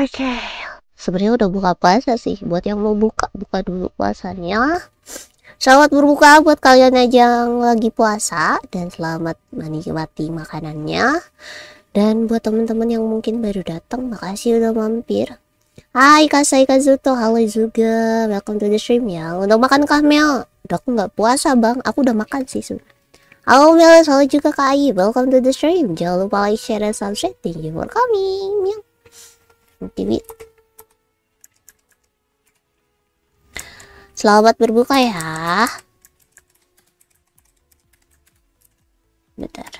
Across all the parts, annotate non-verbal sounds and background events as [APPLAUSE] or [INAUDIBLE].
Oke, sebenarnya udah buka puasa sih. Buat yang mau buka, buka dulu puasanya. Selamat berbuka buat kalian aja yang lagi puasa dan selamat menikmati makanannya. Dan buat teman-teman yang mungkin baru datang, makasih udah mampir. Hai Kasai Kazuto, halo juga. Welcome to the stream ya. Udah makan kah Mel? Udah aku nggak puasa bang, aku udah makan sih sebenernya. Halo Mel, halo juga Kak Ayi. Welcome to the stream. Jangan lupa like, share, dan subscribe. Thank you for coming. TV. Selamat berbuka ya. Bentar.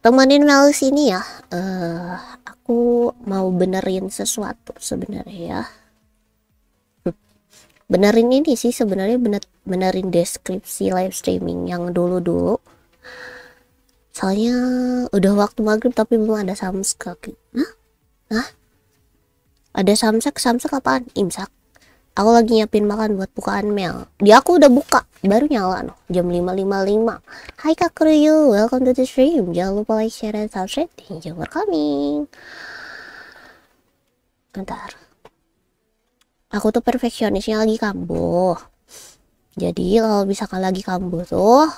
Temenin Mel sini ya. Uh, aku mau benerin sesuatu sebenarnya ya. Benerin ini sih sebenarnya bener benerin deskripsi live streaming yang dulu-dulu soalnya udah waktu maghrib tapi belum ada samsak. Hah? Hah? ada samsak? Samsak apaan? Imsak. Aku lagi nyiapin makan buat bukaan Mel. Dia aku udah buka baru nyala no jam 5.55 Hai Kak Kryu welcome to the stream. Jangan lupa like share dan subscribe. Thank you for coming. Bentar. Aku tuh perfeksionisnya lagi kambuh. Jadi kalau misalkan lagi kambuh tuh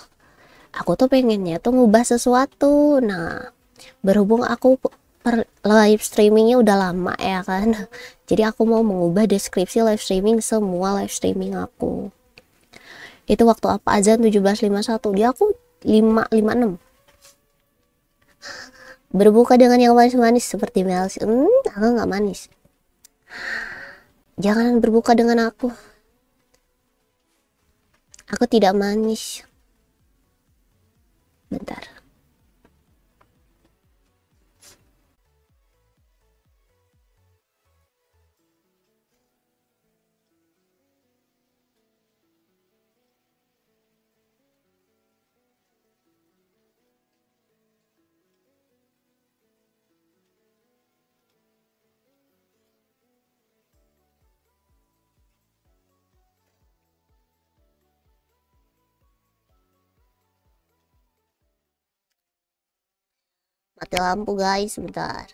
aku tuh pengennya tuh ngubah sesuatu. Nah berhubung aku per live streamingnya udah lama ya kan. [LAUGHS] Jadi aku mau mengubah deskripsi live streaming semua live streaming aku. Itu waktu apa azan 1751 dia aku 556 berbuka dengan yang manis-manis seperti Melsi. Hmm aku nggak manis. Jangan berbuka dengan aku. Aku tidak manis Bentar. Mati lampu guys sebentar.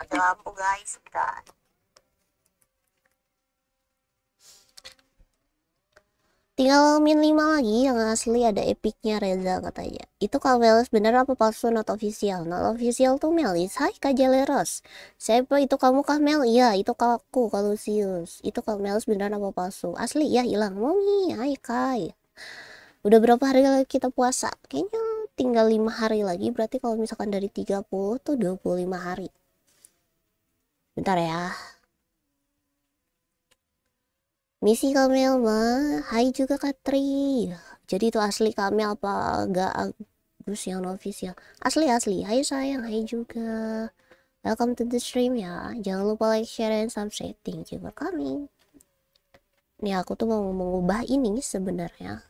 Mati lampu guys sebentar tinggal min 5 lagi yang asli ada epicnya Reza katanya. Itu kalau Melis bener apa palsu? Not official. Not official tuh Melis. Hai Kak Jaleros. Siapa? Itu kamu kah Mel? Iya itu aku kalau Sius itu kalau Melis bener apa palsu? Asli ya hilang. Momi hai Kai. Udah berapa hari lagi kita puasa? Kayaknya tinggal lima hari lagi. Berarti kalau misalkan dari 30 tuh 25 hari. Bentar ya Misi Kamel mah, hai juga Katri. Jadi itu asli Kamel apa agak Agus yang official? Asli asli. Hai sayang, hai juga. Welcome to the stream ya. Jangan lupa like, share, dan subscribe. Thank you for coming. Nih aku tuh mau mengubah ini sebenarnya.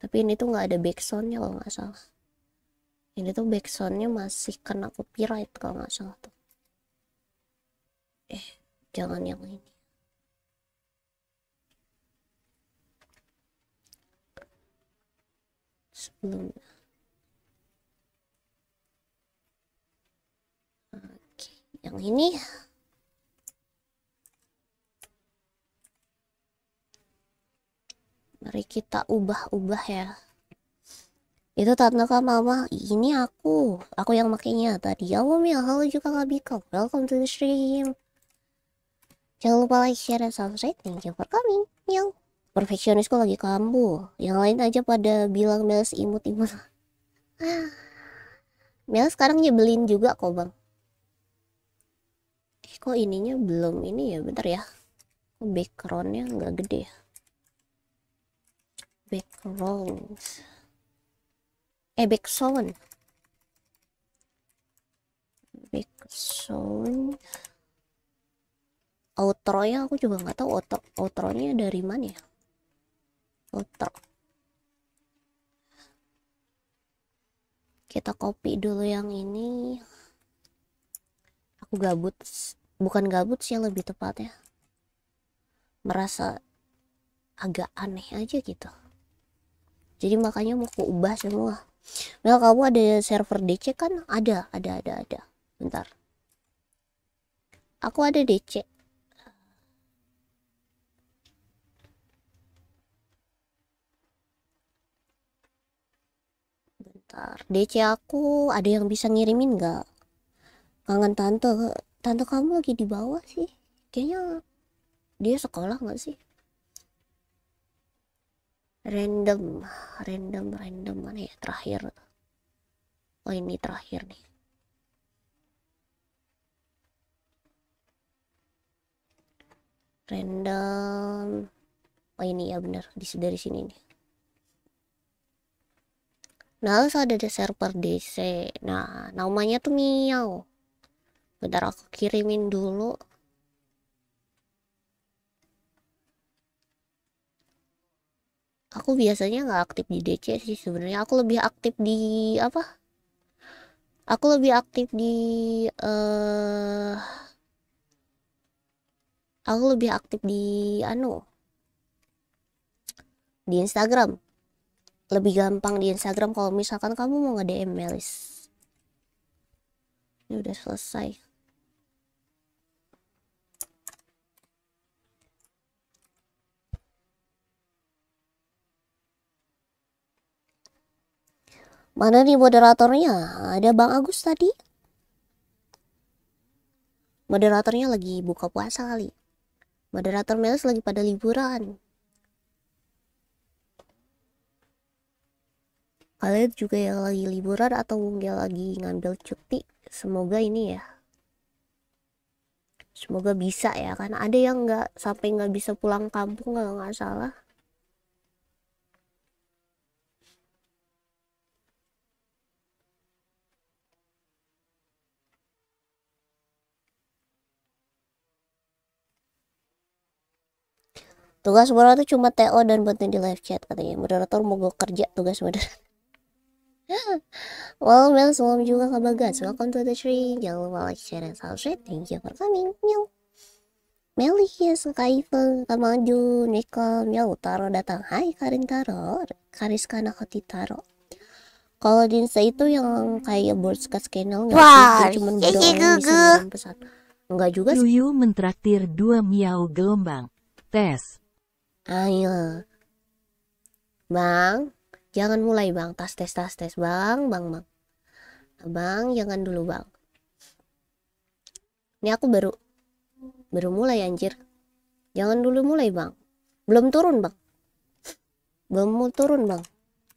Tapi ini tuh nggak ada backsoundnya kalau nggak salah. Ini tuh backsoundnya masih kena copyright kalau nggak salah tuh. Eh, jangan yang ini. Sebelumnya oke yang ini. Mari kita ubah-ubah ya. Itu tanda kak mama ini aku. Aku yang makainya tadi. Ya ya halo juga kak Bika welcome to the stream. Jangan lupa like share dan subscribe. Thank you for coming. Meow perfeksionisku lagi kambuh. Yang lain aja pada bilang Mels imut-imut. [SIGHS] Mel sekarang nyebelin juga kok bang. Eh, kok ininya belum ini ya? Bentar ya. Backgroundnya nggak gede ya? Background. Eh backsound. Backsound. Outro nya aku juga nggak tahu. Outro outro nya dari mana ya foto. Kita copy dulu yang ini. Aku gabut. Bukan gabut sih lebih tepatnya. Merasa agak aneh aja gitu. Jadi makanya mau aku ubah semua. Nah kamu ada server DC kan? Ada ada ada ada. Bentar. Aku ada DC bentar. DC aku ada yang bisa ngirimin nggak? Kangen tante. Tante kamu lagi di bawah sih. Kayaknya dia sekolah nggak sih? Random random random. Mana ya? Terakhir. Oh ini terakhir nih. Random. Oh ini ya bener. Di dari sini nih nah harus ada di server DC nah namanya tuh Miau bentar aku kirimin dulu. Aku biasanya nggak aktif di DC sih sebenarnya. Aku lebih aktif di apa? Aku lebih aktif di uh, aku lebih aktif di anu di Instagram lebih gampang di Instagram kalau misalkan kamu mau nge-DM Melis ini udah selesai Mana nih moderatornya? Ada Bang Agus tadi? Moderatornya lagi buka puasa kali. Moderator Melis lagi pada liburan. Kalian juga yang lagi liburan atau mungkin lagi ngambil cuti. Semoga ini ya. Semoga bisa ya. Karena ada yang nggak sampai nggak bisa pulang kampung kalau nggak salah. tugas moderator cuma TO dan bantuin di live chat katanya moderator mau gue kerja tugas moderator well Mel semua juga Kak Bagas. Welcome to the tree. Jangan lupa like share dan subscribe. Thank you for coming. Mew Meli yes Kak Ivan. Kak Maju Nika Mew Taro datang. Hai Karin Taro. Kariska Nakoti Taro. Kalau di Insta itu yang kayak broadcast channel Wah, cuma ya, ya, bisa pesan. Enggak juga sih. Yuyu mentraktir dua miau gelombang. Tes. Ayo. Bang, jangan mulai bang. Tas tes tas tes bang, bang bang. Bang, jangan dulu bang. Ini aku baru baru mulai anjir. Jangan dulu mulai bang. Belum turun bang. Belum mau turun bang.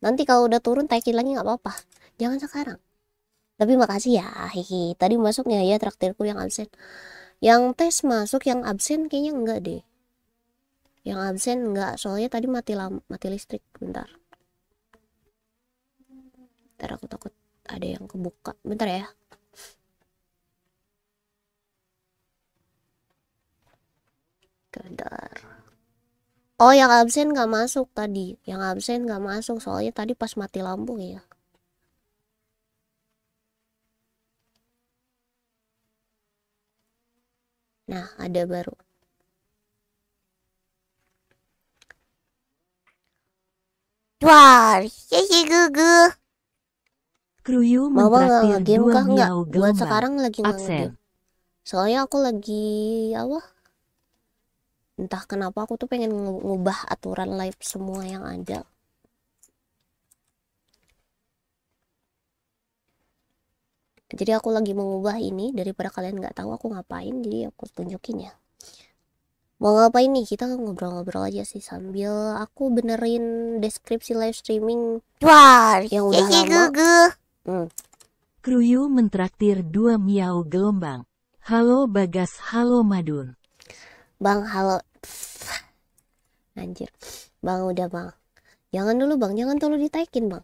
Nanti kalau udah turun taikin lagi nggak apa-apa. Jangan sekarang. Tapi makasih ya, hihi. Tadi masuknya ya traktirku yang absen. Yang tes masuk, yang absen kayaknya enggak deh yang absen enggak soalnya tadi mati lam mati listrik bentar bentar aku takut ada yang kebuka. Bentar ya. Bentar oh yang absen nggak masuk tadi. Yang absen nggak masuk soalnya tadi pas mati lampu ya nah ada baru. Wah, hehe gugu. Kruyu Mama nggak nge-game kah nggak? Buat sekarang lagi nggak nge-game. Soalnya aku lagi apa? Entah kenapa aku tuh pengen ngu- ngubah aturan live semua yang ada. Jadi aku lagi mengubah ini daripada kalian nggak tahu aku ngapain, jadi aku tunjukin ya. Mau ngapain nih? Kita ngobrol-ngobrol aja sih sambil aku benerin deskripsi live streaming Wah, Yang udah hehe lama. gugu. Kruyu mentraktir dua miau gelombang. Halo Bagas, halo Madun. Bang, halo. Anjir. Bang, udah bang. Jangan dulu bang, jangan terlalu ditaikin bang.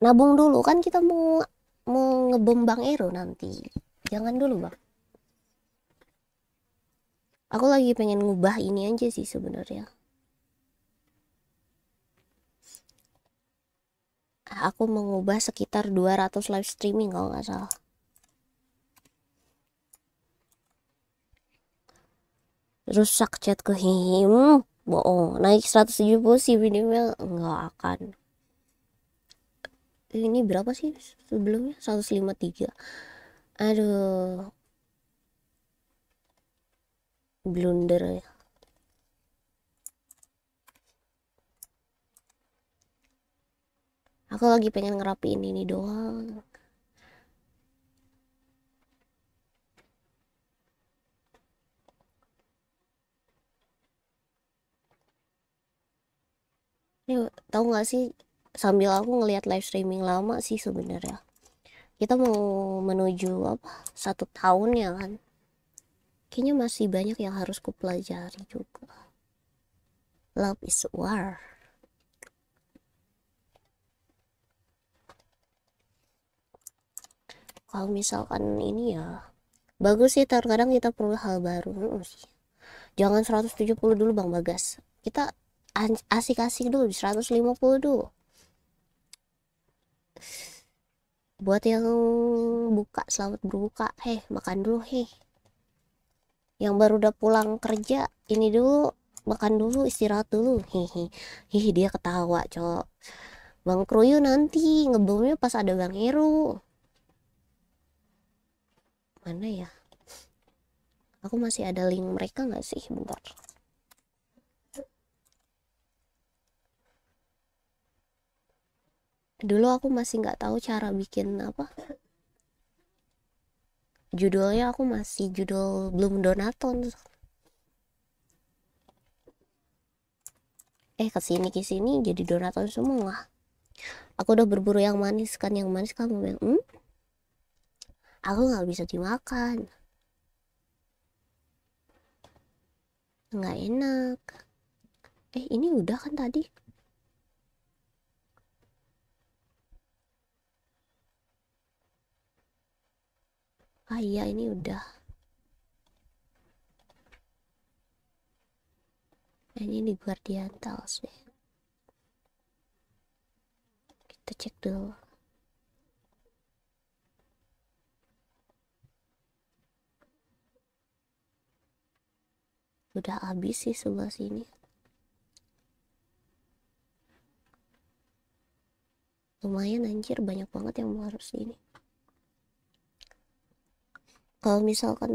Nabung dulu, kan kita mau mau ngebom Bang Ero nanti. Jangan dulu bang. Aku lagi pengen ngubah ini aja sih sebenarnya. Aku mengubah sekitar 200 live streaming kalau nggak salah. Rusak chat ke him. bohong. Naik 170 sih minimal. Nggak akan. Ini berapa sih sebelumnya? 153 aduh. Blunder ya aku lagi pengen ngerapiin ini doang. Ini tahu nggak sih sambil aku ngelihat live streaming lama sih sebenarnya. Kita mau menuju apa satu tahun ya kan? Kayaknya masih banyak yang harus kupelajari juga. Love is war kalau misalkan ini ya bagus sih terkadang kita perlu hal baru jangan 170 dulu bang bagas. Kita asik-asik dulu 150 dulu. Buat yang buka selamat berbuka. Heh makan dulu heh. Yang baru udah pulang kerja ini dulu makan dulu istirahat dulu. Hehe. Hihi dia ketawa cok. Bang Kruyu nanti ngebomnya pas ada bang Heru mana ya? Aku masih ada link mereka nggak sih? Bentar. Dulu aku masih nggak tahu cara bikin apa. Judulnya aku masih judul belum donaton. Eh ke sini ke sini jadi donaton semua. Aku udah berburu yang manis kan? Yang manis kamu bilang hmm? Aku nggak bisa dimakan. Nggak enak. Eh ini udah kan tadi? Ah iya ini udah. Ini di Guardian Tales deh kita cek dulu udah habis sih sebelah sini. Lumayan anjir. Banyak banget yang harus ini. Kalau misalkan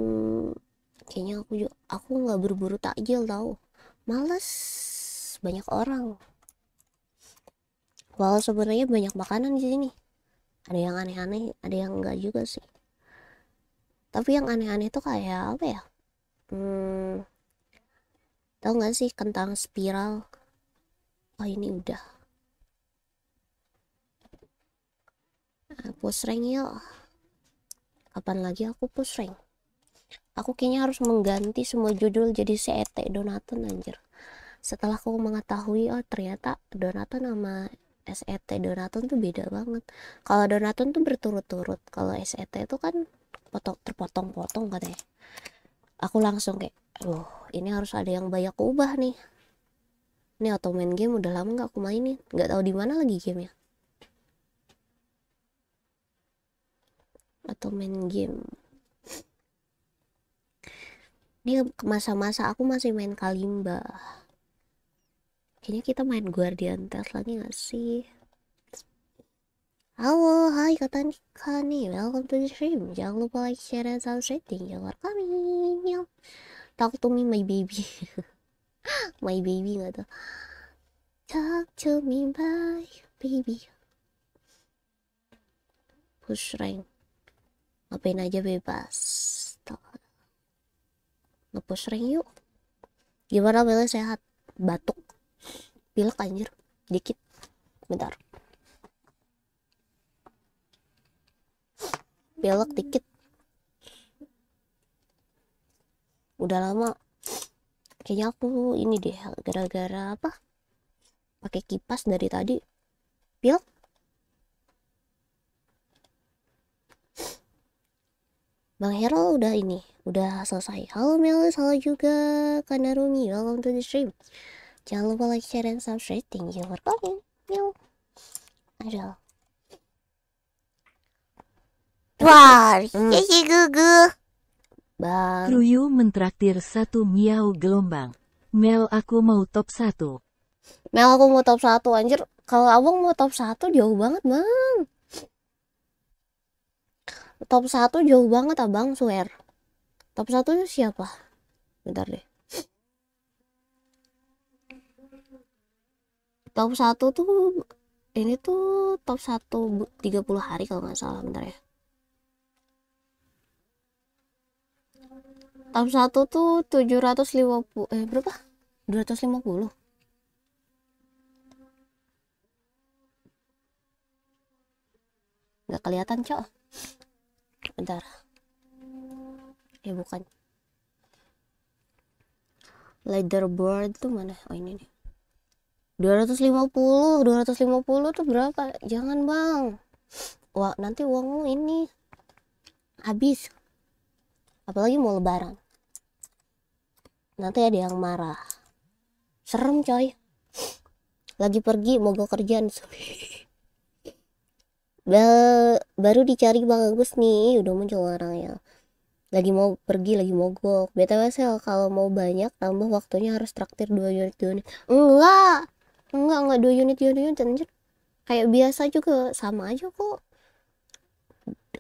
kayaknya aku juga aku nggak berburu takjil tau. Males. Banyak orang. Walau sebenarnya banyak makanan di sini. Ada yang aneh-aneh ada yang enggak juga sih. Tapi yang aneh-aneh itu kayak apa ya? Hmm, tahu nggak sih kentang spiral? Oh ini udah. Push rank yuk. Kapan lagi aku push rank? Aku kayaknya harus mengganti semua judul jadi CET Donaton anjir. Setelah aku mengetahui oh ternyata Donaton sama SET Donaton tuh beda banget. Kalau Donaton tuh berturut-turut. Kalau SET itu kan potong terpotong-potong katanya. Aku langsung kayak aduh ini harus ada yang banyak ubah nih. Ini auto main game udah lama nggak aku mainin. Nggak tahu di mana lagi gamenya. Atau main game. Ini masa-masa aku masih main Kalimba. Kayaknya kita main Guardian Tales lagi gak sih? Halo, hai kata Kani, welcome to the stream. Jangan lupa like, share, dan subscribe. For coming. Talk to me, my baby. [LAUGHS] my baby gak tuh. Talk to me, my baby. Push rank. Ngapain aja bebas. Ngepush ring yuk. Gimana Bella? Sehat? Batuk. Pilek anjir. Dikit. Bentar. Pilek dikit udah lama kayaknya aku ini deh gara-gara apa pakai kipas dari tadi pilek Bang Hero udah ini, udah selesai. Halo Melis, halo juga Kanarumi, welcome to the stream. Jangan lupa like, share, dan subscribe. Thank you for coming. Yo. Aduh. Wah. Cici Gugu. Bang. Kruyu mentraktir satu miau gelombang. Mel aku mau top 1. Mel aku mau top 1 anjir. Kalau abang mau top 1 jauh banget bang. Top 1 jauh banget abang swear. Top 1 itu siapa? Bentar deh. Top 1 tuh ini tuh top 1 bu- 30 hari kalau nggak salah bentar ya. Top 1 tuh 750 eh berapa? 250. nggak kelihatan cok. Bentar. Ya bukan. Leaderboard tuh mana? Oh ini nih. 250 250 tuh berapa? Jangan bang. Wah nanti uangmu ini habis. Apalagi mau lebaran nanti ada yang marah. Serem coy. Lagi pergi mogok kerjaan. Ba- baru dicari Bang Agus nih. Udah muncul orangnya. Lagi mau pergi lagi mogok. Btw sel kalau mau banyak tambah waktunya harus traktir 2 unit 2 unit. Enggak! Enggak enggak 2 unit 2 unit anjir. Kayak biasa juga. Sama aja kok.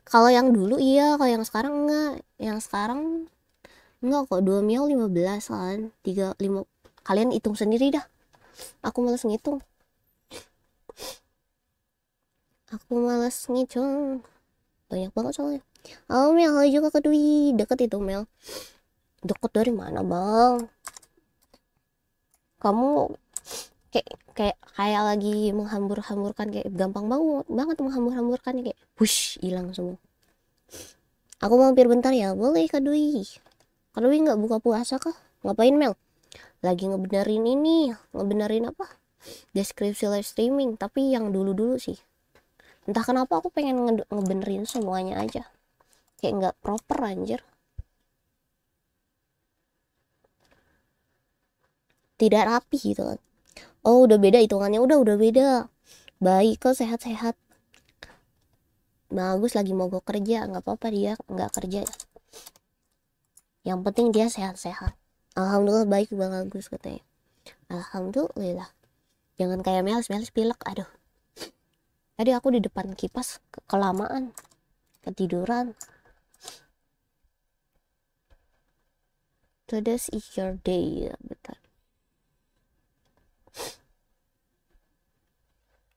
Kalau yang dulu iya kalau yang sekarang enggak. Yang sekarang enggak kok 2 mil 15 kan. 3 5 kalian hitung sendiri dah. Aku males ngitung. Aku males ngitung banyak banget soalnya. Oh Mel halo juga ke Dwi. Deket itu Mel deket dari mana bang? Kamu kayak kayak kayak lagi menghambur-hamburkan kayak gampang banget banget menghambur-hamburkan kayak push hilang semua. Aku mampir bentar ya boleh Kak Dwi Dwi nggak buka puasa kah? Ngapain Mel? Lagi ngebenerin ini ngebenerin apa? Deskripsi live streaming tapi yang dulu-dulu sih. Entah kenapa aku pengen nge- ngebenerin semuanya aja. Kayak nggak proper anjir. Tidak rapi gitu kan. Oh udah beda hitungannya. Udah udah beda. Baik kok sehat-sehat. Bagus lagi mogok kerja. Nggak apa-apa dia nggak kerja yang penting dia sehat-sehat. Alhamdulillah baik bang Agus katanya. Alhamdulillah. Jangan kayak meles pilek aduh. Tadi aku di depan kipas ke- kelamaan. Ketiduran. Today's is your day ya bentar.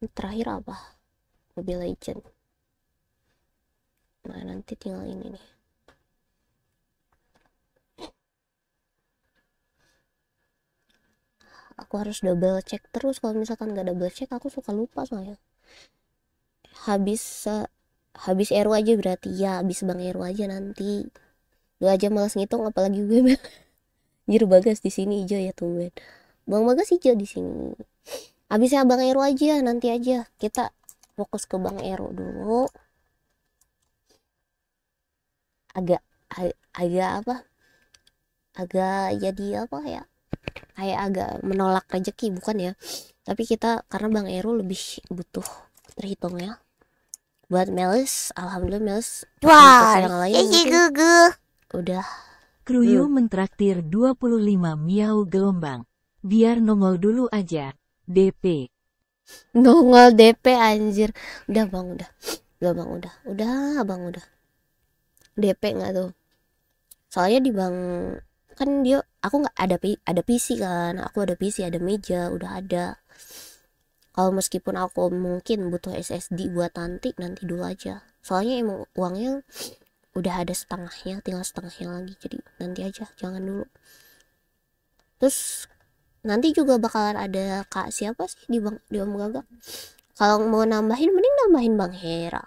Ini terakhir apa? Mobile Legend. Nah nanti tinggal ini nih aku harus double check terus. Kalau misalkan nggak double check aku suka lupa soalnya. Habis eh, habis Eru aja berarti. Ya habis Bang Eru aja nanti. Lu aja malas ngitung apalagi gue. Anjir [LAUGHS] Bagas di sini hijau ya tumben. Bang Bagas hijau di sini. Habisnya Bang Eru aja nanti aja. Kita fokus ke Bang Eru dulu. Agak ag- agak apa? Agak jadi apa ya kayak agak menolak rezeki bukan ya. Tapi kita karena Bang Eru lebih butuh terhitung ya buat Melis alhamdulillah Melis Wah, yang lain iya mungkin. gugu. udah. Kruyu mentraktir 25 miau gelombang. Biar nongol dulu aja. DP. nongol DP anjir. Udah bang udah. Udah bang udah. Udah bang udah. DP nggak tuh? Soalnya di bang kan dia aku nggak ada ada PC kan. Aku ada PC ada meja udah ada. Kalau meskipun aku mungkin butuh SSD buat nanti nanti dulu aja. Soalnya emang uangnya udah ada setengahnya tinggal setengahnya lagi. Jadi nanti aja jangan dulu. Terus nanti juga bakalan ada kak siapa sih di bang di Om Gaga? Kalau mau nambahin mending nambahin Bang Hera.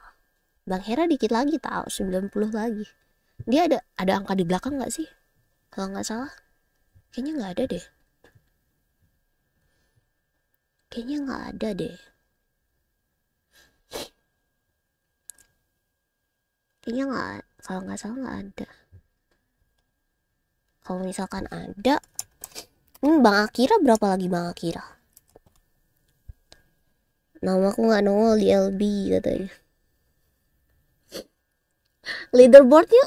Bang Hera dikit lagi tahu 90 lagi. Dia ada ada angka di belakang nggak sih? Kalau nggak salah kayaknya nggak ada deh. Kayaknya nggak ada deh. Kayaknya nggak kalau nggak salah nggak ada. Kalau misalkan ada hmm, Bang Akira berapa lagi Bang Akira? Nama aku nggak nongol di LB katanya. Leaderboardnya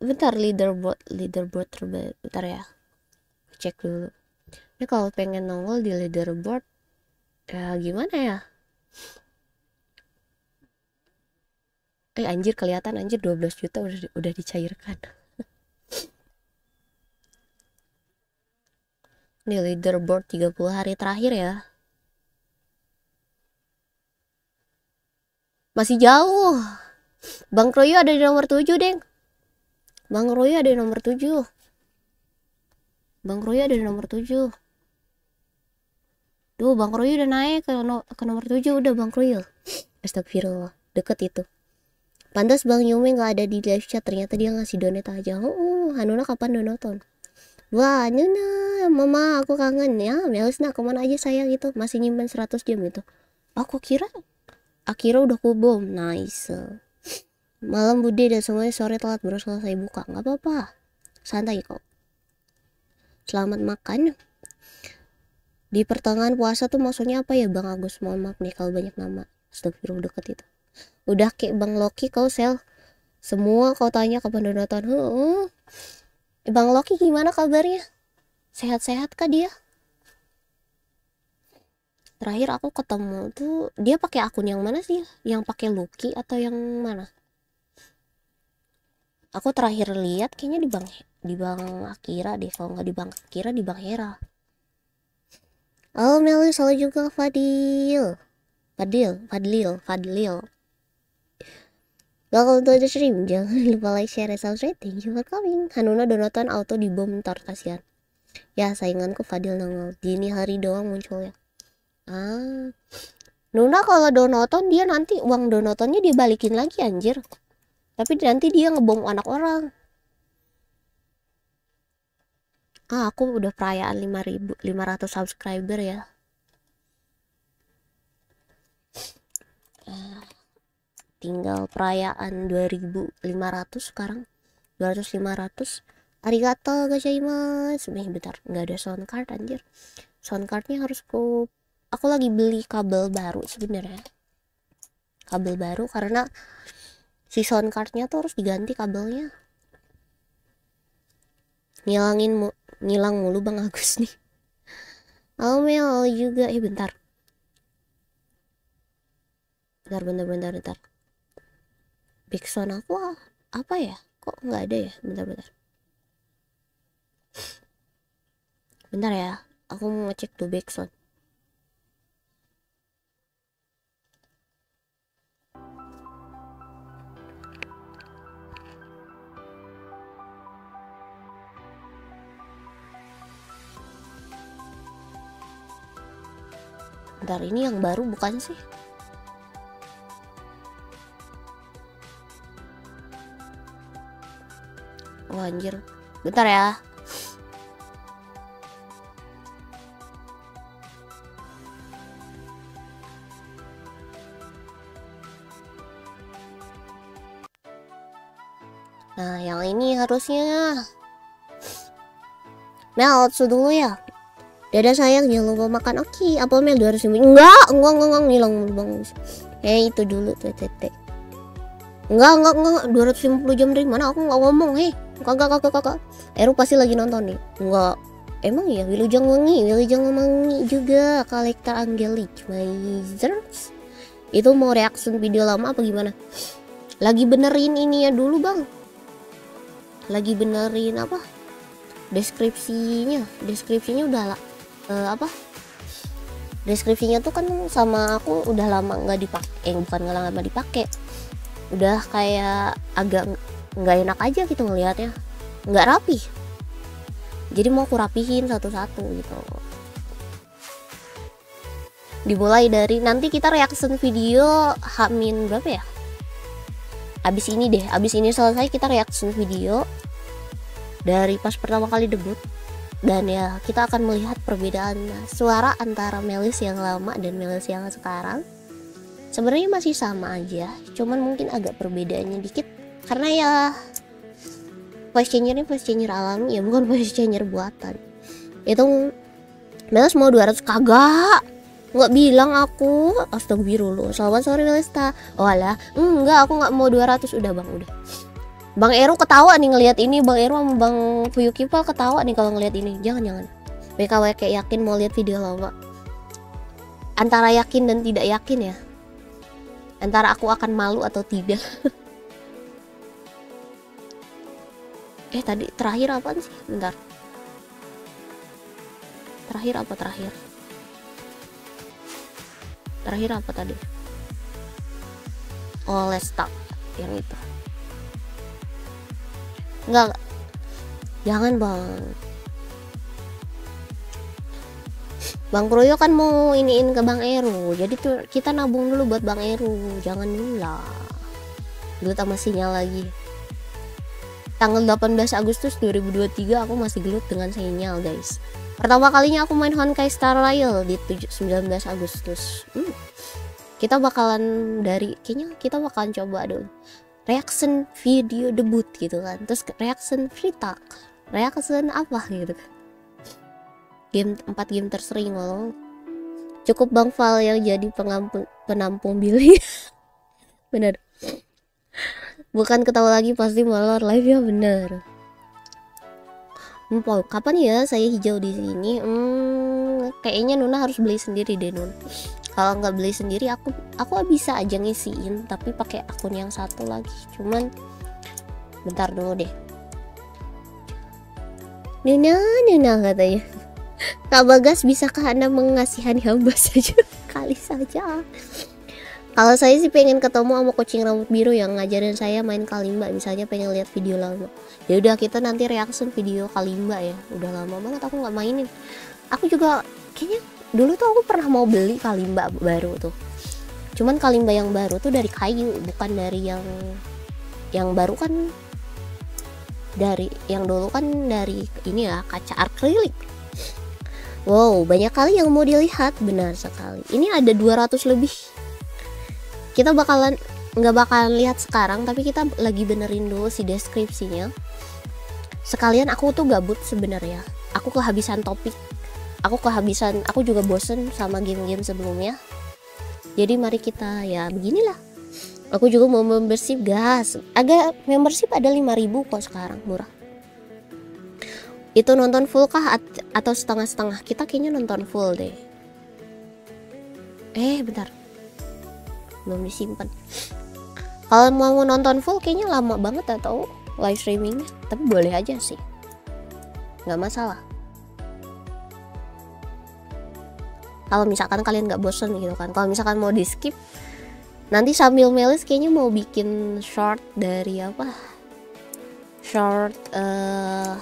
bentar leaderboard leaderboard terbaik bentar ya cek dulu. Ini kalau pengen nongol di leaderboard ya gimana ya? Eh anjir kelihatan anjir 12 juta udah udah dicairkan. [LAUGHS] Ini leaderboard 30 hari terakhir ya. Masih jauh. Bang Royo ada di nomor 7 deng. Bang Royo ada di nomor 7 Bang Royo ada di nomor 7 Duh Bang Royo udah naik ke, no ke nomor 7 udah Bang Royo [SNIFFS] Astagfirullah. Deket itu. Pantas Bang Yumi gak ada di live chat. Ternyata dia ngasih donate aja. Oh Hanuna kapan donaton Wah Nuna Mama aku kangen. Ya Melisna ke mana aja sayang gitu. Masih nyimpen 100 jam gitu. Aku kira Akhirnya udah kubom Nice. [SNIFFS] Malam Bude dan semuanya sore telat baru selesai buka. Nggak apa-apa. Santai kok Selamat makan. Di pertengahan puasa tuh maksudnya apa ya Bang Agus? Mohon maaf nih kalau banyak nama Astagfirullah deket itu. Udah kayak Bang Loki kau sel. Semua kau tanya kapan donatan Heeh. Bang Loki gimana kabarnya? Sehat-sehat kah dia? Terakhir aku ketemu tuh dia pakai akun yang mana sih? Yang pakai Lucky atau yang mana aku terakhir lihat kayaknya di bang di bang Akira deh. Kalau nggak di bang Akira di bang Hera. Halo Meli, selalu juga Fadil. Fadil, Fadlil, Fadlil. Welcome to the stream. [LAUGHS] Jangan lupa like, share, and subscribe. Thank you for coming. Hanuna donatan auto di bom ntar kasihan. Ya sainganku Fadil nongol. Dini hari doang muncul ya Ah. Nuna kalau donaton dia nanti uang donatonnya dibalikin lagi anjir Tapi nanti dia ngebom anak orang. Ah aku udah perayaan 5500 subscriber ya. Ah, tinggal perayaan 2500 sekarang. 200 500 arigato gozaimasu. Nih bentar nggak ada sound card anjir. Sound cardnya harus ku aku lagi beli kabel baru sebenarnya. Kabel baru karena si sound cardnya tuh harus diganti kabelnya. Ngilangin mu ngilang mulu bang Agus nih. Oh Mel. Juga. Eh bentar. Bentar bentar bentar bentar. Big sound aku apa ya? Kok nggak ada ya? Bentar bentar. Bentar ya. Aku mau ngecek tuh big sound Bentar ini yang baru bukan sih? Oh anjir. Bentar ya. Nah, yang ini harusnya outsu dulu ya. Dadah sayang, jangan lupa makan. Oke, apel mel 200 ribu. Enggak, enggak, enggak, enggak, ngilang bang. Eh, itu dulu tuh, tete. Enggak, enggak, enggak, 250 jam dari mana? Aku enggak ngomong, hei. Kagak, kagak, kagak. Eru pasti lagi nonton nih. Enggak. Emang ya, Wilujeng Wangi, Wilujeng Wangi juga, kolektor Angelic Wizards. Itu mau reaction video lama apa gimana? Lagi benerin ini ya dulu, Bang. Lagi benerin apa? Deskripsinya, deskripsinya udah lah uh, apa? Deskripsinya tuh kan sama aku udah lama nggak dipakai eh, bukan nggak lama dipakai. Udah kayak agak nggak enak aja gitu ngelihatnya nggak rapi. Jadi mau aku rapihin satu-satu gitu. Dimulai dari nanti kita reaction video hamin berapa ya? Abis ini deh abis ini selesai kita reaction video dari pas pertama kali debut dan ya kita akan melihat perbedaan suara antara Melis yang lama dan Melis yang sekarang. Sebenarnya masih sama aja cuman mungkin agak perbedaannya dikit. Karena ya voice changer ini voice changer alami ya bukan [LAUGHS] voice changer buatan. Itu Melis mau 200 kagak. Nggak bilang aku. Astagfirullah. Selamat sore Melista. Oh alah. Enggak aku nggak mau 200 udah bang udah Bang Eru ketawa nih ngelihat ini, Bang Eru sama Bang Fuyukipal ketawa nih kalau ngelihat ini. Jangan jangan. BKW kayak yakin mau lihat video lama. Antara yakin dan tidak yakin ya. Antara aku akan malu atau tidak. [LAUGHS] Eh tadi terakhir apa sih? Bentar. Terakhir apa terakhir? Terakhir apa tadi? Oh let's stop yang itu enggak jangan bang. Bang Proyo kan mau iniin ke Bang Eru. Jadi tuh kita nabung dulu buat Bang Eru. Jangan dulu lah. Gelut sama sinyal lagi. Tanggal 18 Agustus 2023 aku masih gelut dengan sinyal guys. Pertama kalinya aku main Honkai Star Rail di 19 Agustus. Hmm. kita bakalan dari kayaknya kita bakalan coba dulu reaction video debut gitu kan. Terus reaction free talk. Reaction apa gitu kan. Game 4 game tersering loh. Cukup Bang Val yang jadi pengampun, penampung Billy. [LAUGHS] Bener. Bukan ketawa lagi pasti molor. Live ya bener. Empol, kapan ya saya hijau di sini? Hmm, kayaknya Nuna harus beli sendiri deh Nun. Kalau nggak beli sendiri, aku aku bisa aja ngisiin, tapi pakai akun yang satu lagi. Cuman, bentar dulu deh. Nuna, Nuna katanya. Kak Bagas, bisakah Anda mengasihani hamba saja? [LAUGHS] Kali saja. Kalau saya sih pengen ketemu sama kucing rambut biru yang ngajarin saya main kalimba, misalnya pengen lihat video lama. Ya udah kita nanti reaction video kalimba ya. Udah lama banget aku nggak mainin. Aku juga kayaknya dulu tuh aku pernah mau beli kalimba baru tuh. Cuman kalimba yang baru tuh dari kayu, bukan dari yang yang baru kan dari yang dulu kan dari ini ya kaca akrilik Wow, banyak kali yang mau dilihat, benar sekali. Ini ada 200 lebih. Kita bakalan nggak bakalan lihat sekarang, tapi kita lagi benerin dulu si deskripsinya. Sekalian aku tuh gabut sebenarnya. Aku kehabisan topik. Aku kehabisan, aku juga bosen sama game-game sebelumnya. Jadi mari kita ya beginilah. Aku juga mau membership gas. Agak membership ada 5000 kok sekarang, murah. Itu nonton full kah at atau setengah-setengah? Kita kayaknya nonton full deh. Eh bentar. Belum disimpan. Kalau mau nonton full kayaknya lama banget atau live streamingnya. Tapi boleh aja sih. Nggak masalah kalau misalkan kalian nggak bosen gitu kan. Kalau misalkan mau di skip nanti sambil melis kayaknya mau bikin short dari apa? Short uh,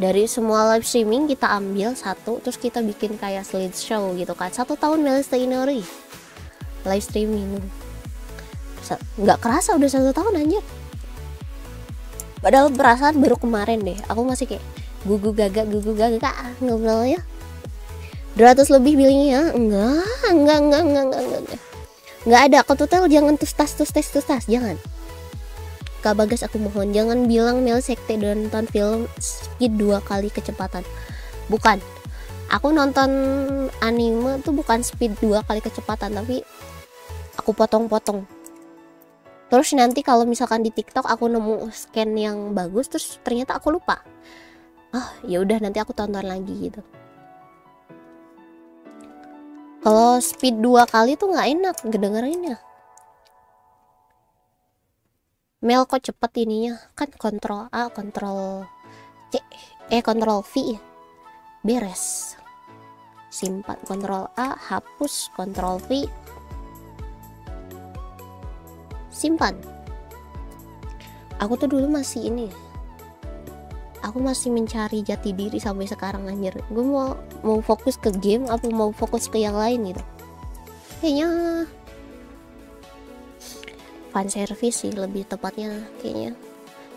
dari semua live streaming kita ambil satu terus kita bikin kayak slideshow gitu kan. Satu tahun Melista Inori live streaming. Nggak kerasa udah satu tahun aja padahal perasaan baru kemarin deh. Aku masih kayak gugu gagak gugu gagak ngobrolnya 200 lebih billingnya? Enggak enggak enggak enggak enggak enggak enggak. Ada aku tuh jangan tustas tustas tustas jangan. Kak Bagas aku mohon jangan bilang Mel sekte nonton film speed dua kali kecepatan. Bukan. Aku nonton anime tuh bukan speed dua kali kecepatan tapi aku potong-potong. Terus nanti kalau misalkan di TikTok aku nemu scan yang bagus terus ternyata aku lupa. Ah ya udah nanti aku tonton lagi gitu kalau speed dua kali tuh nggak enak ya Mel kok cepet ininya? Kan kontrol A kontrol C eh kontrol V ya. Beres. Simpan kontrol A hapus kontrol V. Simpan. Aku tuh dulu masih ini aku masih mencari jati diri sampai sekarang anjir. Gue mau mau fokus ke game apa mau fokus ke yang lain gitu? Kayaknya fan service sih lebih tepatnya kayaknya.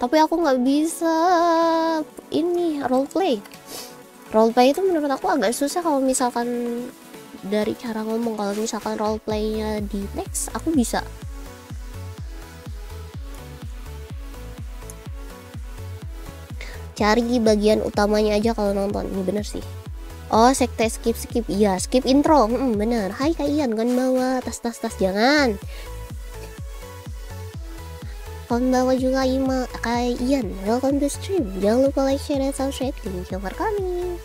Tapi aku nggak bisa ini role play. Role play itu menurut aku agak susah kalau misalkan dari cara ngomong. Kalau misalkan role playnya di text aku bisa cari bagian utamanya aja kalau nonton. Ini bener sih. Oh sekte skip skip. Iya skip intro. Hmm, bener. Hai kalian kan bawa tas tas tas jangan Konbawa juga Ima Kai Ian. Welcome to stream. Jangan lupa like, share, dan subscribe. Thank you coming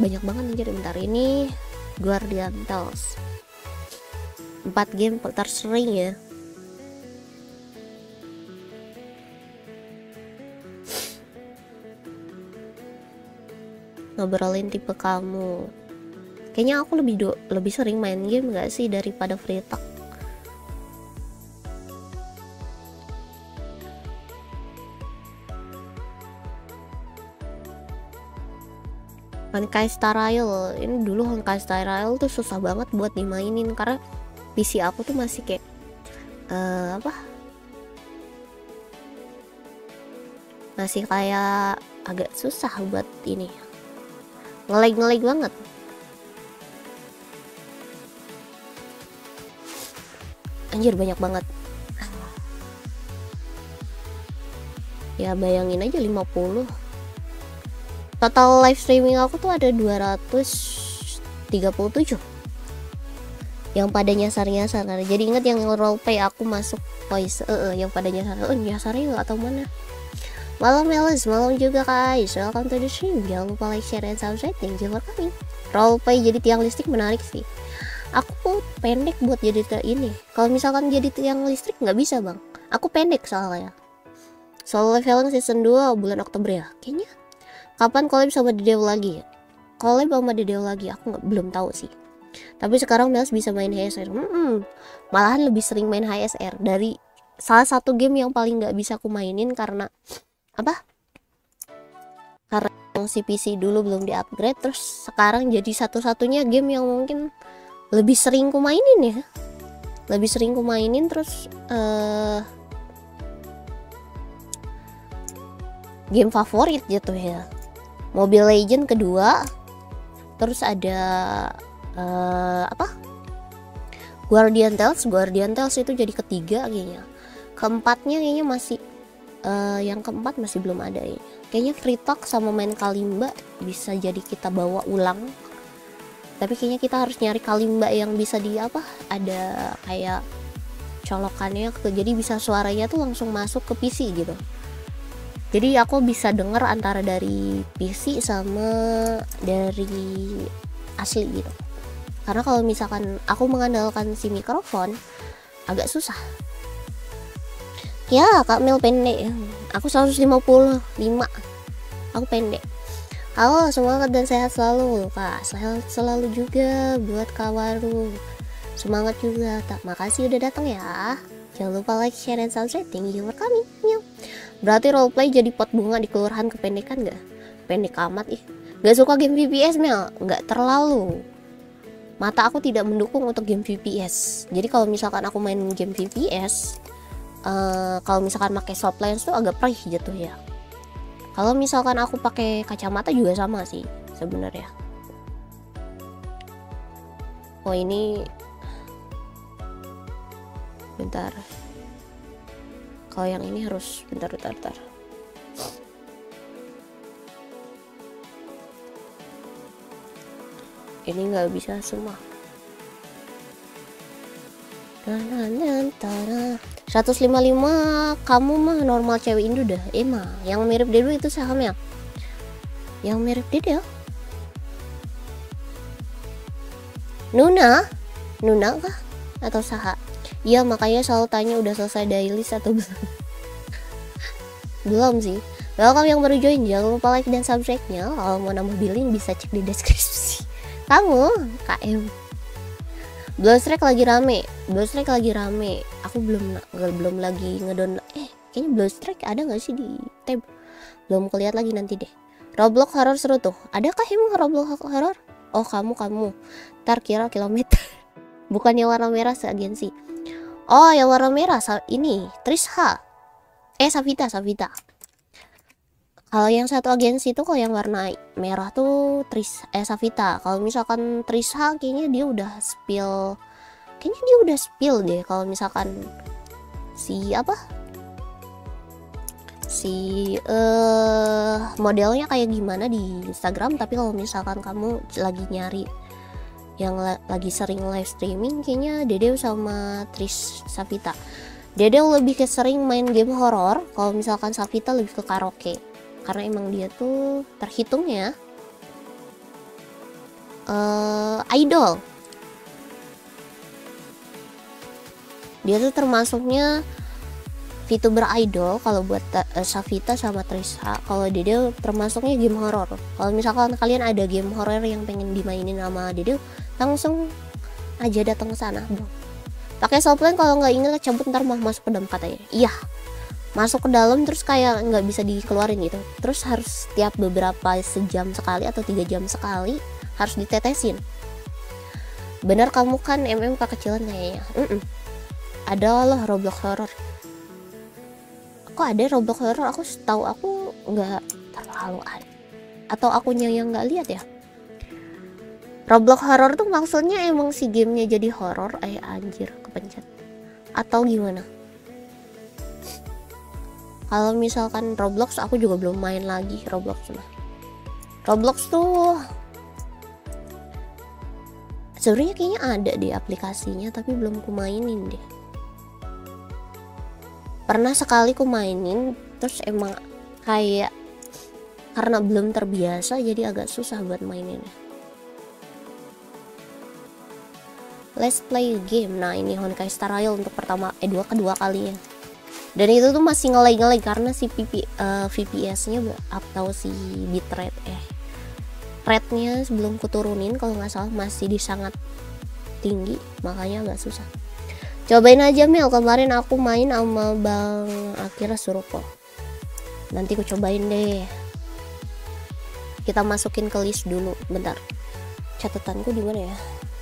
Banyak banget nih jadi bentar ini. Guardian Tales. 4 game tersering ya ngobrolin tipe kamu. Kayaknya aku lebih do lebih sering main game gak sih daripada free talk? Honkai Star Rail. Ini dulu Honkai Star Rail tuh susah banget buat dimainin karena PC aku tuh masih kayak uh, apa? Masih kayak agak susah buat ini ngelag ngelag banget. Anjir banyak banget. Ya bayangin aja 50 total live streaming aku tuh ada 237 yang pada nyasar-nyasar. Jadi inget yang roleplay aku masuk voice. Uh, uh, yang pada nyasar. Oh nyasarnya tahu mana Malam Melis, malam juga guys Welcome to the stream Jangan lupa like, share, dan subscribe. Thank you for coming. Roleplay jadi tiang listrik menarik sih. Aku pendek buat jadi ini. Kalau misalkan jadi tiang listrik nggak bisa bang. Aku pendek soalnya. Solo Leveling Season 2 bulan Oktober ya? Kayaknya. Kapan collab sama Dedeo lagi Collab sama Dedeo lagi. Aku nggak belum tahu sih. Tapi sekarang Melis bisa main HSR hmm, Malahan lebih sering main HSR Dari salah satu game yang paling nggak bisa aku mainin karena apa? Karena yang si PC dulu belum di upgrade terus sekarang jadi satu-satunya game yang mungkin lebih sering ku mainin ya. Lebih sering ku mainin terus uh, game favorit gitu ya. Mobile Legend kedua terus ada uh, apa? Guardian Tales. Guardian Tales itu jadi ketiga kayaknya. Keempatnya kayaknya masih uh, yang keempat masih belum ada ya. Kayaknya free talk sama main kalimba bisa jadi kita bawa ulang. Tapi kayaknya kita harus nyari kalimba yang bisa di apa ada kayak colokannya jadi bisa suaranya tuh langsung masuk ke PC gitu. Jadi aku bisa denger antara dari PC sama dari asli gitu. Karena kalau misalkan aku mengandalkan si mikrofon agak susah ya kak Mel pendek. Aku 155 aku pendek. Halo semangat dan sehat selalu kak. Sehat selalu juga buat kawaru semangat juga. Tak makasih udah datang ya. Jangan lupa like share dan subscribe. Thank you for coming berarti roleplay jadi pot bunga di kelurahan kependekan gak pendek amat ih. Gak suka game VPS Mel gak terlalu. Mata aku tidak mendukung untuk game VPS jadi kalau misalkan aku main game VPS uh, kalau misalkan pakai soft lens tuh agak perih jatuh ya kalau misalkan aku pakai kacamata juga sama sih sebenarnya. Oh ini bentar. Kalau yang ini harus bentar bentar bentar. Ini nggak bisa semua 155 kamu mah normal cewek Indo dah. Emang eh, yang mirip Dedo itu saham ya? Yang mirip Dedo? Nuna? Nuna kah? Atau Saha? Iya makanya selalu tanya udah selesai dailys atau belum? [LAUGHS] Belum sih. Welcome yang baru join. Jangan lupa like dan subscribe nya kalau mau nambah billing bisa cek di deskripsi. Kamu KM Strike lagi rame. Strike lagi rame. Aku belum belum lagi ngedon eh kayaknya Strike ada nggak sih di tab? Belum kelihat lagi nanti deh. Roblox horror seru tuh. Adakah emang Roblox horror? Oh kamu kamu. Ntar kira kilometer. [LAUGHS] Bukannya warna merah seagensi oh yang warna merah ini Trisha. Eh Savita Savita kalau yang satu agensi tuh kalau yang warna merah tuh Tris eh Savita. Kalau misalkan Trisha kayaknya dia udah spill kayaknya dia udah spill deh kalau misalkan si apa? Si uh, modelnya kayak gimana di Instagram. Tapi kalau misalkan kamu lagi nyari yang la lagi sering live streaming kayaknya Dede sama Tris Savita. Dede lebih ke sering main game horor kalau misalkan Savita lebih ke karaoke karena emang dia tuh terhitungnya uh, idol. Dia tuh termasuknya VTuber idol kalau buat uh, Savita sama Trisa kalau Dede termasuknya game horor kalau misalkan kalian ada game horor yang pengen dimainin sama Dede langsung aja datang ke sana pakai softline kalau nggak inget cabut ntar mau masuk ke dalam katanya iya masuk ke dalam terus kayak nggak bisa dikeluarin gitu. Terus harus setiap beberapa sejam sekali atau tiga jam sekali harus ditetesin. Benar kamu kan MM kekecilan kayaknya. Mm -mm. ada loh Roblox horror. Kok ada Roblox horror? Aku tahu aku nggak terlalu ada. Atau akunya yang nggak lihat ya? Roblox horror tuh maksudnya emang si gamenya jadi horror? Eh anjir kepencet. Atau gimana kalau misalkan Roblox aku juga belum main lagi Roblox mah Roblox tuh sebenarnya kayaknya ada di aplikasinya tapi belum kumainin deh pernah sekali ku mainin terus emang kayak karena belum terbiasa jadi agak susah buat mainin Let's play game. Nah ini Honkai Star Rail untuk pertama, eh dua kedua kali ya. Dan itu tuh masih ngelay-ngelay karena si PP, uh, VPS-nya atau si bitrate eh rate-nya sebelum kuturunin kalau nggak salah masih di sangat tinggi makanya agak susah. Cobain aja Mel. Kemarin aku main sama Bang Akira Surupo. Nanti aku cobain deh. Kita masukin ke list dulu bentar. Catatanku di mana ya?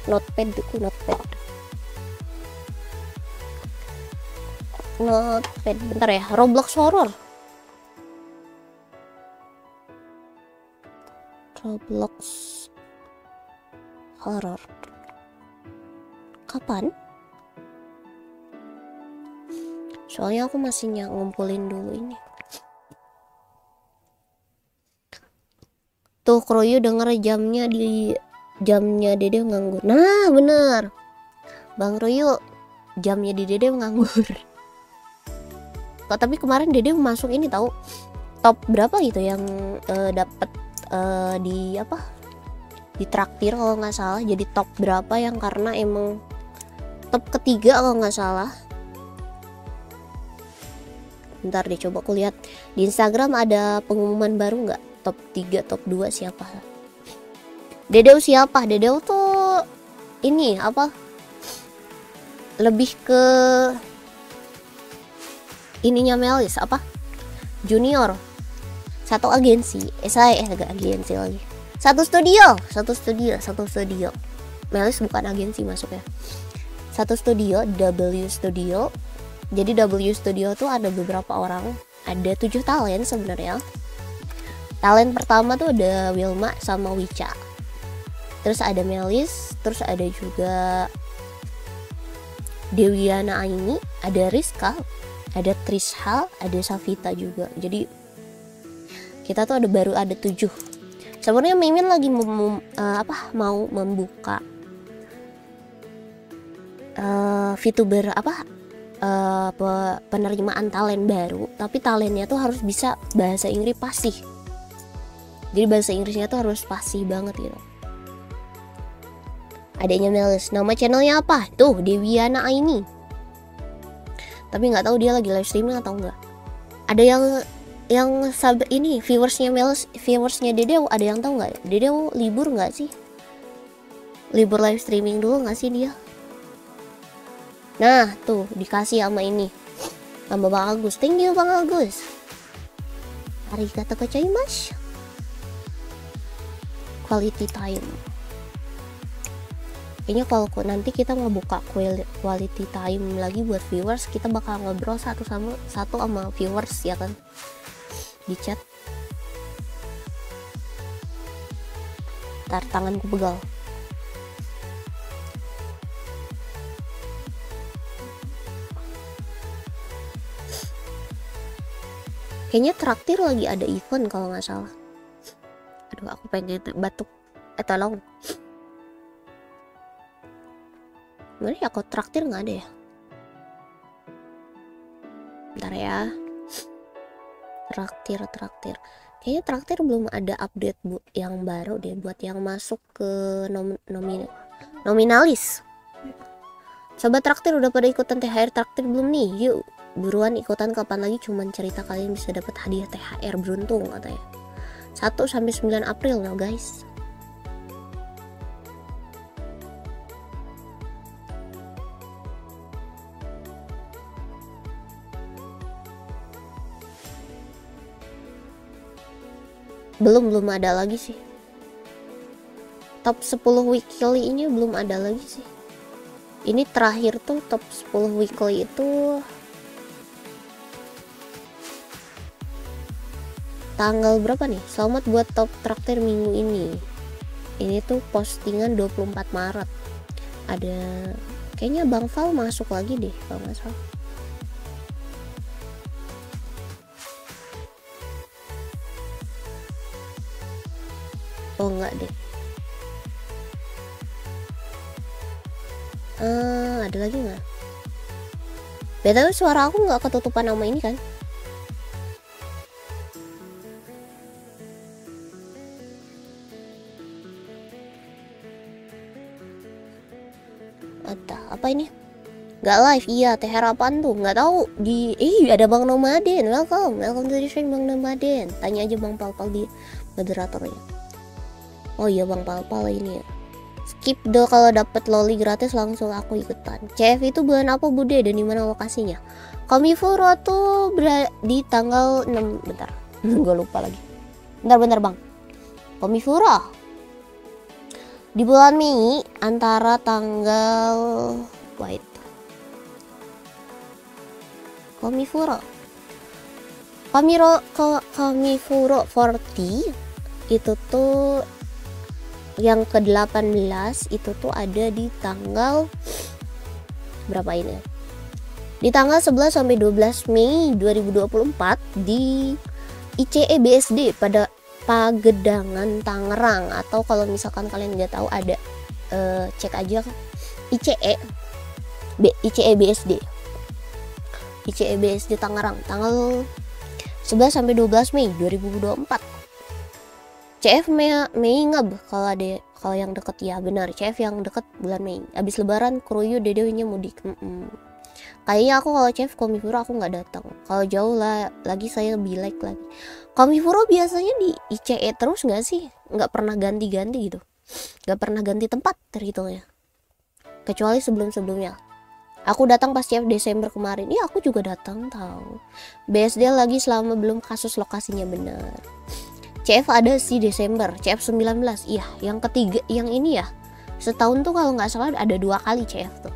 Notepad aku notepad notepad bentar ya. Roblox horror. Roblox horror. Kapan? Soalnya aku masih ngumpulin dulu ini. Tuh Kroyo denger jamnya di jamnya Dede nganggur. Nah bener. Bang Royo jamnya di Dede nganggur [LAUGHS] kok tapi kemarin Dede masuk ini tahu top berapa gitu yang uh, dapat uh, di apa? Di traktir kalau nggak salah jadi top berapa yang karena emang top ketiga kalau nggak salah. Ntar deh coba aku lihat. Di Instagram ada pengumuman baru nggak? Top 3 top 2 siapa? Dedeu siapa? Dedeu tuh ini apa? Lebih ke ininya Melis apa? Junior. Satu agensi. Eh saya eh agak agensi lagi. Satu studio. Satu studio. Satu studio. Melis bukan agensi masuk ya satu studio W Studio. Jadi W Studio tuh ada beberapa orang. Ada tujuh talent sebenarnya. Talent pertama tuh ada Wilma sama Wicha. Terus ada Melis terus ada juga Dewiana Aini ada Rizka ada Trishal ada Savita juga. Jadi kita tuh ada baru ada tujuh. Sebenarnya Mimin lagi mem, uh, apa mau membuka uh, VTuber apa uh, penerimaan talent baru. Tapi talentnya tuh harus bisa bahasa Inggris pasti jadi bahasa Inggrisnya tuh harus pasti banget gitu. Adanya Melis nama channelnya apa? Tuh Dewiana ini tapi nggak tahu dia lagi live streaming atau enggak ada yang yang sab ini viewersnya Melis viewersnya Dede ada yang tahu nggak Dede libur nggak sih libur live streaming dulu nggak sih dia Nah, tuh dikasih sama ini. Sama Bang Agus. Thank you Bang Agus. Arigato gozaimasu. Quality time. Kayaknya kalau nanti kita ngebuka quality time lagi buat viewers, kita bakal ngobrol satu sama satu sama viewers ya kan di chat. Ntar tanganku pegal. kayaknya traktir lagi ada event kalau nggak salah aduh aku pengen batuk eh tolong mana ya aku traktir nggak ada ya bentar ya traktir traktir kayaknya traktir belum ada update bu yang baru deh buat yang masuk ke nom nomin nominalis Sobat traktir udah pada ikutan THR traktir belum nih? Yuk, buruan ikutan kapan lagi cuman cerita kalian bisa dapat hadiah THR beruntung katanya. 1 sampai 9 April no guys. Belum belum ada lagi sih. Top 10 weekly ini belum ada lagi sih. Ini terakhir tuh top 10 weekly itu tanggal berapa nih? Selamat buat top traktir minggu ini. Ini tuh postingan 24 Maret. Ada kayaknya Bang Fal masuk lagi deh kalau nggak salah oh enggak deh uh, ada lagi nggak btw suara aku nggak ketutupan nama ini kan ada apa ini Gak live, iya. Teh harapan tuh, nggak tahu di. Ih, ada Bang Nomaden. Welcome, welcome to the stream Bang Nomaden. Tanya aja Bang Pal Pal di moderatornya oh iya bang pal-pal ini. Ya skip do kalau dapat loli gratis langsung aku ikutan. CF itu bulan apa bude dan di mana lokasinya? Komifuro tuh di tanggal 6 bentar. [LAUGHS] Gue lupa lagi. Bentar bentar bang. Komifuro di bulan Mei antara tanggal wait Komifuro Komiro Komifuro 40 itu tuh yang ke-18 itu tuh ada di tanggal berapa ini? Di tanggal 11 sampai 12 Mei 2024 di ICE BSD pada Pagedangan Tangerang. Atau kalau misalkan kalian nggak tahu ada uh, cek aja ICE B, ICE BSD ICE BSD Tangerang tanggal 11 sampai 12 Mei 2024 CF Mei, Mei ngab kalau ada kalau yang deket ya benar CF yang deket bulan Mei abis lebaran kruyu dedenya mudik mm -mm. kayaknya aku kalau CF Komifuro aku nggak datang kalau jauh lah lagi saya lebih like lagi Komifuro biasanya di ICE terus nggak sih nggak pernah ganti-ganti gitu nggak pernah ganti tempat terhitungnya kecuali sebelum-sebelumnya Aku datang pas CF Desember kemarin. Iya, aku juga datang tahu. BSD lagi selama belum kasus lokasinya benar. CF ada sih Desember CF 19 iya yang ketiga yang ini ya. Setahun tuh kalau nggak salah ada dua kali CF tuh.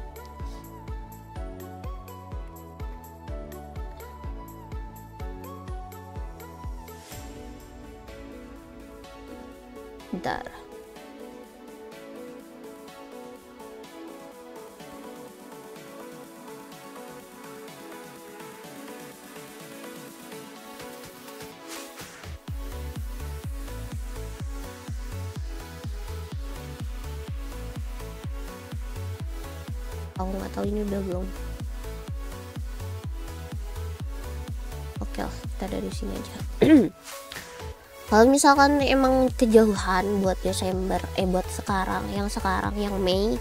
Bentar aku nggak tahu ini udah belum. Oke lah kita dari sini aja. [CLEARS THROAT] Kalau misalkan emang kejauhan buat Desember eh buat sekarang yang sekarang yang Mei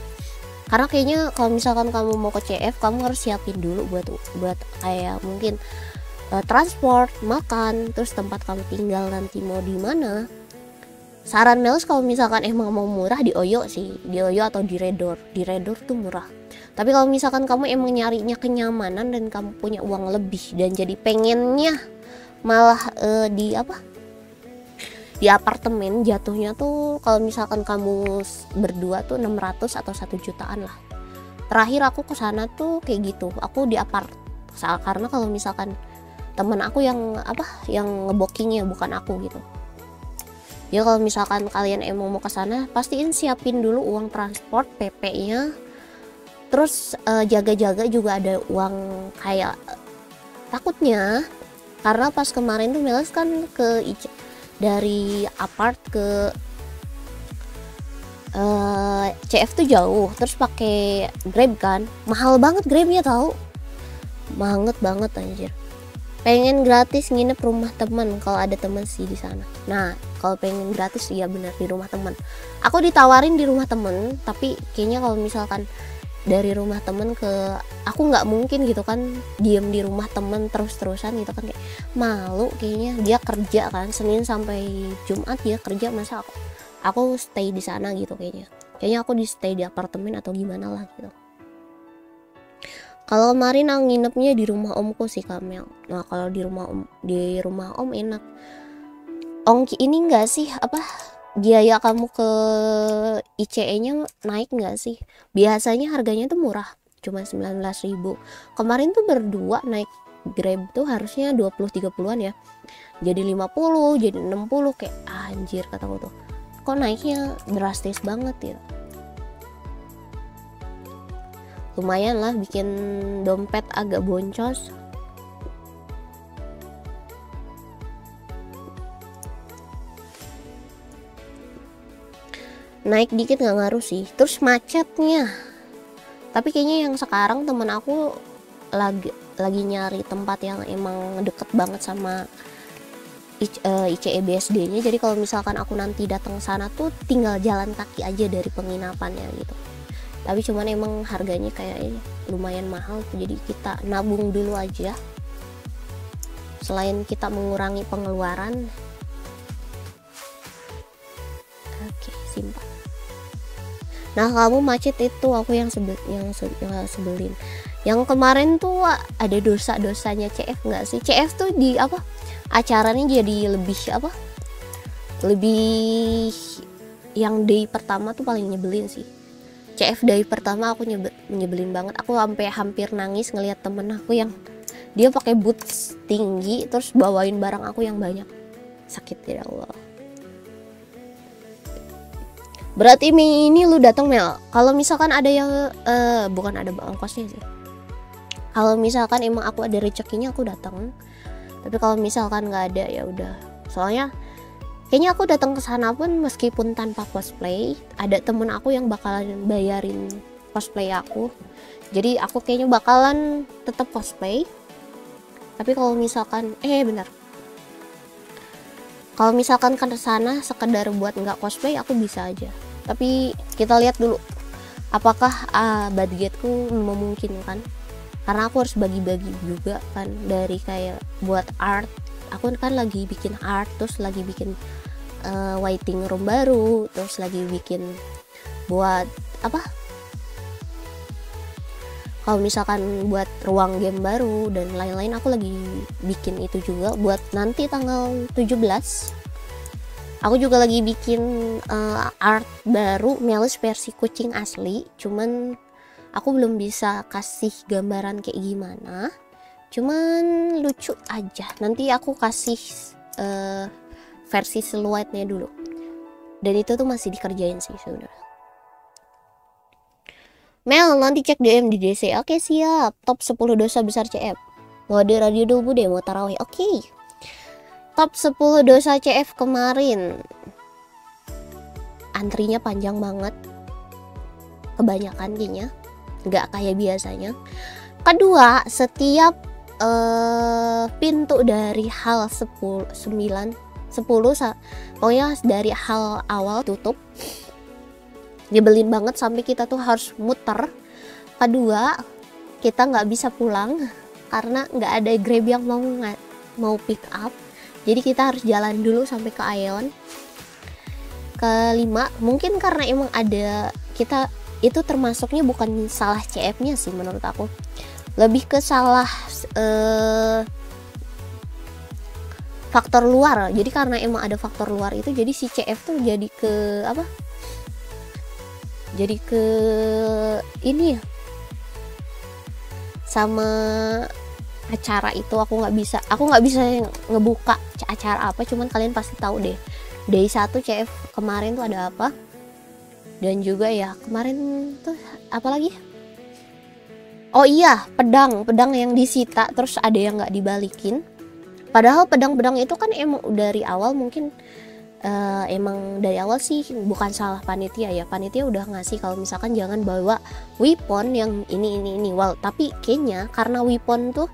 karena kayaknya kalau misalkan kamu mau ke CF kamu harus siapin dulu buat buat kayak mungkin uh, transport makan terus tempat kamu tinggal nanti mau di mana. Saran Melos kalau misalkan emang mau murah di Oyo sih di Oyo atau di Redor. Di Redor tuh murah tapi kalau misalkan kamu emang nyarinya kenyamanan dan kamu punya uang lebih dan jadi pengennya malah uh, di apa? Di apartemen jatuhnya tuh kalau misalkan kamu berdua tuh 600 atau satu jutaan lah. Terakhir aku ke sana tuh kayak gitu. Aku di apart karena kalau misalkan teman aku yang apa yang ngebookingnya bukan aku gitu. Ya kalau misalkan kalian emang mau ke sana pastiin siapin dulu uang transport PP nya terus eh, jaga-jaga uh, juga ada uang kayak takutnya karena pas kemarin tuh Melas kan ke dari apart ke uh, eh, CF tuh jauh terus pakai Grab kan. Mahal banget Grabnya tahu banget banget anjir. Pengen gratis nginep rumah teman kalau ada teman sih di sana. Nah kalau pengen gratis iya benar di rumah teman aku ditawarin di rumah temen tapi kayaknya kalau misalkan dari rumah temen ke aku nggak mungkin gitu kan diem di rumah temen terus-terusan gitu kan kayak malu kayaknya. Dia kerja kan Senin sampai Jumat dia kerja masa aku aku stay di sana gitu kayaknya. Kayaknya aku di stay di apartemen atau gimana lah gitu. Kalau kemarin aku nginepnya di rumah omku sih Kamel. Nah kalau di rumah om di rumah om enak. Ongki ini enggak sih apa biaya kamu ke ICE-nya naik nggak sih? Biasanya harganya tuh murah, cuma 19.000. Kemarin tuh berdua naik Grab tuh harusnya 20-30an ya. Jadi 50, jadi 60 kayak anjir kataku tuh. Kok naiknya drastis banget ya? Lumayan lah bikin dompet agak boncos. Naik dikit nggak ngaruh sih. Terus macetnya. Tapi kayaknya yang sekarang temen aku lagi lagi nyari tempat yang emang deket banget sama ICE BSD nya jadi kalau misalkan aku nanti datang sana tuh tinggal jalan kaki aja dari penginapannya gitu. Tapi cuman emang harganya kayak lumayan mahal jadi kita nabung dulu aja. Selain kita mengurangi pengeluaran. Oke simpan nah kamu macet itu aku yang sebel yang, se yang sebelin. Yang kemarin tuh ada dosa-dosanya CF nggak sih? CF tuh di apa acaranya jadi lebih apa lebih yang day pertama tuh paling nyebelin sih. CF day pertama aku nyebe, nyebelin banget. Aku sampai hampir nangis ngelihat temen aku yang dia pakai boots tinggi terus bawain barang aku yang banyak. Sakit ya Allah Berarti ini lu datang Mel. Kalau misalkan ada yang uh, bukan ada ongkosnya sih. Kalau misalkan emang aku ada rezekinya aku datang. Tapi kalau misalkan nggak ada ya udah. Soalnya kayaknya aku datang ke sana pun meskipun tanpa cosplay, ada temen aku yang bakalan bayarin cosplay aku. Jadi aku kayaknya bakalan tetap cosplay. Tapi kalau misalkan eh benar. Kalau misalkan ke sana sekedar buat nggak cosplay aku bisa aja tapi kita lihat dulu apakah uh, budgetku memungkinkan? Karena aku harus bagi-bagi juga kan dari kayak buat art. Aku kan lagi bikin art terus lagi bikin uh, waiting room baru terus lagi bikin buat apa? Kalau misalkan buat ruang game baru dan lain-lain aku lagi bikin itu juga buat nanti tanggal 17 aku juga lagi bikin uh, art baru Melis versi kucing asli. Cuman aku belum bisa kasih gambaran kayak gimana. Cuman lucu aja. Nanti aku kasih uh, versi siluetnya dulu. Dan itu tuh masih dikerjain sih sebenarnya. Mel nanti cek DM di DC oke siap. Top 10 dosa besar CF mode radio dulu deh mau tarawih. Oke top 10 dosa CF kemarin. Antrinya panjang banget. Kebanyakan kayaknya. Nggak kayak biasanya. Kedua setiap uh, pintu dari hal 10 9 10 pokoknya dari hal awal tutup. Nyebelin banget sampai kita tuh harus muter. Kedua kita nggak bisa pulang karena nggak ada grab yang mau mau pick up jadi kita harus jalan dulu sampai ke Aeon kelima mungkin karena emang ada kita itu termasuknya bukan salah CF nya sih menurut aku. Lebih ke salah uh, faktor luar. Jadi karena emang ada faktor luar itu jadi si CF tuh jadi ke apa? Jadi ke ini ya. Sama acara itu aku nggak bisa aku nggak bisa ngebuka acara apa cuman kalian pasti tahu deh. Day satu CF kemarin tuh ada apa? Dan juga ya kemarin tuh apa lagi? Oh iya pedang pedang yang disita terus ada yang nggak dibalikin. Padahal pedang-pedang itu kan emang dari awal mungkin uh, emang dari awal sih bukan salah panitia ya. Panitia udah ngasih kalau misalkan jangan bawa weapon yang ini ini ini. Wow tapi kayaknya karena weapon tuh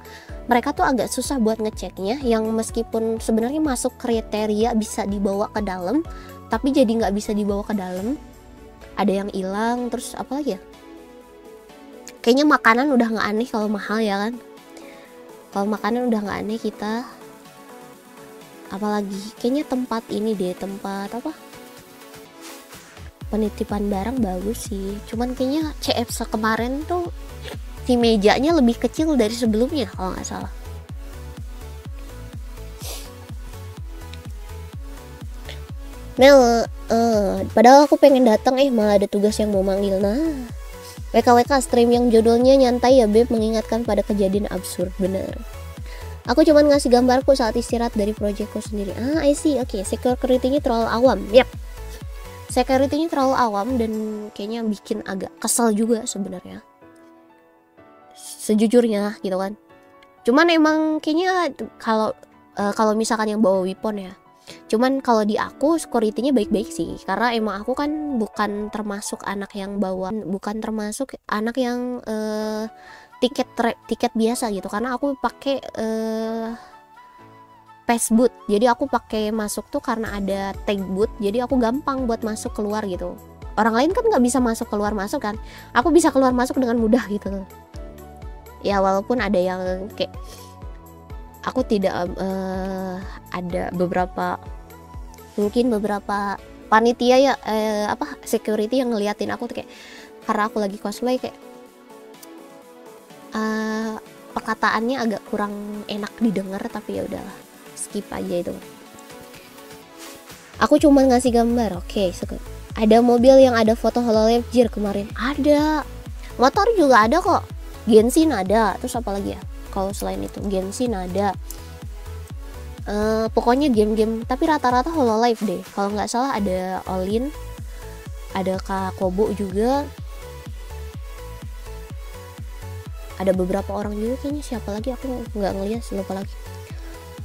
mereka tuh agak susah buat ngeceknya yang meskipun sebenarnya masuk kriteria bisa dibawa ke dalam tapi jadi nggak bisa dibawa ke dalam. Ada yang hilang terus apa lagi ya? Kayaknya makanan udah nggak aneh kalau mahal ya kan? Kalau makanan udah nggak aneh kita apalagi kayaknya tempat ini deh tempat apa? Penitipan barang bagus sih. Cuman kayaknya CF kemarin tuh si mejanya lebih kecil dari sebelumnya kalau nggak salah Mel, uh, padahal aku pengen datang eh malah ada tugas yang mau manggil. Nah, WKWK stream yang judulnya nyantai ya beb mengingatkan pada kejadian absurd bener. Aku cuma ngasih gambarku saat istirahat dari proyekku sendiri. Ah, I see. Oke, okay. security-nya terlalu awam. Yap. Security-nya terlalu awam dan kayaknya bikin agak kesel juga sebenarnya. Sejujurnya gitu kan. Cuman emang kayaknya kalau uh, kalau misalkan yang bawa weapon ya, cuman kalau di aku security-nya baik-baik sih karena emang aku kan bukan termasuk anak yang bawa bukan termasuk anak yang uh, tiket tiket biasa gitu. Karena aku pakai uh, pass boot. Jadi aku pakai masuk tuh karena ada tag boot jadi aku gampang buat masuk keluar gitu. Orang lain kan nggak bisa masuk keluar masuk kan. Aku bisa keluar masuk dengan mudah gitu ya walaupun ada yang kayak aku tidak uh, ada beberapa mungkin beberapa panitia ya uh, apa security yang ngeliatin aku tuh kayak karena aku lagi cosplay kayak uh, perkataannya agak kurang enak didengar tapi ya udahlah skip aja itu. Aku cuma ngasih gambar oke okay, ada mobil yang ada foto hololens kemarin. Ada. Motor juga ada kok Genshin ada terus apa lagi ya? Kalau selain itu Genshin ada uh, pokoknya game-game tapi rata-rata Hololive deh. Kalau nggak salah ada Olin ada Kak Kobo juga. Ada beberapa orang juga kayaknya siapa lagi? Aku nggak ngeliat lupa lagi.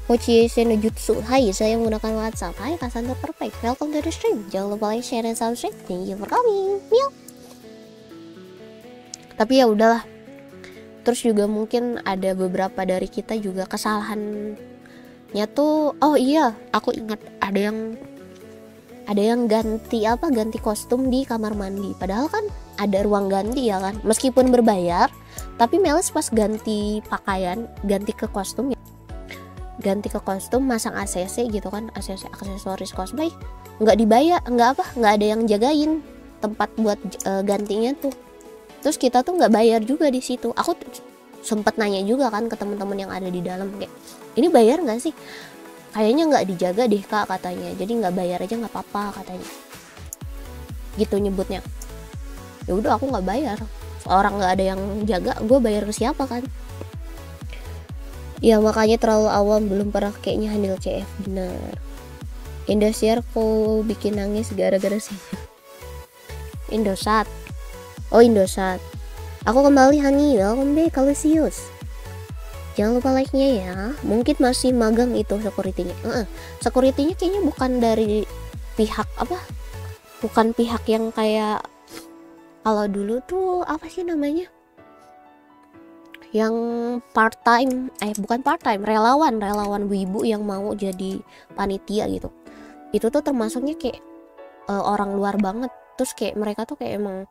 Kochi Senojutsu. Hai saya menggunakan WhatsApp. Hai Cassandra Perfect. Welcome to the stream. Jangan lupa like, share, dan subscribe. Thank you for coming. Meow Tapi ya udahlah terus juga mungkin ada beberapa dari kita juga kesalahannya tuh oh iya aku ingat ada yang ada yang ganti apa ganti kostum di kamar mandi. Padahal kan ada ruang ganti ya kan? Meskipun berbayar tapi Melis pas ganti pakaian ganti ke kostum ya. Ganti ke kostum masang ACC gitu kan ACC aksesoris cosplay. Nggak dibayar nggak apa nggak ada yang jagain tempat buat uh, gantinya tuh terus kita tuh nggak bayar juga di situ. Aku sempet nanya juga kan ke teman-teman yang ada di dalam kayak ini bayar nggak sih? Kayaknya nggak dijaga deh kak katanya. Jadi nggak bayar aja nggak apa-apa katanya. Gitu nyebutnya. Ya udah aku nggak bayar. Orang nggak ada yang jaga gue bayar ke siapa kan? Ya makanya terlalu awam belum pernah kayaknya handle CF bener Indosiar kok bikin nangis gara-gara sih. Indosat Oh Indosat Aku kembali Hani. Welcome back Kalisius Jangan lupa like nya ya. Mungkin masih magang itu security-nya. Uh -uh. Security-nya kayaknya bukan dari pihak apa? Bukan pihak yang kayak Kalau dulu tuh apa sih namanya? Yang part time eh bukan part time relawan. Relawan wibu yang mau jadi panitia gitu. Itu tuh termasuknya kayak uh, orang luar banget. Terus kayak mereka tuh kayak emang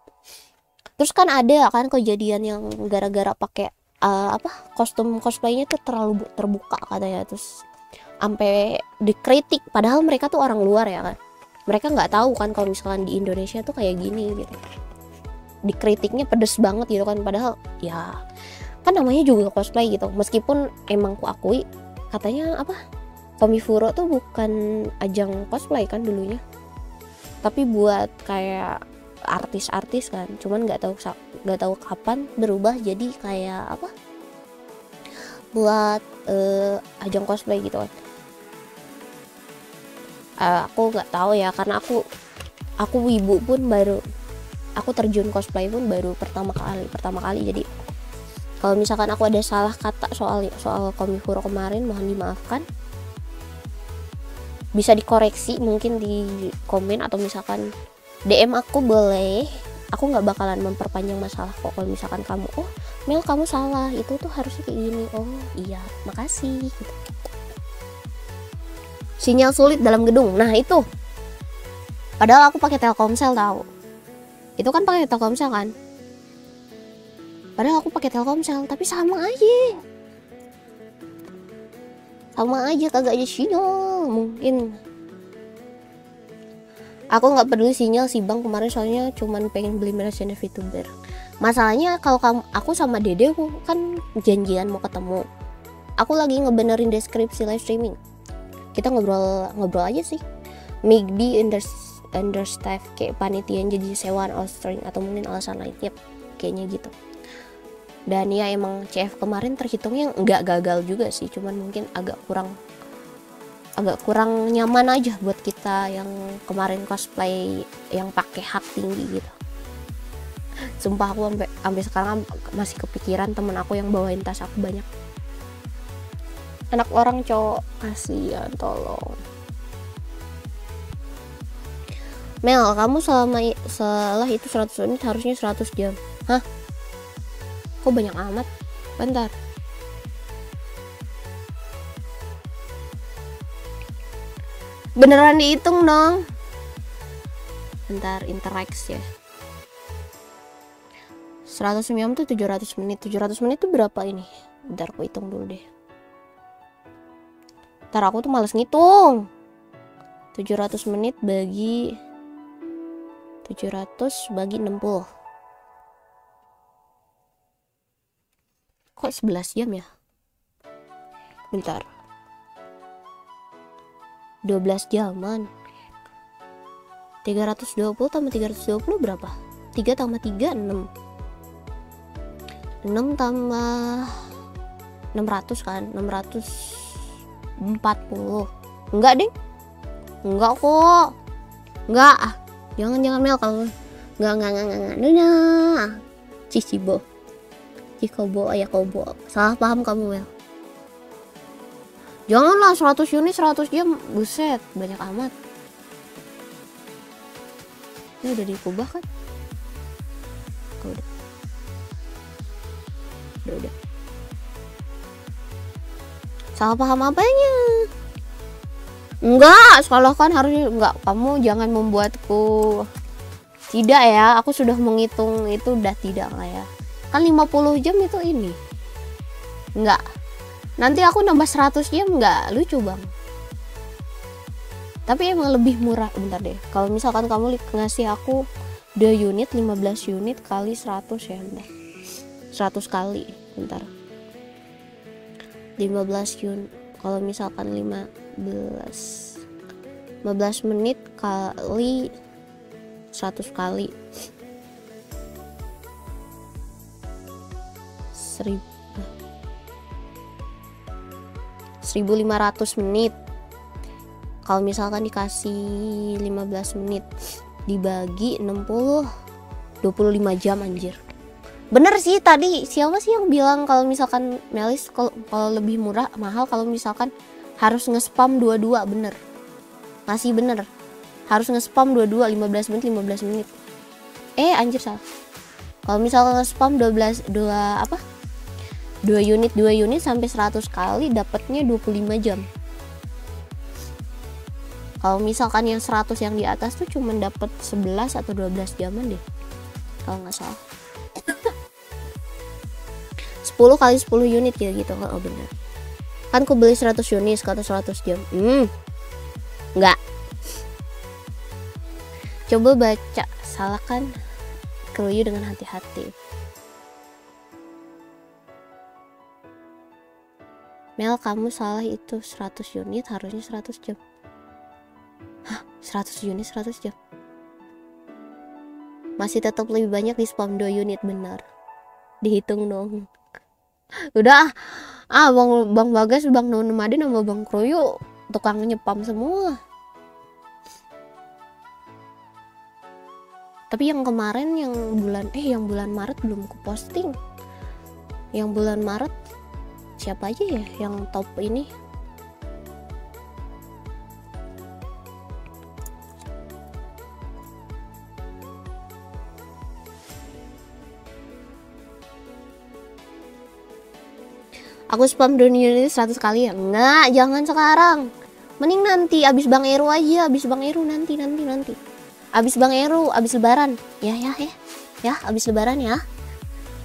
terus kan ada kan kejadian yang gara-gara pakai uh, apa kostum cosplaynya tuh terlalu terbuka katanya. Terus sampai dikritik padahal mereka tuh orang luar ya kan. Mereka nggak tahu kan kalau misalkan di Indonesia tuh kayak gini gitu. Dikritiknya pedes banget gitu kan padahal ya kan namanya juga cosplay gitu. Meskipun emang ku akui katanya apa Komifuro tuh bukan ajang cosplay kan dulunya. Tapi buat kayak artis-artis kan. Cuman nggak tahu nggak tahu kapan berubah jadi kayak apa? Buat uh, ajang cosplay gitu kan. Uh, aku nggak tahu ya karena aku aku wibu pun baru aku terjun cosplay pun baru pertama kali pertama kali. Jadi kalau misalkan aku ada salah kata soal soal komihuro kemarin mohon dimaafkan. Bisa dikoreksi mungkin di komen atau misalkan DM aku boleh. Aku nggak bakalan memperpanjang masalah kok kalau misalkan kamu oh Mel kamu salah. Itu tuh harusnya kayak gini. Oh iya. Makasih. Gitu. sinyal sulit dalam gedung. Nah itu. Padahal aku pakai Telkomsel tahu. Itu kan pakai Telkomsel kan? Padahal aku pakai Telkomsel tapi sama aja. Sama aja kagak aja sinyal. Mungkin aku nggak peduli sinyal sih bang. Kemarin soalnya cuman pengen beli merchandise VTuber masalahnya kalau kamu aku sama dede aku kan janjian mau ketemu. Aku lagi ngebenerin deskripsi live streaming. Kita ngobrol ngobrol aja sih. Maybe under under staff kayak panitia yang jadi sewaan string atau mungkin alasan lain. Yep, kayaknya gitu. Dan ya emang CF kemarin terhitungnya nggak gagal juga sih cuman mungkin agak kurang agak kurang nyaman aja buat kita yang kemarin cosplay yang pakai hak tinggi gitu sumpah aku sampai sampai sekarang masih kepikiran temen aku yang bawain tas aku banyak anak orang cowok kasihan tolong Mel, kamu selama setelah itu 100 menit harusnya 100 jam. Hah? Kok banyak amat? Bentar. Beneran dihitung dong. Bentar interaksi ya. 100 jam tuh 700 menit. 700 menit tuh berapa ini? Bentar aku hitung dulu deh. Ntar aku tuh males ngitung. 700 menit bagi 700 bagi 60 kok 11 jam ya? Bentar 12 jaman. 320 tambah 320 berapa? 3 tambah 3 6 6 tambah 600 kan? 640 enggak deh enggak kok. Enggak. Jangan jangan Mel kamu enggak enggak enggak enggak. Enggak cicibo cikobo ayah kobo salah paham kamu Mel Janganlah 100 unit 100 jam Buset banyak amat. Ini udah dikubah kan? Oh, udah. Udah udah. Salah paham apanya? Enggak Salah kan harusnya Enggak. Kamu jangan membuatku Tidak ya. Aku sudah menghitung itu udah tidak lah ya. Kan 50 jam itu ini. Enggak nanti aku nambah 100 jam nggak lucu bang. Tapi emang lebih murah. Bentar deh. Kalau misalkan kamu ngasih aku 2 unit 15 unit kali 100 ya bentar. 100 kali bentar. 15 unit kalau misalkan 15 15 menit kali 100 kali. 1000 1500 menit. Kalau misalkan dikasih 15 menit dibagi 60 25 jam anjir. Bener sih tadi siapa sih yang bilang kalau misalkan Melis kalau, lebih murah mahal kalau misalkan harus nge-spam dua-dua bener. Masih bener. Harus nge-spam dua-dua 15 menit 15 menit. Eh anjir salah. Kalau misalkan nge-spam 12 dua apa 2 unit 2 unit sampai 100 kali dapatnya 25 jam. Kalau misalkan yang 100 yang di atas tuh cuma dapat 11 atau 12 jaman deh kalau nggak salah. [LAUGHS] 10 kali 10 unit ya gitu oh bener. Kan aku beli 100 unit kata 100 jam. Hmm nggak. Coba baca salah kan keruyu dengan hati-hati Mel kamu salah itu 100 unit harusnya 100 jam. Hah 100 unit 100 jam? Masih tetap lebih banyak di spam 2 unit benar. Dihitung dong. Udah ah bang bang bagas bang non madin sama bang kroyo tukang nyepam semua. Tapi yang kemarin yang bulan eh yang bulan Maret belum ku posting yang bulan Maret siapa aja ya yang top ini Aku spam dunia ini 100 kali ya? Enggak, jangan sekarang. Mending nanti, abis Bang Eru aja. Abis Bang Eru, nanti, nanti, nanti. Abis Bang Eru, abis lebaran. Ya, ya, ya. Ya, abis lebaran ya.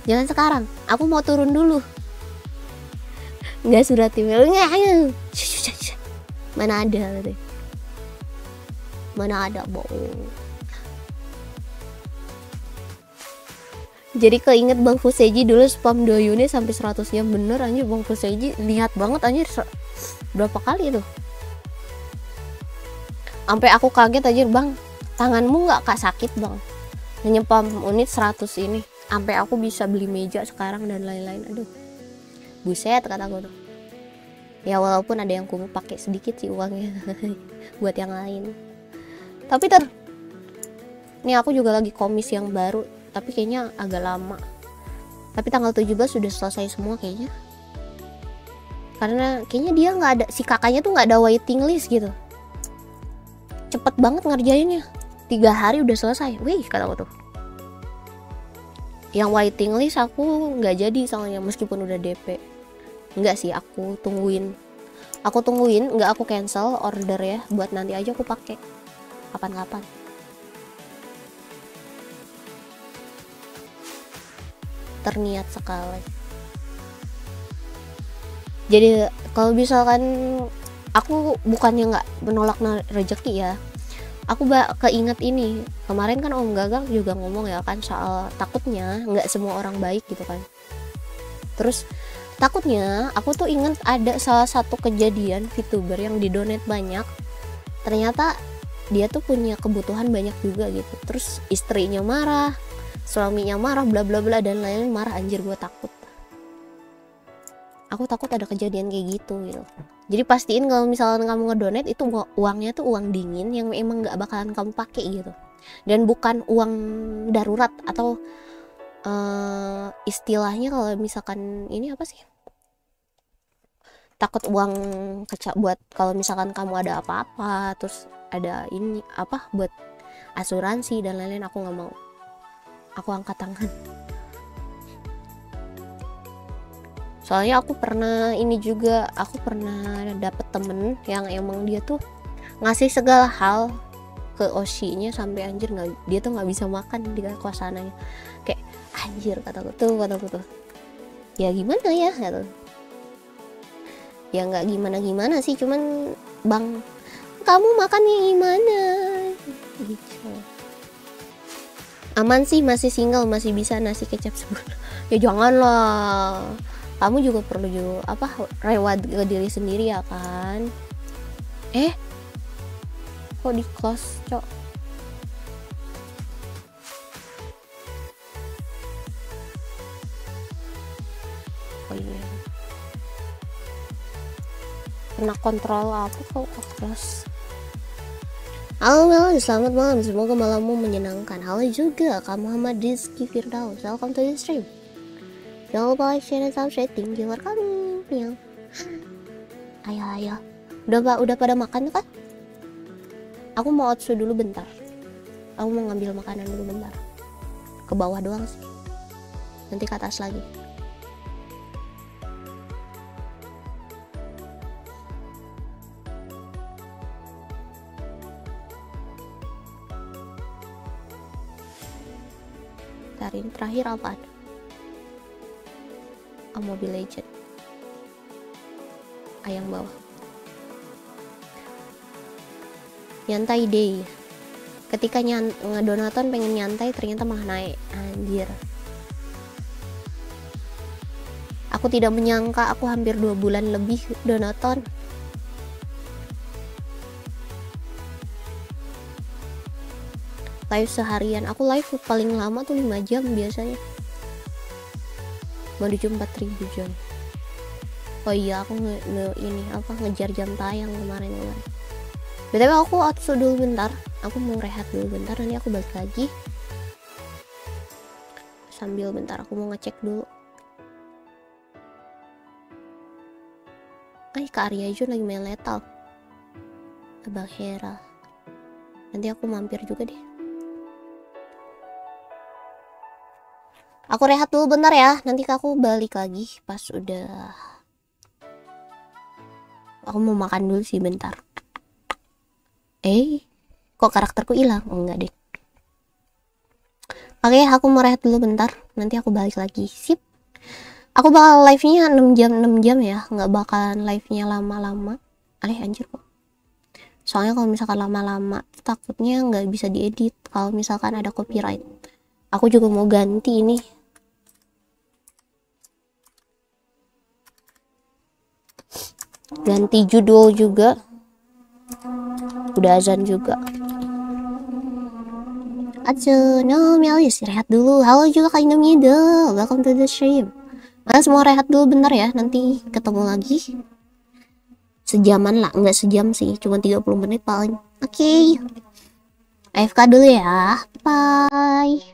Jangan sekarang. Aku mau turun dulu nggak surat email. Mana ada mana ada bohong. Jadi keinget Bang Fuseji dulu spam doyune sampai 100 nya bener anjir. Bang Fuseji niat banget anjir. Berapa kali tuh sampai aku kaget anjir. Bang tanganmu nggak kak sakit Bang? Nyepam unit 100 ini. Sampai aku bisa beli meja sekarang dan lain-lain. Aduh buset kata aku tuh ya walaupun ada yang kumu pakai sedikit sih uangnya [LAUGHS] buat yang lain. Tapi ter ini aku juga lagi komis yang baru tapi kayaknya agak lama. Tapi tanggal 17 sudah selesai semua kayaknya. Karena kayaknya dia nggak ada si kakaknya tuh nggak ada waiting list gitu. Cepet banget ngerjainnya. Tiga hari udah selesai. Wih kata aku tuh. Yang waiting list aku nggak jadi soalnya meskipun udah DP nggak sih aku tungguin. Aku tungguin nggak aku cancel order ya. Buat nanti aja aku pakai. Kapan-kapan. Terniat sekali. Jadi kalau misalkan aku bukannya nggak menolak rezeki ya aku bak keinget ini. Kemarin kan om gagang juga ngomong ya kan soal takutnya nggak semua orang baik gitu kan. Terus takutnya aku tuh inget ada salah satu kejadian VTuber yang didonate banyak. Ternyata dia tuh punya kebutuhan banyak juga gitu. Terus istrinya marah suaminya marah bla bla bla dan lain-lain marah. Anjir gue takut. Aku takut ada kejadian kayak gitu gitu. Jadi pastiin kalau misalnya kamu ngedonate itu uangnya tuh uang dingin yang emang nggak bakalan kamu pakai gitu. Dan bukan uang darurat atau uh, istilahnya kalau misalkan ini apa sih? Takut uang kecak buat kalau misalkan kamu ada apa-apa terus ada ini apa buat asuransi dan lain-lain aku nggak mau. Aku angkat tangan. Soalnya aku pernah ini juga aku pernah dapet temen yang emang dia tuh ngasih segala hal ke Oshinya sampai anjir nggak dia tuh nggak bisa makan di kosananya. kayak anjir kataku tuh kataku tuh. Ya gimana ya gitu. Ya nggak gimana gimana sih cuman bang kamu makannya gimana? Gitu. Aman sih masih single masih bisa nasi kecap sebut [LAUGHS] ya janganlah. Kamu juga perlu juga apa rewat ke diri sendiri ya kan? Eh kok di close cok pernah kontrol apa kok close Halo Mel, selamat malam. Semoga malammu menyenangkan. Halo juga, Kak Muhammad Rizky Firdaus. Welcome to the stream. Jangan lupa like, share, dan subscribe. Thank you for coming. Ayo, ayo. Udah, udah pada makan kan? Aku mau outsu dulu bentar. Aku mau ngambil makanan dulu bentar. Ke bawah doang sih. Nanti ke atas lagi. Cariin terakhir apa? Oh, Mobile Legend. Ayam bawah. Nyantai day. Ketika nyan ngedonaton pengen nyantai ternyata malah naik. Anjir. Aku tidak menyangka aku hampir dua bulan lebih donaton live seharian. Aku live paling lama tuh 5 jam biasanya. Mau cuma 4000 jam. Oh iya aku nge, nge ini apa ngejar jam tayang kemarin kemarin btw aku outso dulu bentar. Aku mau rehat dulu bentar nanti aku balik lagi. Sambil bentar aku mau ngecek dulu. Ay, Kak Arya Jun lagi main letal Abang Hera. Nanti aku mampir juga deh Aku rehat dulu bentar ya, nanti aku balik lagi pas udah aku mau makan dulu sih bentar. Eh kok karakterku hilang? Oh enggak deh. Oke aku mau rehat dulu bentar. Nanti aku balik lagi. Sip. Aku bakal live nya 6 jam 6 jam ya. Nggak bakalan live nya lama-lama. Alih anjir kok. Soalnya kalau misalkan lama-lama takutnya nggak bisa diedit. Kalau misalkan ada copyright aku juga mau ganti ini ganti judul juga udah azan juga Aduh, no, Melis, rehat dulu. Halo juga Kak Indo Middle, welcome to the stream. Mana semua rehat dulu bentar ya, nanti ketemu lagi. Sejaman lah, nggak sejam sih, cuma 30 menit paling. Oke. Okay. AFK dulu ya. Bye.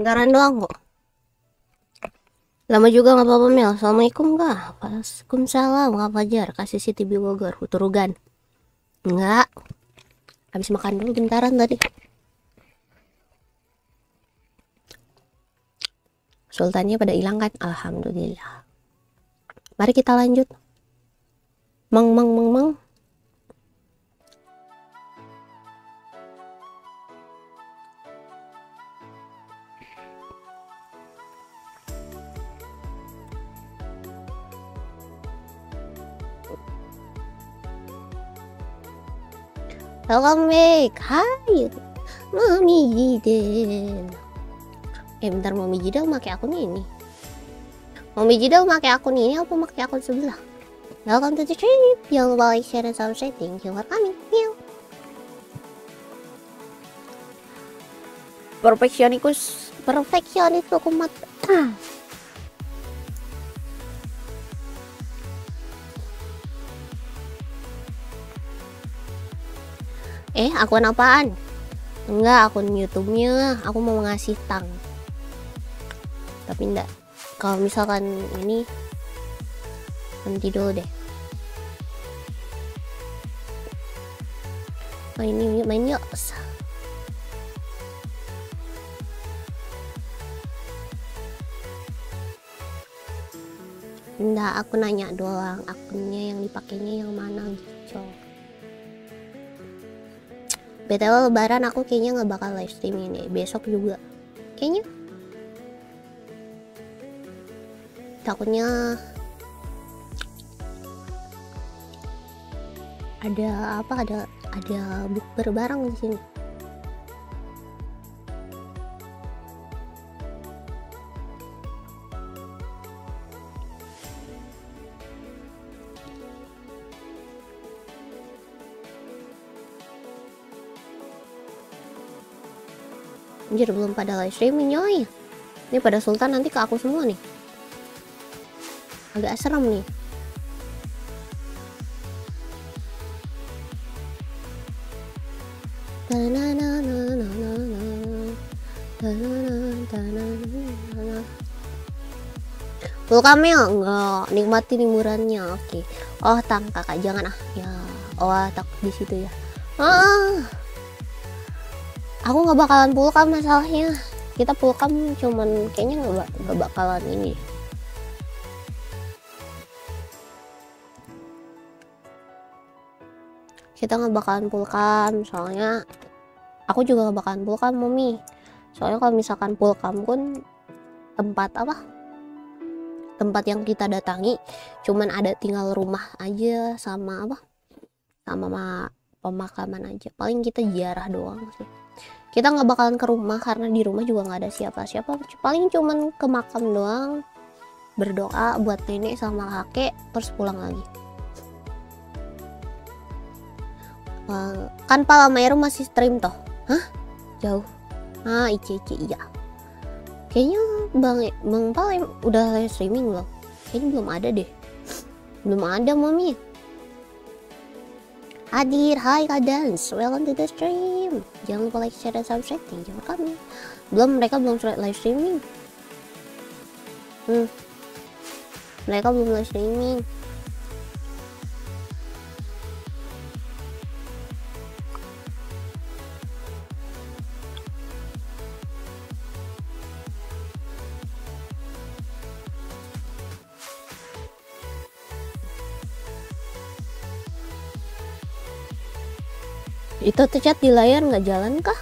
Bentaran doang kok. Lama juga nggak apa-apa Mel. Assalamualaikum kak. Waalaikumsalam kak Fajar. Kasih si TV Bogor. Uturugan. Enggak. Habis makan dulu bentaran tadi. Sultannya pada hilang kan? Alhamdulillah. Mari kita lanjut. Mang mang back. Hai. Mami Jidel. Eh bentar Mami Jidel pakai akun ini. Mami Jidel pakai akun ini apa pakai akun sebelah? Welcome to the trip. Jangan lupa like, share, dan subscribe. Thank you for coming. Meow. Perfeksionikus, perfeksionis kumat. [CLEARS THROAT] Eh, akun apaan? Enggak, akun YouTube-nya. Aku mau ngasih tang. Tapi enggak. Kalau misalkan ini nanti dulu deh. Main yuk, main yuk. Enggak, aku nanya doang. Akunnya yang dipakainya yang mana gitu. BTW lebaran aku kayaknya nggak bakal live streaming deh. Besok juga. Kayaknya. Takutnya ada apa ada ada bukber bareng di sini. Anjir belum pada live streaming nyoy Ini pada sultan nanti ke aku semua nih. Agak serem nih. Pulkamnya enggak. Nikmati liburannya oke. Oh tang kakak jangan ah. Ya oh tak di situ ya. Ah aku nggak bakalan pulkam masalahnya. Kita pulkam cuman kayaknya nggak nggak bakalan ini. Kita nggak bakalan pulkam soalnya aku juga nggak bakalan pulkam mami. Soalnya kalau misalkan pulkam pun tempat apa? Tempat yang kita datangi cuman ada tinggal rumah aja sama apa? Sama ma pemakaman aja. Paling kita ziarah doang sih kita nggak bakalan ke rumah karena di rumah juga nggak ada siapa-siapa. Paling cuman ke makam doang berdoa buat nenek sama kakek terus pulang lagi. Kan Palamero masih stream toh? Hah? Jauh. Ah ice ice iya. Kayaknya bang bang Palem udah live streaming loh. Kayaknya belum ada deh. Belum ada mami hadir hai kadans welcome to the stream. Jangan lupa like share dan subscribe. Thank you for coming. Belum mereka belum live streaming. Hmm. Mereka belum live streaming itu tuh chat di layar nggak jalan kah?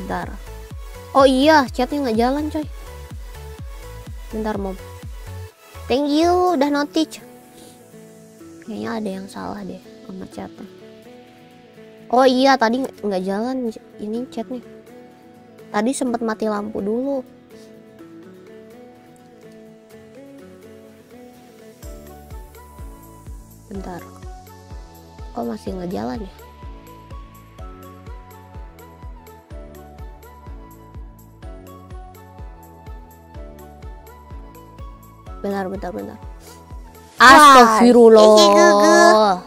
Bentar. Oh iya chatnya nggak jalan coy. Bentar mom thank you udah notice kayaknya ada yang salah deh sama chatnya. Oh iya tadi nggak jalan ini chatnya. Tadi sempat mati lampu dulu. Bentar. Kok masih nggak jalan ya bentar bentar bentar Astagfirullah.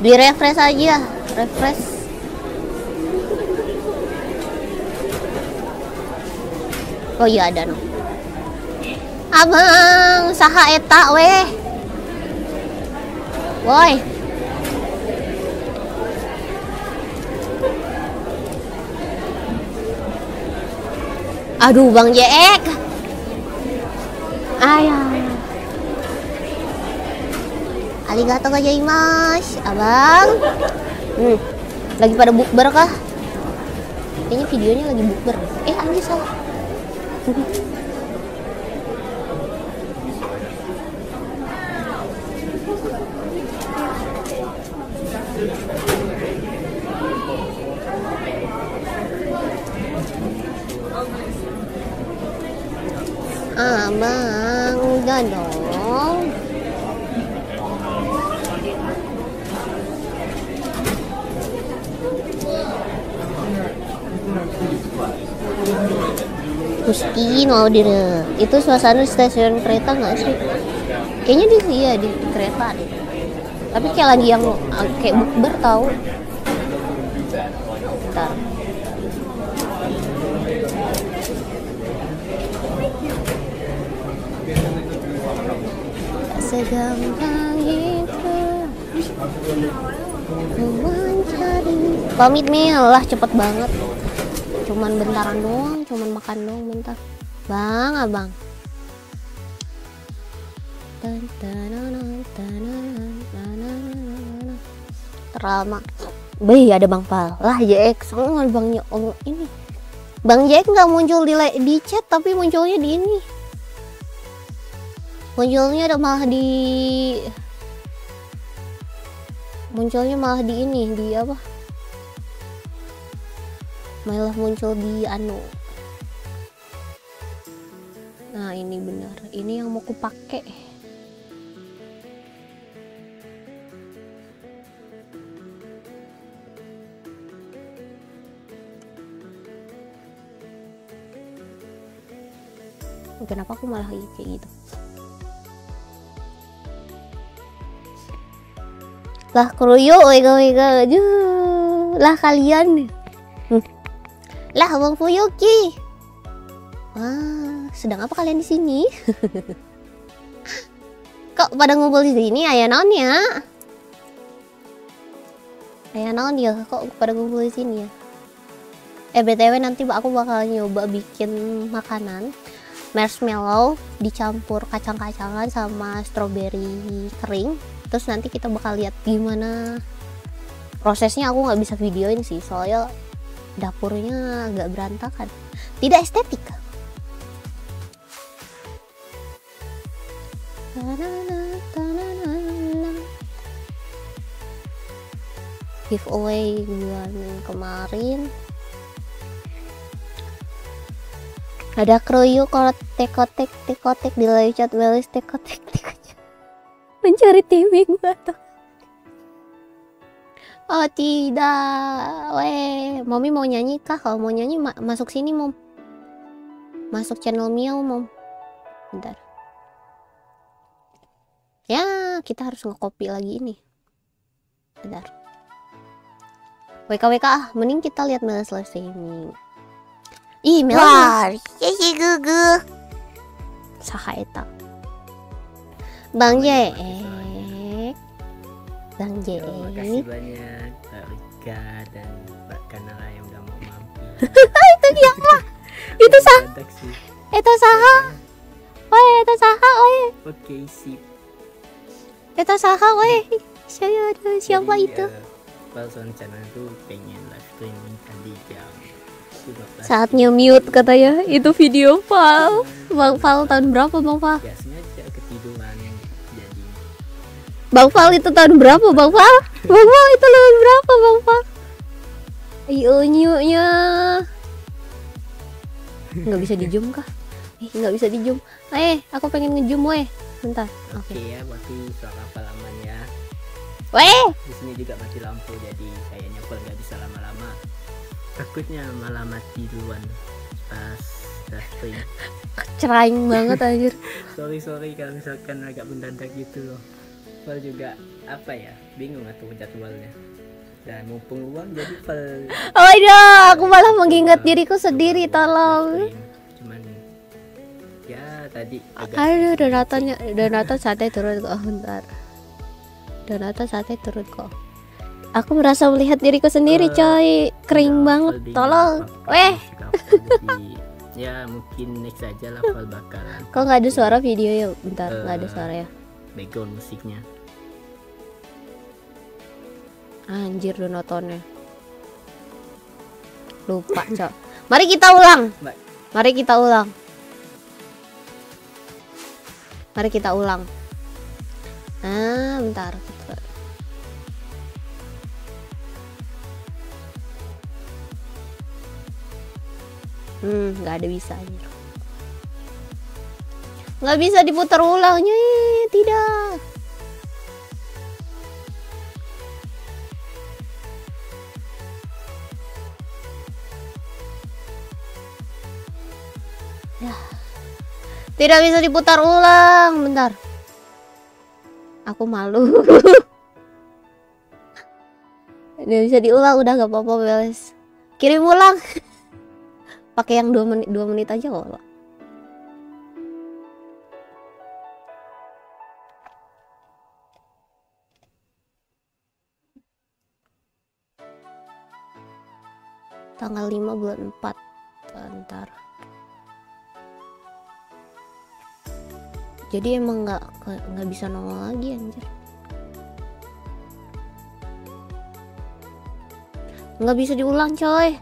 Di refresh aja refresh. Oh iya ada no. Abang saha eta weh. Woi Aduh Bang Jek. Ayah. Arigato gozaimasu, Abang. Hmm. Lagi pada bukber kah? Kayaknya videonya lagi bukber. Eh, anjir salah. Udah dong. Gusti mau di itu suasana stasiun kereta nggak sih? Kayaknya di iya di, di kereta deh. Tapi kayak lagi yang kayak bukber tahu. Bentar. Segampang itu mencari pamit Mil lah cepet banget. Cuman bentaran doang cuman makan doang bentar. Bang abang. Terlama Bih ada Bang Pal. Lah soalnya Bang oh, ini. Bang Jack nggak muncul di di chat tapi munculnya di ini munculnya udah malah di munculnya malah di ini di apa? Malah muncul di anu. Nah ini benar. Ini yang mau ku pakai kenapa aku malah kayak gitu? Lah keroyo wega wega aja lah kalian. Hmm. lah bang Fuyuki wah sedang apa kalian di sini? [LAUGHS] Kok pada ngumpul di sini? Ayah naon ya? Ayah naon ya? Kok pada ngumpul di sini ya? Eh btw nanti aku bakal nyoba bikin makanan marshmallow dicampur kacang-kacangan sama strawberry kering terus nanti kita bakal lihat gimana prosesnya. Aku nggak bisa videoin sih soalnya dapurnya agak berantakan. Tidak estetik. Giveaway bulan kemarin. Ada kroyo kalau tekotek tekotek di live chat Welis tekotek tekotek mencari timing batu oh tidak. Weh mami mau nyanyi kah? Kalau mau nyanyi ma- masuk sini mom. Masuk channel Miau mom. Bentar. Ya kita harus ngekopi lagi ini. Bentar. WKWK ah mending kita lihat Melis live streaming ih Melis War, hihi gugu. saha eta Bang Jaek Bang Terima kasih banyak Mbak Rika dan Mbak Kanala yang udah mau mampir. [LAUGHS] itu dia [LAUGHS] itu sah itu saha. Weh itu saha weh. Oke sip. itu saha weh. Saya ada siapa Jadi, itu? eh, Pals rencana tuh pengen live streaming tadi jam 15. saatnya mute katanya. Itu video Val Bang Val tahun berapa Bang Val Ya Bang Val itu tahun berapa Bang Val? Bang Val itu tahun berapa Bang Val? Ayo nyunya nggak bisa [LAUGHS] di zoom kah? Eh nggak bisa di zoom eh aku pengen ngezoom weh. Bentar oke. Oke ya berarti suara palaman ya. weh! Di sini juga mati lampu jadi kayaknya Pal nggak bisa lama-lama. Takutnya malah mati duluan. Pas ceraing banget anjir. [LAUGHS] Sorry sorry kalau misalkan agak mendadak gitu loh Val juga apa ya bingung atur jadwalnya. Dan mumpung luang jadi Val. Oh iya aku malah mengingat diriku sendiri tolong. cuman ya tadi agak aduh donatanya donata sate turun kok bentar. Donata sate turun kok. Aku merasa melihat diriku sendiri Eh, coy. Kering udah banget tolong. weh. ya mungkin next aja lah Val [LAUGHS] bakalan. Kok nggak ada suara video ya? Bentar nggak ada Eh. suara ya background musiknya. Anjir donatonnya lupa [LAUGHS] cok. Mari kita ulang. Mari kita ulang. Mari kita ulang. Ah bentar. Hmm nggak ada bisa anjir nggak bisa diputar ulangnya tidak Tidak bisa diputar ulang. Bentar. Aku malu. [LAUGHS] Tidak bisa diulang udah gak apa-apa beres. Kirim ulang. [LAUGHS] Pakai yang dua menit dua menit aja kok. Tanggal 5 bulan 4 Bentar. jadi emang nggak nggak bisa nongol lagi anjir. Nggak bisa diulang coy.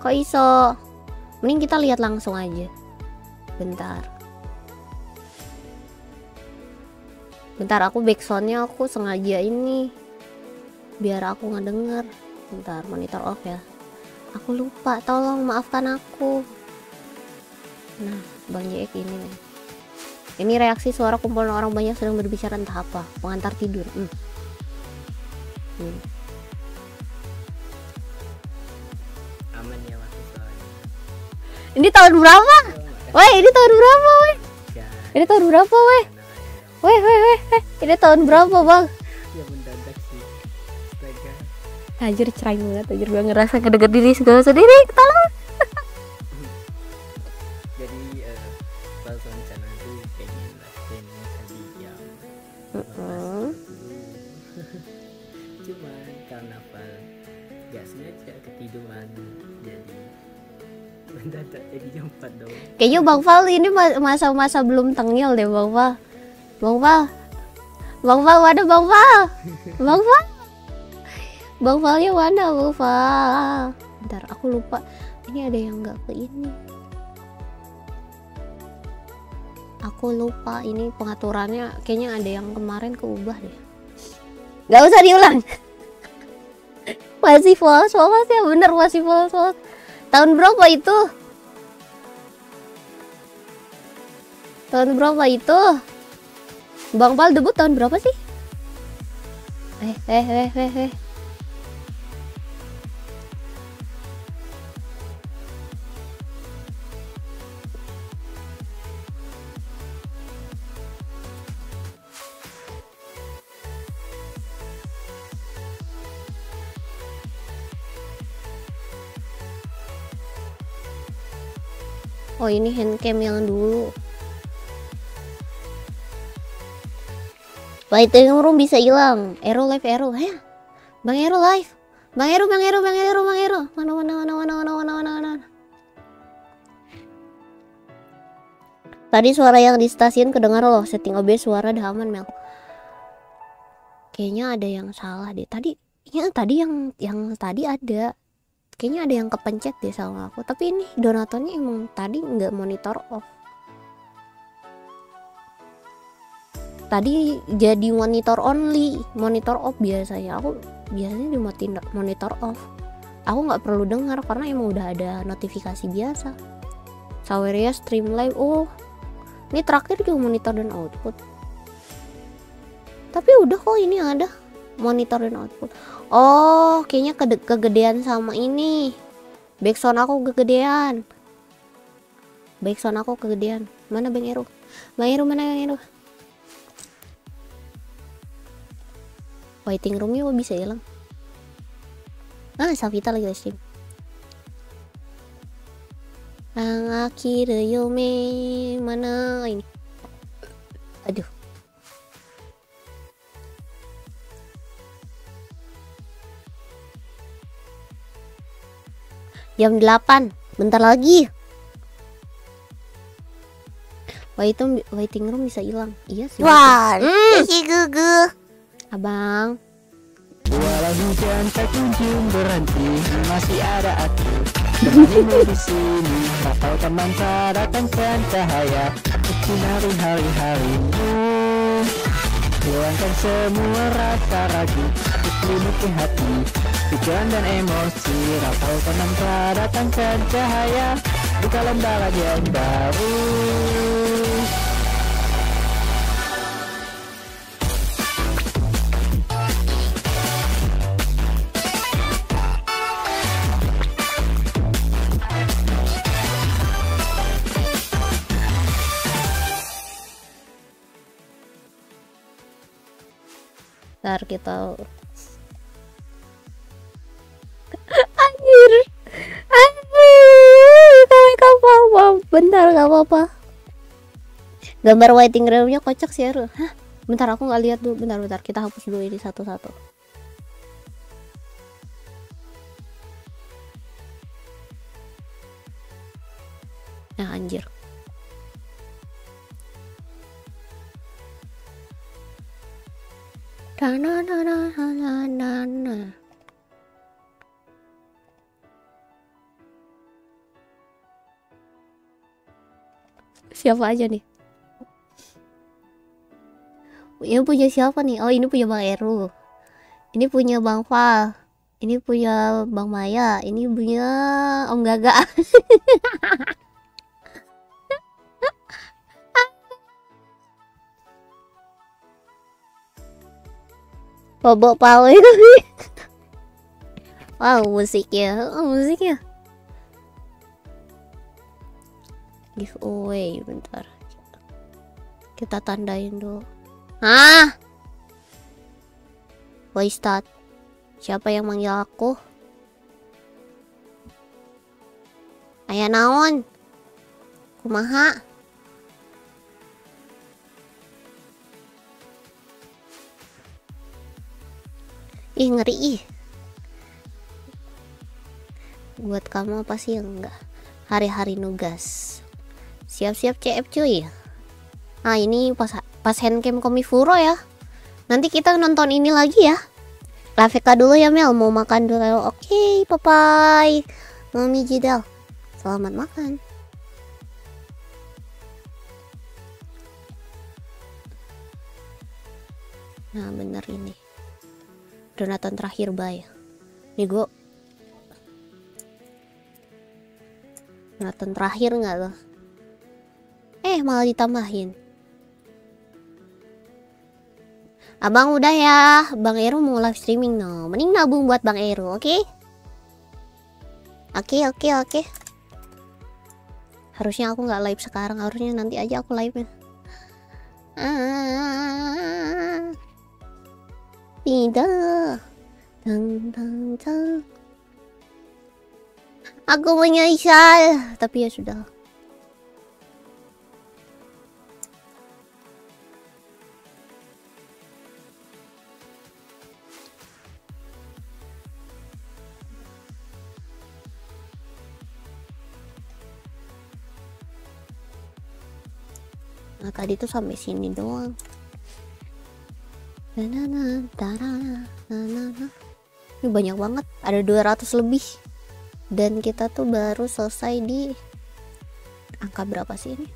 Kok iso? Mending kita lihat langsung aja. Bentar. Bentar aku backsoundnya aku sengaja ini. Biar aku nggak denger bentar monitor off ya aku lupa tolong maafkan aku nah bang Jack ini nih ini reaksi suara kumpulan orang banyak sedang berbicara entah apa. Pengantar tidur. Hmm. Hmm. aman ya soalnya Ini tahun berapa? Woi, ini tahun berapa, woi? Ini tahun berapa? Weh, weh, weh, weh. Ini tahun berapa, Bang? Anjir cerai banget, anjir gue ngerasa ngedenger diri segala sendiri, tolong. [LAUGHS] jadi eh, pas rencana tuh pengen latihan tadi jam Mm-mm. [LAUGHS] cuman karena apa gak sengaja ketiduran jadi mendadak jadi jam 4 dong Kayaknya Bang Fal ini ma- masa-masa belum tengil deh Bang Fal. Bang Fal. Bang Fal mana Bang Fal? Bang Fal. Bang Falnya mana Bang Fal? Bentar aku lupa. Ini ada yang nggak ke ini. Aku lupa ini pengaturannya kayaknya ada yang kemarin keubah deh. Gak usah diulang. [LAUGHS] masih false, false ya bener masih false, false. Tahun berapa itu? Tahun berapa itu? Bang Pal debut tahun berapa sih? Eh, eh, eh, eh, eh. Oh ini handcam yang dulu. Lighting room bisa hilang. Arrow live arrow. Hah? Bang Ero live. Bang Ero, Bang Ero, Bang Ero, Bang Ero. Mana mana mana mana mana mana mana mana. Tadi suara yang di stasiun kedengar loh. Setting OBS suara udah aman Mel. Kayaknya ada yang salah deh. Tadi ya tadi yang yang tadi ada. Kayaknya ada yang kepencet deh sama aku. Tapi ini donaturnya emang tadi nggak monitor off. tadi jadi monitor only monitor off biasanya. Aku biasanya di monitor off. Aku nggak perlu dengar karena emang udah ada notifikasi biasa. Saweria stream live. Oh ini terakhir juga monitor dan output. Tapi udah kok ini ada monitor dan output oh kayaknya kede- kegedean sama ini. Backsound aku kegedean. Backsound aku kegedean. Mana Bang Eru? Bang Eru mana Bang Eru? Waiting roomnya kok bisa hilang. Ah Savita lagi live stream. Ang akhir yome mana ini? Aduh jam 8 bentar lagi. Waiting waiting room bisa hilang. Iya sih Wah, Hmm. si gugu. abang. Walau hujan tak kunjung berhenti. Masih ada aku. Temanimu di sini Rapaukan manta datangkan cahaya. Sinari hari-harimu Hilangkan semua rasa ragu. Selimuti hati Pikiran dan emosi Rapaukan manta datangkan cahaya Buka lembaran yang baru. Ntar kita Anjir. Anjir. Kami apa-apa Bentar gak apa-apa. Gambar waiting roomnya kocak sih Hah? Bentar aku nggak lihat dulu. Bentar bentar. Kita hapus dulu ini satu-satu. Nah anjir. Da-na-na-na-na-na-na. Siapa aja nih? Ini punya siapa nih? Oh ini punya Bang Eru. Ini punya Bang Fal. Ini punya Bang Maya. Ini punya Om Gaga. [LAUGHS] Bobok Paul itu Wow musiknya. Oh, Musiknya Giveaway Bentar Kita tandain dulu. Ah! Waistat. Siapa yang manggil aku? Ayah naon? Kumaha? Ih ngeri ih. Buat kamu apa sih enggak? Hari-hari nugas. Siap-siap CF cuy. Nah ini pas pas handcam komifuro ya. Nanti kita nonton ini lagi ya. Rafika dulu ya Mel mau makan dulu. Oke, bye bye. Mami Jidal. Selamat makan. Nah bener ini Donatan terakhir bay Nih gue Donatan terakhir nggak loh Eh malah ditambahin Abang udah ya Bang Eru mau live streaming no Mending nabung buat Bang Eru oke okay? Oke okay, oke okay, oke okay. Harusnya aku nggak live sekarang Harusnya nanti aja aku live ah. Tidak. Tang, tang, tang. Aku menyesal, tapi ya sudah. Nah tadi tuh sampai sini doang. Nanana, tara, nanana. Ini banyak banget, ada 200 lebih. Dan kita tuh baru selesai di angka berapa sih ini?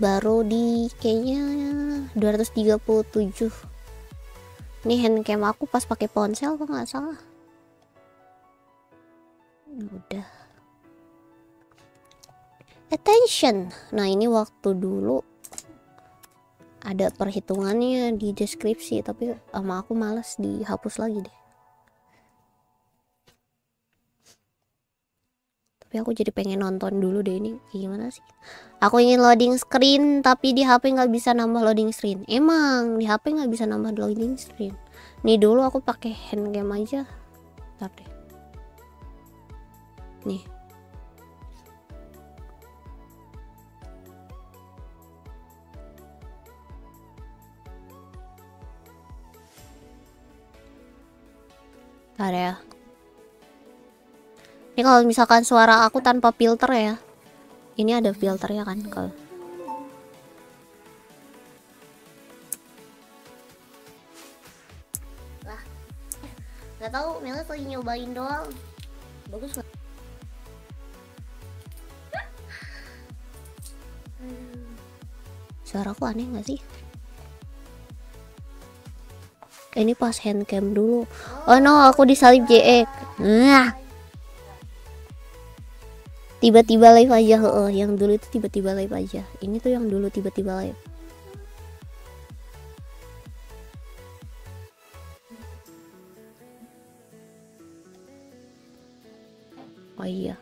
Baru di kayaknya 237. Ini handcam aku pas pakai ponsel kok nggak salah. Udah. Attention. Nah, ini waktu dulu ada perhitungannya di deskripsi tapi sama aku males dihapus lagi deh. Tapi aku jadi pengen nonton dulu deh ini. Gimana sih? Aku ingin loading screen tapi di HP nggak bisa nambah loading screen. Emang di HP nggak bisa nambah loading screen. Nih dulu aku pakai handcam aja. Bentar deh. Nih Bentar ya. Ini kalau misalkan suara aku tanpa filter ya. Ini ada filternya kan kalau Lah. Gak tahu, Melis lagi nyobain doang. Bagus gak? Suaraku aneh gak sih? Ini pas handcam dulu. Oh no aku disalib JX nah tiba-tiba live aja oh yang dulu itu tiba-tiba live aja. Ini tuh yang dulu tiba-tiba live. Oh iya.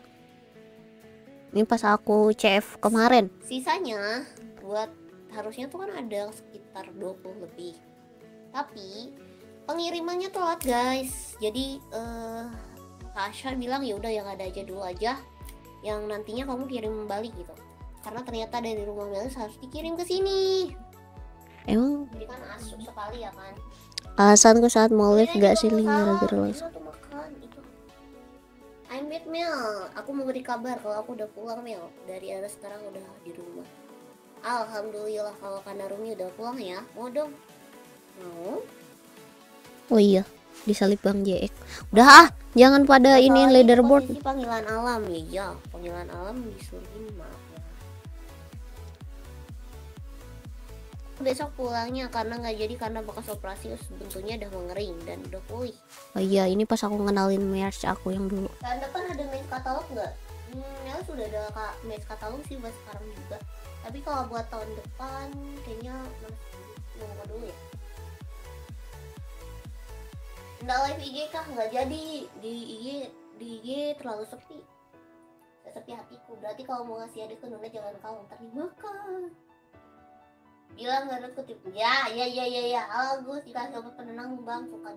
Ini pas aku CF kemarin. Sisanya buat harusnya tuh kan ada sekitar 20 lebih tapi pengirimannya telat guys. Jadi uh, Tasha bilang ya udah yang ada aja dulu aja. Yang nantinya kamu kirim balik gitu. Karena ternyata dari rumah Melis harus dikirim ke sini. Emang? Jadi kan asuh sekali ya kan? Alasanku saat mau live gak sih gara-gara langsung I'm with Mel. Aku mau beri kabar kalau aku udah pulang Mel. Dari ada sekarang udah di rumah. Alhamdulillah kalau Kanarumi udah pulang ya. Mau dong mau oh iya disalip bang JX udah ah jangan pada Kalo ini leaderboard. panggilan alam ya ya. Panggilan alam disuruh ini maaf ya besok pulangnya karena nggak jadi karena bekas operasi bentuknya udah mengering dan udah pulih. Oh iya ini pas aku ngenalin merch aku yang dulu. Tahun depan ada merch katalog nggak? Hmm, ya sudah ada kak merch katalog sih buat sekarang juga. Tapi kalau buat tahun depan kayaknya nunggu dulu ya nggak live IG kah nggak jadi di IG di IG terlalu sepi sepi hatiku berarti kalau mau ngasih adik ke Nuna jangan kau ntar dimakan bilang gak ada kutip ya ya ya ya ya Agus dikasih obat penenang bang suka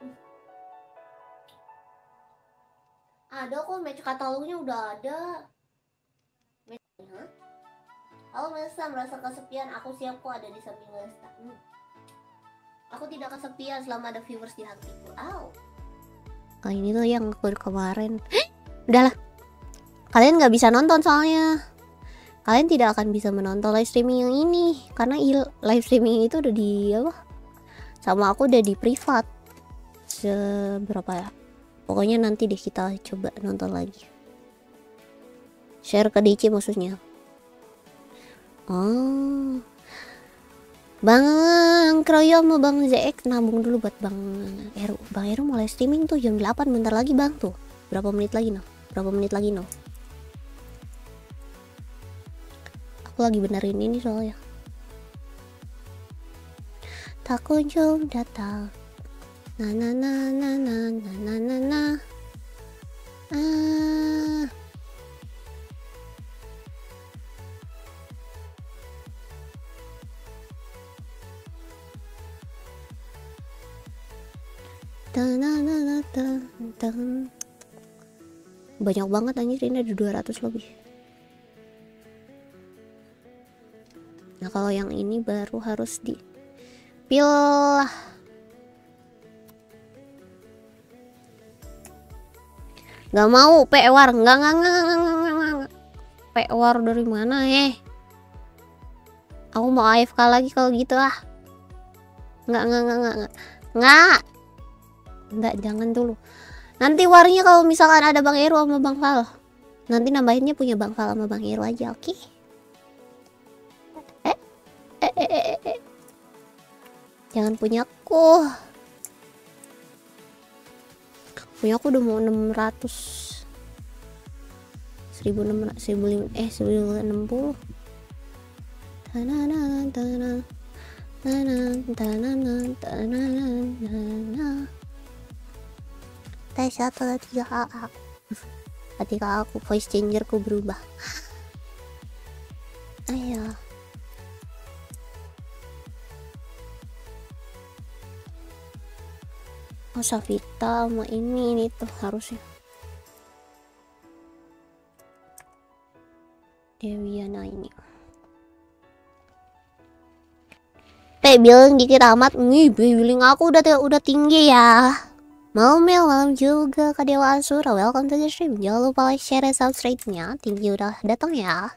Hmm. ada kok match katalognya udah ada Match-? Halo Melsa, merasa kesepian? Aku siap kok ada di samping Melsa. Hmm. Aku tidak kesepian selama ada viewers di hatiku. Aw. Kali ini tuh yang ke- kemarin. Udahlah. Kalian nggak bisa nonton soalnya. Kalian tidak akan bisa menonton live streaming yang ini karena live streaming itu udah di apa? Sama aku udah di privat. Seberapa ya? Pokoknya nanti deh kita coba nonton lagi. Share ke DC maksudnya. Oh. Bang Kroyo sama Bang ZX nabung dulu buat Bang Eru. Bang Eru mulai streaming tuh jam 8 bentar lagi Bang tuh. Berapa menit lagi no? Berapa menit lagi no? Aku lagi benerin ini soalnya. Tak kunjung datang. Na na na na na na na na. Ah. Banyak banget anjir ini ada 200 lebih. Nah kalau yang ini baru harus di pil. Gak mau pewar, nggak nggak nggak, nggak. Pewar dari mana eh? Aku mau AFK lagi kalau gitu ah. Nggak nggak nggak nggak nggak. Nggak. Nggak jangan dulu. Nanti warnya kalau misalkan ada Bang Eru sama Bang Val. Nanti nambahinnya punya Bang Val sama Bang Eru aja, oke? Eh, eh, eh, eh, eh. Jangan punyaku. Punya aku udah mau 600 1600 1000 eh 1060 Tanana, tanana, tanana, tanana, tanana, tanana. Tes satu tiga AA ketika aku voice changerku berubah. Ayo. Oh Safita sama ini ini tuh harusnya. Dewiana ini. Teh bilang dikit amat. Nih billing aku udah udah tinggi ya Mau malam juga ke Dewa Asura Welcome to the stream. Jangan lupa share, dan subscribe-nya Tinggi udah datang ya.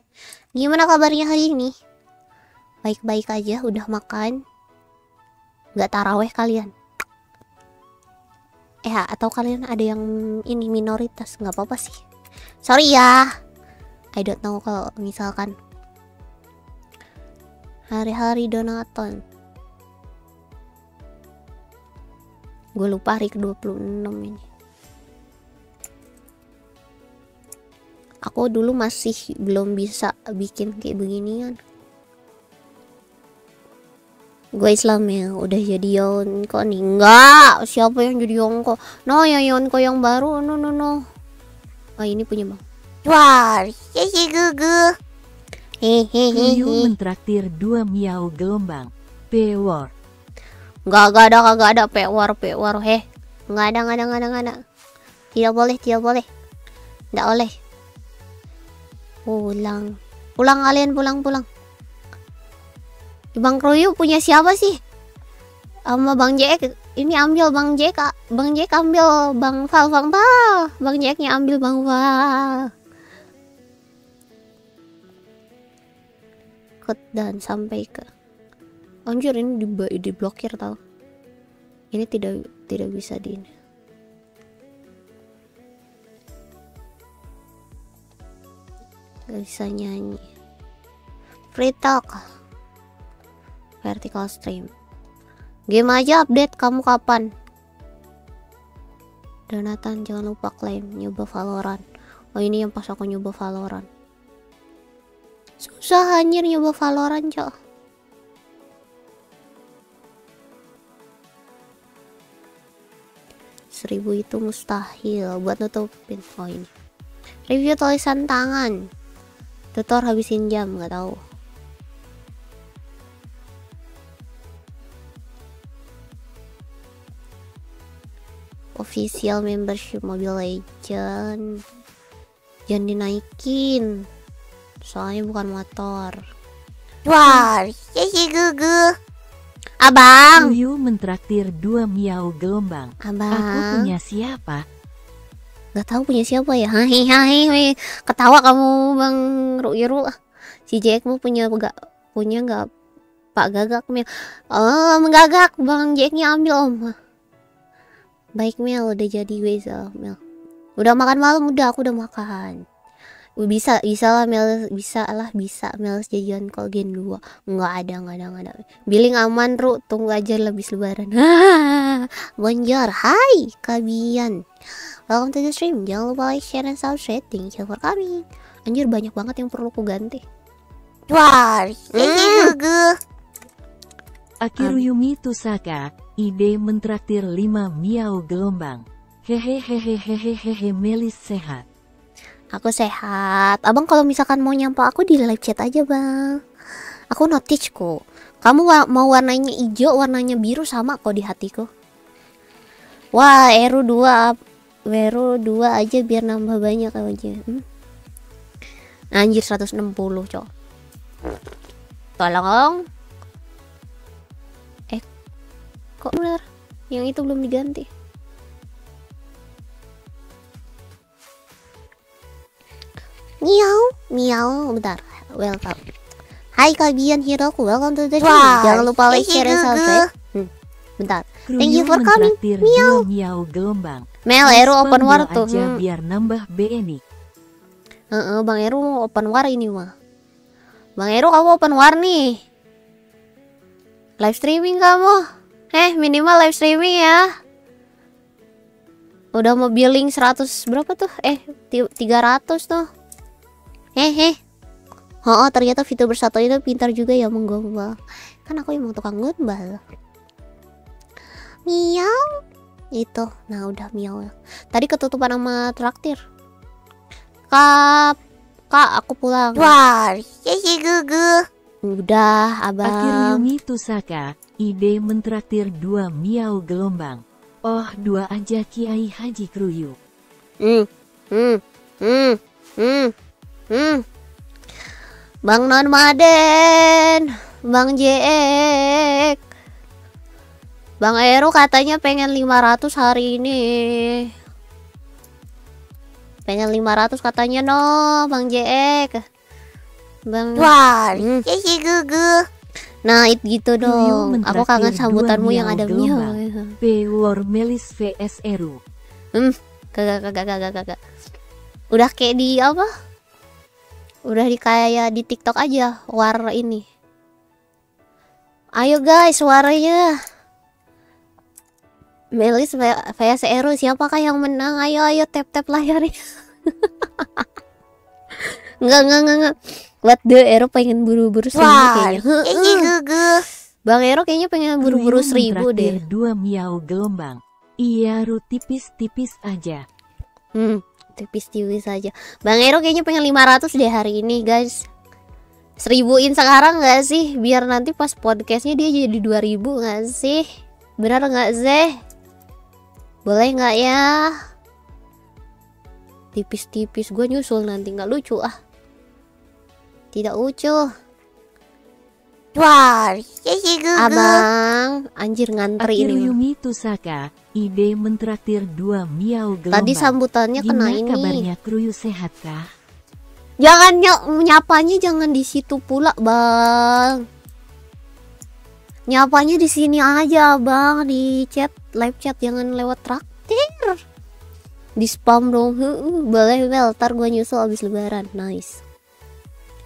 Gimana kabarnya hari ini? Baik-baik aja. Udah makan? Gak taraweh kalian? Eh atau kalian ada yang ini minoritas? Nggak apa-apa sih. Sorry ya. I don't know kalau misalkan Hari-hari Donaton Gue lupa hari ke-26 ini. Aku dulu masih belum bisa bikin kayak beginian. Gue Islam ya, udah jadi Yonko nih. Enggak, siapa yang jadi Yonko? No, ya Yonko yang baru. No, no, no. Oh, ini punya bang. Wah, hehe gugu. Ryu Hehehe. mentraktir dua miau gelombang. P-word. Gak, gak ada, kagak ada pewar, pewar, heh. Nggak ada, nggak ada, nggak ada, nggak ada. Tidak boleh, tidak boleh. Tidak boleh. Pulang. Pulang kalian, pulang, pulang. Bang Kroyo punya siapa sih? Sama Bang Jack. Ini ambil Bang Jack, Kak. Bang Jack ambil Bang Val, Bang Val. Bang Jacknya ambil Bang Val. Ikut dan sampai ke Anjir ini di diblokir tau. Ini tidak tidak bisa di ini. Gak bisa nyanyi. Free talk. Vertical stream. Game aja update kamu kapan? Donatan jangan lupa klaim nyoba Valorant. Oh ini yang pas aku nyoba Valorant. Susah anjir nyoba Valorant, cok. ribu itu mustahil buat nutupin oh review tulisan tangan. Tutor habisin jam nggak tahu. Official membership Mobile Legend. Jangan dinaikin. Soalnya bukan motor. Wah wow, ya gugu abang! Mentraktir dua miau gelombang. Aku abang punya siapa? nggak tahu punya siapa ya. Hahi hahi ketawa kamu bang Ruiru. Si Jack mau punya nggak punya nggak Pak Gagak Mil oh menggagak bang Jacknya ambil om. Baik Mel. Udah jadi Weza Mel. Udah makan malam udah. Aku udah makan bisa bisa lah Mel bisa lah bisa. Mel jajan call gen 2 nggak ada nggak ada nggak ada. Billing aman Ru. Tunggu aja lebih lebaran. [LAUGHS] Bonjour hai kalian. Welcome to the stream. Jangan lupa like share and subscribe. Thank you for coming. Anjir banyak banget yang perlu ku ganti. Wah, Sisi Hmm. Gugu. Akiruyumi Tusaka, ide mentraktir 5 miau gelombang. Hehehehehehehe Melis sehat. Aku sehat. Abang kalau misalkan mau nyapa aku di live chat aja, Bang. Aku notice kok. Kamu wa- mau warnanya hijau, warnanya biru sama kok di hatiku. Wah, Eru 2 Eru 2 aja biar nambah banyak aja. Hmm? Anjir 160, Cok. Tolong. Eh, kok bener? Yang itu belum diganti. Miau, miau, bentar. Welcome. Hai kalian Hiroku, welcome to the. Wah, Jangan lupa like, share, Gugu. subscribe. Hmm, bentar. Thank you for coming. dua miau gelombang. Mel, Eru open war tuh. aja Hmm. biar nambah BNI. Heeh, Bang Eru open war ini mah. Bang Eru kamu open war nih. Live streaming kamu. Eh, minimal live streaming ya. Udah mau billing 100 berapa tuh? Eh, ti- 300 tuh. Hehe. Oh, ternyata fitur bersatu itu pintar juga ya menggombal. Kan aku emang tukang gombal. Miau. Itu. Nah, udah miau. Tadi ketutupan sama traktir. Kak, Kak, aku pulang. Wah, Sisi Gugu. Udah, Abang. Akiruyumi Tusaka, ide mentraktir dua miau gelombang. Oh, dua aja Kiai Haji Kruyu. Hmm, hmm, hmm, hmm, hmm. Bang Non Maden, Bang Jek. Bang Eru katanya pengen 500 hari ini. Pengen 500 katanya no, Bang Jek. Bang Wah, Hmm. Gugu. Nah, itu gitu dong. Aku kangen sambutanmu yang ada gelombang. miau. P War Melis vs Eru. Kagak kagak kagak kagak. Udah kayak di apa? Udah di kayak di TikTok aja war ini. Ayo guys, suaranya. Melis vs Eru siapakah yang menang? Ayo ayo tap tap layarnya. [LAUGHS] Enggak enggak enggak enggak. What the Eru pengen buru-buru seribu kayaknya. Sisi Heeh. Gugu. Bang Eru kayaknya pengen buru-buru seribu deh. dua miau gelombang. Iya, ru tipis-tipis aja. Hmm, tipis-tipis aja. Bang Ero kayaknya pengen 500 deh hari ini, guys. Seribuin sekarang nggak sih? Biar nanti pas podcastnya dia jadi 2000 nggak sih? Benar nggak sih? Boleh nggak ya? Tipis-tipis gue nyusul nanti nggak lucu ah. Tidak lucu. Wah, Sisi Gugu. Abang, anjir ngantri ini. Akiruyumi Tusaka, ide mentraktir dua miau gelombang. Tadi sambutannya kena Gimana ini. kabarnya Kruyu sehat kah? Jangan ny- nyapanya jangan di situ pula, Bang. Nyapanya di sini aja, Bang, di chat, live chat jangan lewat traktir. Di spam dong. Heeh, Boleh, Bel. Ntar gua nyusul abis lebaran. Nice.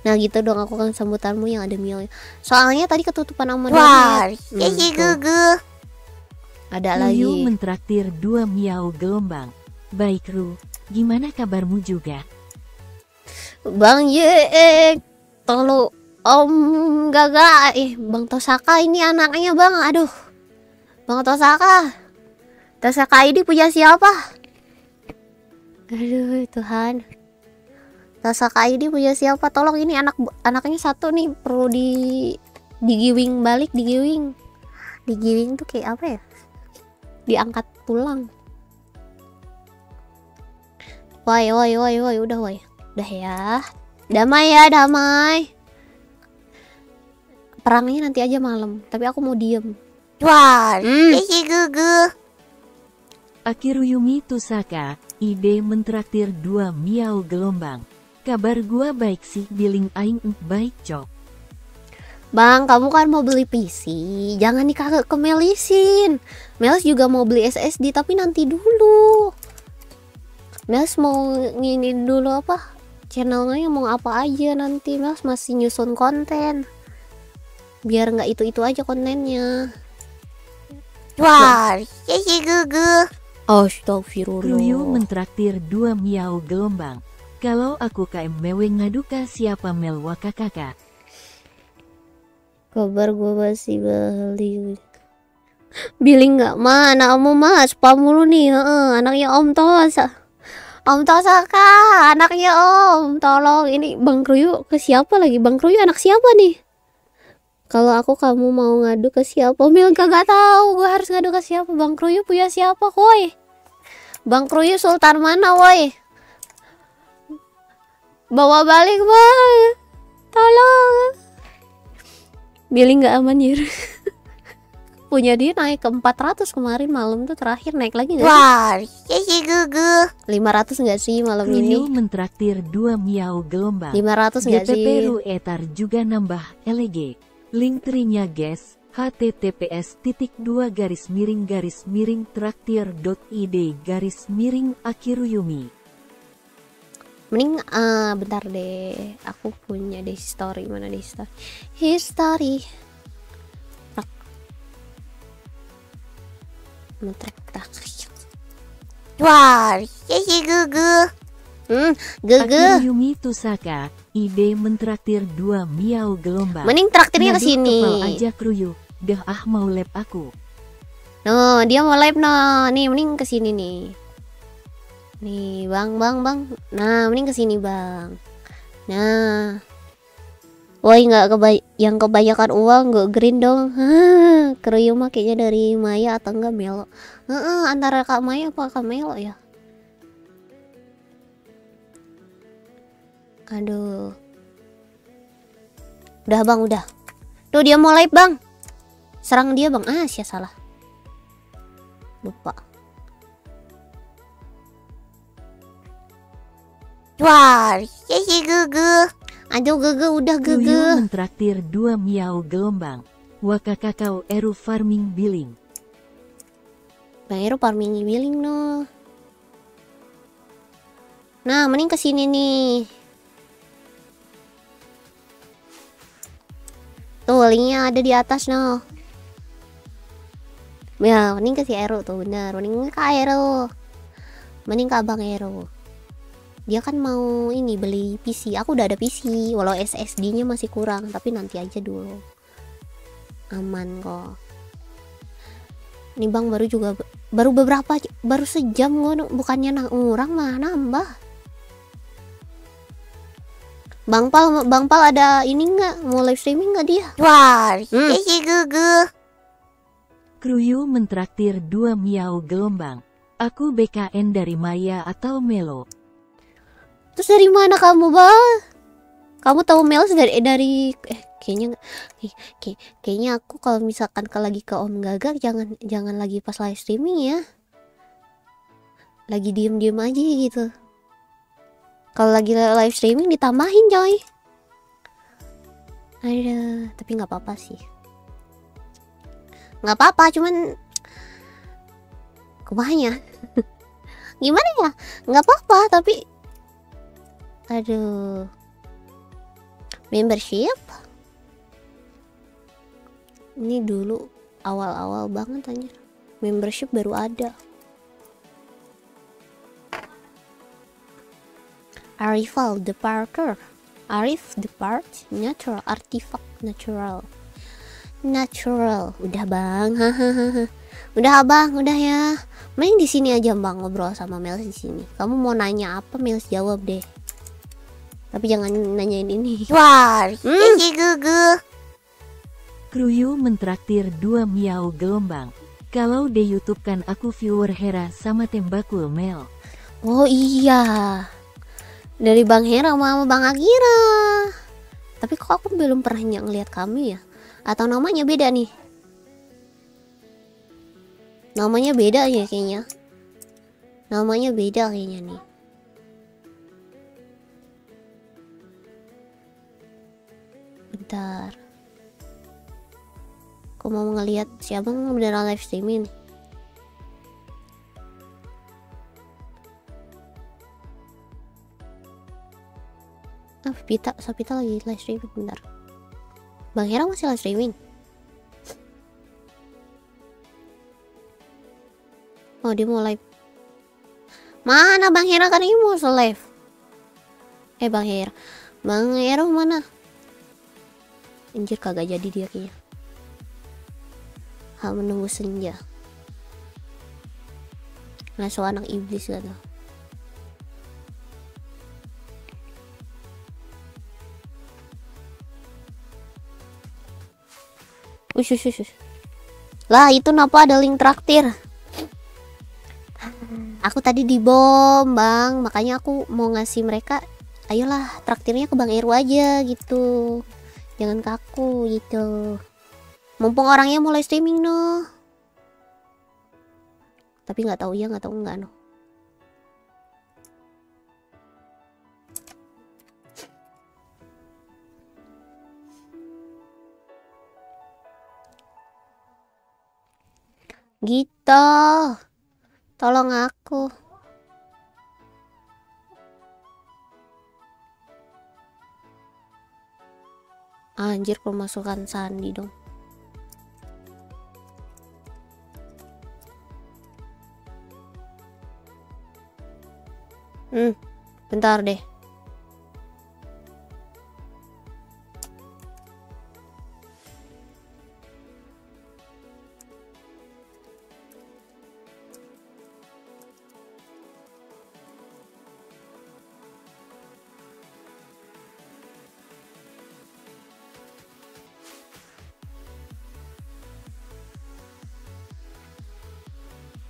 Nah gitu dong aku kan sambutanmu yang ada Mio Soalnya tadi ketutupan sama Wah, Donet. Sisi tuh. Gugu. Ada lagi mentraktir dua miau gelombang. Baik Ru, gimana kabarmu juga? Bang Ye Tolong Om Gaga Eh Bang Tosaka ini anaknya bang Aduh Bang Tosaka Tosaka ini punya siapa? Aduh Tuhan Tosaka ini punya siapa? Tolong ini anak anaknya satu nih Perlu di Digiwing balik Digiwing Digiwing tuh kayak apa ya? Diangkat pulang Woi, woi, woi, woi, udah woi. Udah ya. Damai ya, damai. Perangnya nanti aja malam, tapi aku mau diem. Wah, Hmm. Gugu. Akiruyumi Tusaka, ide mentraktir dua miau gelombang. Kabar gua baik sih, billing aing eng baik cok. Bang, kamu kan mau beli PC, jangan dikagak ke Melisin. Melis juga mau beli SSD, tapi nanti dulu. Melis mau nginin dulu apa? Channelnya mau apa aja nanti Melis masih nyusun konten. Biar nggak itu-itu aja kontennya. Wah, Sisi Gugu. Astagfirullah. Kruyu mentraktir dua miau gelombang. Kalau aku KMW ngaduka siapa mel wakakaka. Kabar gue masih beli. Billing nggak ma, anak kamu mah spam mulu nih, heeh, anaknya Om Tosa. Om Tosa kak, anaknya Om, tolong ini Bang Kruyu ke siapa lagi? Bang Kruyu anak siapa nih? Kalau aku kamu mau ngadu ke siapa? Mil kagak tahu, gue harus ngadu ke siapa? Bang Kruyu punya siapa, woi? Bang Kruyu Sultan mana, woi? Bawa balik, bang. Tolong. Billing nggak aman ya [LAUGHS] punya dia naik ke 400 kemarin malam tuh terakhir naik lagi nggak Wah, Sisi Gugu. 500 nggak sih malam Kruyu ini mentraktir dua miau gelombang. 500 nggak sih Ru Etar juga nambah LG. Link trinya guys, https titik dua garis miring garis miring traktir.id garis miring akiruyumi. Mending ah bentar deh aku punya deh history mana deh history history. Metrak, tak. Wah, Sisi Gugu. hmm gege Akiruyumi Tusaka, ide mentraktir dua miau gelombang. mending traktirnya ke sini aja kruyu, dah ah mau lab aku. no dia mau live no nih mending ke sini nih nih bang bang bang. Nah mending ke sini bang. Nah. Woi nggak kebay yang kebanyakan uang nggak green dong. [LAUGHS] Hah, Kruyu mah kayaknya dari Maya atau enggak Melo. Heeh, antara Kak Maya apa Kak Melo ya? Aduh. Udah bang udah. Tuh dia mau live bang. Serang dia bang. Ah sia salah. Lupa Wah, Sisi Gugu. Aduh gege udah gege mentraktir dua miau gelombang. Wakakakau eru farming billing. Bang Ero farming billing no. Nah mending ke sini nih. Tuh linknya ada di atas no. Ya mending ke si Ero tuh bener. Mending ke Ero Mending ke Abang Ero Dia kan mau ini beli PC Aku udah ada PC Walau SSD nya masih kurang Tapi nanti aja dulu Aman kok Ini bang baru juga baru beberapa baru sejam kok bukannya nang ngurang mah nambah Bang Pal Bang Pal ada ini nggak mau live streaming nggak dia Wah, Hmm. Sisi Gugu. Kruyu mentraktir dua miau gelombang. Aku BKN dari Maya atau Melo. Terus dari mana kamu bang kamu tahu Melis dari dari eh kayaknya eh, kayak- kayaknya aku kalau misalkan ke lagi ke Om Gagak jangan jangan lagi pas live streaming ya. Lagi diem diem aja gitu. Kalau lagi live streaming ditambahin coy. Ada tapi nggak apa-apa sih. Nggak apa-apa cuman kumahnya [LAUGHS] gimana ya? Nggak apa-apa tapi aduh. Membership? Ini dulu awal-awal banget anjir. Membership baru ada. Arrival departure Arif depart natural artifact natural. Natural. Udah bang udah bang udah ya. Main di sini aja bang ngobrol sama Mel di sini. Kamu mau nanya apa Mel jawab deh tapi jangan nanyain ini [LAUGHS] Wah, Hmm. Gugu. Kruyu mentraktir dua miau gelombang. Kalau di YouTube kan aku viewer Hera sama tembakul Mel. Oh iya. Dari Bang Hera sama Bang Akira. Tapi kok aku belum pernah ngeliat kamu ya? Atau namanya beda nih? Namanya beda ya kayaknya. Namanya beda kayaknya nih. Bentar. Aku mau ngeliat siapa yang beneran live streaming. Ah, Pita, Sapita lagi live streaming bentar. Bang Hera masih live streaming. Oh, dia mau live. Mana Bang Hera kan ini mau live. Eh, Bang Hera. Bang Hera mana? Anjir kagak jadi dia kayaknya. Hal menunggu senja. Ngaso anak iblis kata. Ush, ush, ush, ush. Lah itu kenapa ada link traktir? Aku tadi dibom bang, makanya aku mau ngasih mereka. Ayolah traktirnya ke Bang Eru aja gitu, jangan kaku gitu. Mumpung orangnya mulai streaming no. Tapi nggak tahu ya nggak tahu nggak no. Gitu. Tolong aku. Anjir pemasukan Sandi dong. Hmm, bentar deh.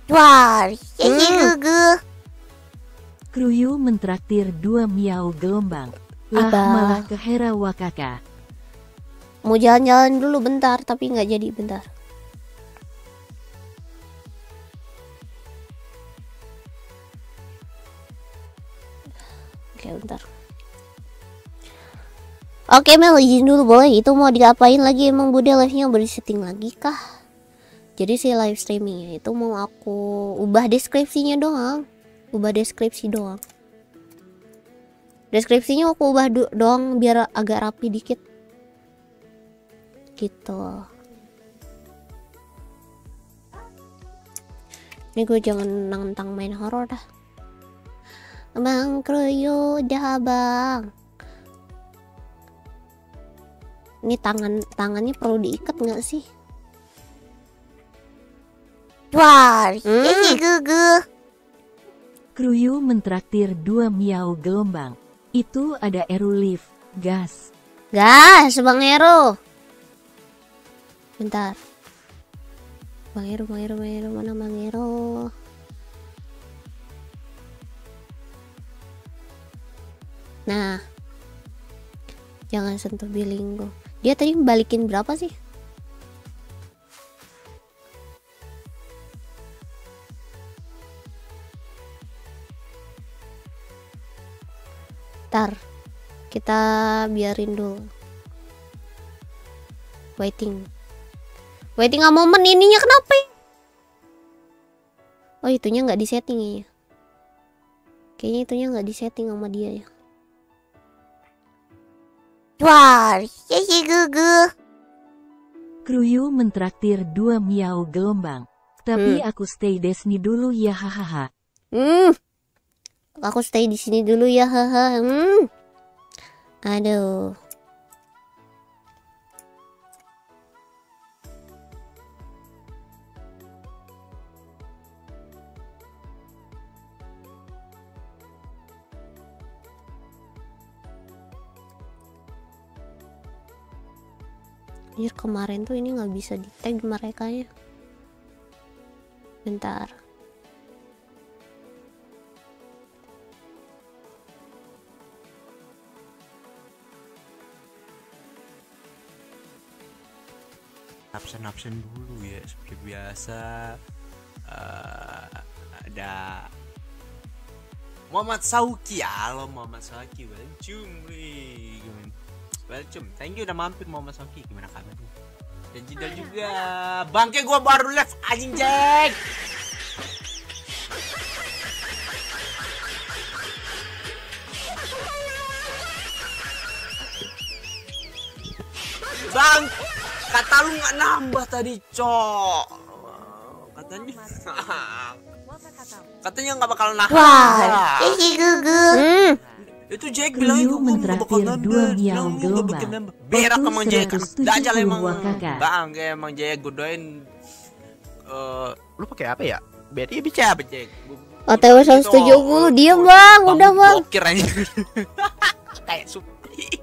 Wah, Hmm. gugu. Kruyu mentraktir dua miau gelombang. Lah Apa? malah ke Hera Wakaka. Mau jalan-jalan dulu bentar, tapi nggak jadi bentar. Oke, bentar. Oke Mel izin dulu boleh itu mau diapain lagi emang bude live nya boleh setting lagi kah jadi si live streamingnya itu mau aku ubah deskripsinya doang. Ubah deskripsi doang. Deskripsinya aku ubah do- doang biar agak rapi dikit. Gitu. Ini gue jangan nantang main horor dah. Bang Kruyu dah bang. Ini tangan tangannya perlu diikat nggak sih Wah, Hmm. gugu. Kruyu mentraktir dua miau gelombang. Itu ada Erulif, gas. gas bang Hero bentar bang Hero bang Hero bang Hero mana bang Hero nah jangan sentuh bilinggo dia tadi balikin berapa sih Ntar kita biarin dulu. Waiting. Waiting a moment ininya kenapa? ya? Oh itunya nggak disetting ya? Kayaknya itunya nggak disetting sama dia ya. Wah, hehe gugu. Kruyu mentraktir dua miau gelombang. Tapi aku stay Disney dulu ya hahaha. Hmm. Aku stay di sini dulu ya, haha. Hmm. Aduh. Kemarin tuh ini nggak bisa di tag mereka ya. Bentar. Absen-absen dulu ya seperti biasa Eh, ada Muhammad Sauki. Halo Muhammad Sauki. Welcome wih. welcome. Thank you udah mampir Muhammad Sauki. Gimana kabarnya dan juga. bangke gua baru live anjing Jack Bang, kata lu nggak nambah tadi, cok. Katanya, [LAUGHS] katanya nggak bakal nambah. Wah, Hehe gugu. Hmm, Itu Jack bilang itu gua nggak bakal nambah. dua Bilang bakal nambah. Berak emang Jack, 170 dajal emang. Bang, kayak emang Jack gue doain. eh, lu pakai apa ya? BRI bicara apa Jack? OTW doain gitu. 170, diam, Bang, udah, Bang. Blokir aja. [LAUGHS] Kayak supi. [LAUGHS]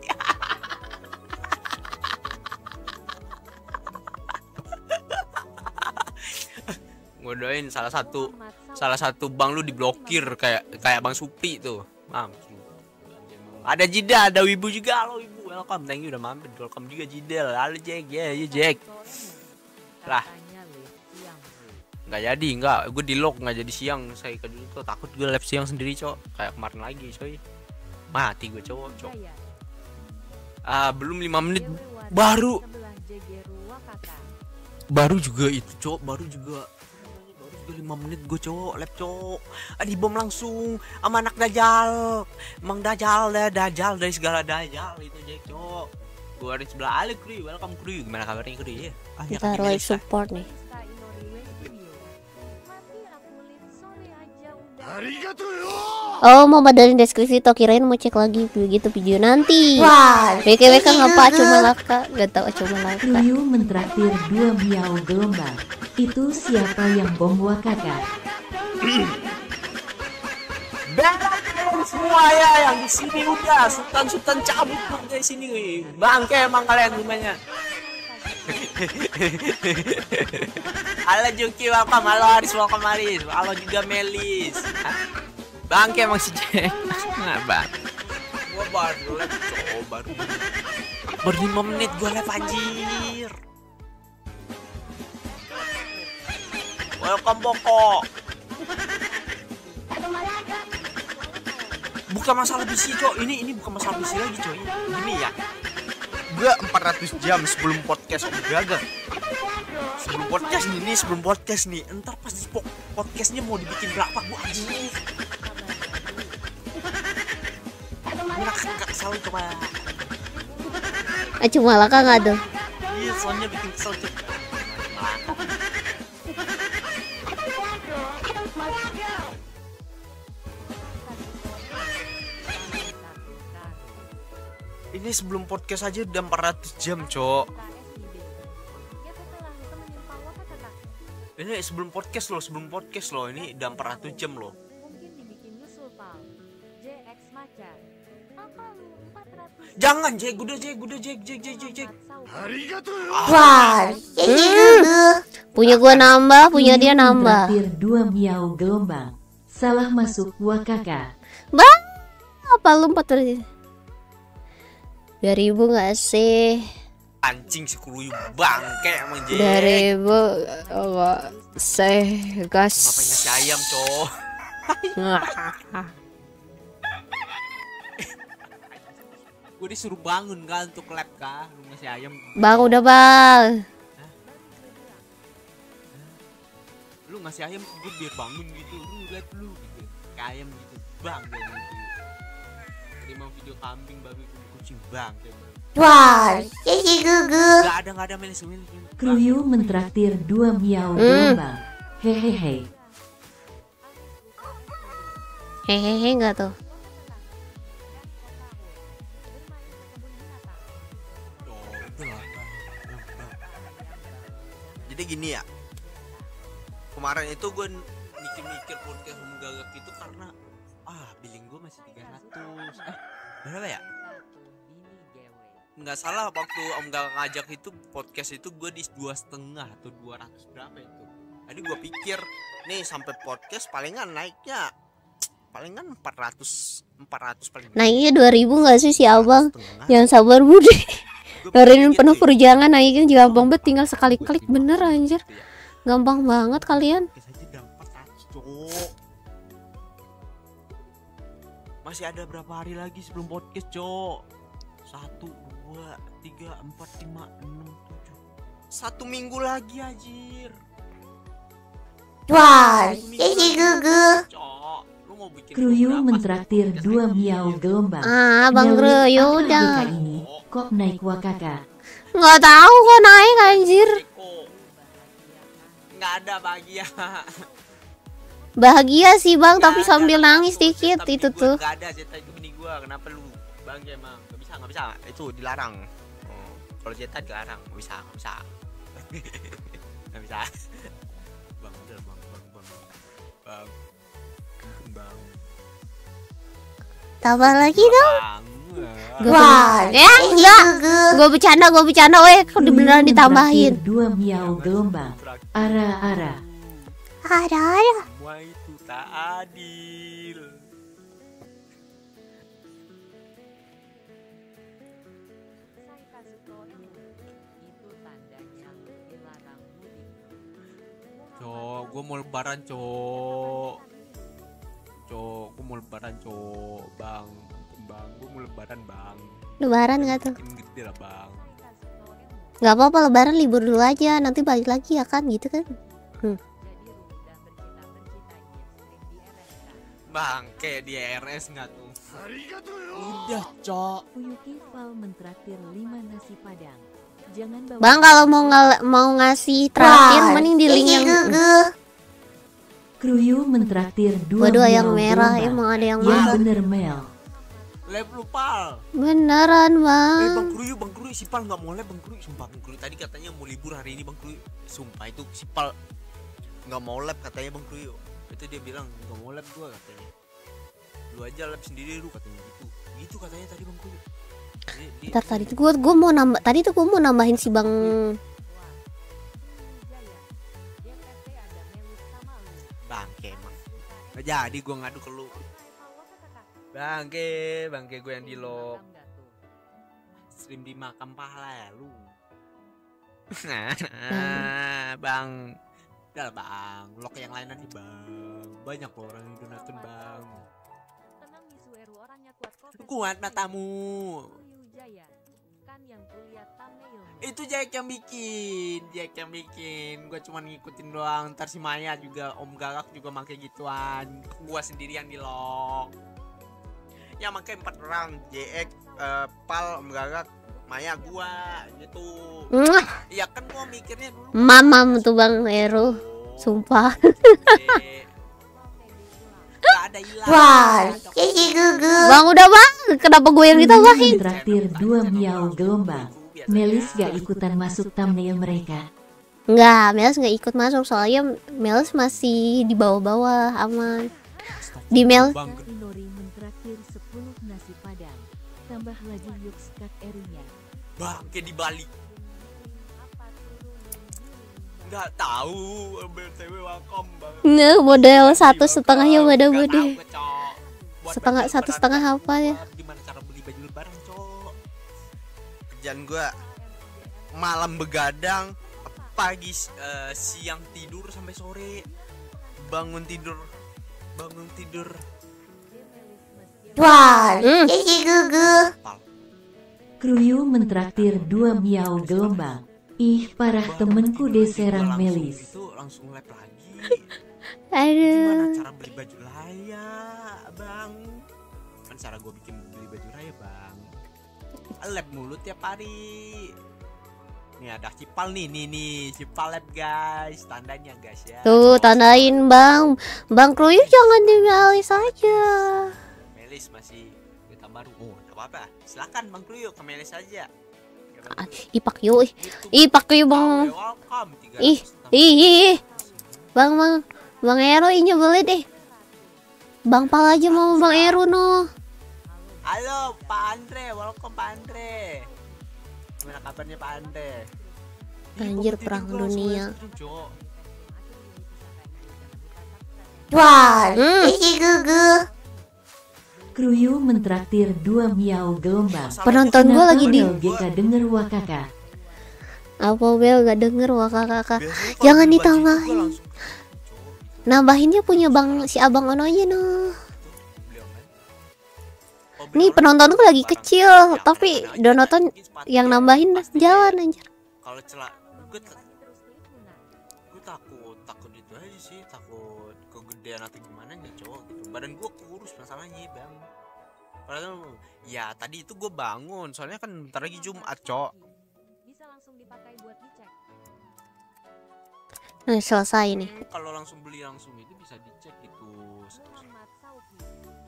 doain salah satu salah. satu bang lu diblokir kayak kayak bang Supri tuh. Mam. Ada Jida ada Wibu juga. Halo Wibu. Welcome. Thank you udah mampir. Welcome juga Jidel halo Jack. Ya ya Jack. Lah. nggak jadi nggak. Gue di lock nggak jadi siang. Saya ke dulu tuh. Takut gue live siang sendiri cok. Kayak kemarin lagi coy. Mati gue cowok cok. Ah belum lima menit. Baru. baru juga itu cowok baru juga juga lima menit gue cowok lab cowok. Ah dibom langsung sama anak dajal emang dajal dah dajal dari segala dajal itu Jack cowok. Gue ada di sebelah Ali Kri welcome Kri. Gimana kabarnya Kri? Ya ah, kita bisa. support nih. Oh, mau dari deskripsi toh kirain mau cek lagi begitu video nanti. Wah, WKWK ngapa cuma laka, gak tau cuma laka. Ryu mentraktir dua miau gelombang. Itu siapa yang bom wakaka? [CLEARS THROAT] Beres semua ya yang di sini udah sultan sultan cabut dari sini bangke emang kalian gimana Halo Juki welcome, halo Aris welcome Aris, halo juga Melis. Bangke emang si Jack. Nah, bang. Gua baru live, cowok baru. Baru 5 menit gua live anjir. Welcome Boko. bukan masalah PC cok ini ini bukan masalah PC lagi coy gini ya gua 400 jam sebelum podcast gagal. Sebelum podcast nih, nih sebelum podcast nih entar pas po- podcastnya mau dibikin berapa gua anjing. Gua akan gak kesal coba? Ah, cuma laka nggak tuh? iya soalnya bikin kesel cok ini sebelum podcast aja udah 400 jam cok ini sebelum podcast loh sebelum podcast loh ini udah 400 jam loh Jangan Jay, gudah, Jay, gudah, Jay, Jay, Jay, Jay, Jay. Wah, punya gua nambah, punya dia nambah. Hampir dua miau gelombang, salah masuk wakaka. kakak. Bang, apa lompat terus? 2000 nggak sih? Anjing si kuruyu bangke emang jeng dua ribu enggak sih gas ngapain ngasih ayam co [LAUGHS] gue disuruh bangun kan untuk lab kah lu ngasih ayam. Bang udah bang. Hah? lu ngasih ayam gue biar bangun gitu. Lu liat lu gitu. Kayak ayam gitu. Bang gitu. terima video kambing babi bang gitu. Wah, Hehe gugu. nggak ada nggak ada melis melis Ryu mentraktir dua miau Hmm. gelombang. Hehehe. Hehehe nggak tuh? Oh, jadi gini ya kemarin itu gue mikir-mikir podcast Om Gagak itu karena ah billing gue masih 300 eh berapa ya nggak salah waktu Om Gagak ngajak itu podcast itu gue di dua setengah atau 200 berapa itu jadi gue pikir nih sampai podcast palingan naiknya palingan 400 400 paling Naiknya 2000 nggak sih si abang? setengah. Yang sabar budi. [LAUGHS] Ini gitu penuh ya. perjuangan naikin gampang banget tinggal sekali klik bener anjir. Gampang banget kalian. Podcast aja udah 400 cowok masih ada berapa hari lagi sebelum podcast cowok satu dua tiga empat lima enam tujuh satu minggu lagi anjir Wah, lagi, gugu. Kruyu mentraktir dua miau gelombang. Ah, Bang yaudah. DK ini kok naik wakaka. Nggak tahu kok naik anjir. Nggak ada bahagia Bahagia sih Bang, Nggak tapi ada, sambil nangis dikit itu tuh. nggak ada Zeta itu gua kenapa lu bang emang nggak bisa nggak bisa. Itu dilarang. Oh, kalau Zeta dilarang. Nggak bisa nggak bisa. [LAUGHS] Nggak bisa. Bang udah bang. Bang bang. Bang. Bang. Tambah lagi dong. bang. Gua Wah, Ya, enggak. Gue bercanda, gue bercanda, weh, Kruyu beneran mentraktir ditambahin. Dua miau gelombang. Ara-ara. Ada. semua itu tak Cok, gue mau lebaran, cok. Cok, gue mau lebaran, cok. Bang, bang, gue mau lebaran, bang. Lebaran nggak tuh? Gede lah, bang. Nggak apa-apa, lebaran libur dulu aja. Nanti balik lagi ya kan, gitu kan? Bang, kayak di RS nggak tuh? Udah, cok. Uyuki Val mentraktir 5 nasi padang. Bang kalau mau ngal- mau ngasih traktir Wah, mending di link Kiki yang gugu. Kruyu mentraktir dua Waduh yang merah gelombang. emang ada yang Yang mahal. bener Mel. Lab lu, pal. Beneran Eh, bang. Bang Kruyu, Bang Kruyu, si Pal nggak mau lab, Bang Kruyu. Sumpah, Bang Kruyu tadi katanya mau libur hari ini, Bang Kruyu. Sumpah itu si Pal nggak mau lab katanya Bang Kruyu. Itu dia bilang nggak mau lab gua katanya. Lu aja lab sendiri lu katanya gitu. Gitu katanya tadi Bang Kruyu. Dia- dia- Ntar tadi tuh gue gue mau nambah tadi tuh gue mau nambahin si bang Bangke emang. Nggak jadi gua ngadu ke lu. Bangke, bangke gue yang di lock. Stream di makam pahala ya lu. Nah, [LAUGHS] bang. Udah bang, lock yang lain nanti bang. Banyak loh orang yang donatun bang. Kuat matamu. Itu Jack yang bikin, Jack yang bikin. Gue cuma ngikutin doang. Ntar si Maya juga, Om Gagak juga make gituan. Gua sendirian di lock. Ya makanya empat orang, JX, eh, Pal, Om Gagak, Maya gua gitu. Mwah, Iya kan gua mikirnya dulu. mamam tuh bang Eru. Oh, Sumpah. [LAUGHS] Wah. Bang udah bang, kenapa gue yang Kruyu ditambahin? mentraktir dua miau gelombang. Melis gak ikutan masuk thumbnail mereka. Enggak, Melis nggak ikut masuk soalnya Melis masih di bawah-bawah aman. Di Mel Bang, Inori mentraktir 10 nasi padang. Tambah lagi Yux Kak Erinya. bang, kayak di Bali. Nggak tahu, BTW welcome bang. Nah, model satu setengahnya pada. Buat Setengah satu setengah apa ya? Kerjaan gua malam begadang, pagi eh, siang tidur sampai sore. Bangun tidur, bangun tidur. Wah. Kiki gugu. Kruyu mentraktir dua miau gelombang. Ih parah temenku Tidur, deserang Melis. Itu langsung lab lagi. [LAUGHS] Aduh. Gimana cara beli baju raya, Bang? Kan cara gue Lab mulu tiap hari. Nih ada cipal nih, nih nih, cipal lab guys, tandanya guys ya. Tuh, tandain bang. Bang Kruyu jangan dialis aja. Melis masih kita baru. Oh, gak apa-apa. Silakan Bang Kruyo ke Melis aja. Ah, Ih, pak yuk. Ih, ih pak yuk bang. Ih, ih, ih. Bang, bang. Bang Eru ini boleh deh. Bang Pal aja mau Bang Eru no. Halo Pak Andre, welcome Pak Andre. Gimana kabarnya Pak Andre? Ih, Anjir, gua perang dunia. Wah, Hmm. Kiki gugu. Kruyu mentraktir dua miau gelombang. Penonton gue lagi di Bel GK denger wakaka? apa bel gak denger wah kakak Jangan ditambahin. langsung, "Cowok, nambahinnya punya bang si abang ono aja noh Nih penonton gue lagi kecil, tapi sepatu yang ya, nambahin jalan anjir. kalau celak gue gue takut takut itu aja sih takut kegedean atau gimana nih cowok gitu badan gue kurus masalahnya bang padahal ya tadi itu gue bangun soalnya kan bentar lagi jumat cowok Bisa langsung dipakai buat dicek. Nah, selesai nih. kalau langsung beli langsung itu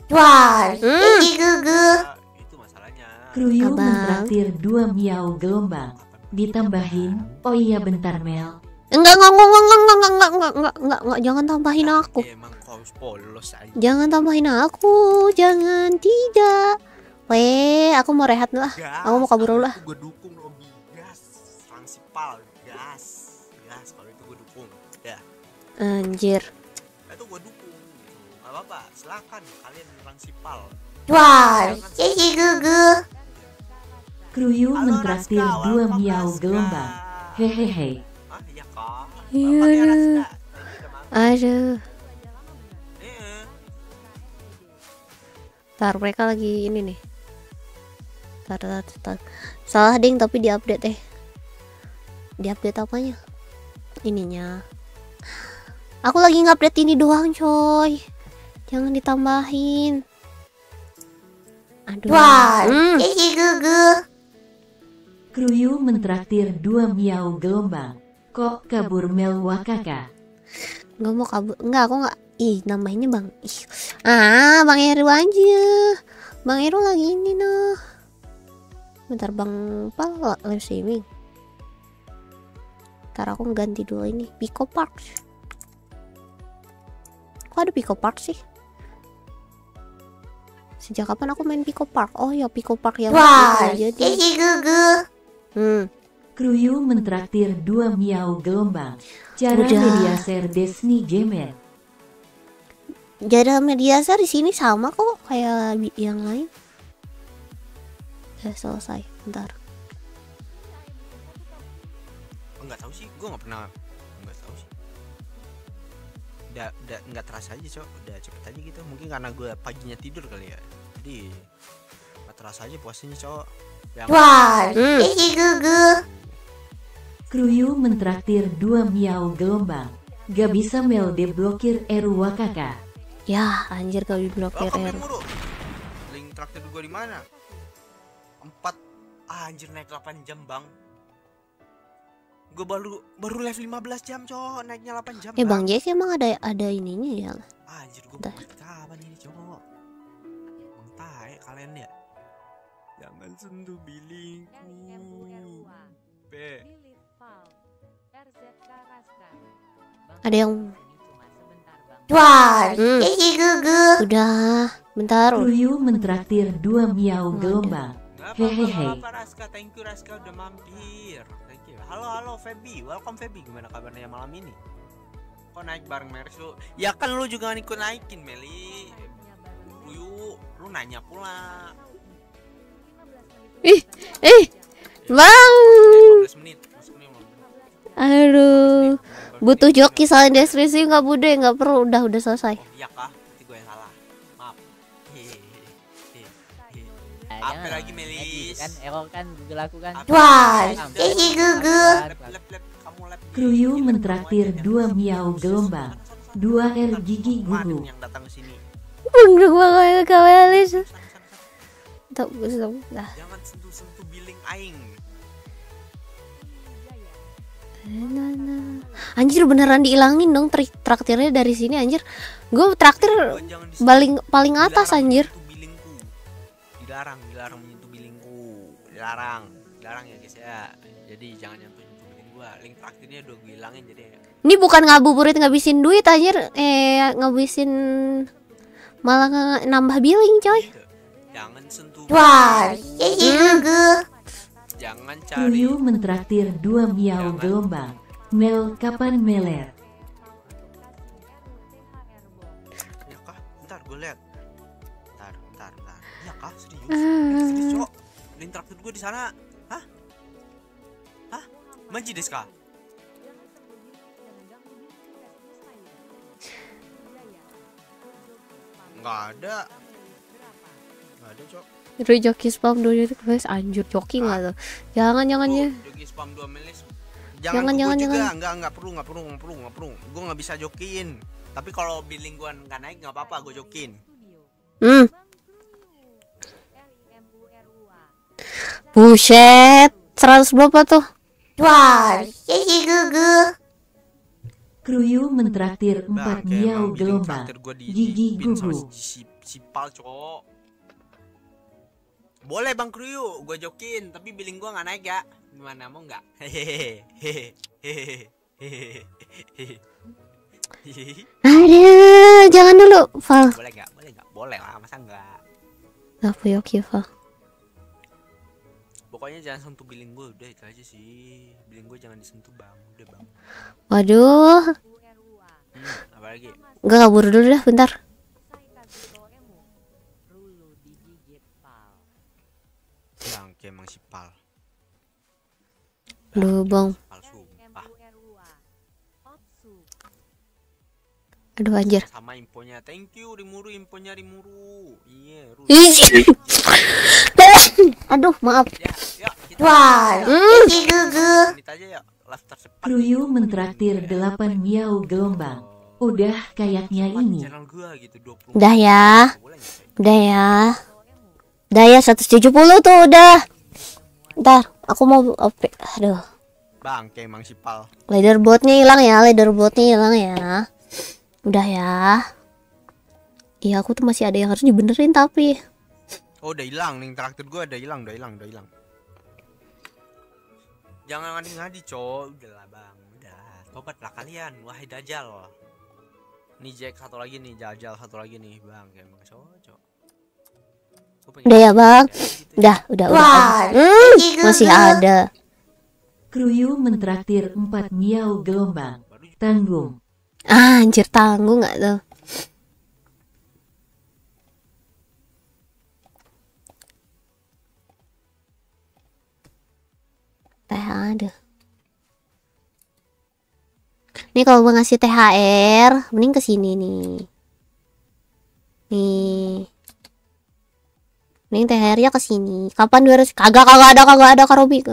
Wah, Hmm. Kiki Gugu. Nah, itu masalahnya Kruyu mentraktir dua miau gelombang. Ditambahin, oh iya bentar Mel. Enggak, enggak, enggak, enggak, enggak, enggak, enggak, enggak, enggak, enggak, enggak, jangan tambahin aku. Emang kau harus polos aja Jangan tambahin aku, jangan tidak. Weh, aku mau rehat lah. Aku mau kabur dulu lah. gue dukung lobby gas transipal gas gas kalau itu gue dukung ya Anjir. itu gue dukung nggak apa-apa silakan Wah, cekikukuk. Kruyu mentraktir dua miau gelombang. Hehehe. Yuru. Iya. Aduh. Ntar mereka lagi ini nih. Tar, tar, tar. Salah ding tapi diupdate eh. Diupdate apanya? Ininya. Aku lagi ngupdate ini doang, coy. Jangan ditambahin. Aduh. Wah, Hmm. Kiki Gugu. Kruyu mentraktir dua miau gelombang. Kok kabur Mel wakaka? Nggak mau kabur. Enggak, aku nggak. Ih, namanya Bang. Ih. Ah, Bang Eru aja. Bang Eru lagi ini noh. Bentar Bang Pal live streaming. Ntar aku ganti dulu ini. Pico Park. Kok ada Pico Park sih? Sejak kapan aku main Pico Park? Oh ya Pico Park yang Wah, jadi. Gugu. Hmm. Kruyu mentraktir dua miau gelombang. Cara Udah. media share Disney Gamer. Jada media share di sini sama kok kayak yang lain. Udah selesai. Bentar. nggak tahu sih gue nggak pernah udah udah nggak terasa aja cok udah cepet aja gitu mungkin karena gue paginya tidur kali ya jadi nggak terasa aja puasanya cowok yang Wah, Hmm. Kiki Gugu. Kruyu mentraktir dua miau gelombang. Gak bisa Mel deblokir Eru Wakaka. Ya, anjir kalau diblokir oh, er. muru link traktir gue di mana empat ah, anjir naik 8 jam bang gue baru baru live 15 jam cowok naiknya 8 jam Eh Bang Jack emang ada ada ininya ya? Anjir gue kapan ini cowok Bang tae kalian ya Jangan sentuh bilingku Raska. Ada yang Wah, Hmm. Gugu. udah bentar. Kruyu mentraktir dua miau gelombang. Hehehe. apa Raska Thank you Raska udah mampir Halo halo Feby Welcome Feby Gimana kabarnya malam ini Kok naik bareng Mersu Ya kan lu juga ikut naikin Meli Lu Lu nanya pula Ih, ih, Bang. 15 menit Masuknya 15 menit. Aduh. Butuh joki salin deskripsi nggak bude nggak perlu udah udah selesai. Oh iya kah? apa lagi Melis. Gitu kan. Error kan Google aku kan. Wah gigi Google. Kruyu mentraktir dua miau gelombang. dua r gigi gugu yang datang sini. Banget kau melis. Tak bisa. Nah. Jangan sentuh-sentuh billing aing. Nah, nah. Anjir beneran diilangin dong traktirnya dari sini anjir. Gue traktir paling paling atas anjir. Dilarang. Dilarang, dilarang ya guys ya. Jadi jangan nyentuh nyentuh billing gua. Link traktirnya udah gue hilangin jadi Ini bukan ngabuburit ngabisin duit anjir, eh ngabisin malah nge- nambah billing coy. gitu. Jangan sentuh. Wah, billingku. Kiki Gugu. Jangan cari Kruyu mentraktir dua miau Jangan. gelombang. Mel kapan meler? Ya kah? Ntar gue lihat. Ntar bentar bentar iya kah serius. Eh, serius cok gue di sana. Hah? Hah? Manji deska nggak ada. Nggak ada cok. Rejoki spam dulu itu guys. Anjur joki nggak tuh? Jangan jangan ya. joki spam 2 milis Jangan, jangan jangan, juga. jangan. nggak nggak perlu nggak perlu nggak perlu nggak perlu. Gue nggak bisa jokin tapi kalau billing gua nggak naik nggak apa-apa. Gue jokin hmm buset 100 berapa tuh? Wah, Cici Gugu. Kruyu mentraktir kayak 4 miau gelombang. Gigi gugu. si, si pal cowok. Boleh bang Kryu gue jokin tapi billing gua nggak naik ya. Gimana mau nggak? Hehehe hehehe hehehe aduh jangan dulu Val boleh nggak? Boleh nggak? Boleh lah masa nggak? Apa Yoki Val pokoknya jangan sentuh billing gue udah itu aja sih. Billing gue jangan disentuh bang. Udah bang. Waduh. Hmm, apalagi gue kabur dulu dah bentar. Bang emang si pal. Aduh bang aduh anjir. Sama infonya. Thank you rimuru. Infonya rimuru. Iya [COUGHS] aduh maaf. Ya ya kita Wah. Cici Gugu. ya. Kruyu mentraktir 8 miau gelombang. Udah kayaknya ini. channel gua gitu 20 udah ya. Udah ya. Udah ya 170 tuh udah. Ntar aku mau ope aduh. Bang kayak emang si pal. Leaderboardnya hilang ya leaderboardnya hilang ya udah ya. Iya aku tuh masih ada yang harus dibenerin tapi. Oh udah hilang nih traktir gua udah hilang udah hilang udah hilang. Jangan ngadi-ngadi cow udah lah bang. Udah. Tobatlah kalian wahai dajal nih Jack satu lagi nih jajal satu lagi nih bang. Kayak emang cocok Gua pengen udah ya bang? gitu. Udah udah udah. Wah, Hmm, masih ada. Kruyu mentraktir 4 miau gelombang. Tanggung. Ah, anjir tanggung nggak tuh? Ada nih kalau mau ngasih THR mending ke sini nih. Nih. Mending THR nya ke sini. Kapan 200 kagak kagak ada kagak ada Karobi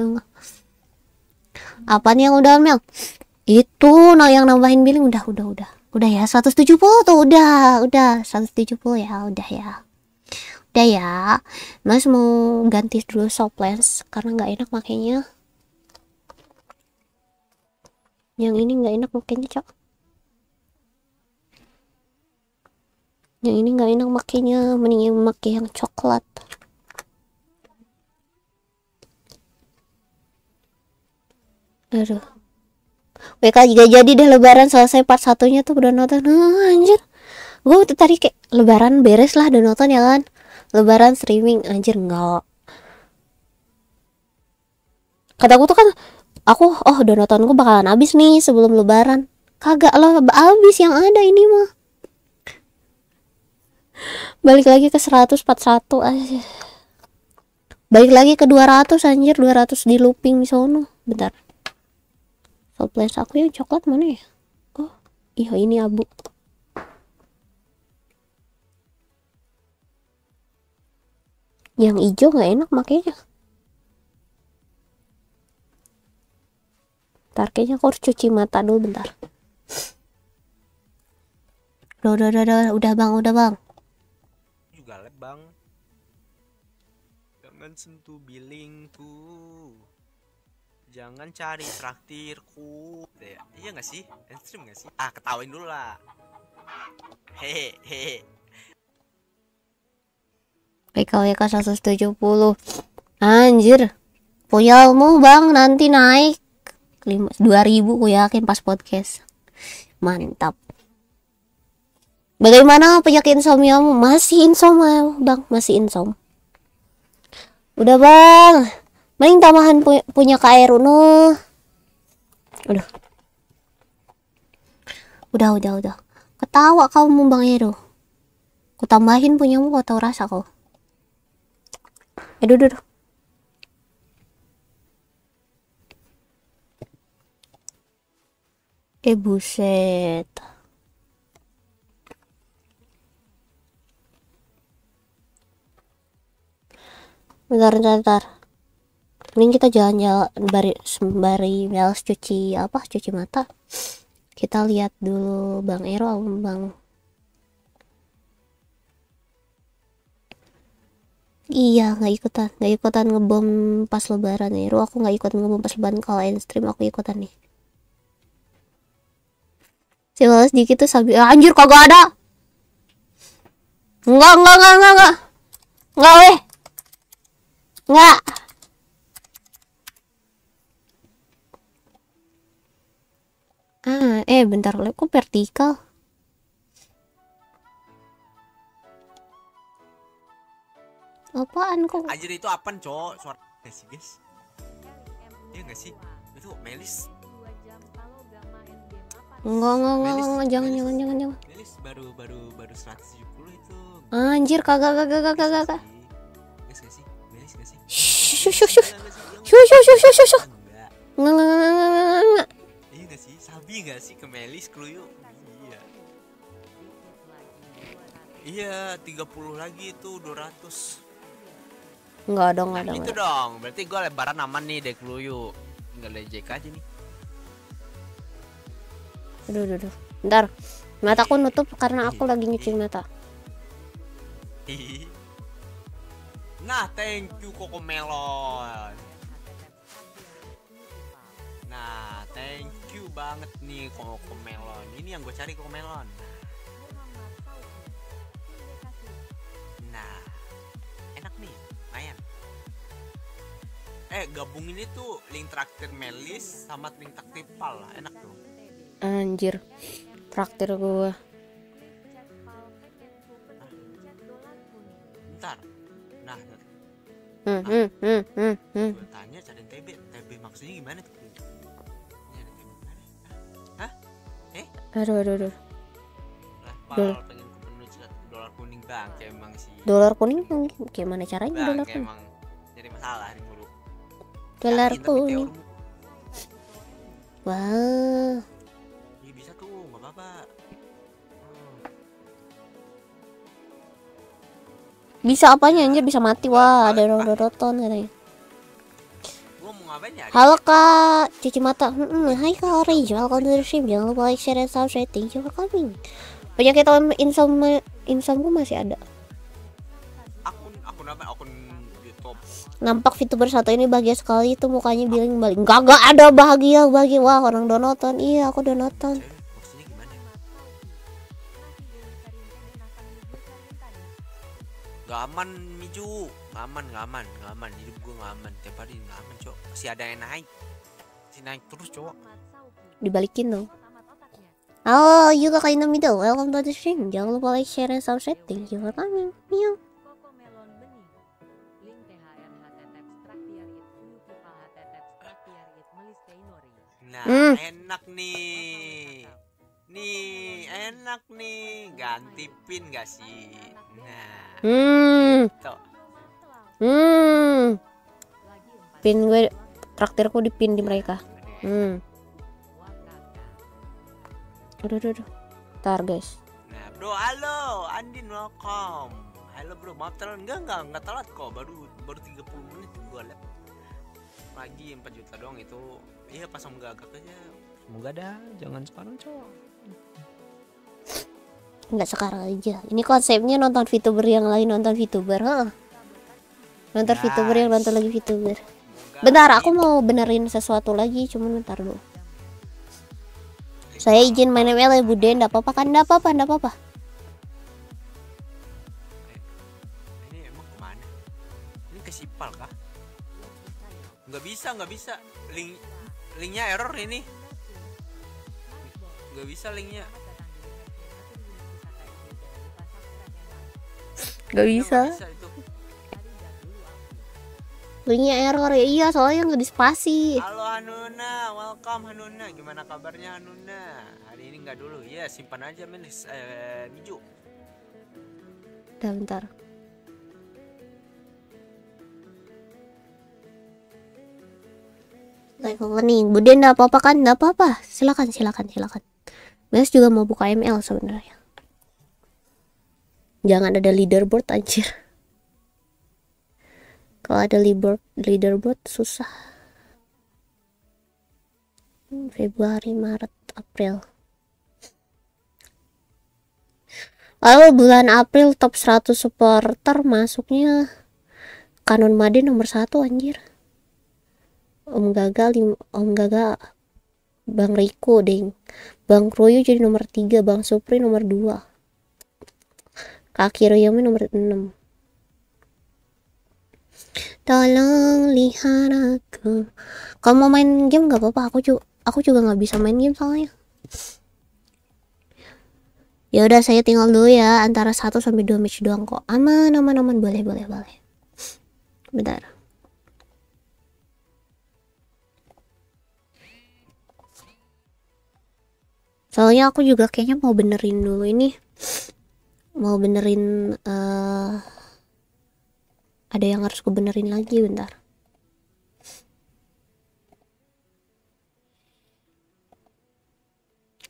apa nih yang udah Mel itu nah yang nambahin billing udah udah udah. Udah ya 170 tuh udah udah. 170 ya udah ya. Udah ya. Mas mau ganti dulu soplens karena nggak enak makanya yang ini nggak enak makanya cok. Yang ini nggak enak makanya mending pakai yang coklat. Aduh WK juga jadi deh lebaran selesai part satunya tuh udah nonton. Ah, anjir. Gue tuh tadi kayak lebaran beres lah udah nonton ya kan? Lebaran streaming anjir enggak. Kataku tuh kan aku oh udah nonton gue bakalan habis nih sebelum lebaran. Kagak lah habis yang ada ini mah. Balik lagi ke 141 aja balik lagi ke 200 anjir 200 di looping di sono. Bentar Soplens aku yang coklat mana ya? Oh, iya ini abu. Yang hijau nggak enak makanya. Ntar kayaknya aku harus cuci mata dulu bentar. Udah, udah, udah, udah, udah bang, udah bang. Jangan cari traktirku. Ya, iya nggak sih? Stream nggak sih? Ah ketawain dulu lah. Hehe hehe. PKWK 170 Anjir. Puyalmu bang nanti naik. Lima- 2000 ku yakin pas podcast. Mantap. Bagaimana penyakit insomniamu? Masih insomnia bang Masih insom. Udah bang Mending tambahan pu- punya KR Uno Udah Udah udah udah Ketawa kamu bang Ero Aku tambahin punyamu kau tahu rasa kau. Eh, duh, duh, duh. Eh, buset. Bentar, bentar, bentar. Mending kita jalan-jalan bari sembari males cuci apa? Cuci mata. Kita lihat dulu Bang Ero, Bang Iya, nggak ikutan, nggak ikutan ngebom pas lebaran Ero. Aku nggak ikut ngebom pas lebaran kalau end stream aku ikutan nih. Si males dikit tuh sambil "Ah, anjir kagak ada. Enggak, enggak, enggak, enggak, enggak. Enggak, weh. Enggak. Ah, eh bentar, kok vertikal? Apaan kok? Anjir itu apaan cowok? Suara sih guys? Iya nggak sih? Itu Melis. Enggak, enggak, enggak, enggak, jangan, jangan, jangan, jangan. Melis baru baru baru 170 itu. Anjir, kagak, kagak, kagak, kagak. Guys sih? Melis nggak sih? Shush, shush? Shush, shush, shush, shush, shush. Enggak. Enggak, enggak, enggak, enggak, sih? Sabi nggak sih ke Melis Kluyo? Iya. Iya, 30 lagi itu 200. Enggak dong, Nah, enggak dong. itu dong. Berarti gua lebaran aman nih dek Kluyo. Tinggal lecek aja nih. Aduh, aduh, aduh. Bentar. Mataku nutup karena aku lagi nyuci mata. Nah, thank you Koko Melon. Nah, thank you banget nih Koko Melon. Ini yang gue cari Koko Melon. Nah, enak nih, lumayan. Eh, gabungin itu link traktir Melis sama link traktir Pal lah, enak tuh. Anjir. Traktir gua. Bentar. Nah, Hmm, hmm, hmm, hmm, hmm. gue tanya cari TB, TB maksudnya gimana tuh? Aduh, aduh, aduh. Dol- Pal pengen dolar kuning bang, kayak emang sih. Dolar kuning gimana caranya Bang, dolar kayak kuning? emang jadi masalah nih mulu. Dolar kuning. Wah. Iya bisa tuh, nggak apa-apa. Hmm. Bisa apanya anjir bisa mati wah ada Doroton katanya. Halo kak, cuci mata. Hmm, hai kak Orange, welcome to the stream. Jangan lupa like, share, dan subscribe. Thank you for coming. Penyakit insomnia, insomnia masih ada. Akun akun apa? Akun YouTube. Nampak VTuber satu ini bahagia sekali itu mukanya bilang balik. Enggak, enggak ada bahagia, bahagia. Wah, orang udah nonton. Iya, aku gimana? Gak aman Miju, gak aman, gak aman, gak aman. Hidup Masih ada yang naik. Masih naik terus, cowok. Dibalikin dong. Halo, Yuga Kaino Middle. Welcome to the stream. Jangan lupa like, share, dan subscribe. Thank you for coming. Meow. Teinori. Nah, Hmm. enak nih. Nih, enak nih. Ganti pin gak sih? Nah, Hmm, tuh. hmm. Pin gue, traktirku dipin di mereka. Hmm. Aduh, aduh, aduh. Ntar guys. Nah, bro, halo, Andin welcome. Halo bro, maaf telat enggak enggak enggak telat kok, baru baru 30 menit gua lihat. Lagi 4 juta doang itu. Iya, pas semoga agak aja. Semoga ada, jangan sekarang, cowok. Nggak sekarang aja. Ini konsepnya nonton VTuber yang lain nonton VTuber. Heeh. Nonton VTuber yang nonton lagi VTuber. Bentar, aku ini- mau benerin sesuatu lagi, cuman bentar dulu. Saya izin main ML ya Bude, nggak apa-apa kan? Nggak apa-apa, nggak apa-apa. Ini emang ke mana? Ini ke Sipal kah? Nggak bisa, nggak bisa. Link linknya error ini. Nggak bisa linknya. Nggak Iya, bisa. nggak bisa itu. Linknya error ya iya, soalnya nggak di spasi. Halo Hanuna, welcome Hanuna. Gimana kabarnya Hanuna? Hari ini nggak dulu. Ya, simpan aja men. Eh, Miju. Bentar, bentar. Live opening. Bude enggak apa-apa kan? Enggak apa-apa. Silakan, silakan, silakan. Mas juga mau buka ML sebenarnya. Jangan ada leaderboard anjir. Kalau ada leaderboard, leaderboard susah. Februari, Maret, April. Lalu bulan April top 100 supporter masuknya Kanon Made nomor satu anjir. Om Gaga lim- Om Gaga Bang Riko deng Bang Kroyo jadi nomor 3 Bang Supri nomor 2 Kaki Royomi nomor 6 Tolong lihat aku. Kamu mau main game gak apa-apa Aku juga aku juga nggak bisa main game soalnya. Ya udah saya tinggal dulu ya antara 1 sampai 2 match doang kok. Aman aman aman. Boleh boleh boleh. Bentar. Soalnya aku juga kayaknya mau benerin dulu ini. Mau benerin eh ada yang harus aku benerin lagi bentar.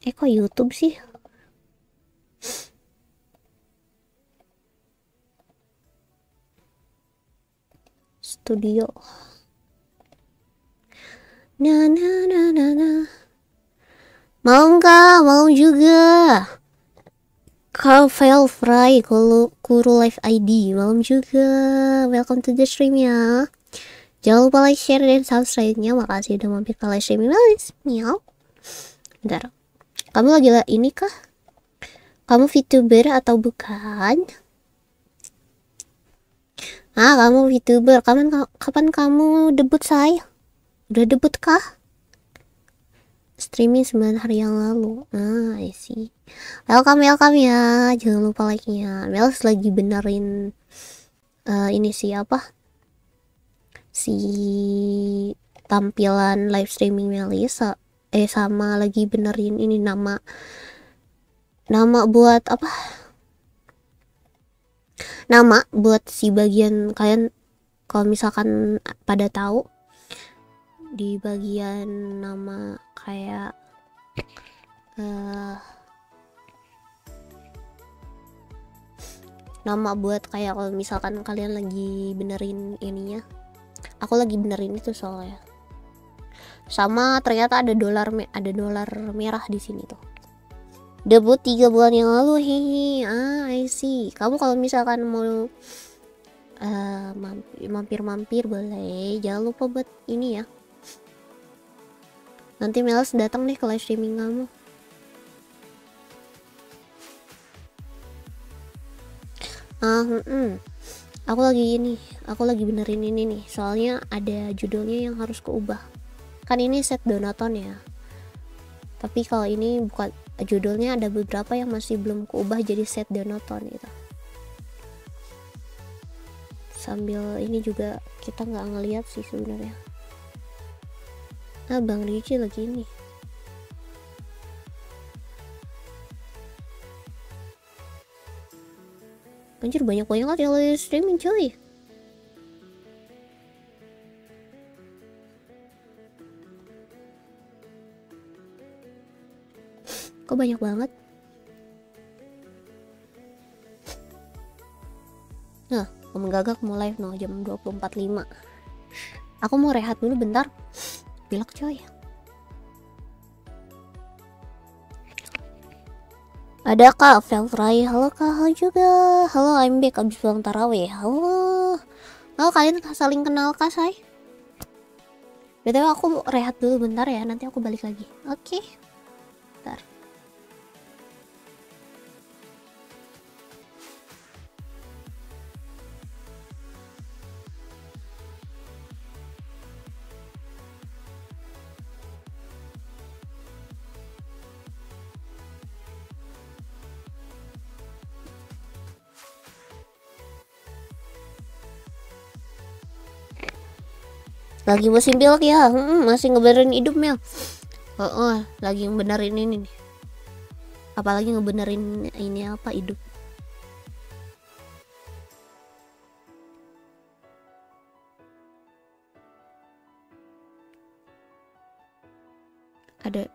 Eh kok YouTube sih? Studio. Na na na na na. Mau nggak? Mau juga Fail fry kuru live ID malam juga. Welcome to the stream ya. Jangan lupa like share dan subscribe nya makasih udah mampir ke live stream guys miau. Bentar. Kamu lagi lah ini kah? Kamu VTuber atau bukan? Ah, kamu VTuber. Kapan kapan kamu debut, say? Udah debut kah? Streaming 9 hari yang lalu. Ah, I see. Welcome, welcome ya. Jangan lupa like-nya. Mels lagi benerin eh, ini siapa? Si tampilan live streaming Melisa. Eh, sama lagi benerin ini nama nama buat apa? nama buat si bagian kalian kalau misalkan pada tahu di bagian nama kayak eh nama buat kayak kalau misalkan kalian lagi benerin ininya. Aku lagi benerin itu soalnya. Sama ternyata ada dolar ada dolar merah di sini tuh. Debut tiga bulan yang lalu hehe. Ah I see. Kamu kalau misalkan mau eh, mampir mampir mampir boleh. Jangan lupa buat ini ya nanti Melas datang deh ke live streaming kamu. Ah mm, aku lagi ini aku lagi benerin ini nih. Soalnya ada judulnya yang harus keubah kan ini set donaton ya. Tapi kalau ini bukan judulnya ada beberapa yang masih belum keubah jadi set donaton gitu. Sambil ini juga kita nggak ngeliat sih sebenarnya ah bang Ricci lagi ini. Anjir banyak banget yang lagi streaming cuy. Kok banyak banget? Nah Om Gagak mau live no jam 24.5 aku mau rehat dulu bentar pilek coy. Ada kak Velfry halo kak. Halo juga. Halo I'm back. Abis pulang halo. Halo kalian saling kenal kak say btw aku rehat dulu bentar ya. Nanti aku balik lagi. Oke. bentar lagi musim pilek ya. Hmm, masih ngebenerin hidup Mel. Oh, oh lagi ngebenerin ini nih. Apalagi ngebenerin ini apa hidup. Ada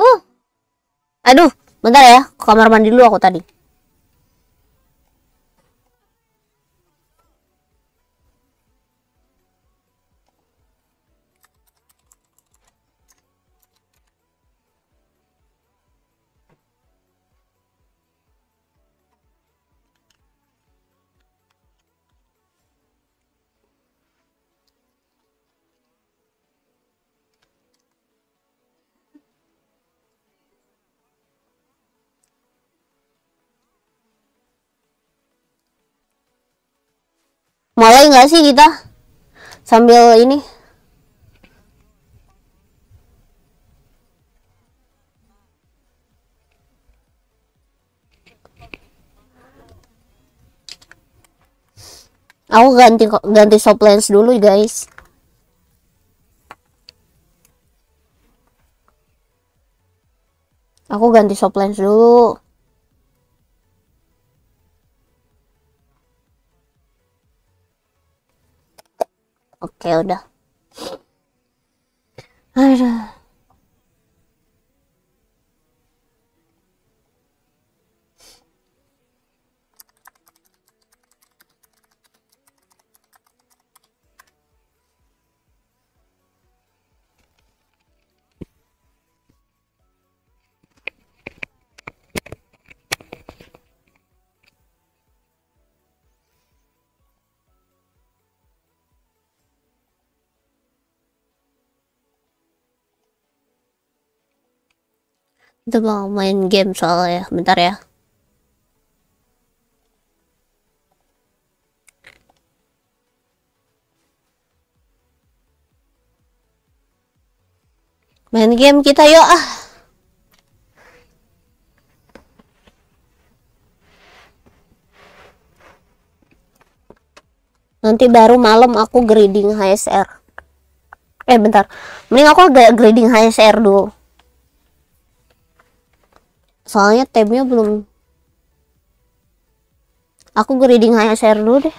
Uh. Aduh, bentar ya. Ke kamar mandi dulu aku tadi. Mulai nggak sih kita? Sambil ini. Aku ganti ganti soft dulu guys. Aku ganti soft dulu. Oke, udah. Aduh. Kita mau main game soalnya. Bentar ya. Main game kita yuk ah. Nanti baru malam aku grading HSR. Eh bentar. Mending aku agak grading HSR dulu soalnya tabnya belum aku grading HSR dulu deh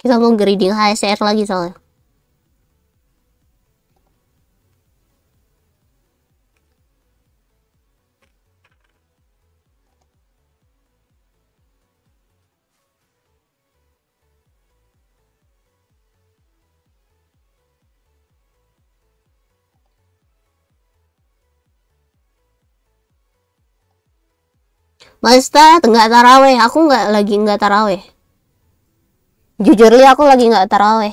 kita mau grading HSR lagi soalnya Mas Tat nggak taraweh, aku nggak lagi nggak taraweh. Jujur li aku lagi nggak taraweh.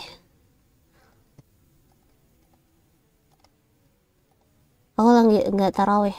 Aku lagi nggak taraweh.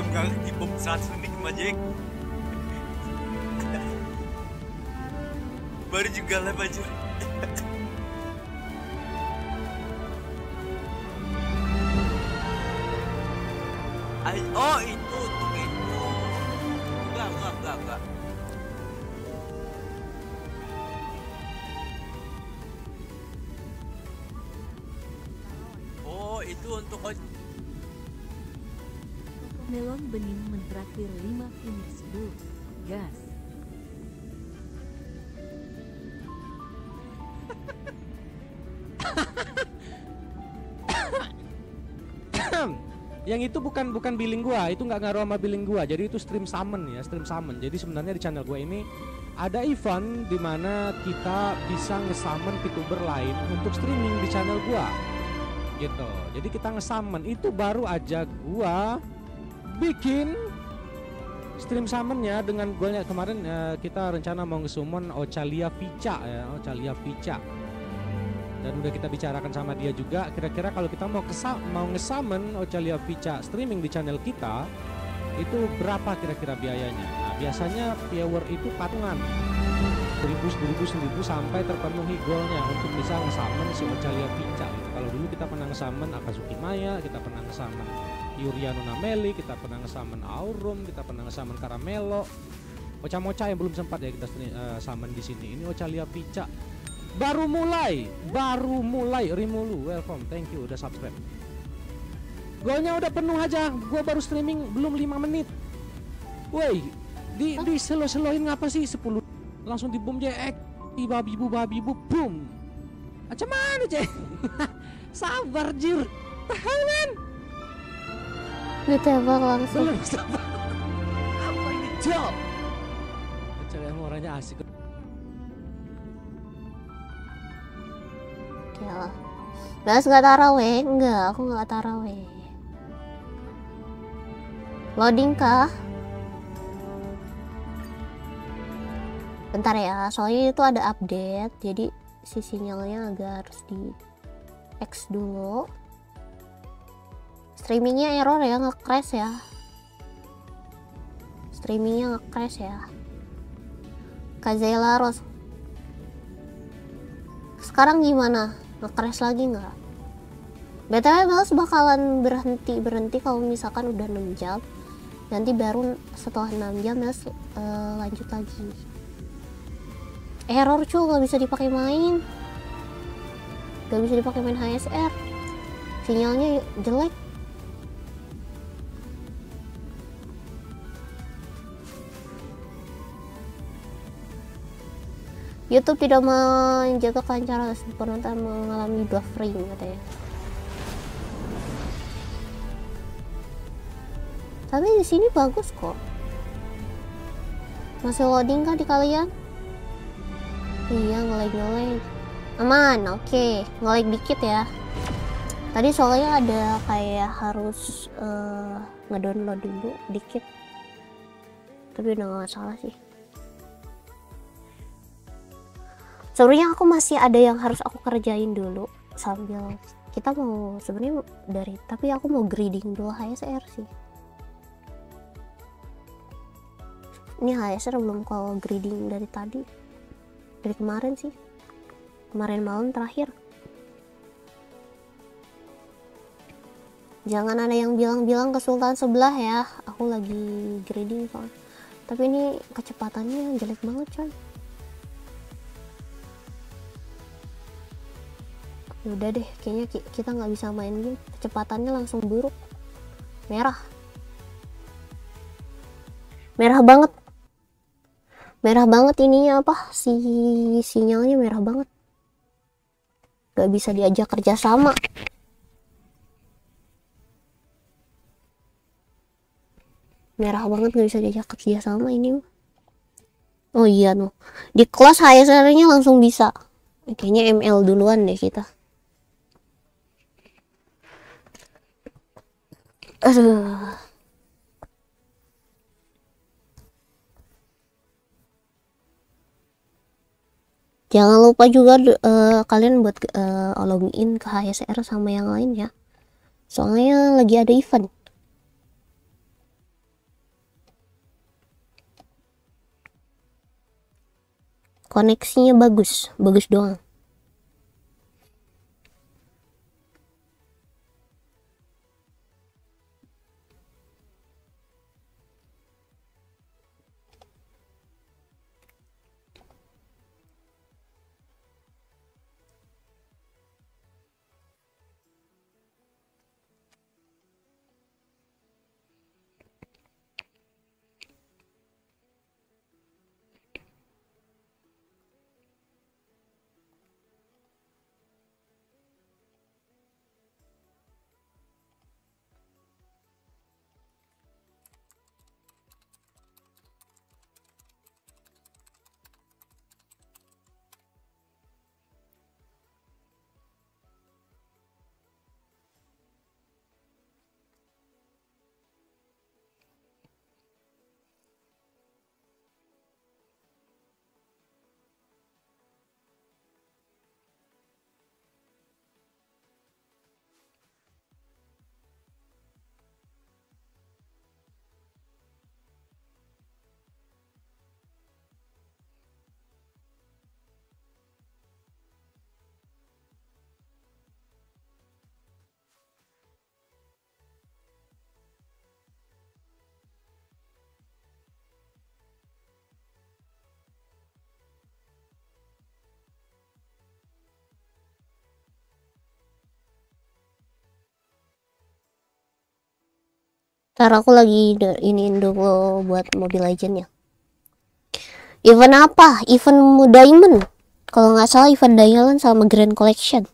Siap banget di bom 100 menit Majek. Baru juga aja Ay, oh yang itu bukan bukan billing gua itu nggak ngaruh sama billing gua. Jadi itu stream summon ya stream summon. Jadi sebenarnya di channel gua ini ada event di mana kita bisa nge-summon VTuber lain untuk streaming di channel gua. Gitu. Jadi kita nge-summon. Itu baru aja gua bikin stream summonnya dengan golnya kemarin eh, kita rencana mau nge-summon Ochalia Vica ya Ochalia Vica dan udah kita bicarakan sama dia juga kira-kira kalau kita mau kesa mau nge-summon Ochalia Vica streaming di channel kita itu berapa kira-kira biayanya? Nah biasanya viewer itu patungan. 1000 1000 1000 sampai terpenuhi goalnya untuk bisa nge-summon si Ochalia Vica gitu. kalau dulu kita pernah nge-summon Akazuki Maya kita pernah nge-summon Yuriano Nameli kita pernah nge-summon Aurum kita pernah nge-summon Caramelo. Ocha-mocha yang belum sempat ya kita uh, summon di sini. Ini Ochalia Vica baru mulai baru mulai. Rimulu welcome. Thank you udah subscribe. Golnya udah penuh aja. Gua baru streaming belum 5 menit. Woi di di selo seloin ngapa sih? 10 langsung dibom jek tiba bibu babi bu boom. Macam mana cek [LAUGHS] sabar jir tahan men ditembak langsung. [LAUGHS] Apa ini job cewek orangnya asik ya Mas nggak taraweh? Enggak, aku nggak taraweh. Loading kah? Bentar ya, soalnya itu ada update, jadi si sinyalnya agak harus di X dulu. Streamingnya error ya, nge-crash ya. Streamingnya nge-crash ya. Kazela Ros. Sekarang gimana? Nge-crash lagi nggak? BTW Males bakalan berhenti berhenti kalau misalkan udah 6 jam. Nanti baru setelah 6 jam Males uh, lanjut lagi. Error cuy nggak bisa dipakai main. Gak bisa dipakai main HSR. Sinyalnya jelek. YouTube tidak menjaga kelancaran penonton mengalami buffering katanya. Tapi di sini bagus kok. Masih loading kah di kalian? Iya ngelag-ngelag. Aman, oke. Okay. Ngelag dikit ya. Tadi soalnya ada kayak harus uh, ngedownload dulu dikit. Tapi udah gak masalah sih. Sebenarnya aku masih ada yang harus aku kerjain dulu sambil kita mau sebenarnya dari tapi aku mau grading dulu HSR sih. Ini HSR belum kalau grading dari tadi. Dari kemarin sih. Kemarin malam terakhir. Jangan ada yang bilang-bilang ke sultan sebelah ya. Aku lagi grading soalnya. Tapi ini kecepatannya jelek banget coy ya udah deh kayaknya kita nggak bisa main game. Kecepatannya langsung buruk. Merah. Merah banget. Merah banget ininya apa si sinyalnya merah banget. Nggak bisa diajak kerja sama. Merah banget nggak bisa diajak kerja sama ini oh iya no. Di kelas HSR nya langsung bisa. Kayaknya ML duluan deh kita Aduh. [CLEARS THROAT] Jangan lupa juga uh, kalian buat uh, login ke HSR sama yang lain ya. Soalnya lagi ada event. Koneksinya bagus, bagus doang. Ntar aku lagi iniin dulu buat Mobile Legend ya. Event apa? Event Diamond. Kalau nggak salah event Diamond sama Grand Collection.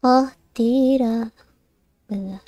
Oh tidak benar.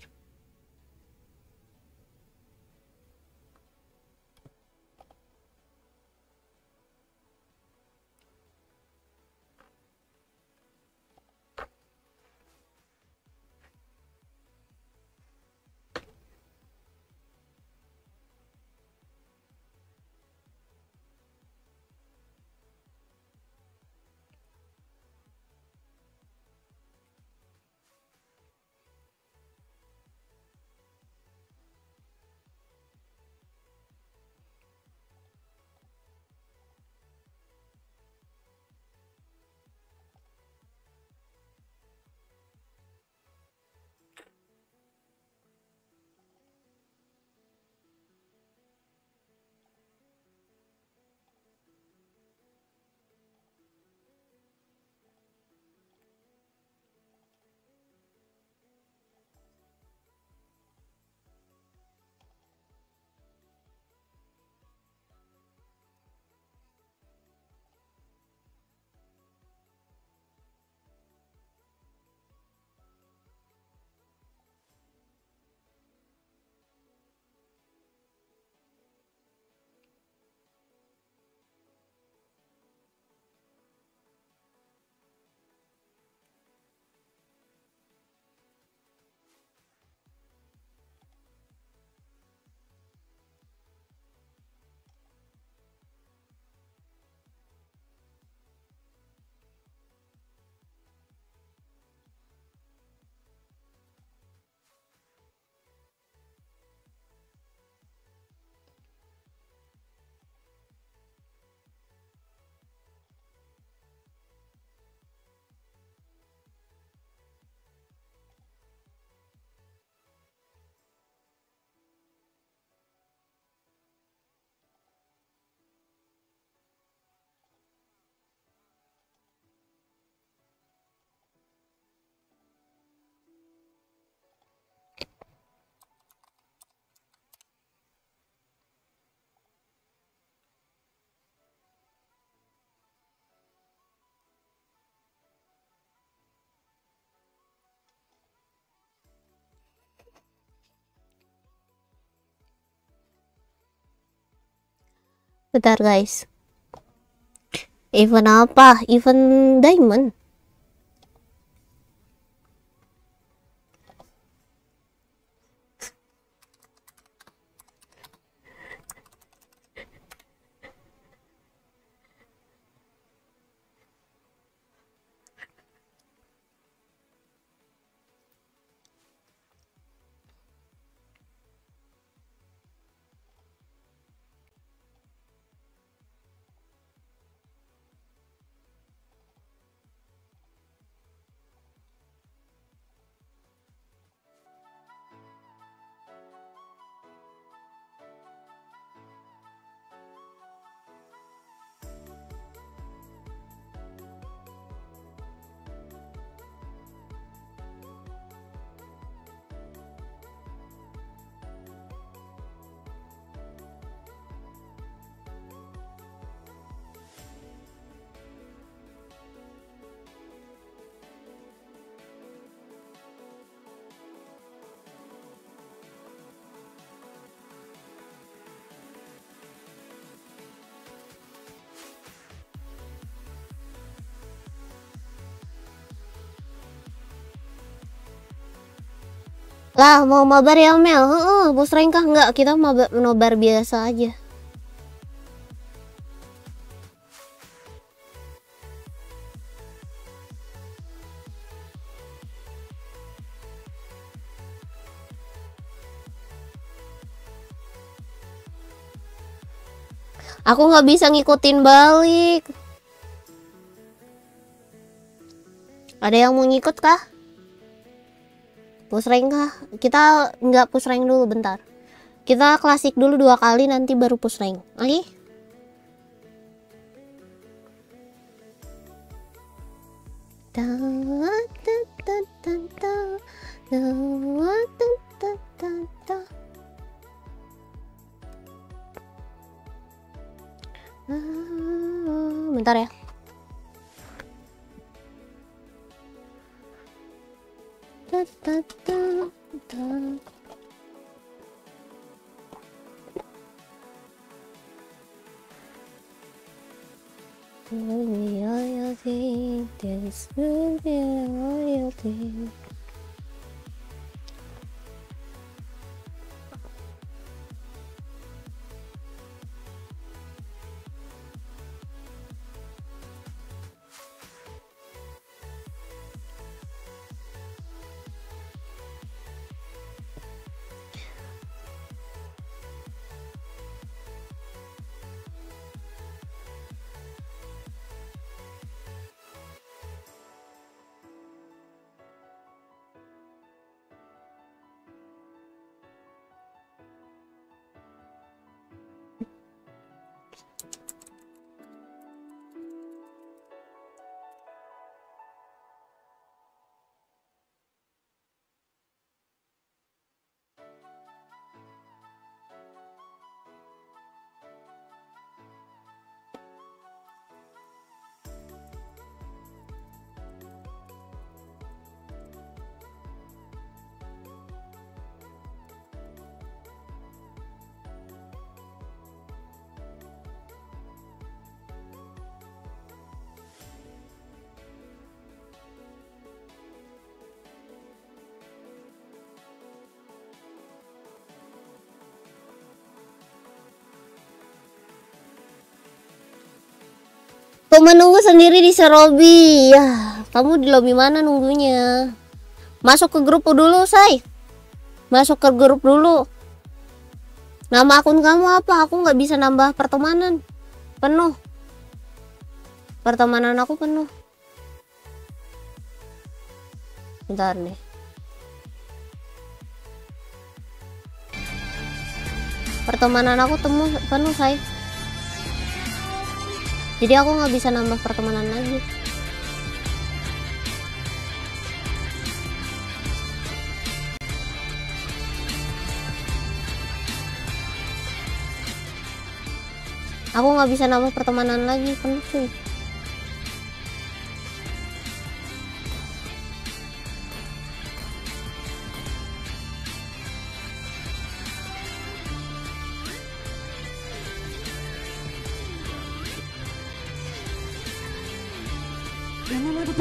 Bentar guys. Event apa? Event diamond. Lah mau mabar ya Mel? Heeh, bos rank kah? Enggak, kita mabar, nobar biasa aja. Aku nggak bisa ngikutin balik. Ada yang mau ngikut kah? Push rank kah? Kita nggak push rank dulu bentar. Kita klasik dulu dua kali nanti baru push rank. Oke? Ah, Bentar ya. Da, da, da, da. Tell me all your things, there's really all your things. Kok menunggu sendiri di Serobi? Ya, kamu di lobby mana nunggunya? Masuk ke grup dulu, say. Masuk ke grup dulu. Nama akun kamu apa? Aku nggak bisa nambah pertemanan. Penuh. Pertemanan aku penuh. Bentar nih. Pertemanan aku temu penuh, say. Jadi aku nggak bisa nambah pertemanan lagi. Aku nggak bisa nambah pertemanan lagi, penuh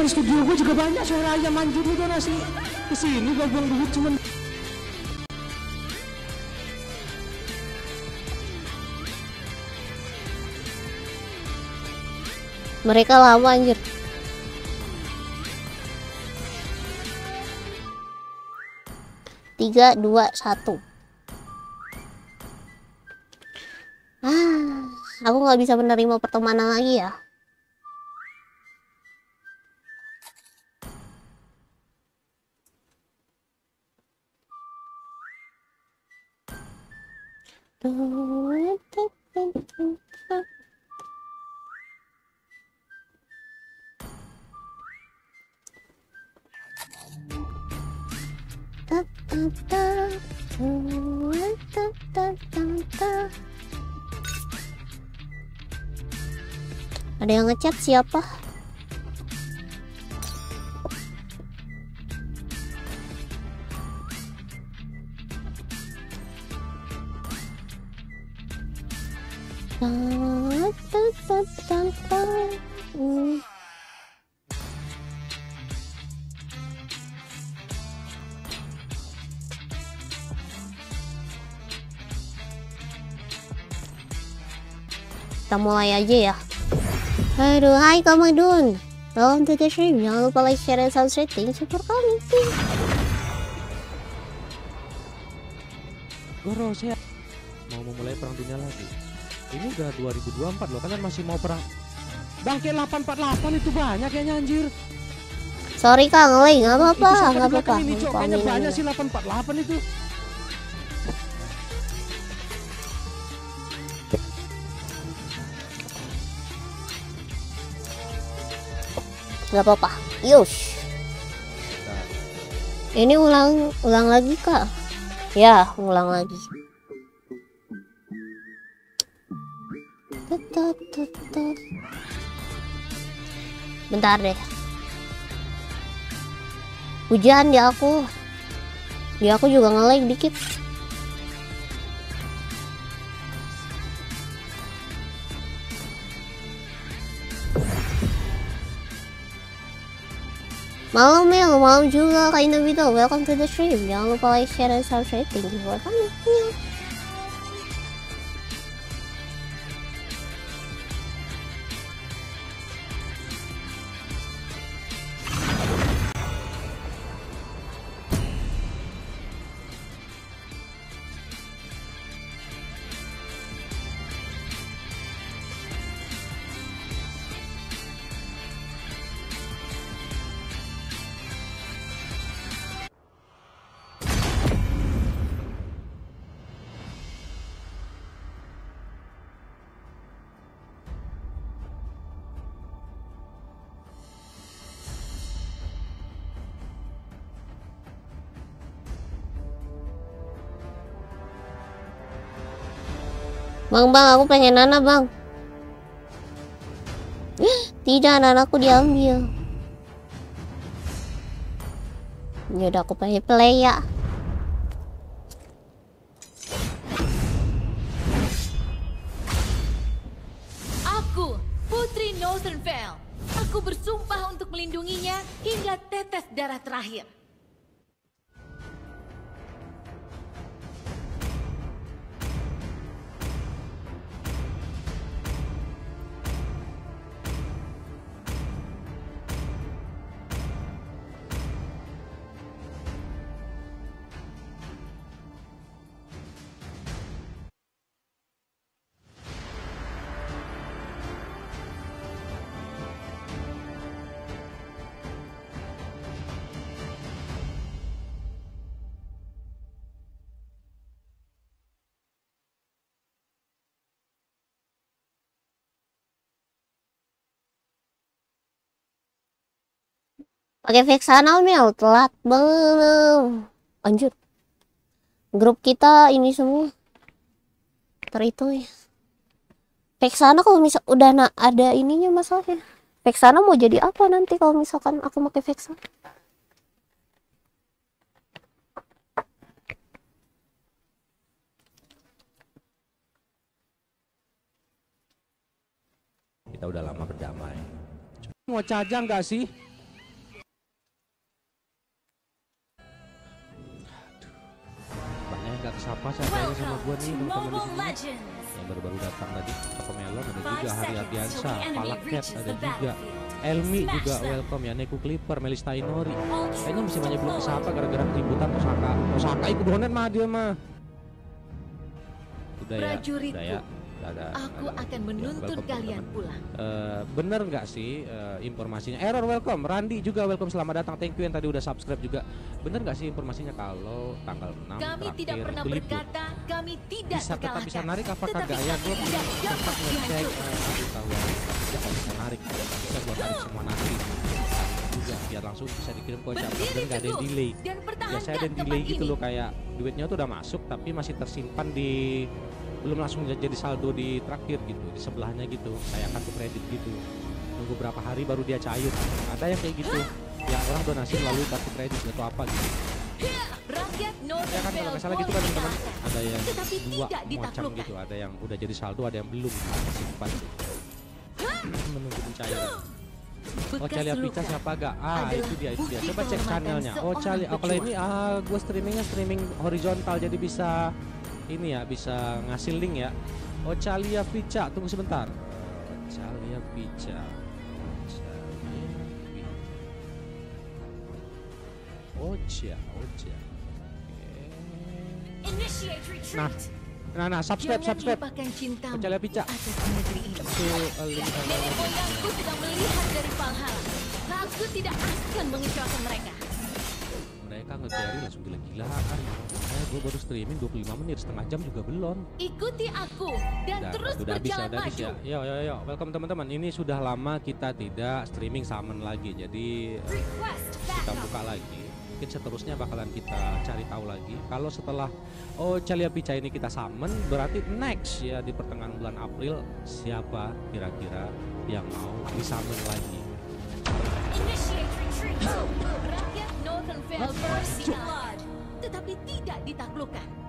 depan studio gue juga banyak suara ayam anjir lu kan asli. Ke sini gua buang duit cuman Mereka lama anjir. Tiga, dua, satu. Ah, aku nggak bisa menerima pertemanan lagi ya. Ada yang ngechat siapa? Kita mulai aja ya. Aduh, hai Kamadun. Welcome to the stream. Jangan lupa like, share, dan subscribe. Thank you for coming. Goro saya mau memulai perang dunia lagi. Ini udah 2024 loh, kalian masih mau perang? Bangke 848 itu banyak kayaknya anjir. Sorry Kang, Lei, nggak apa-apa, nggak apa-apa. ini, Cok? Kayaknya banyak sih 848 itu. Nggak apa-apa. Yush. Ini ulang ulang lagi kak? Ya, ulang lagi. Bentar deh. Hujan di aku. Di aku juga nge-lag dikit. Malam Mel, malam juga Kak Indomito. Welcome to the stream. Jangan lupa like, share, dan subscribe. Thank you for coming. Bang, bang, aku pengen Nana, bang. Tidak, Nanaku diambil. Ya udah aku pengen play ya. Pakai Vexana Mel, telat belum. Lanjut. Grup kita ini semua. Terhitung ya. Vexana kalau misal udah na- ada ininya masalahnya. Vexana mau jadi apa nanti kalau misalkan aku pakai Vexana? Kita udah lama berdamai. Mau caja nggak sih? Nggak kesapa kayaknya sama gua nih teman-teman di sini. Yang baru-baru datang tadi Toko Melon ada juga Hari Ardiansa Palaket ada juga Elmi juga welcome ya Neku Clipper Melista Inori. Kayaknya masih banyak belum kesapa gara-gara keributan Osaka. Osaka ikut bonet mah dia mah. Udah ya udah ya ada Aku ada- akan ya, menuntun welcome, kalian teman-teman. pulang. Eh, bener nggak sih eh, informasinya? Error welcome. Randi juga welcome. Selamat datang. Thank you yang tadi udah subscribe juga. Bener nggak sih informasinya kalau tanggal 6 Kami tidak pernah libur berkata kami tidak bisa tetap bisa narik apa kagak ya? gue sempat dapat ngecek ya. Bisa bisa narik. Bisa buat tarik semua nanti. Juga biar langsung bisa dikirim ke Berdiri dan nggak ada yang delay. dan biasanya ada yang delay gitu loh kayak duitnya tuh udah masuk tapi masih tersimpan di belum langsung jadi saldo di traktir gitu di sebelahnya gitu kayak kartu kredit gitu nunggu berapa hari baru dia cair ada yang kayak gitu ya orang donasi melalui kartu kredit atau apa gitu ya kan kalau nggak salah gitu kan teman-teman ada yang dua macam gitu ada yang udah jadi saldo ada yang belum simpan menunggu pencairan Oh Bekas Cali siapa gak? Ah itu dia itu dia. Coba cek channelnya. Oh Cali. Oh, kalau ini ah gue streamingnya streaming horizontal jadi bisa ini ya bisa ngasih link ya. Cali Apica tunggu sebentar. Cali Apica. Ocha, Ocha. Nah, nah, nah, subscribe, subscribe. eh, link Nenek moyangku sedang melihat dari Valhalla. Aku tidak akan mengecewakan mereka. Mereka nge-carry langsung gila-gilaan. Eh, gue baru streaming 25 menit, setengah jam juga belum. Ikuti aku dan Udah, terus udah ya, berjalan habis maju. ya. Yo yo yo, welcome teman-teman. Ini sudah lama kita tidak streaming summon lagi. Jadi Request kita buka lagi. Mungkin seterusnya bakalan kita cari tahu lagi. Kalau setelah oh Calia Pica ini kita summon, berarti next ya di pertengahan bulan April siapa kira-kira yang mau disummon lagi? Initiate retreat. Tetapi tidak ditaklukkan.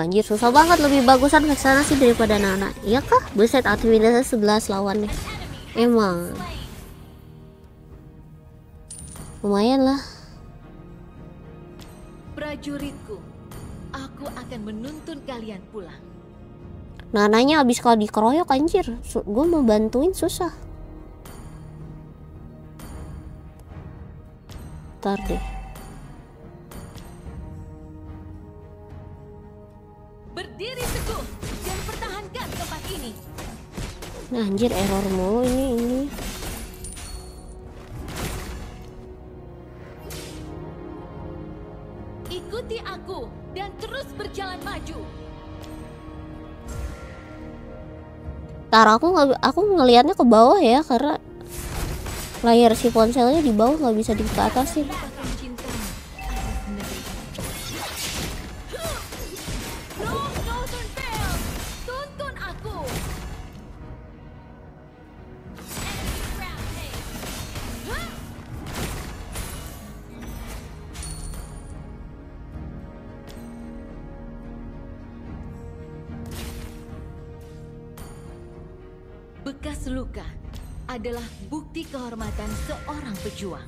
Anjir susah banget lebih bagusan ke sana sih daripada Nana. Iya kah? Buset aktivitasnya 11 lawan nih. Emang lumayan lah. Prajuritku, aku akan menuntun kalian pulang. Nananya abis kalau dikeroyok anjir. Gue mau bantuin susah. Ntar deh. Nah anjir error mulu ini ini. Ikuti aku dan terus berjalan maju. Ntar aku nggak aku ngelihatnya ke bawah ya karena layar si ponselnya di bawah nggak bisa di ke atasin. Adalah bukti kehormatan seorang pejuang.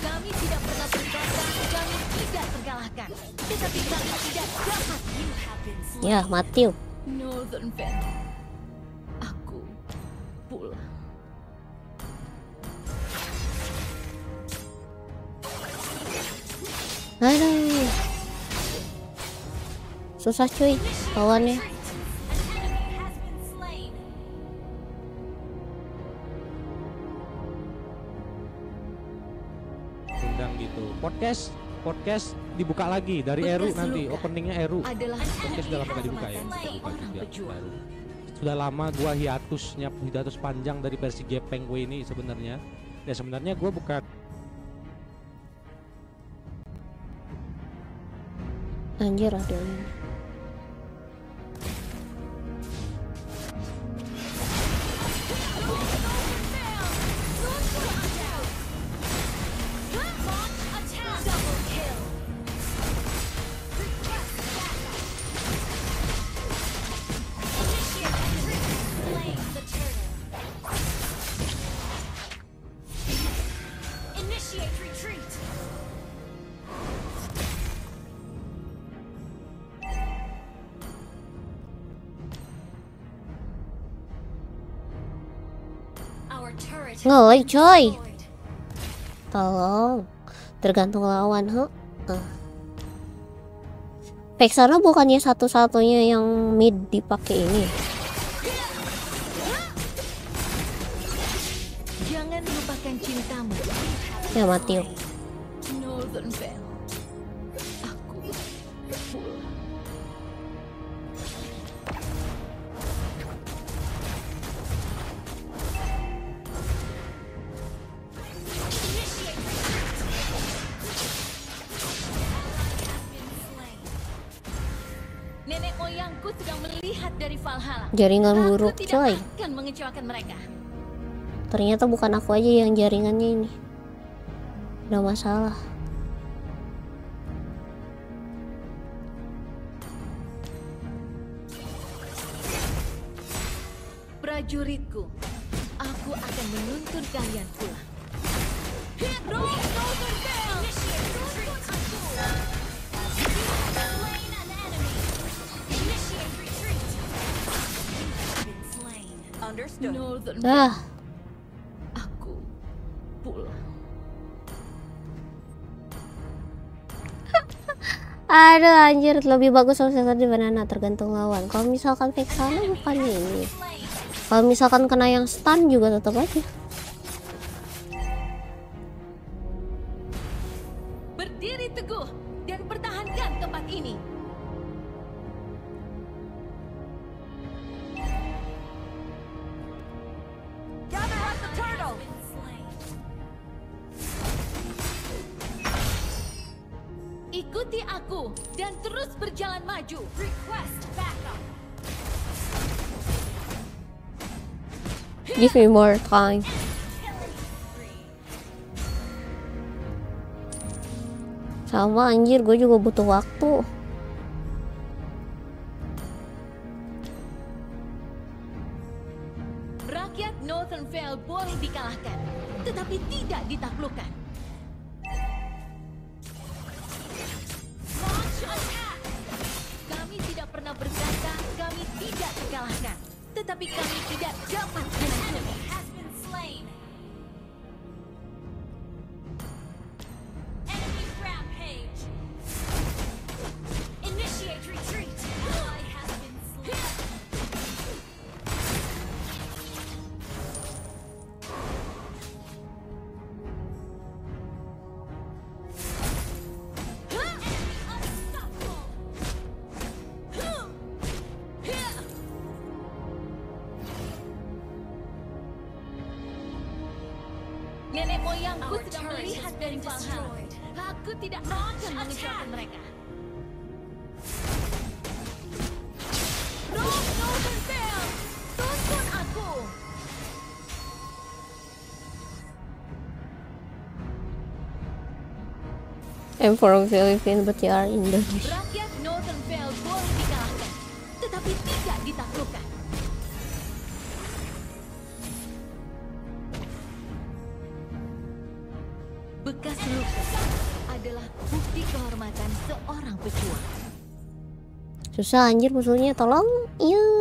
Kami tidak pernah berkata kami tidak terkalahkan, tetapi kami tidak dapat. Ya mati. Northern Vale, aku pulang. Aduh. Susah cuy lawannya. Undang gitu. Podcast podcast dibuka lagi dari Bekas Eru nanti luka openingnya Eru. Adalah Podcast udah lama gak dibuka ya. kehormatan Kita buka seorang juga baru. Sudah lama gua hiatusnya hiatus panjang dari versi Gepeng gue ini sebenarnya. ya sebenarnya gue bukan Anjir ada ini. Ngelag coy. Tolong. Tergantung lawan, huh? Uh. Vexana bukannya satu-satunya yang mid dipakai ini. Jangan lupakan cintamu. Ya mati. yuk. Valhalla. Jaringan Aku buruk, coy. akan mengecewakan mereka. Ternyata bukan aku aja yang jaringannya ini. Ada masalah. Prajuritku, aku akan menuntun kalian pulang. Hit Ah, aku pulang. aduh anjir lebih bagus Obsessor di banana tergantung lawan. Kalau misalkan Vexana bukan ini. Kalau misalkan kena yang stun juga tetap aja. Give me more time. Sama anjir, gue juga butuh waktu. I'm from Philippines, but you are Indonesia. Rakyat Northern Vale boleh dikalahkan, tetapi tidak ditaklukkan. Bekas luka adalah bukti kehormatan seorang pejuang. Susah anjir musuhnya, tolong. Iya.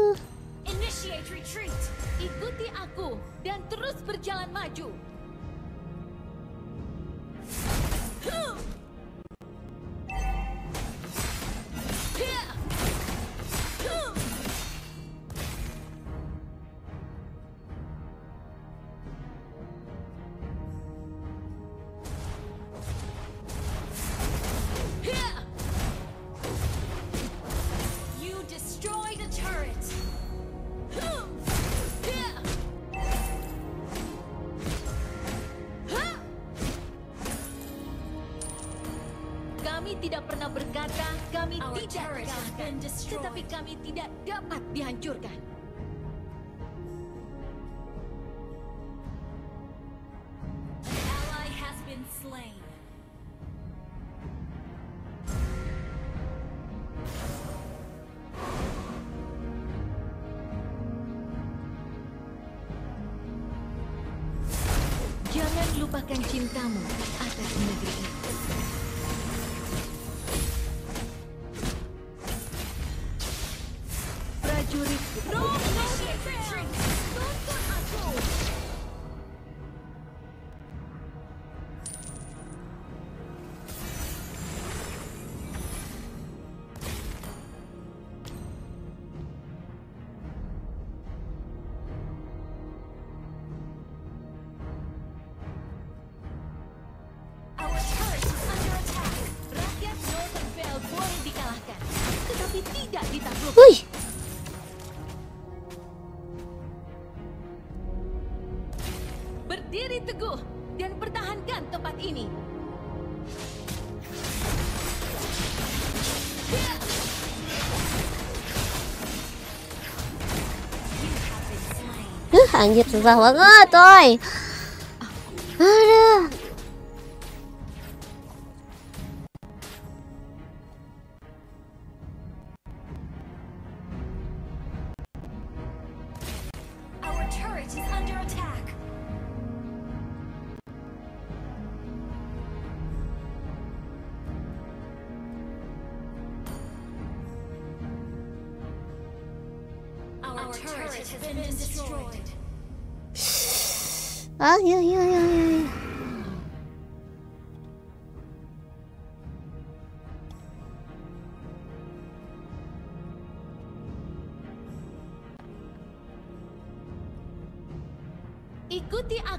Huh, anjir susah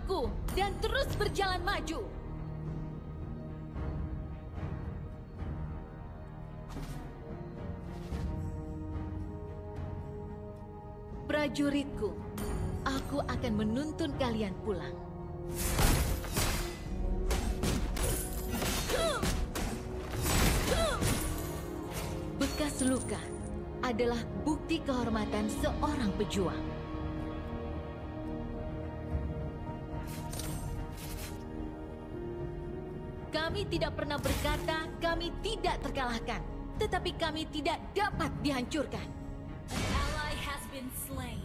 aku dan terus berjalan maju. Prajuritku, aku akan menuntun kalian pulang. Bekas luka adalah bukti kehormatan seorang pejuang. Kami tidak pernah berkata kami tidak terkalahkan, tetapi kami tidak dapat dihancurkan. An ally has been slain.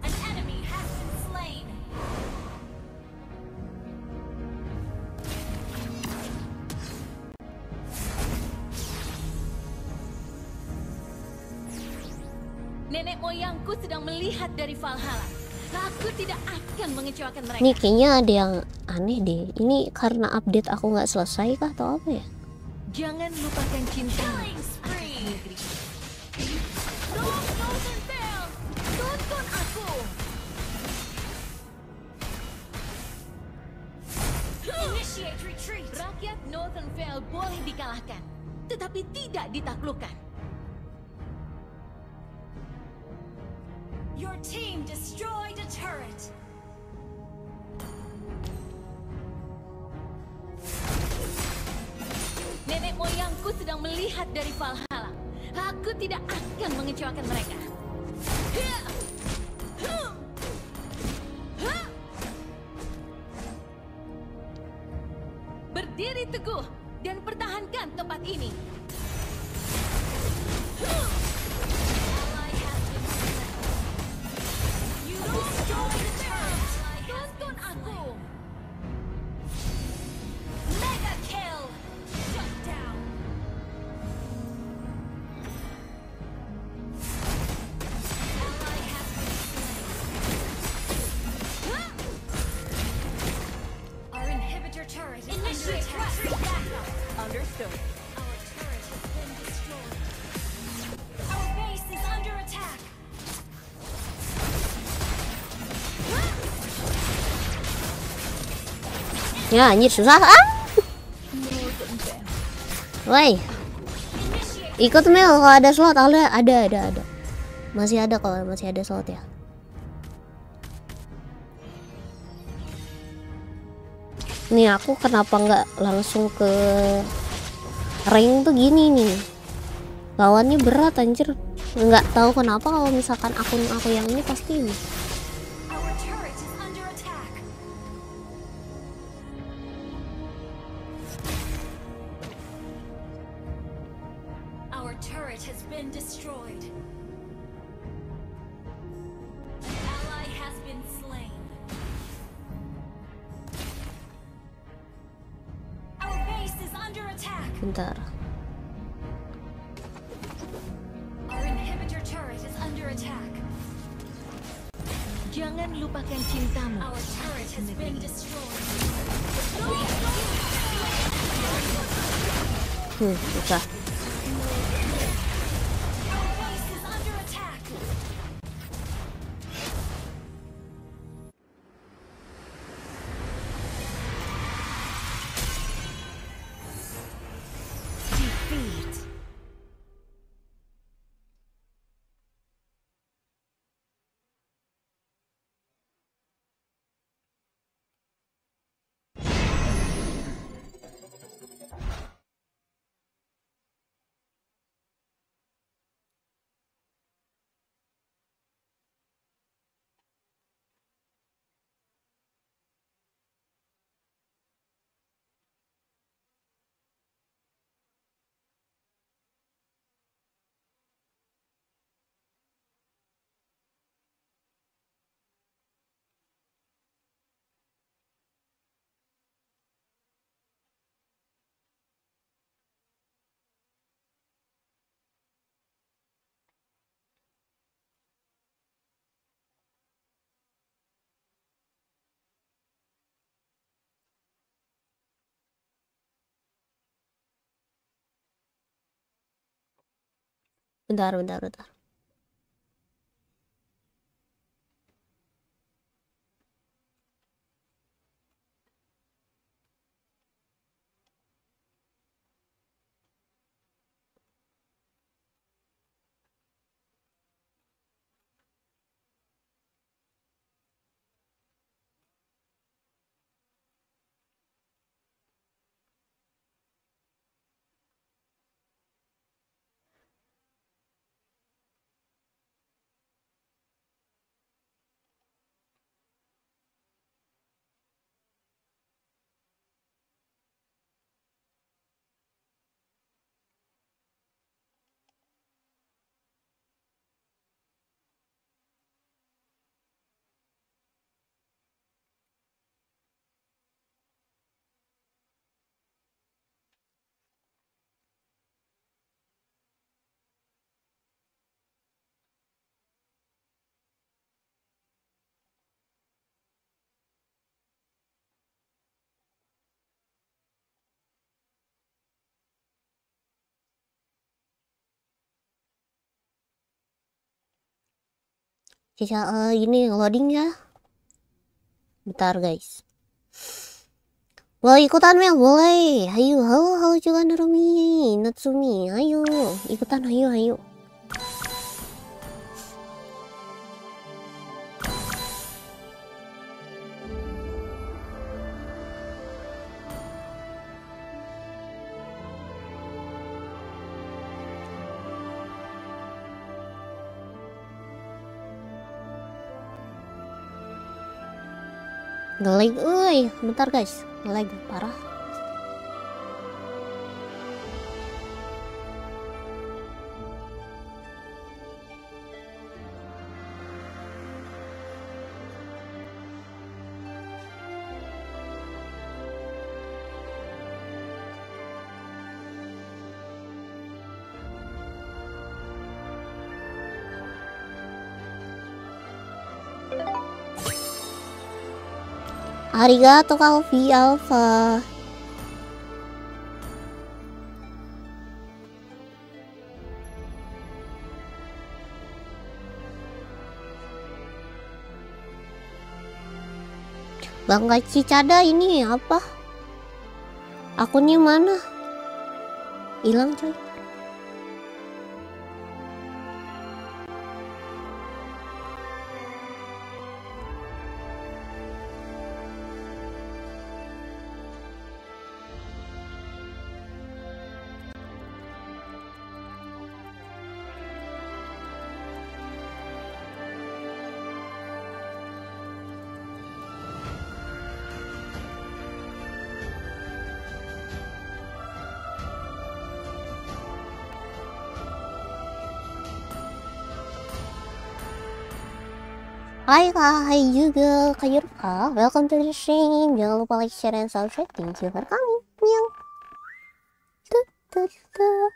An enemy has been slain. Nenek moyangku sedang melihat dari Valhalla. Aku tidak akan mengecewakan mereka. Ini kayaknya ada yang aneh deh. Ini karena update aku nggak selesai kah atau apa ya? Jangan lupakan cinta. Rakyat Northern Vale boleh dikalahkan, tetapi tidak ditaklukkan. Your team destroyed a turret. Melihat dari Valhalla. Aku tidak akan mengecewakan mereka. Berdiri teguh dan pertahankan tempat ini. Ya anjir susah ah. Woi, ikut Mel kalau ada slot ada ada ada ada. Masih ada kalau masih ada slot ya. Nih aku kenapa nggak langsung ke rank tuh gini nih lawannya berat anjir nggak tahu kenapa kalau misalkan akun aku yang ini pasti ini bentar bentar bentar Cica, eh, ini loading ya. Bentar guys. Boleh ikutan Mel? Boleh. Ayo halo halo juga Narumi. Natsumi ayo. Ikutan ayo ayo ngelag euy bentar guys. Ngelag parah Arigato Calvi Alpha Bangga Cicada ini apa? Akunnya mana? Hilang coy. Hai hai juga Kak Yurka Welcome to the stream Jangan lupa like, share, and subscribe Thank you for coming tuh.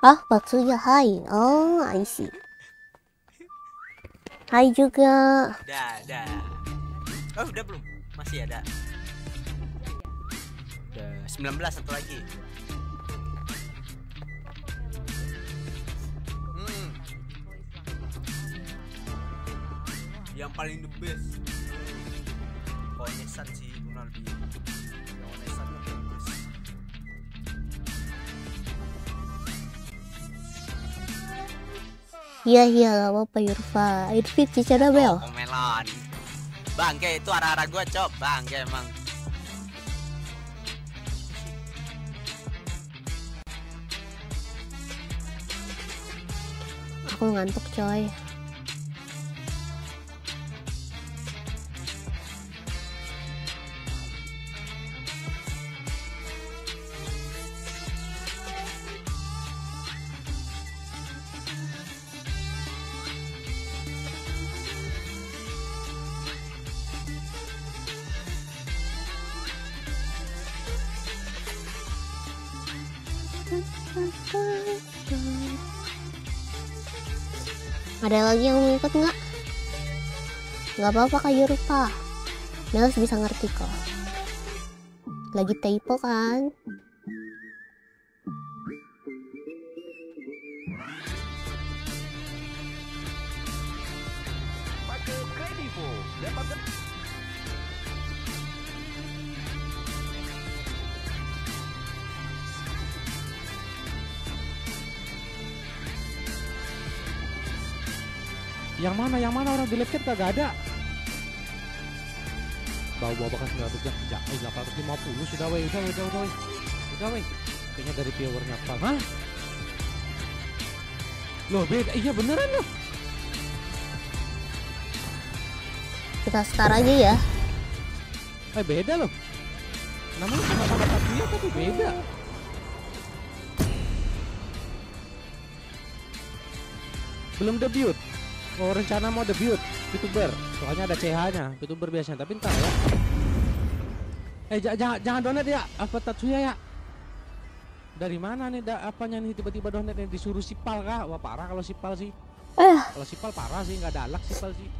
Ah, Patsuya, hai Oh, I see Hai juga Dah, dah. Oh, udah belum? Masih ada. Udah 19 satu lagi. Yang paling the best. Konesan sih Ronaldo. Konesan lebih bagus. Iya, iya, gak apa-apa Yurfa Irfit, Cica Bel Oh, Komelan. Bangke itu arah-arah gua, Cop. Bangke emang. Aku ngantuk coy Ada lagi yang mau ikut nggak? Nggak apa-apa Kak Yurfa Melis bisa ngerti kok Lagi typo kan? Yang mana? Yang mana orang di lab kagak ada? Bawa-bawa bekas 900 jam. Ja, eh, 850 sudah weh, udah udah udah weh. Udah weh. Kayaknya dari viewernya Pak. Hah? Loh beda, iya beneran loh. Kita start aja ya Eh beda loh. Namanya sama-sama Tatsuya tapi beda. Belum debut. Oh rencana mau debut youtuber. Soalnya ada CH-nya. Youtuber biasanya. Tapi ntar ya. Eh ja- jangan jangan donat ya. Apa Tatsuya ya? Dari mana nih da, apanya nih tiba-tiba donat nih disuruh sipal kah? Wah parah kalau sipal sih. Eh. Kalau sipal parah sih nggak ada alak sipal sih.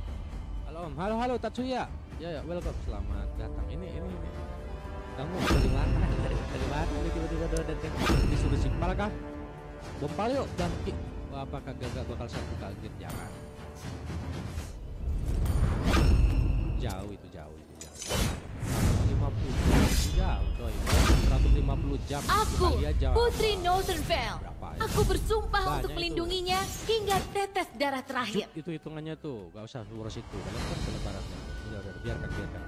Halo Om, halo halo Tatsuya. Ya ya welcome selamat datang. Ini ini ini. Kamu dari mana? [LAUGHS] Dari, dari mana? Ini tiba-tiba donat kan disuruh sipal kah? Bompal yuk bangkit. Wah apakah gak bakal satu kaget jangan. Jauh itu jauh itu jauh. 150 jauh coy. 150 jam Aku. Putri Northern Vale. Berapa ya? Aku bersumpah Banyak untuk itu. melindunginya hingga tetes darah terakhir. Itu hitungannya tuh, gak usah urus itu. Kalian kan selebarannya. Udah, udah, biarkan, biarkan.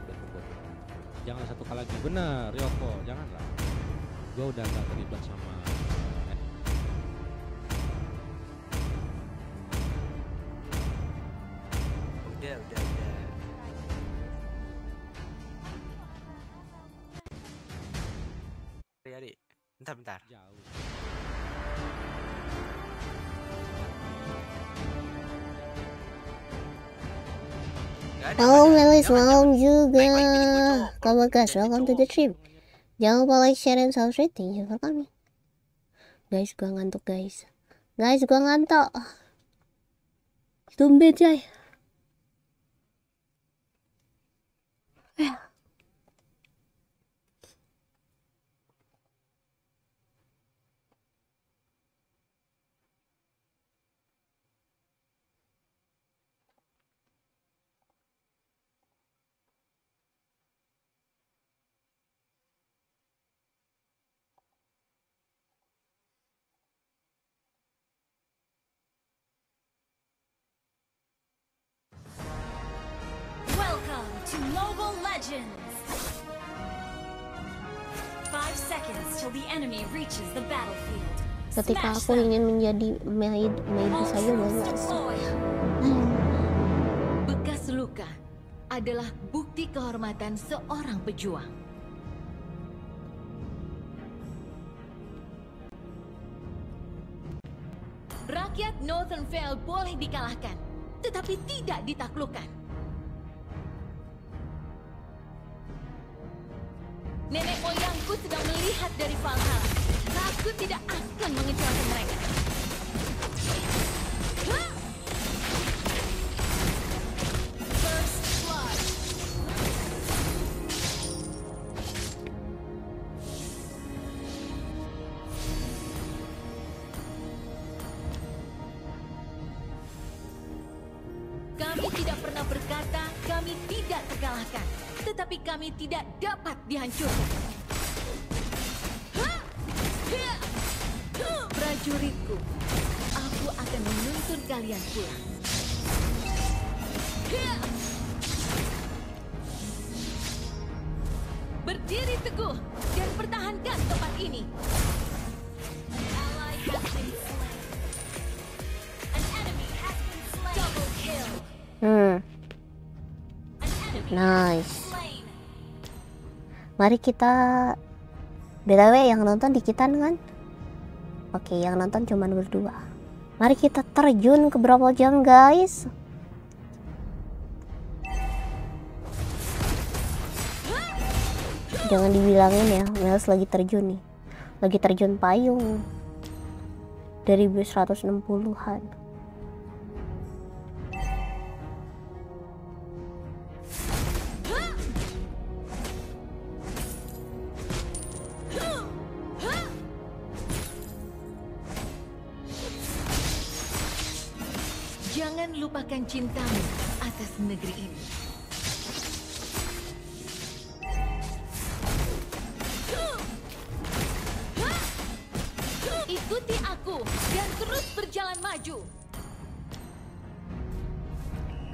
Jangan satu kali lagi. Bener, Ryoko, janganlah. Gua udah gak terlibat sama Bentar, bentar. jauh. Halo. Melis, malam juga. Kamu guys, Jangan welcome to the stream. Jangan lupa like, share, and subscribe. Thank you for coming. Guys, gua ngantuk guys. Guys, gua ngantuk. Tumben coy. Welcome Legends. Five seconds till the enemy reaches the battlefield. Ketika aku ingin menjadi maid, maid saja Ultras banyak sih deployed. Bekas luka adalah bukti kehormatan seorang pejuang. Rakyat Northern Vale boleh dikalahkan, tetapi tidak ditaklukkan. Nenek moyangku sedang melihat dari Valhalla. Aku tidak akan mengecewakan mereka. Mari kita BTW yang nonton dikitan kan? Oke, yang nonton cuma berdua. Mari kita terjun ke berapa jam, guys? Jangan dibilangin ya, Mels lagi terjun nih. Lagi terjun payung. Dari 160-an. Cintamu atas negeri ini. Ikuti aku dan terus berjalan maju.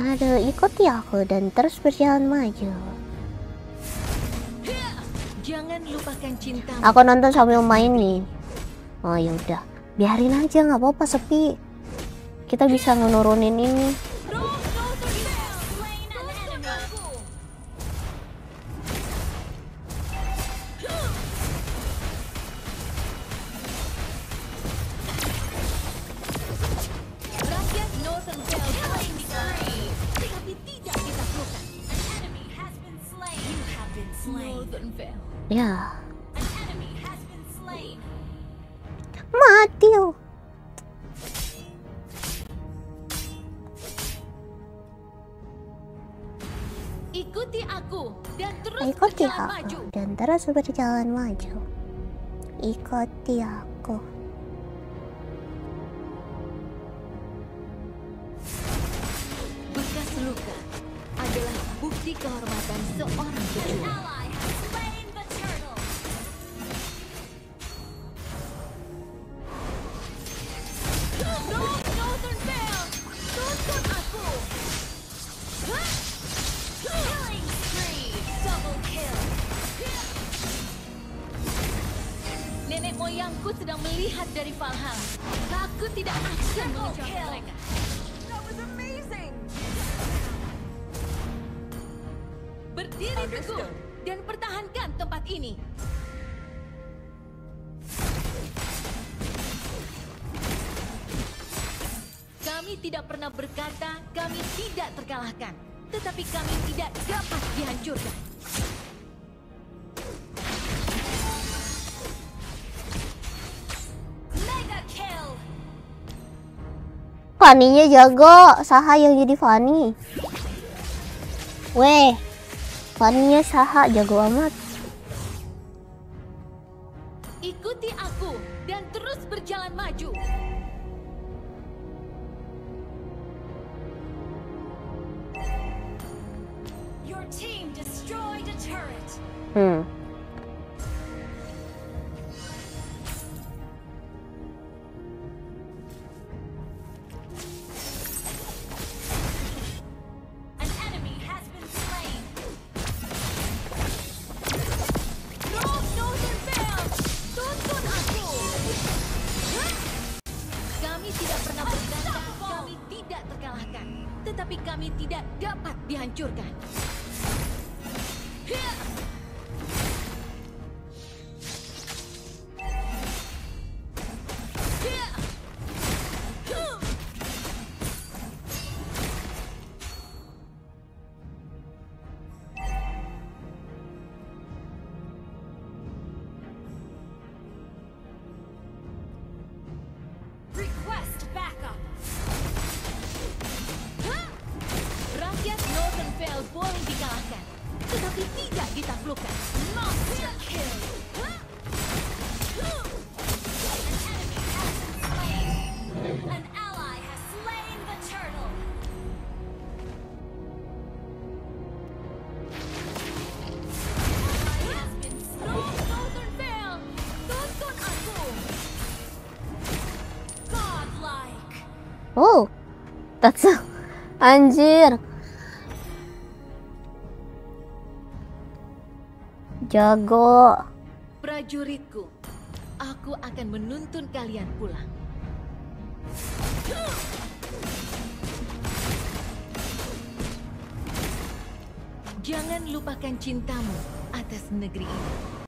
Aduh, ikuti aku dan terus berjalan maju. Jangan lupakan cintamu. Aku nonton sambil main nih. Oh ya udah, biarin aja nggak apa-apa sepi. Kita bisa ngenurunin ini. Berjalan maju. Ikuti aku. Faninya jago, Saha yang jadi Fani. Weh, Faninya Saha jago amat. Anjir. Jago. Prajuritku, aku akan menuntun kalian pulang. Jangan lupakan cintamu atas negeri ini.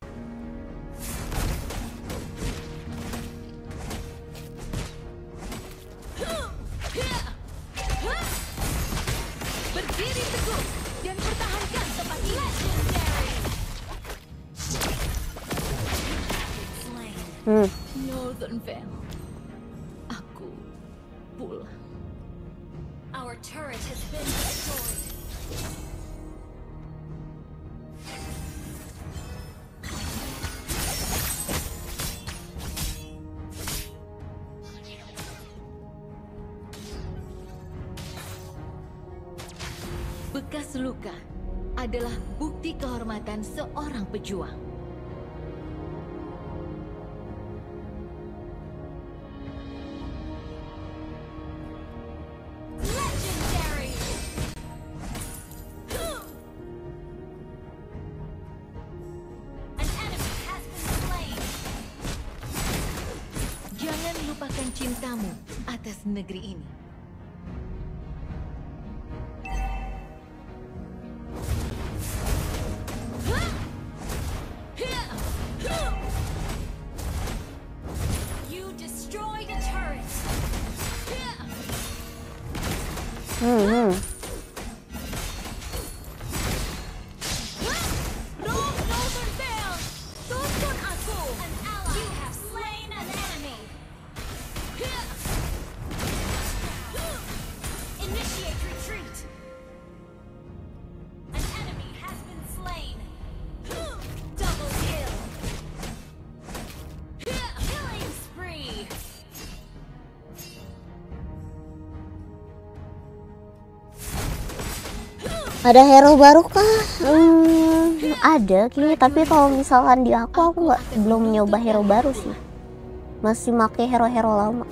ada hero baru kah? Hmm, ada kayaknya tapi kalau misalkan di aku aku nggak belum nyoba hero baru sih masih pakai hero-hero lama.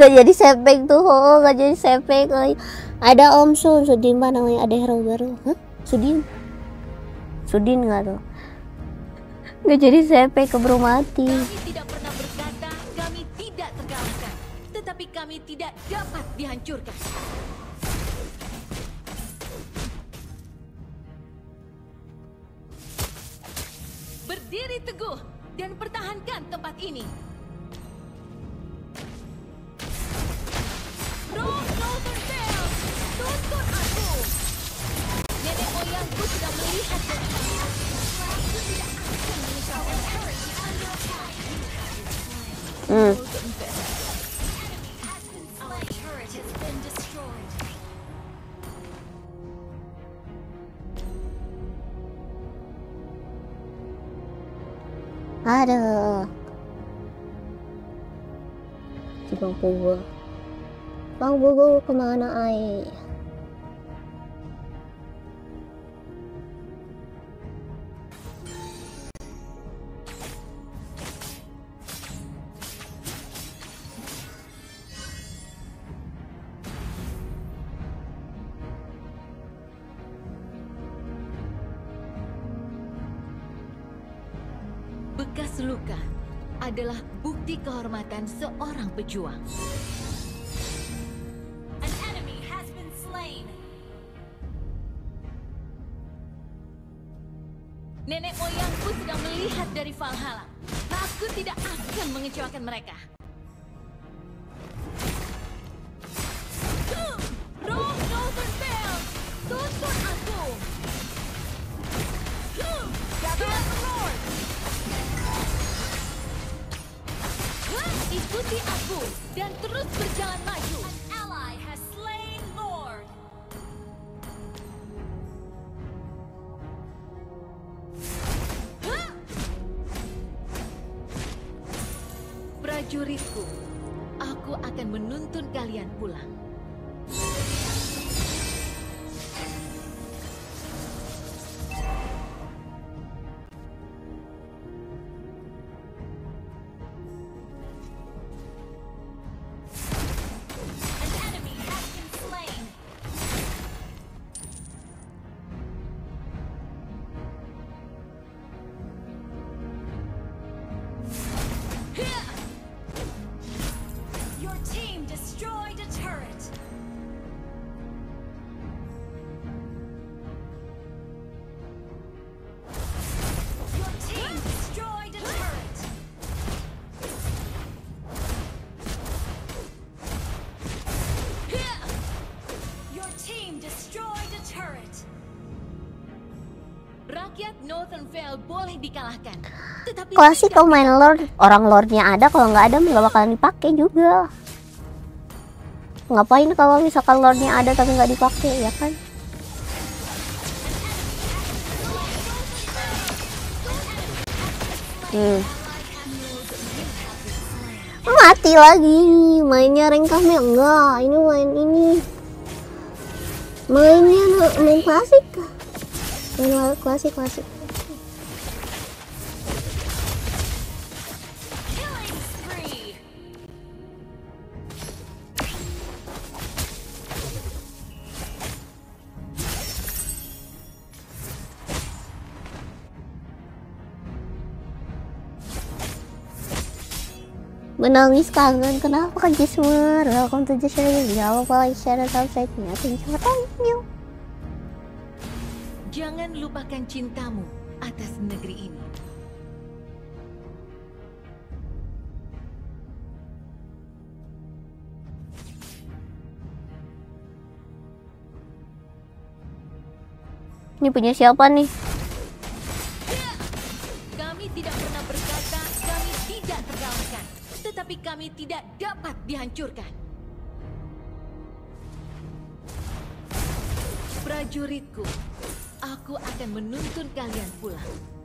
gak jadi sepeng tuh oh gak jadi sepeng oh. ada Om Sun mana namanya ada hero baru huh? Sudin Sudin gak tuh gak jadi sepeng keburu mati Bang Pugo ke mana ay? Bekas luka adalah bukti kehormatan seorang pejuang. Klasik kalau main lord, orang lordnya ada, kalau nggak ada nggak bakalan dipakai juga. Ngapain kalau misalkan lordnya ada tapi nggak dipakai ya kan? Hmm. Mati lagi, mainnya kami enggak, ini main ini. Mainnya main klasik. Main klasik klasik. Menangis kangen. Kenapa kan Jismer welcome to Jismer jangan lupa like share dan subscribe. Nya thank you thank you Jangan lupakan cintamu atas negeri ini. ini punya siapa nih dihancurkan. Prajuritku, aku akan menuntun kalian pulang.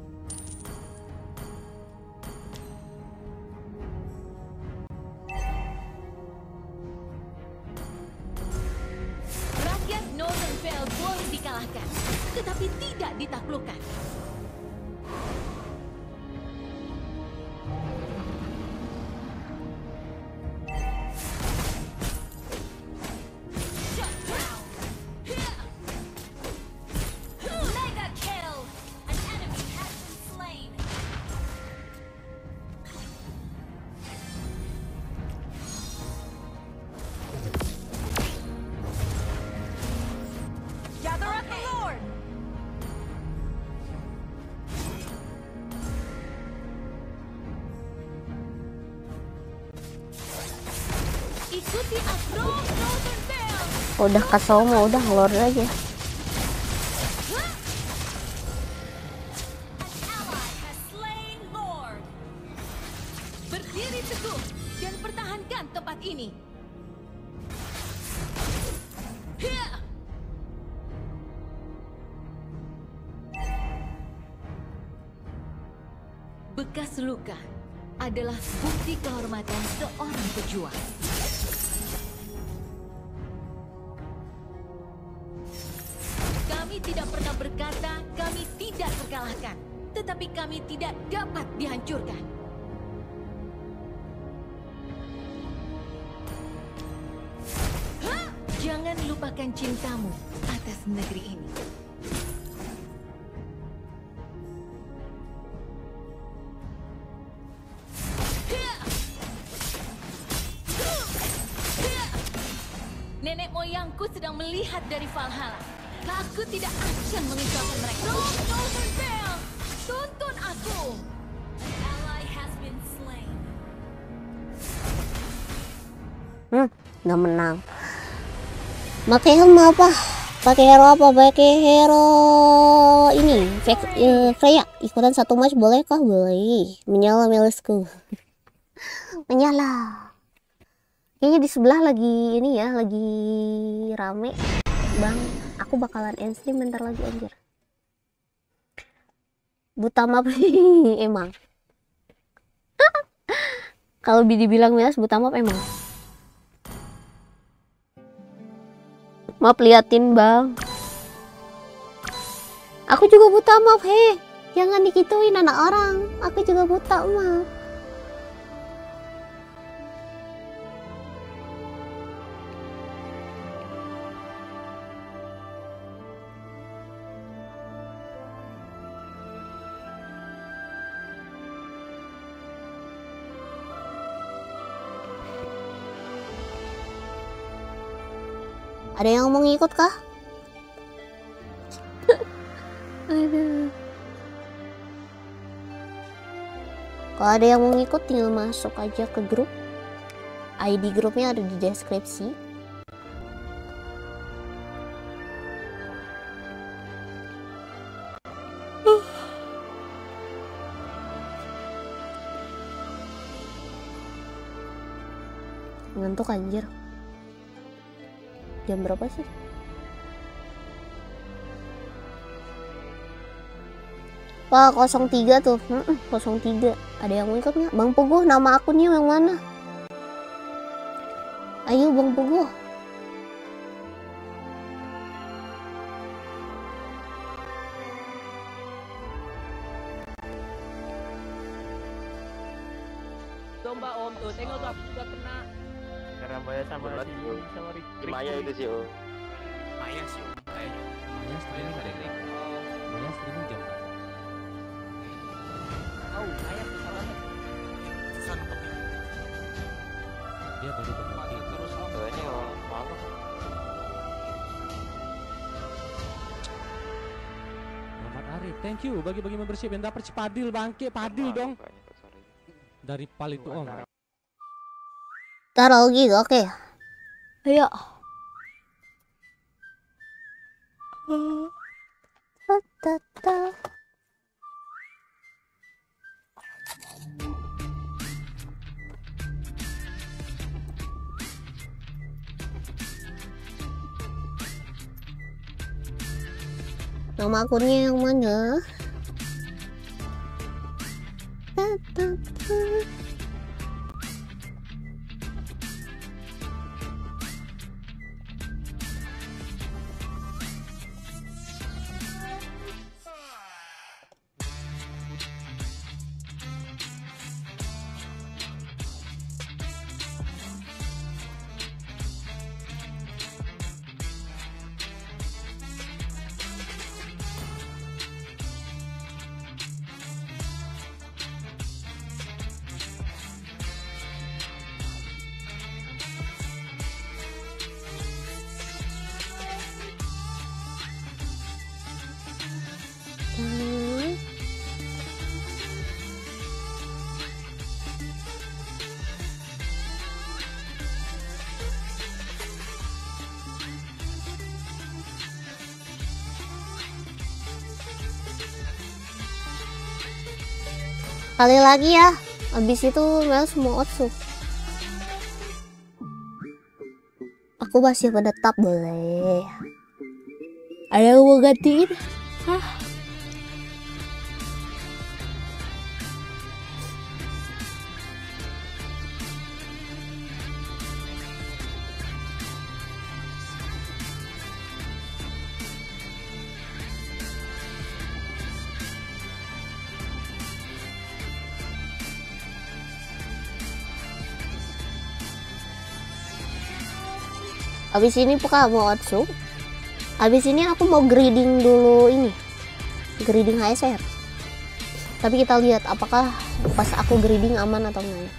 Udah kesel mau udah ngelor aja. Melihat dari Valhalla. Aku tidak akan mengecewakan mereka. No, Veil! Tuntun aku! An ally has been slain. Hmm, nggak menang. Pakai helm apa? Pakai hero apa? Pakai hero ini, eh, Freya. Ikutan satu match bolehkah? Boleh. Menyala melisku. [LAUGHS] Menyala. Kayaknya di sebelah lagi ini ya, lagi rame. Bang, aku bakalan stream bentar lagi anjir. Buta map [LAUGHS] emang. [LAUGHS] Kalau dibilang milas buta map emang. Maaf liatin bang. Aku juga buta maaf heh. Jangan dikituin anak orang. Aku juga buta maaf. Ada yang mau ngikut kah? [LAUGHS] Aduh. Kalau ada yang mau ngikut tinggal masuk aja ke grup. ID grupnya ada di deskripsi. [SIGHS] Ngantuk anjir. Jam berapa sih? Wah, 03 tuh. Mm-mm, 03. Ada yang mau ikut nggak? Bang Puguh, nama akunnya yang mana? Ayo Bang Puguh. Domba om tuh, tengok tuh Karambaya sama si sama Rick. Maya itu sih om. Maya sih om kayaknya. Maya streaming ada yang Maya streaming jam berapa? Oh, ayah susah banget. Susah nangkepnya. Dia baru berhenti. Terus om. Kayaknya malam. Muhammad Arif, thank you bagi-bagi membership yang dapat si Padil bangke Padil dong dari Pal itu om. Taruh lagi, oke. Ayo. Ta-ta-ta. Nama akunnya yang mana? Ta-ta-ta. Kali lagi ya. Habis itu Mel semua Otsu. Aku masih menetap boleh. Ada yang mau gantiin? Hah? Habis ini Puka mau Otsu. Habis ini aku mau grading dulu ini. Grading HSR. Tapi kita lihat apakah pas aku grading aman atau enggak.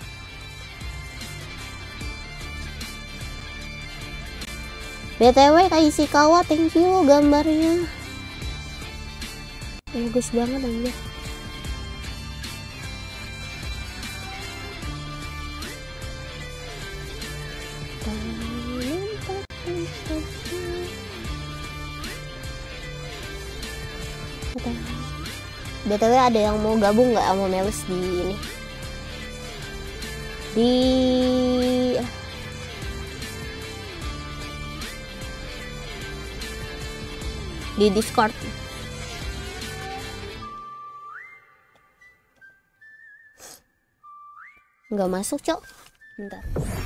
BTW Kak Ishikawa, thank you gambarnya. Bagus banget aja. BTW ada yang mau gabung nggak sama Melis di ini? Di di Discord. Nggak masuk, Cok. Bentar.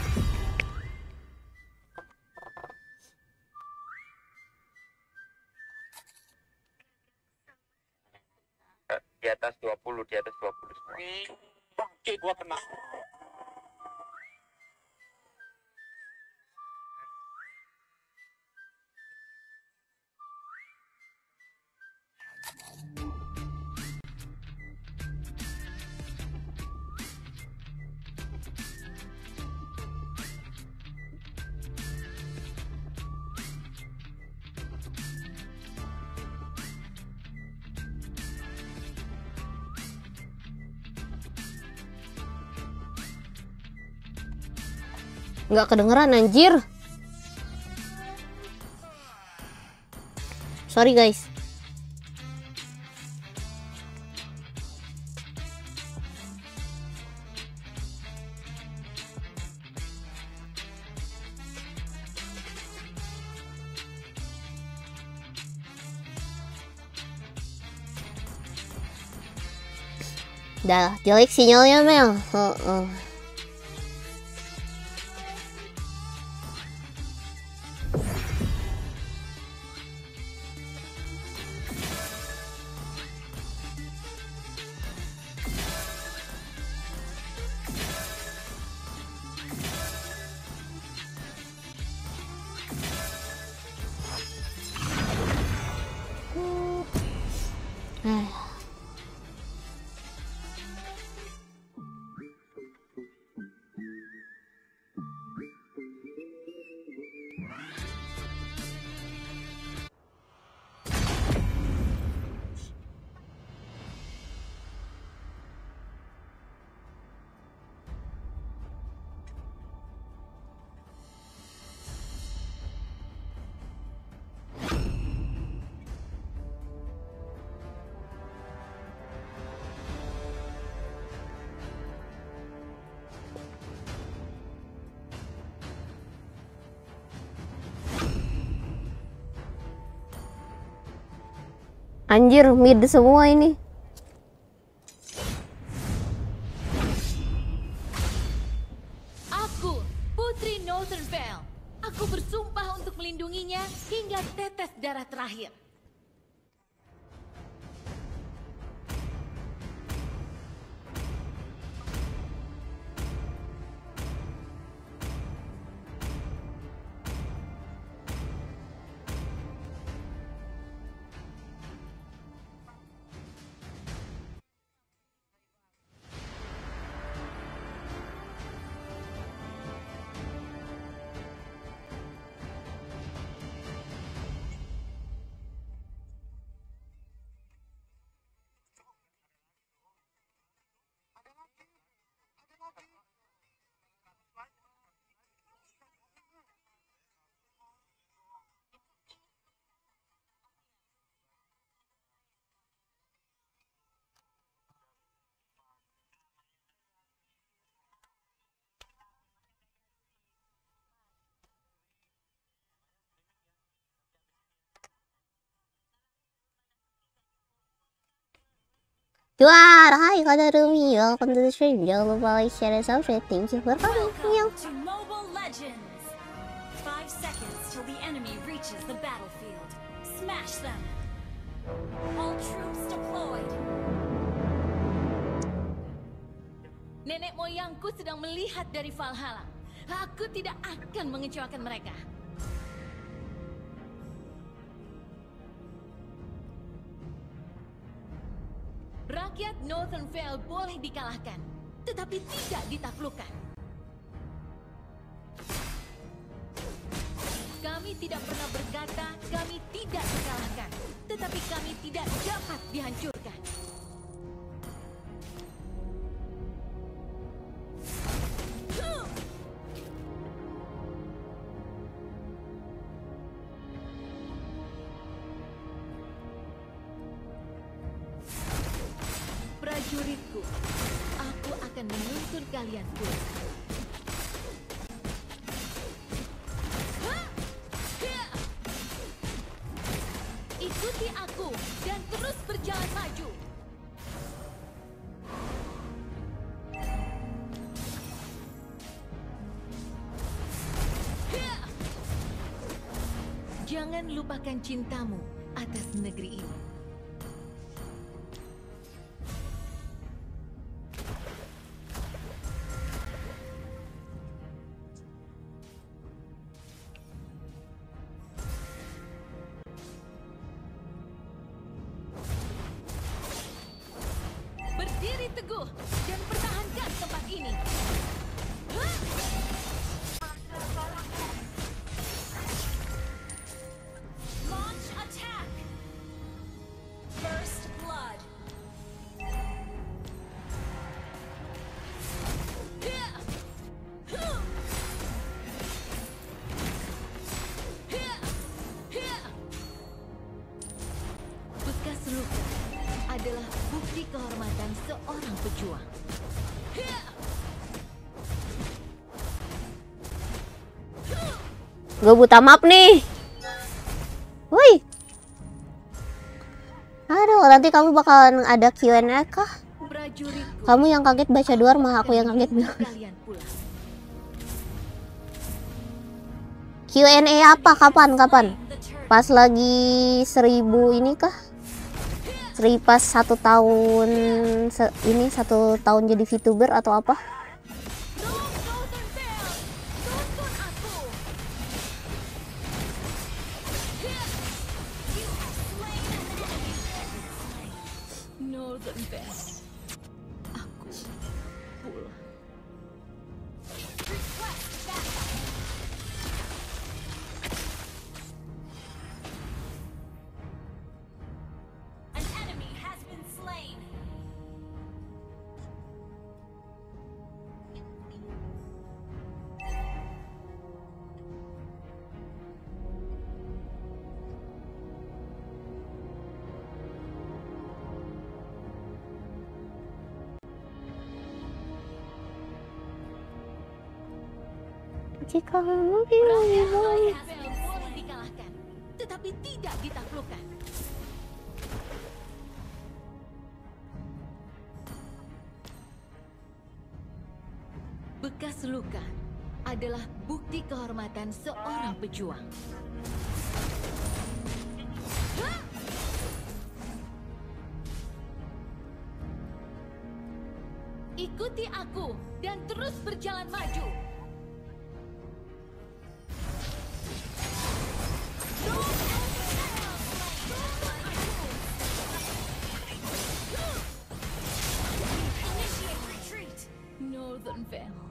Nggak kedengeran anjir. Sorry guys. Dah jelek sinyalnya Mel. Heeh. Ah. Anjir, mid semua ini. Juar, hai Kadarumi, welcome to the stream. Jangan lupa like, share, dan subscribe. Thank you for coming. Deployed. Nenek moyangku sedang melihat dari Valhalla. Aku tidak akan mengecewakan mereka. Northern Vale boleh dikalahkan, tetapi tidak ditaklukkan. Kami tidak pernah berkata kami tidak terkalahkan, tetapi kami tidak dapat dihancurkan. Lupakan cintamu atas negeri ini. Gue buta map nih. Woi. Aduh, nanti kamu bakalan ada Q&A kah? Kamu yang kaget baca duar, mah aku yang kaget. Q&A apa? Kapan? Kapan? Pas lagi seribu ini kah? Seri pas satu tahun ini satu tahun jadi VTuber atau apa? Jika kamu dikalahkan, tetapi tidak ditaklukkan. Bekas luka adalah bukti kehormatan seorang pejuang.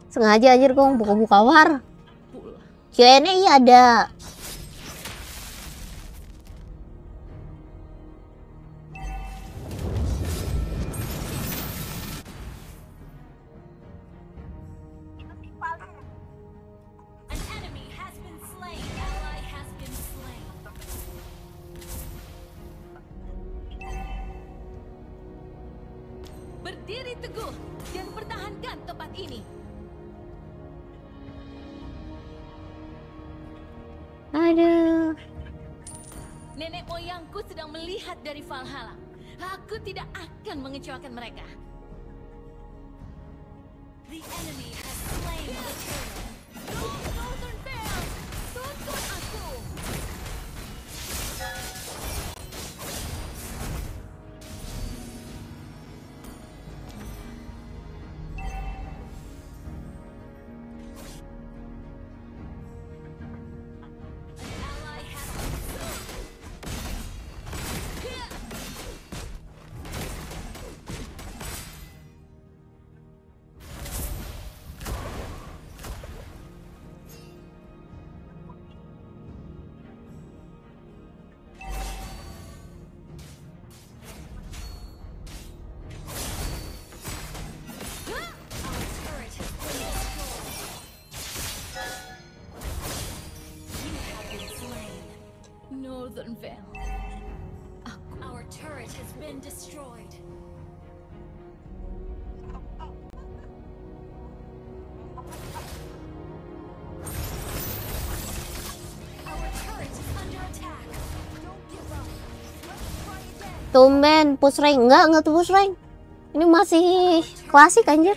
Sengaja anjir kong buka-buka war. Q&A iya ada. Tumben push rank enggak enggak tuh push rank. Ini masih klasik anjir.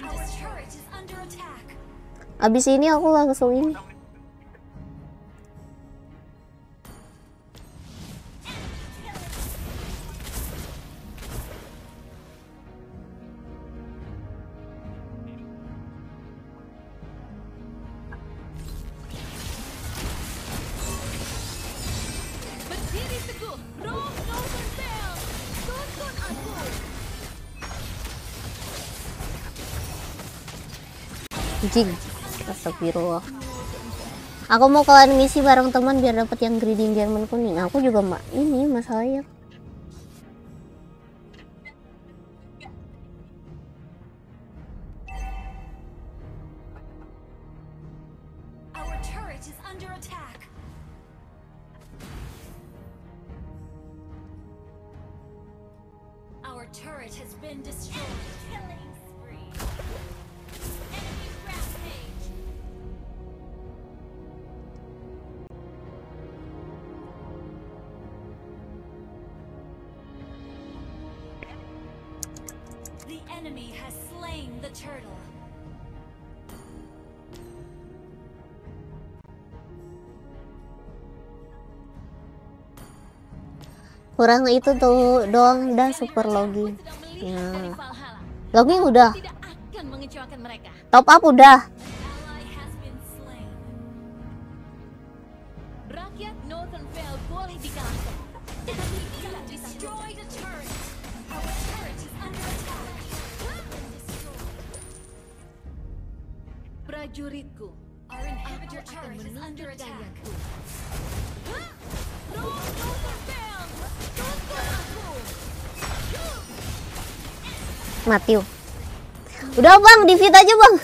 Abis ini aku langsung ini. Jing. Astagfirullah. Aku mau kalian misi bareng teman biar dapat yang greedy Jerman kuning. Aku juga mbak ini masalahnya. Kurang itu tuh doang dah super login. Ya. Login udah. Top up udah. Mati. Udah bang, di fit aja bang.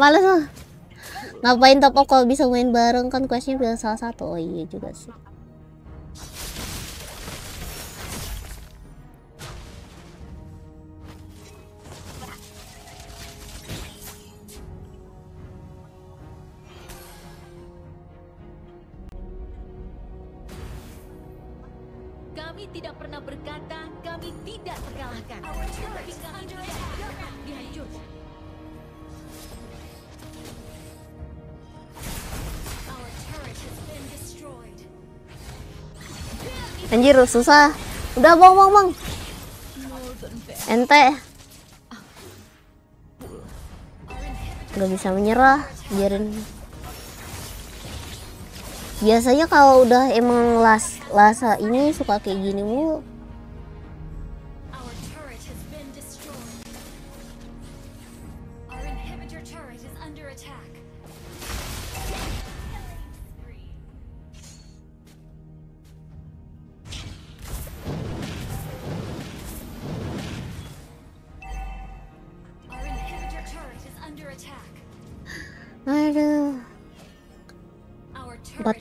Males lah. Ngapain top up kalau bisa main bareng kan questnya bisa salah satu. Oh iya juga sih. Anjir susah. Udah bang bang bang. Ente. Gak bisa menyerah. Biarin. Biasanya kalau udah emang las lasa ini suka kayak gini mulu.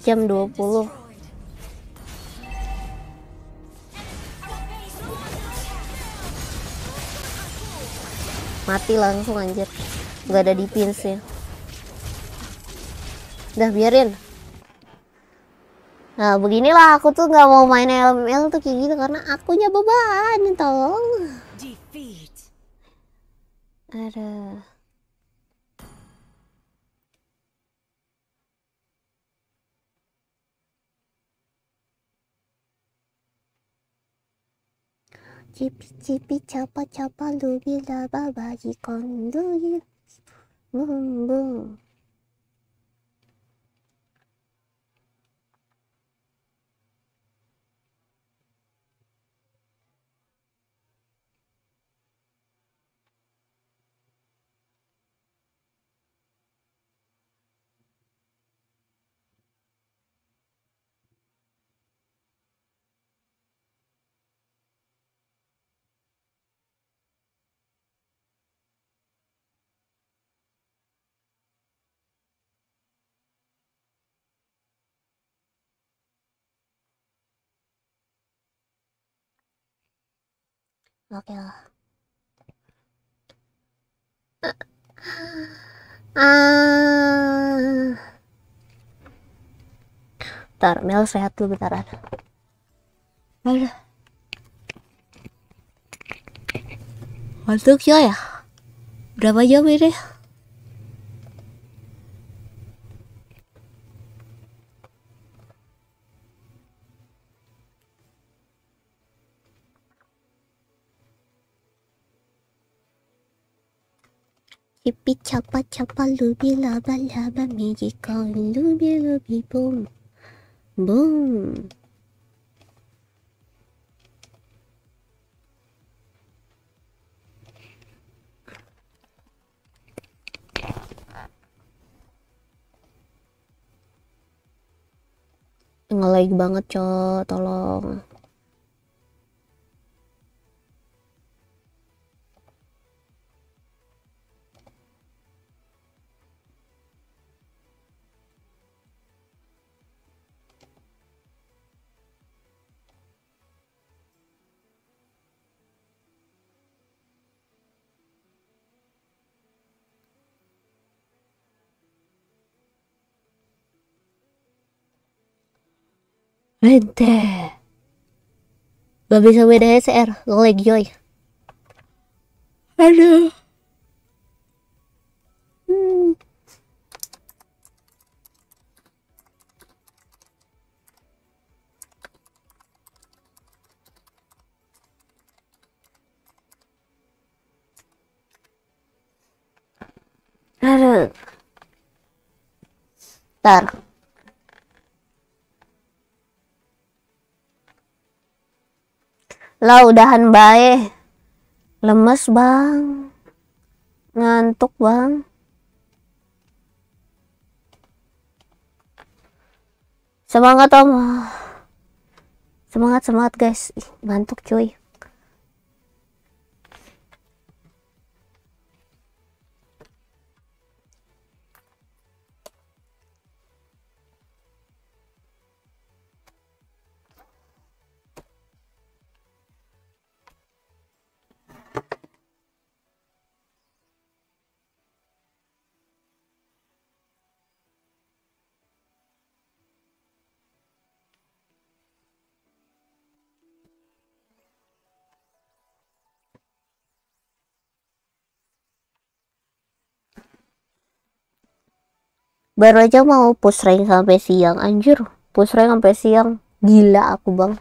Jam 20. Mati langsung anjir. Gak ada di pins ya. Udah biarin. Nah beginilah aku tuh nggak mau main LML tuh kayak gitu karena akunya beban tolong. Defeat. Ada. Cipi cipi capa capa lubi laba bagi kondui. Bum bum. Oke lah. Ah. Bentar, Mel sehat dulu bentaran. Aduh. Masuk ya ya? Berapa jam ini? Cipi capa capa lubi laba laba miji kong lubi lubi boom boom. Nge-lag banget cok, tolong. Ente. Gak bisa beda SR, nge-lag joy. Aduh. Hmm. Aduh. Ntar. Lah udahan bae. Lemes bang. Ngantuk bang. Semangat om. Semangat semangat guys. Ih, ngantuk cuy. Baru aja mau push rank sampai siang anjir. Push rank sampai siang. Gila aku bang.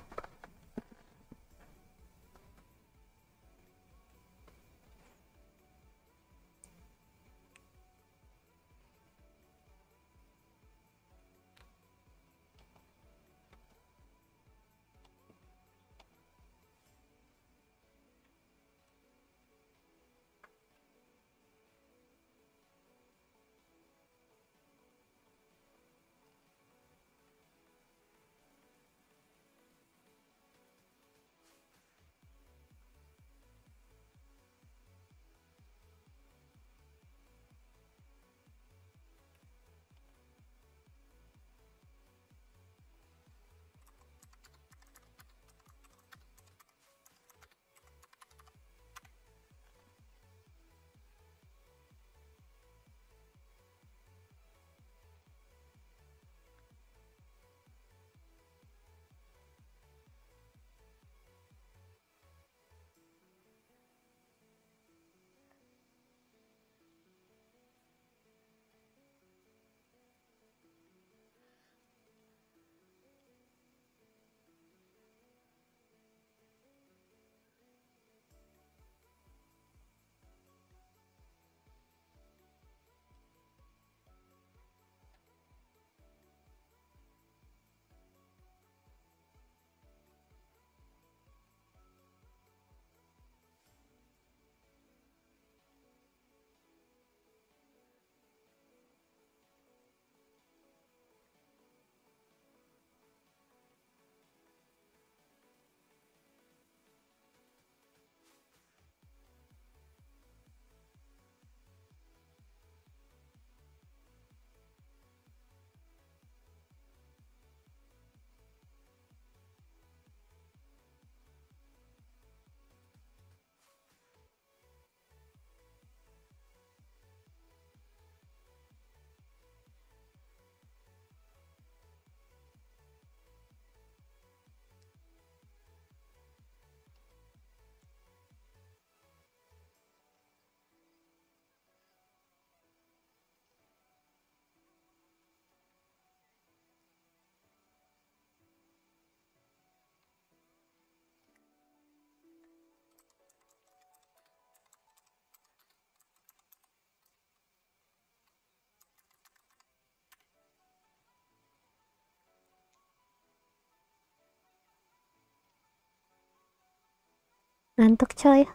Ngantuk coy.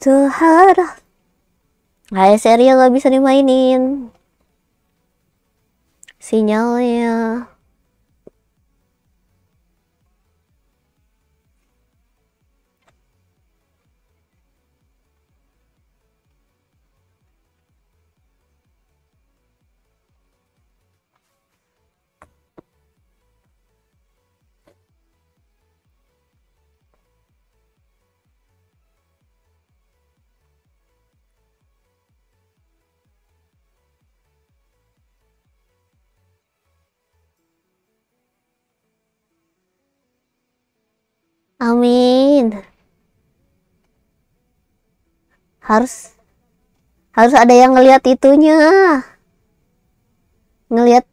Tuhara. Kayak serial nggak bisa dimainin. Sinyalnya. Harus harus ada yang ngelihat itunya. Ngelihat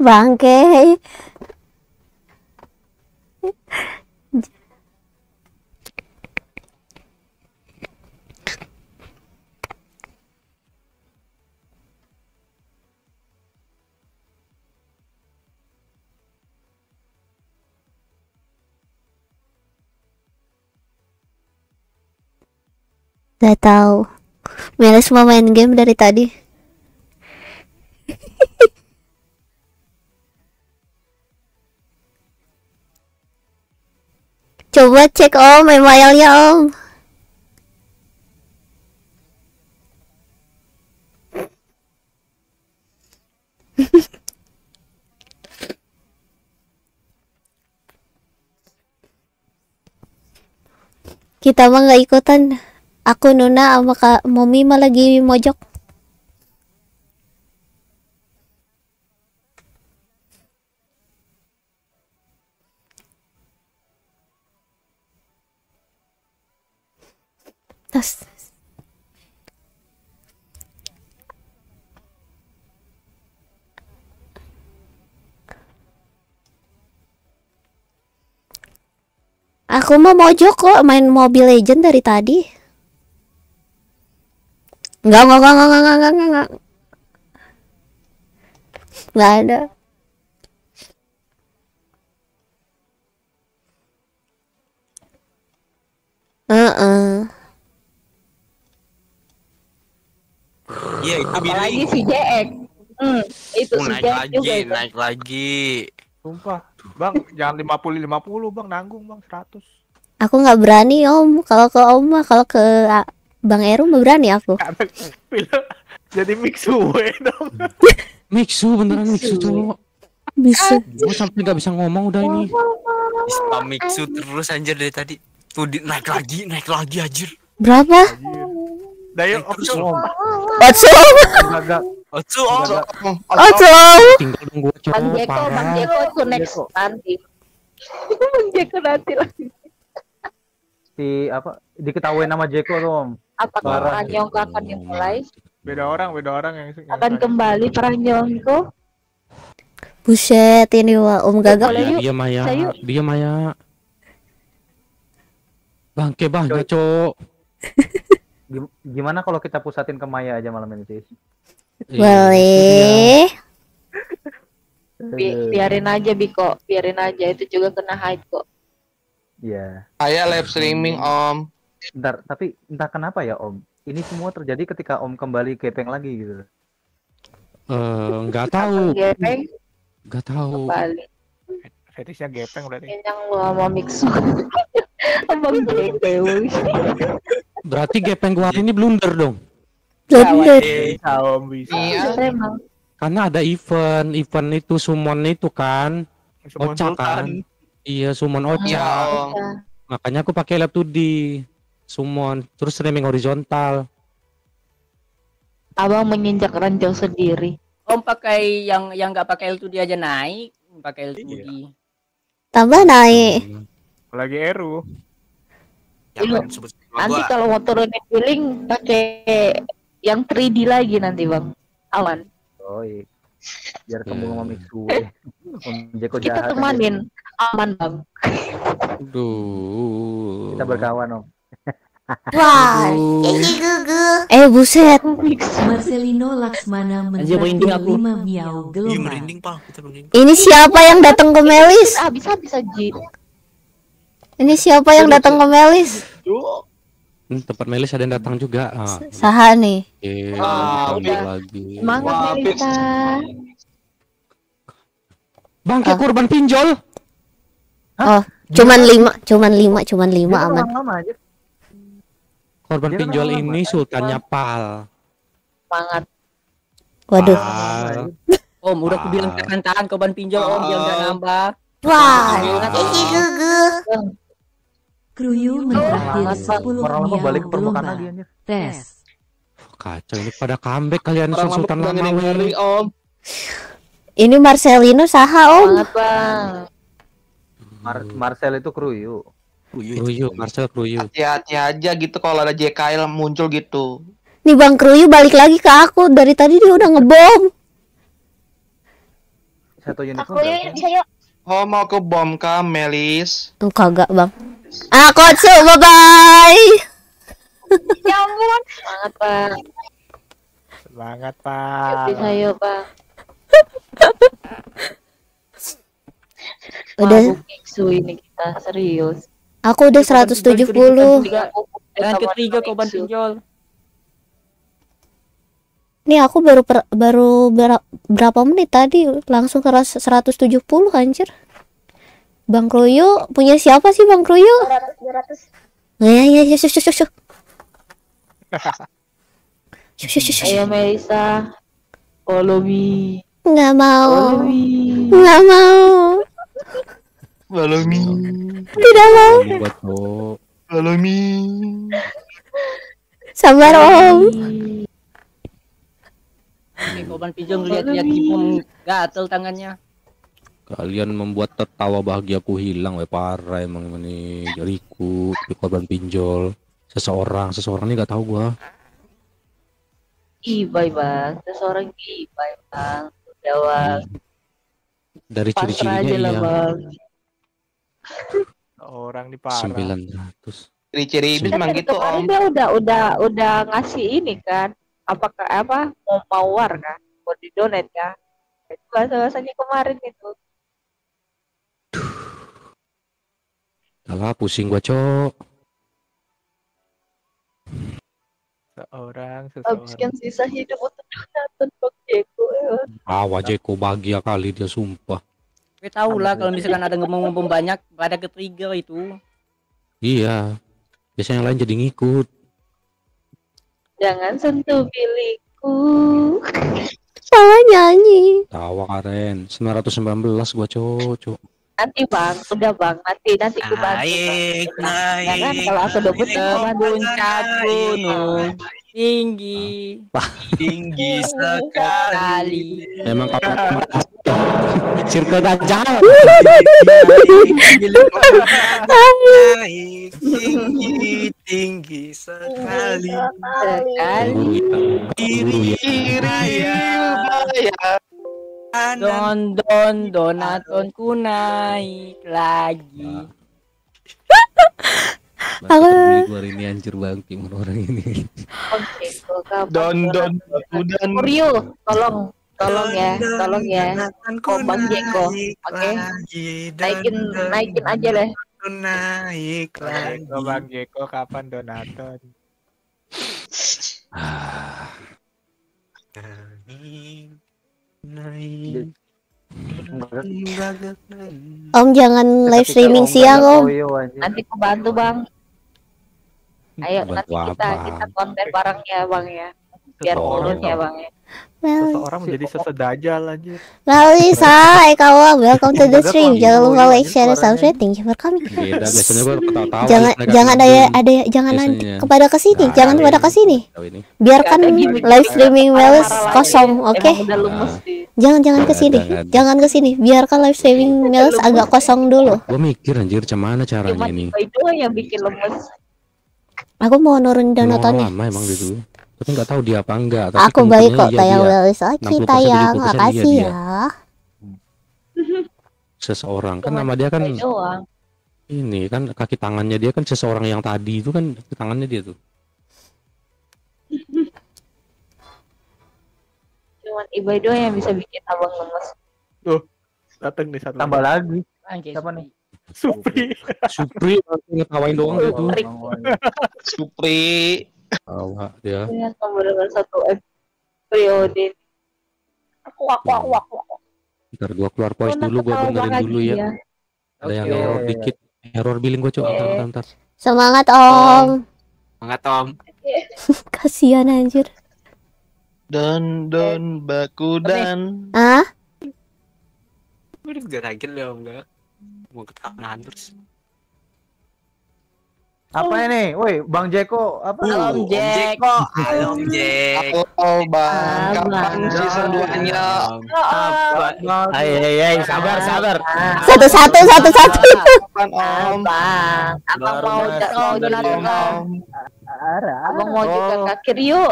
bangke. Gak tahu. Meles mau main game dari tadi. Coba cek om emailnya om. Kita mah nggak ikutan. Aku Nuna sama Kak Momi mah lagi mojok. Tas. Aku mah mojok kok main Mobile Legend dari tadi. Enggak, enggak, enggak, enggak, enggak, enggak, enggak, enggak. Ada. Heeh. Iya itu Apalagi Billy. si JX. Hmm, itu Oh, si naik JX lagi, juga itu. naik lagi. Sumpah, Bang, jangan 50 50, Bang, nanggung, Bang, 100. Aku nggak berani om. Kalau ke om mah, kalau ke Bang Eru mah berani aku. Jadi mix gue dong. [LAUGHS] Mixu beneran Mixu cowok. Bisa. Gue sampai nggak bisa ngomong udah ini. Istamiksu terus anjir dari tadi. Tuh di, naik lagi, naik lagi anjir. Berapa? Dayo. Otsu. Otsu. Otsu om. Tinggal nunggu Bang Jeko, Bang. Jeko itu next nanti. [LAUGHS] Bang Jeko nanti lagi. Si apa? Diketahui nama Jeko tuh, Om. Apakah Barang. Pranjongko akan dimulai? Beda orang, beda orang yang Akan kembali Pranjongko? Buset ini wah om gagap. Ya, dia Maya, saya yuk. dia Maya. Bangke banyak cowok. Gim- Gimana kalau kita pusatin ke Maya aja malam ini, Cis? Boleh. Bi- biarin aja Biko, biarin aja itu juga kena hide kok. Iya. Saya live streaming Om. Bentar, tapi entah kenapa ya, Om. Ini semua terjadi ketika Om kembali kepeng lagi gitu. Eh, nggak tahu, Gepeng nggak tahu. kembali. Fetisnya gepeng berarti. Kenyang lu sama Mixu. [LAUGHS] Abang Jeko. Berarti gepeng gua hari ini blunder dong. Om, bisa. Iya. Emang. Karena ada event, event itu summon itu kan. Summon Ocha Sultan. kan. Iya, summon Ocha. Iya Om. Ya. Makanya aku pakai lab 2D. summon, terus streaming horizontal. Abang menginjak ranjau sendiri. Om pakai yang yang nggak pakai L2D aja naik, pakai L2D. Iya. Tambah naik. Lagi Eru. Iya. Nanti kalau mau turunin billing pakai yang 3D lagi nanti bang. Aman. Oh iya. Biar kamu sama mix gue. Jeko Kita temanin. Aman bang. Aduh. Kita berkawan om. Wah, ini gugu. Eh buset. Marcelino Laksmana merinding aku. lima miau Iya gelombang. merinding pak, kita merinding. Ini siapa yang datang ke Melis? Ah bisa bisa Ji. Ini siapa yang datang ke Melis? Hmm, tempat Melis ada yang datang juga. Ah, Saha nih. Oke, Ah, udah. lagi. Semangat Melisa. Bang, kayak korban pinjol. Oh, cuman lima, cuman lima, cuman lima aman. lama aja. Korban Dia kan pinjol lama, ini sultannya Pal. Semangat. Waduh. Pal. Om, udah aku bilang tekan tangan ke ban pinjol Om, biar nggak nambah. Wah, ini gugu. Kruyu Semangat, Bang. 10 Orang balik ke permukaan. Tes. Kacau ini pada comeback kalian Orang sultan udah lama. ngeri-ngeri weh. om. Ini Marcelino Saha om. Semangat bang. Mar Marcel itu kruyu. Kruyu, Marcel Kruyu. Hati-hati aja gitu kalau ada JKL muncul gitu. Nih Bang Kruyu balik lagi ke aku. Dari tadi dia udah ngebom. Satu unit Aku ya saya. Oh mau ke bom kah Melis? Oh, kagak Bang. Ah, Kotsu, bye-bye. Ya ampun. Semangat bang. Semangat Yuk pak. bisa yuk bang. Udah, Mabuk ini kita serius. Aku udah 170. Dan ketiga kau ban pinjol. Nih aku baru per- baru bera- berapa menit tadi langsung ke ras- 170 anjir. Bang Kruyu punya siapa sih Bang Kruyu? 200 200. Ya ya ya syuh syuh syuh. Ayo Melisa. Follow me. Nggak mau. Follow me. Nggak mau. [LAUGHS] Follow me. Tidak mau. Ini buat. Follow me. Sabar Om. Ini kau ban pinjol ngeliat-liat Jipom gatel tangannya. Kalian membuat tertawa bahagiaku hilang, weh parah emang ini jariku di korban pinjol. Seseorang, seseorang ini nggak tahu gua. Gibay bang. Seseorang gibay bang. Bang. Dari ciri-cirinya iya. bang. Orang di parah. 900. Ciri-ciri iblis emang gitu om. dia udah udah udah ngasih ini kan. Apakah apa mau mawar kan? Mau di donate kan? Itu bahasa bahasanya kemarin itu. Alah pusing gua, Cok. Seorang, Habiskan seseorang. sisa hidup untuk donatan Bang Jeko. ya. Ah, wajahku bahagia kali dia sumpah. Gue tau lah kalau misalkan ada ngomong-ngomong banyak pada ke trigger itu. Iya. Biasanya yang lain jadi ngikut. Jangan sentuh milikku. Salah nyanyi. Tawa Karen. 919 gua, Cok. Nanti bang, udah bang, nanti nanti ku bantu. Naik, Bang. Naik. kalau aku ke bantu. Puncak gunung tinggi tinggi sekali. Emang kapan Sirkel [LAUGHS] Dajjal. Tinggi, tinggi sekali. Sekali. Guru ya. Raya. Don don donaton ku naik lagi [LAUGHS] gua hari ini anjir bangking orang ini. Oke, Don don dan Kuryo, tolong, tolong ya, tolong ya. Oh Bang Jeko, oke. Naikin, naikin aja deh. Naik lagi. Bang Jeko kapan donaton? Om jangan live streaming siang Om. Nanti ku bantu bang. Ayo Bantu nanti kita apa? kita konten bareng ya bang ya. Biar turun ya bang ya. Well, Seseorang menjadi sesedajal bisa, eh kawan, welcome to the stream. Jangan lupa like, share, subscribe. Thank you for coming. Beda biasanya gua ketawa-tawa. Jangan jangan ada ada jangan Biasanya. kepada ke sini, Nggak jangan ada pada ini. ke sini. Biarkan live streaming Melis kosong, oke? Jangan jangan ke sini, jangan ke sini. Biarkan live streaming Melis agak kosong dulu. Gua mikir anjir cuman caranya Cuma ini. itu yang bikin lemes. Aku mau nurunin Mau donaturnya. lama emang gitu. Tapi nggak tahu dia apa enggak. Tapi Aku baik kok tayang. Oke 60%, tayang, 70% makasih dia. ya. [LAUGHS] Seseorang kan nama dia kan doang. ini kan kaki tangannya dia kan seseorang yang tadi itu kan kaki tangannya dia tuh. [LAUGHS] Cuman Ibai doang yang bisa bikin abang lemes. Tuh, datang nih satu. Tambah lagi. Anjay, Siapa nih? Supri. Supri langsung ngetawain doang gitu. Supri. Tawa dia. Dengan benar satu ep- periode. Aku aku aku aku. aku. Ntar gua keluar voice Kona dulu, gua benerin lagi dulu ya. ya. Ada yang Oke. error dikit. Error billing gua, Cok. Ntar, ntar, ntar. Semangat Om. Semangat Om. [LAUGHS] Kasihan anjir. Don don baku dan. Ah? Udah kaget loh enggak. Mau ketahuan terus. Apa ini? Woi, Bang Jeko apa? Om Jeko. Halo Om Jek. Halo bang, kapan season 2 nya? Ay, ay, ay, sabar, sabar. Satu satu satu satu. Kapan om? Abang, abang mau mau jalan Om. Abang mau juga Oh. kaki Rio.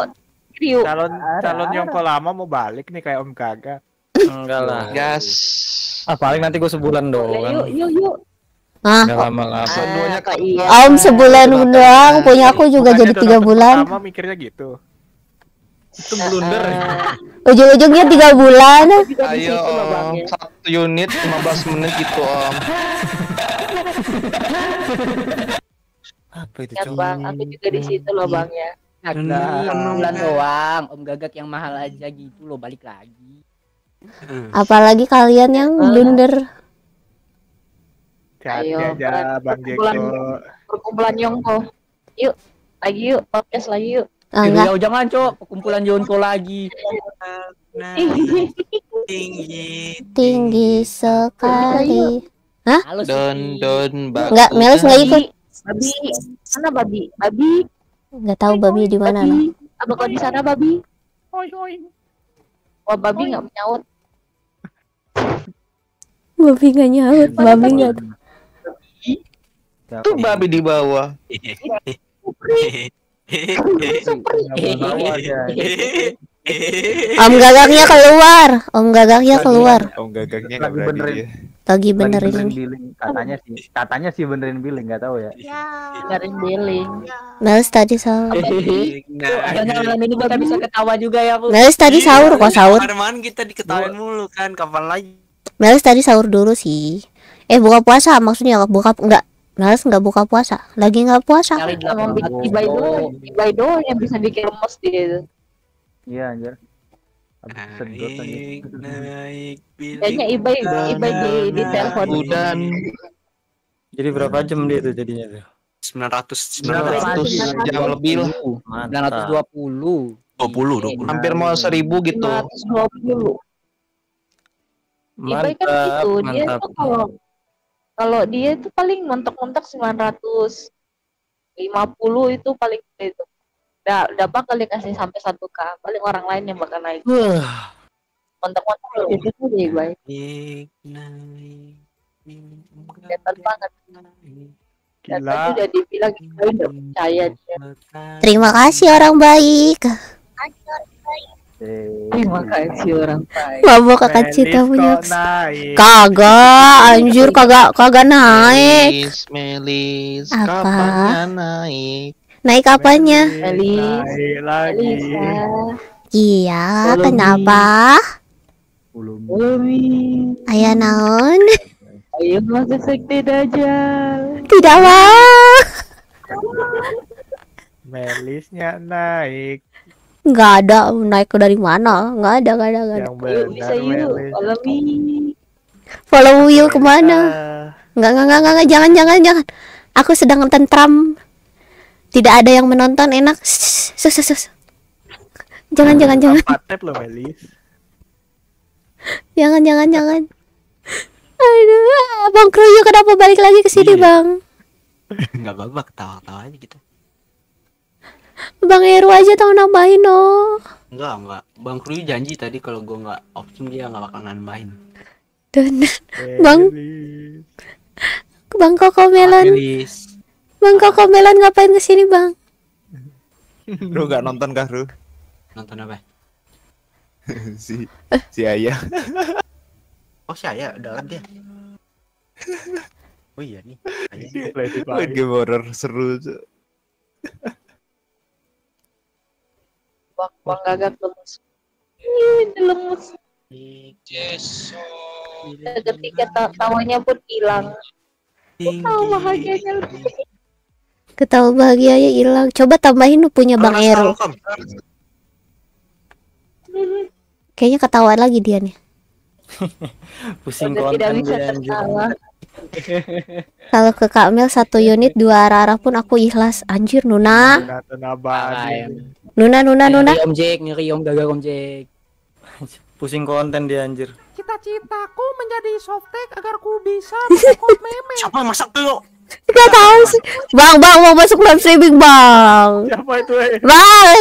Rio. Calon calon yang lama mau balik nih kayak Om Gaga. Enggak lah. Gas. Ah, paling nanti gue sebulan doang. Yuk yuk yuk. Ah, lama-lama. Season 2 nya Apa iya? Om sebulan doang, punya aku juga Bukannya jadi tiga bulan. Pertama mikirnya gitu. Itu blunder. [LAUGHS] Ujung-ujungnya tiga bulan. Ayo om, satu unit 15 menit gitu om. [LAUGHS] Apa itu, Ya bang, aku juga di situ loh bang ya. Nah, bulan doang. Om Gagak yang mahal aja gitu loh, balik lagi. Apalagi kalian yang blunder. Hati Ayo, aja Bang perkumpulan Jeko. perkumpulan Yongko. Yuk, lagi yuk, podcast lagi yuk. Enggak. jauh jangan, Cok. Perkumpulan Jonko lagi. [LAUGHS] Tinggi. Tinggi sekali. Hah? Halo, Don don baku. Enggak, Melis enggak ikut. Babi, mana babi? Babi, Enggak tahu babi di mana nah. babi. Apa kau di sana babi? Wah babi nggak menyaut. Babi enggak nyaut, babi enggak. Tuh babi di bawah. Om gagaknya keluar, om gagaknya keluar. Om Gagaknya Lagi benerin. Lagi Lagi benerin benerin billing katanya sih. Katanya sih benerin billing, nggak tahu ya. Garing billing. Melis tadi sahur. Akhirnya malam ini kita bisa ketawa juga ya, Bu. Melis tadi sahur kok sahur. Kemarin kita diketawain mulu kan, kapan lagi? Melis tadi sahur dulu sih. Eh buka puasa maksudnya buka enggak. Melis enggak buka puasa. Lagi enggak puasa. Emang Ibai doang, Ibai doang yang bisa bikin lemes dia itu. Iya anjir. Sedot. Naik, naik, Kayaknya Ibai, Ibai di di telepon. Dan Jadi berapa jam dia tuh jadinya tuh? 900 900 jam lebih lah. 920. 20 20. Hampir mau 1000 gitu. 120. Ibai kan gitu, dia mantap. tuh kalau kalau dia itu paling mentok-mentok 950 itu paling itu. Udah, udah bakal dikasih sampai 1k, paling orang lain yang bakal naik. [SIGHS] Mentok-mentok loh, itu tuh dia Ibai. Naik, naik. Kelihatan banget. Dan Gila. tadi udah dibilang Ibai udah percaya dia. Terima kasih orang baik. Terima kasih orang baik. Mabok kakak Cita punya. Kagak, anjir kagak kagak naik. Melis, Melis, Apa? kapannya naik? Naik apanya? Melis, Naik lagi. Elisa, Iya, Belum. kenapa? Umi, Ayah naon? ayo masuk sekte Dajjal. Tidak mau. Melisnya naik. Nggak ada naik dari mana? Nggak ada, nggak ada, nggak ada. Yang Ayo bisa yuk, Melis. alami. Follow you ke mana? Nggak, nggak, nggak, nggak, jangan, jangan, jangan. Aku sedang tentram. Tidak ada yang menonton, enak. Sus, sus, sus. Jangan jangan jangan. Melis. Jangan jangan jangan. Aduh, Bang Kroyo kenapa balik lagi ke sini, Iya. Bang? [LAUGHS] nggak apa-apa ketawa-ketawa aja gitu Bang Eru aja tau nambahin oh. enggak enggak bang Kruy janji tadi kalau gue nggak option dia nggak bakal nambahin Dan Bang Bang Koko Melon. Bang Koko Melon ngapain ke sini, Bang? [LAUGHS] Lu gak nonton kah, Ru? nonton apa [LAUGHS] si si Ayah. oh saya udah dia oh iya nih Ayah. Game horror seru. Bang, bang gagak lemes. Dia lemes. Ketika ta- tawanya pun hilang. Tahu bahagianya. Ketawa bahagianya hilang. Coba tambahin lu punya Bang Eru. Kayaknya ketawa lagi dia nih. [LAUGHS] Pusing Udah tidak konten bisa dia anjir. tertawa. [LAUGHS] Kalau ke Kak Mel satu unit dua arah-arah pun aku ikhlas. Anjir Nuna. Abadi. Nuna Nuna Nuna. Ngeri om Jack, ngeri om gagal om Jack. [LAUGHS] Pusing konten dia anjir. Cita-citaku menjadi softtek agar ku bisa menekuk meme. Siapa masak dulu? Gak tahu sih. Bang, bang mau masuk live streaming, Bang. Siapa itu? Eh? Bang.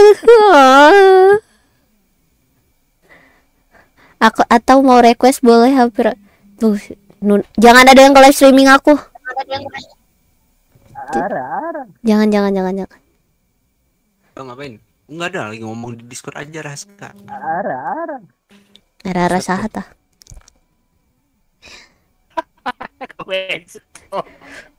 Aku atau mau request boleh hampir. Tuh, Nun- jangan ada yang ke live streaming aku. Jangan jangan jangan jangan. Bang ngapain? Enggak ada lagi ngomong di Discord aja Raska. Rara sahat ah. [LAUGHS]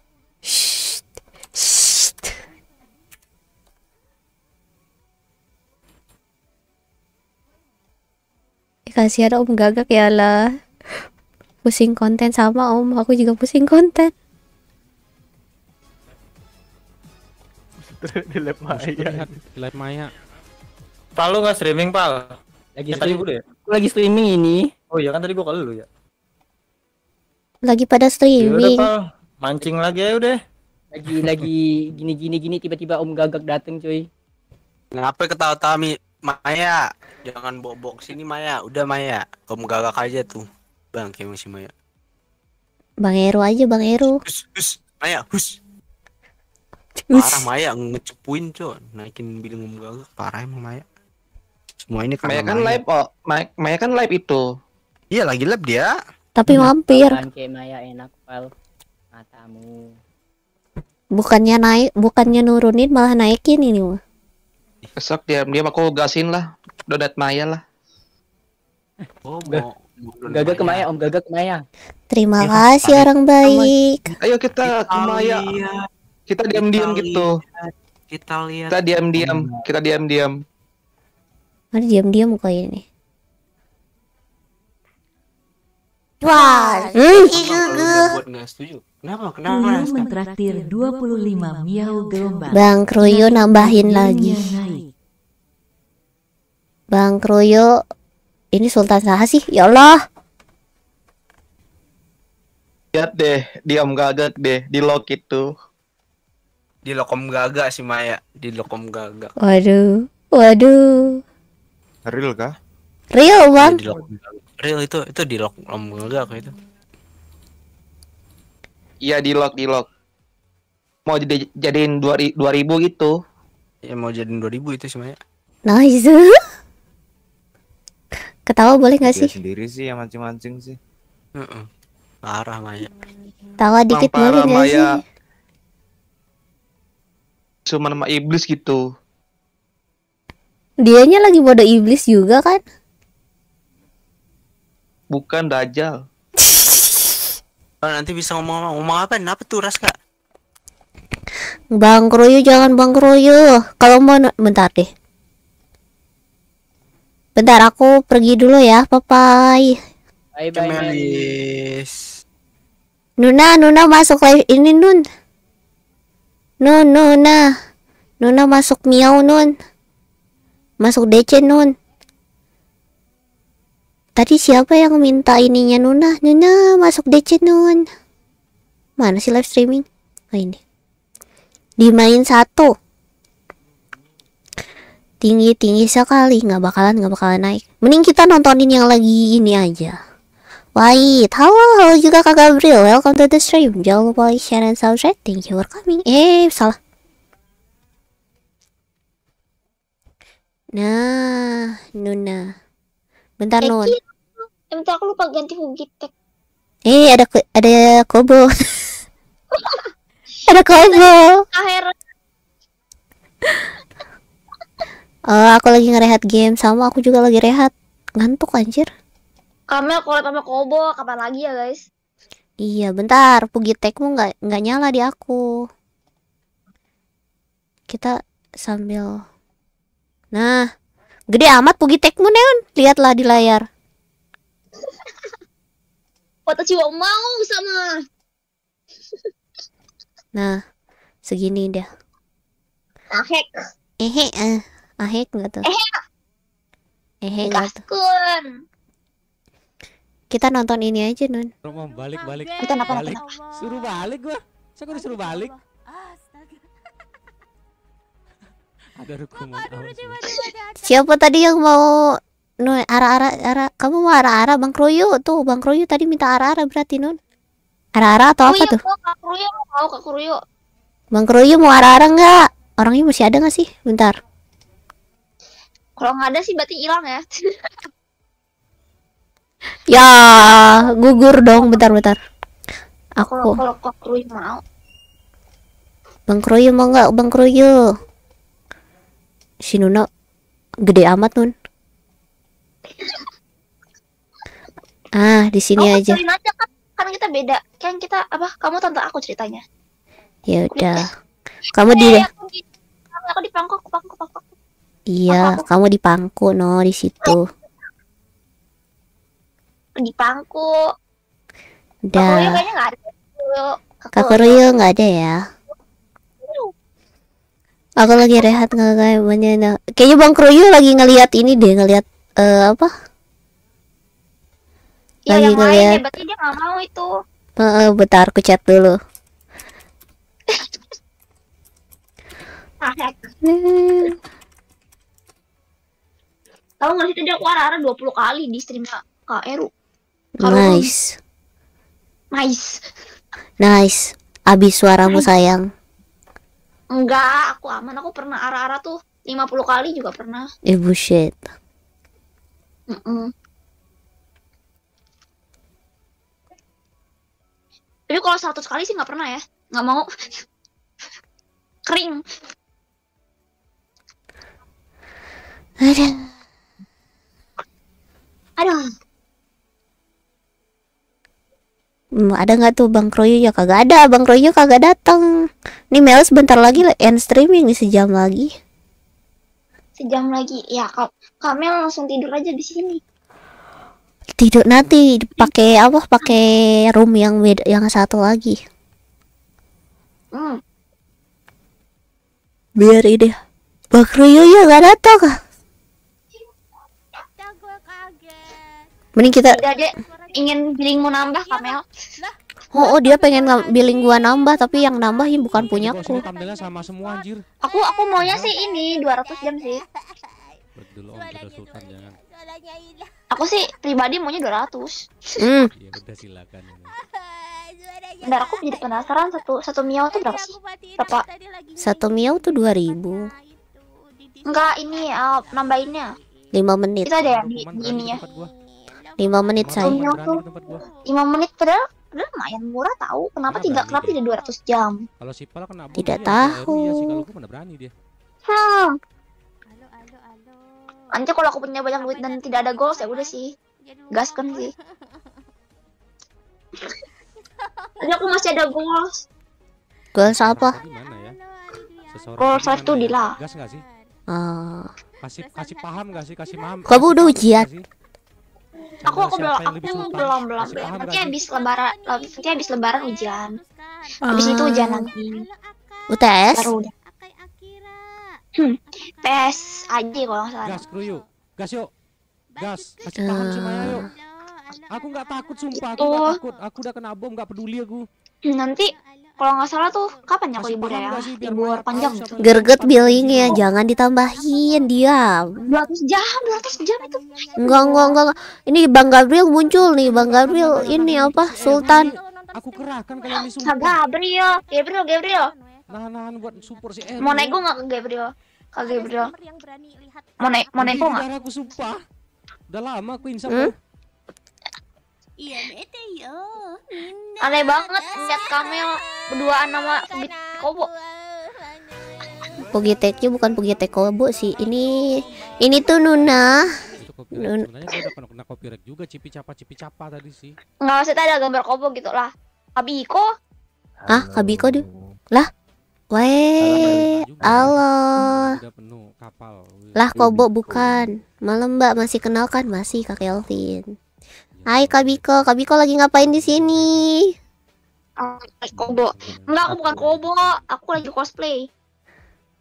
Kasihan om gagak ya lah. Pusing konten sama om, aku juga pusing konten. di lab Maya. Di live Maya. Pal lu nggak streaming pal? Lagi Yang tadi stream- gua ya? Aku lagi streaming ini. Oh iya kan tadi gua ke lu ya. Lagi pada Ya udah streaming. pal, mancing lagi ya udah. Lagi lagi gini gini gini tiba-tiba om gagak dateng cuy. Ngapa ketawa-tawa Mi? Maya? Jangan bobok sini Maya. Udah Maya. Kamu gagak aja tuh. Bang kayak masih Maya. Bang Eru aja Bang Eru. Hus, hus. Maya, hus. Hus. Parah Maya ngecepuin cok. Naikin bilang kamu gagak. Parah emang Maya. Semua ini karena Maya kan live oh, Maya, Maya kan live itu. Iya lagi live dia. Tapi mampir. Apaan kayak Maya enak pal. Matamu. Bukannya naik, bukannya nurunin malah naikin ini mah. Besok dia dia aku gasin lah. Donat Maya lah. Oh mau. Gagak ke Maya, om gagak ke Maya. Terima Ya, kasih orang baik. Ayo kita ke Maya. Kita diam-diam gitu. Kita lihat. Kita diam-diam. Kita diam-diam. Ada diam-diam kayak ini. Wah, buat nggak setuju. Kenapa? Kenapa? Kroyo Raska? mentraktir 25 miau gelombang. Bang Kroyo nambahin lagi. Bang Kroyo, ini Sultan Saha sih? Ya Allah. Lihat deh, diam gagak deh di lock itu. Di lokom gagak sih Maya. Di lokom gagak. Waduh, waduh. Real kah? Real bang. Di lokom gagak. Real itu itu di lokom gagak itu. Iya di lock di lock. Mau jadi jadiin dua ri- dua ribu gitu. Ya mau jadiin 2000 itu sih Maya. Nice. [LAUGHS] Ketawa boleh nggak Dia sih? sendiri sih yang mancing-mancing sih. Heeh. Parah Maya. Tawa dikit Bang, boleh nggak sih? Cuma nama iblis gitu. Dianya lagi mode iblis juga kan? Bukan dajal. [LAUGHS] Oh, nanti bisa ngomong ngomong apa? Apa tuh Raska? Bang Kroyo jangan Bang Kroyo. Kalau mau bentar deh. Bentar aku pergi dulu ya, papai. Bye bye Meli. Melis. Nuna, Nuna masuk live ini Nun. Nun, Nuna. Nuna masuk miau Nun. Masuk DC Nun. Tadi siapa yang minta ininya Nuna? Nuna masuk DC Nun. Mana sih live streaming? Oh ini. Dimain satu. Tinggi tinggi sekali nggak bakalan nggak bakalan naik mending kita nontonin yang lagi ini aja Wait, halo, halo juga Kak Gabriel. Welcome to the stream. Jangan lupa like, share, and subscribe. Thank you for coming. Eh, salah. Nah, Nuna. Bentar, Eh, Nun. Bentar aku lupa ganti Hugitek. Eh, ada ada Kobo. [LAUGHS] ada Kobo. Akhir Eh, aku lagi ngerehat game sama aku juga lagi rehat. Ngantuk anjir. Kamel kalau sama Kobo kapan lagi ya guys? Iya, bentar. Pugitekmu nggak nggak nyala di aku. Kita sambil. Nah, gede amat Pugitekmu Neon. Lihatlah di layar. [LAUGHS] Watashi wa mau sama. Nah, segini dah. Ahek. Ehe, eh, ahek nggak tuh? Eh, Ehe nggak tuh? Kita nonton ini aja Nun. Mau balik balik. Kita kenapa, balik. Suruh balik gua. Saya kok disuruh balik? Ada awas. Siapa tadi yang mau Nun ara-ara ara kamu mau ara-ara Bang Kroyo tuh Bang Kroyo tadi minta ara-ara berarti Nun. Ara-ara atau apa tuh? Kak Kuryo mau Kak Kuryo. Bang Kroyo mau ara-ara nggak? Orangnya masih ada nggak sih? Bentar. Kalau nggak ada sih berarti hilang ya. [LAUGHS] Ya, gugur dong bentar-bentar. Aku kalau Kuryo mau. Bang Kroyo mau nggak? Bang Kroyo. Si Nuna gede amat Nun. Ah, di sini Kamu aja. aja kan, kan kita beda. Kan kita apa? Kamu tante aku ceritanya. Ya udah. Kamu di Eh, aku di aku di pangkok, pangkok, pangkok. Iya, kamu di pangku no di situ. Di pangku. Kak Kuryo Udah. kayaknya nggak ada. Kuryo nggak ada ya? Aku lagi rehat nggak kayak mana? Kayaknya Bang Kroyo lagi ngelihat ini deh, ngelihat eh, apa? Ya lagi yang lain ya ngelihat. berarti dia nggak mau itu. Heeh, bentar aku chat dulu. [LAUGHS] Ahek. Tahu nggak sih tadi aku arah-arah 20 kali di streamnya Kak Eru. Nice, Nice. nice. Abis suaramu sayang. Enggak, aku aman. Aku pernah arah-arah tuh 50 kali juga pernah. Eh bullshit. Mm-mm. Tapi kalau 100 kali sih nggak pernah ya. Nggak mau. Kering. Aduh. Aduh. Hmm, ada nggak tuh Bang Kroyo ya kagak ada Bang Kroyo kagak datang nih Mel sebentar lagi end streaming nih sejam lagi Sejam lagi. Ya, Kak Kamel langsung tidur aja di sini. tidur nanti pakai apa pakai room yang beda yang satu lagi Hmm. biar ini Bang Kroyo ya nggak datang mending kita Tidak, Dek. Ingin billingmu nambah, Kamel. oh, oh dia pengen ng- billing gua nambah tapi yang nambahin bukan punyaku Sini thumbnailnya sama semua anjir. Aku aku maunya sih ini 200 jam sih. Bet dulu om kita sultan jangan. Aku sih pribadi maunya 200. hmm. Ya udah silakan. Bentar aku jadi penasaran satu satu miau tuh berapa sih? Berapa? satu miau tuh 2000 Enggak, ini uh, nambahinnya. 5 menit Itu ada ya di, di ininya. 5 menit Satu say miau tuh 5 menit padahal padahal lumayan murah tahu. Kenapa tidak kenapa tidak 200 jam? Kalau Sipal kena bom Tidak kalau tahu. Iya sih kalau gua mana berani dia. Hmm. Nanti kalau aku punya banyak duit dan tidak ada goals ya udah sih. Gaskan sih. [LAUGHS] Tadi aku masih ada goals. goals apa ya? Goals life tuh ya? Dila. Gas nggak sih? Ah. Kasih kasih paham nggak sih? Kasih paham. kamu udah ujian Aku aku belum aku belum belum belum. Nanti habis lebaran nanti habis lebaran ujian. Habis itu Ah. ujian lagi. UTS Baru udah. Hmm. PS aja kalau nggak salah. Gas kruyu. Gas yuk. Gas. Kasih paham sih Maya yuk. Aku nggak takut sumpah, aku nggak Itu. takut. Aku udah kena bom, nggak peduli aku. Nanti kalau nggak salah tuh kapan ya kok libur ya? Libur panjang. Gerget billingnya jangan ditambahin diam 200 jam, 200 jam itu. Enggak, enggak, enggak. Ini Bang Gabriel muncul nih, Bang Gabriel ini apa? Sultan. Aku kerahkan kalau ini Kak sumpah. Gabriel, Gabriel, Gabriel. Nahan-nahan buat support si Erwin. Mau nego nggak ke Gabriel? Kak Gabriel. Mau ne mau nego nggak? Aku sumpah. Udah lama aku insap. Hmm? Iya, yo. Aneh banget lihat Kamel berduaan sama Bit Kobo. Pogiteknya bukan Pogitek Kobo sih. Ini ini tuh Nuna. Nun Sebenarnya udah kena, kena copyright juga cipi capa cipi capa tadi sih. Nggak maksudnya ada gambar Kobo gitu lah. Abiko. Ah, Kabiko deh. Lah. Weh, Allah. Udah penuh kapal. Lah Kobo bukan. Malam Mbak masih kenal kan? Masih Kak Kelvin. Hai Kak Biko, Kak Biko lagi ngapain di sini? Ah, Kobo. Enggak, aku bukan Kobo. Aku lagi cosplay.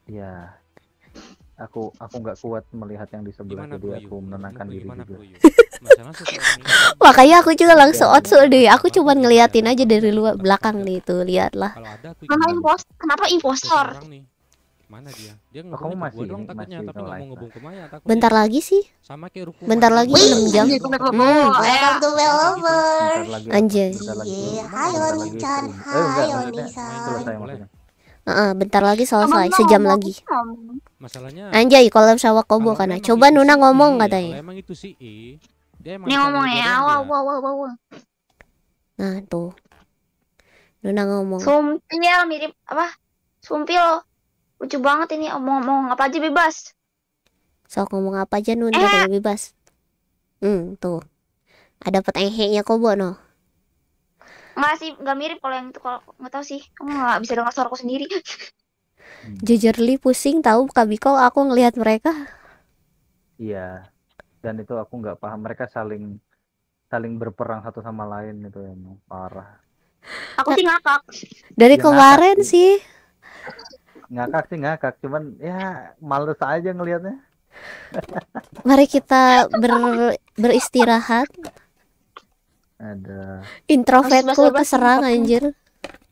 Iya. Aku aku nggak kuat melihat yang di sebelah Gimana, jadi aku menenangkan diri juga. [LAUGHS] Makanya aku juga langsung outsoul deh. Aku cuma ngeliatin aja dari luar belakang nih tuh, lihatlah. Kenapa impos? Kenapa impostor? Mana dia? Dia Oh, kamu ke gua masih- doang takutnya masih tapi nggak mau ngebung ke Maya takutnya. Bentar lagi sih. Sama kayak Ruku. Bentar lagi 6 jam. Wih, Hmm. welcome to Wellover. Anjay. bentar lagi Iya, bentar hai Oni-chan, enggak, hai Oni-san. Heeh, bentar lagi selesai, sejam lagi. Masalahnya Anjay, collab sama Kobo kan. Coba Nuna ngomong kalau katanya. emang itu si E, dia emang ngomong ya. wow, wow, wow, wow. Nah, tuh. Nuna ngomong. Sumpil mirip apa? Sumpil. Lucu banget ini omong-omong apa aja bebas. Sok ngomong apa aja Nun, Eh. bebas. Hmm, tuh. Ada dapat ehe-nya Kobo no. Enggak sih, enggak mirip kalau yang itu kalau enggak tahu sih. Kamu enggak bisa dengar suaraku sendiri. Jujurly pusing tahu Kak Biko aku ngelihat mereka. Iya. Dan itu aku nggak paham mereka saling saling berperang satu sama lain itu emang parah. Aku sih ngakak. Dari Ya, kemarin sih. Ngakak sih ngakak, cuman ya males aja ngelihatnya. Mari kita ber beristirahat. Ada Introvertku keserang anjir.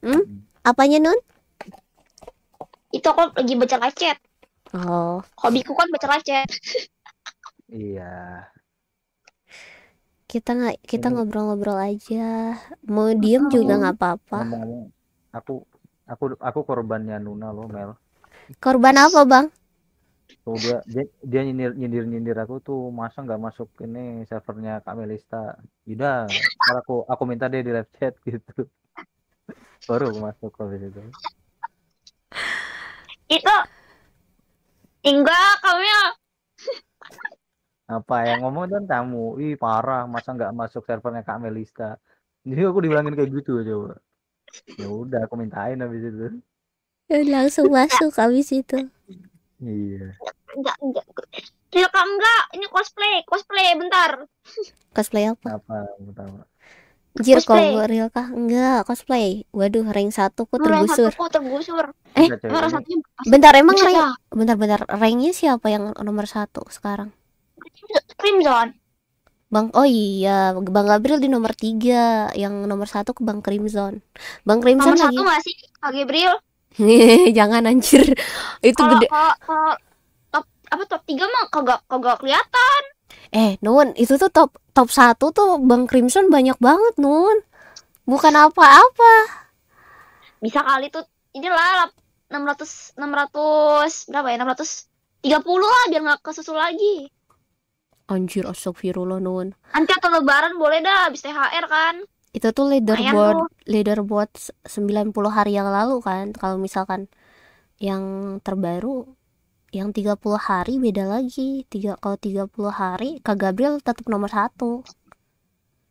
Hmm? Apanya Nun? Itu aku lagi baca lecet. Oh, Hobiku kan baca lecet. iya. kita nggak kita ngobrol-ngobrol aja. Mau diem juga nggak apa-apa. Aku aku aku korbannya Nuna loh Mel. Korban apa, Bang? Tuh dia dia, dia nyindir nyindir nyindir aku tuh masa nggak masuk ini servernya Kak Melista. Ntar aku aku minta dia di live chat [LAUGHS] gitu. Baru aku masuk habis itu. Itu enggak kamu ya. Apa yang ngomong kan kamu? Ih parah, masa nggak masuk servernya Kak Melista. Jadi aku dibilangin kayak gitu coba. Ya udah aku mintain habis itu. Ya, Langsung masuk habis itu. Iya. Enggak, enggak. Tidak kamu enggak. Ini cosplay, cosplay bentar. Cosplay apa? Apa pertama? Cosplay. kok real kah? Enggak, cosplay. Waduh, rank satu kok Orang tergusur. satu kok tergusur. Eh, Ini- satunya bentar emang rank bentar-bentar ranknya siapa yang nomor satu sekarang? Crimson. Bang, oh iya, Bang Gabriel di nomor tiga, yang nomor satu ke Bang Crimson. Bang Crimson Nomor lagi. satu nggak sih Kak Gabriel? [LAUGHS] Jangan anjir. Itu Kalau gede. kalau kalau top apa top tiga mah kagak kagak kelihatan. Eh, Nun, itu tuh top top satu tuh Bang Crimson banyak banget, Nun. Bukan apa-apa. Bisa kali tuh inilah 600 600 berapa ya? 630 lah biar nggak kesusul lagi. Anjir, astagfirullah, Nun. Nanti atau lebaran boleh dah habis THR kan. Itu tuh leaderboard leaderboard s- 90 hari yang lalu kan. Kalau misalkan yang terbaru yang 30 hari beda lagi. Tiga kalau 30 hari Kak Gabriel tetap nomor satu.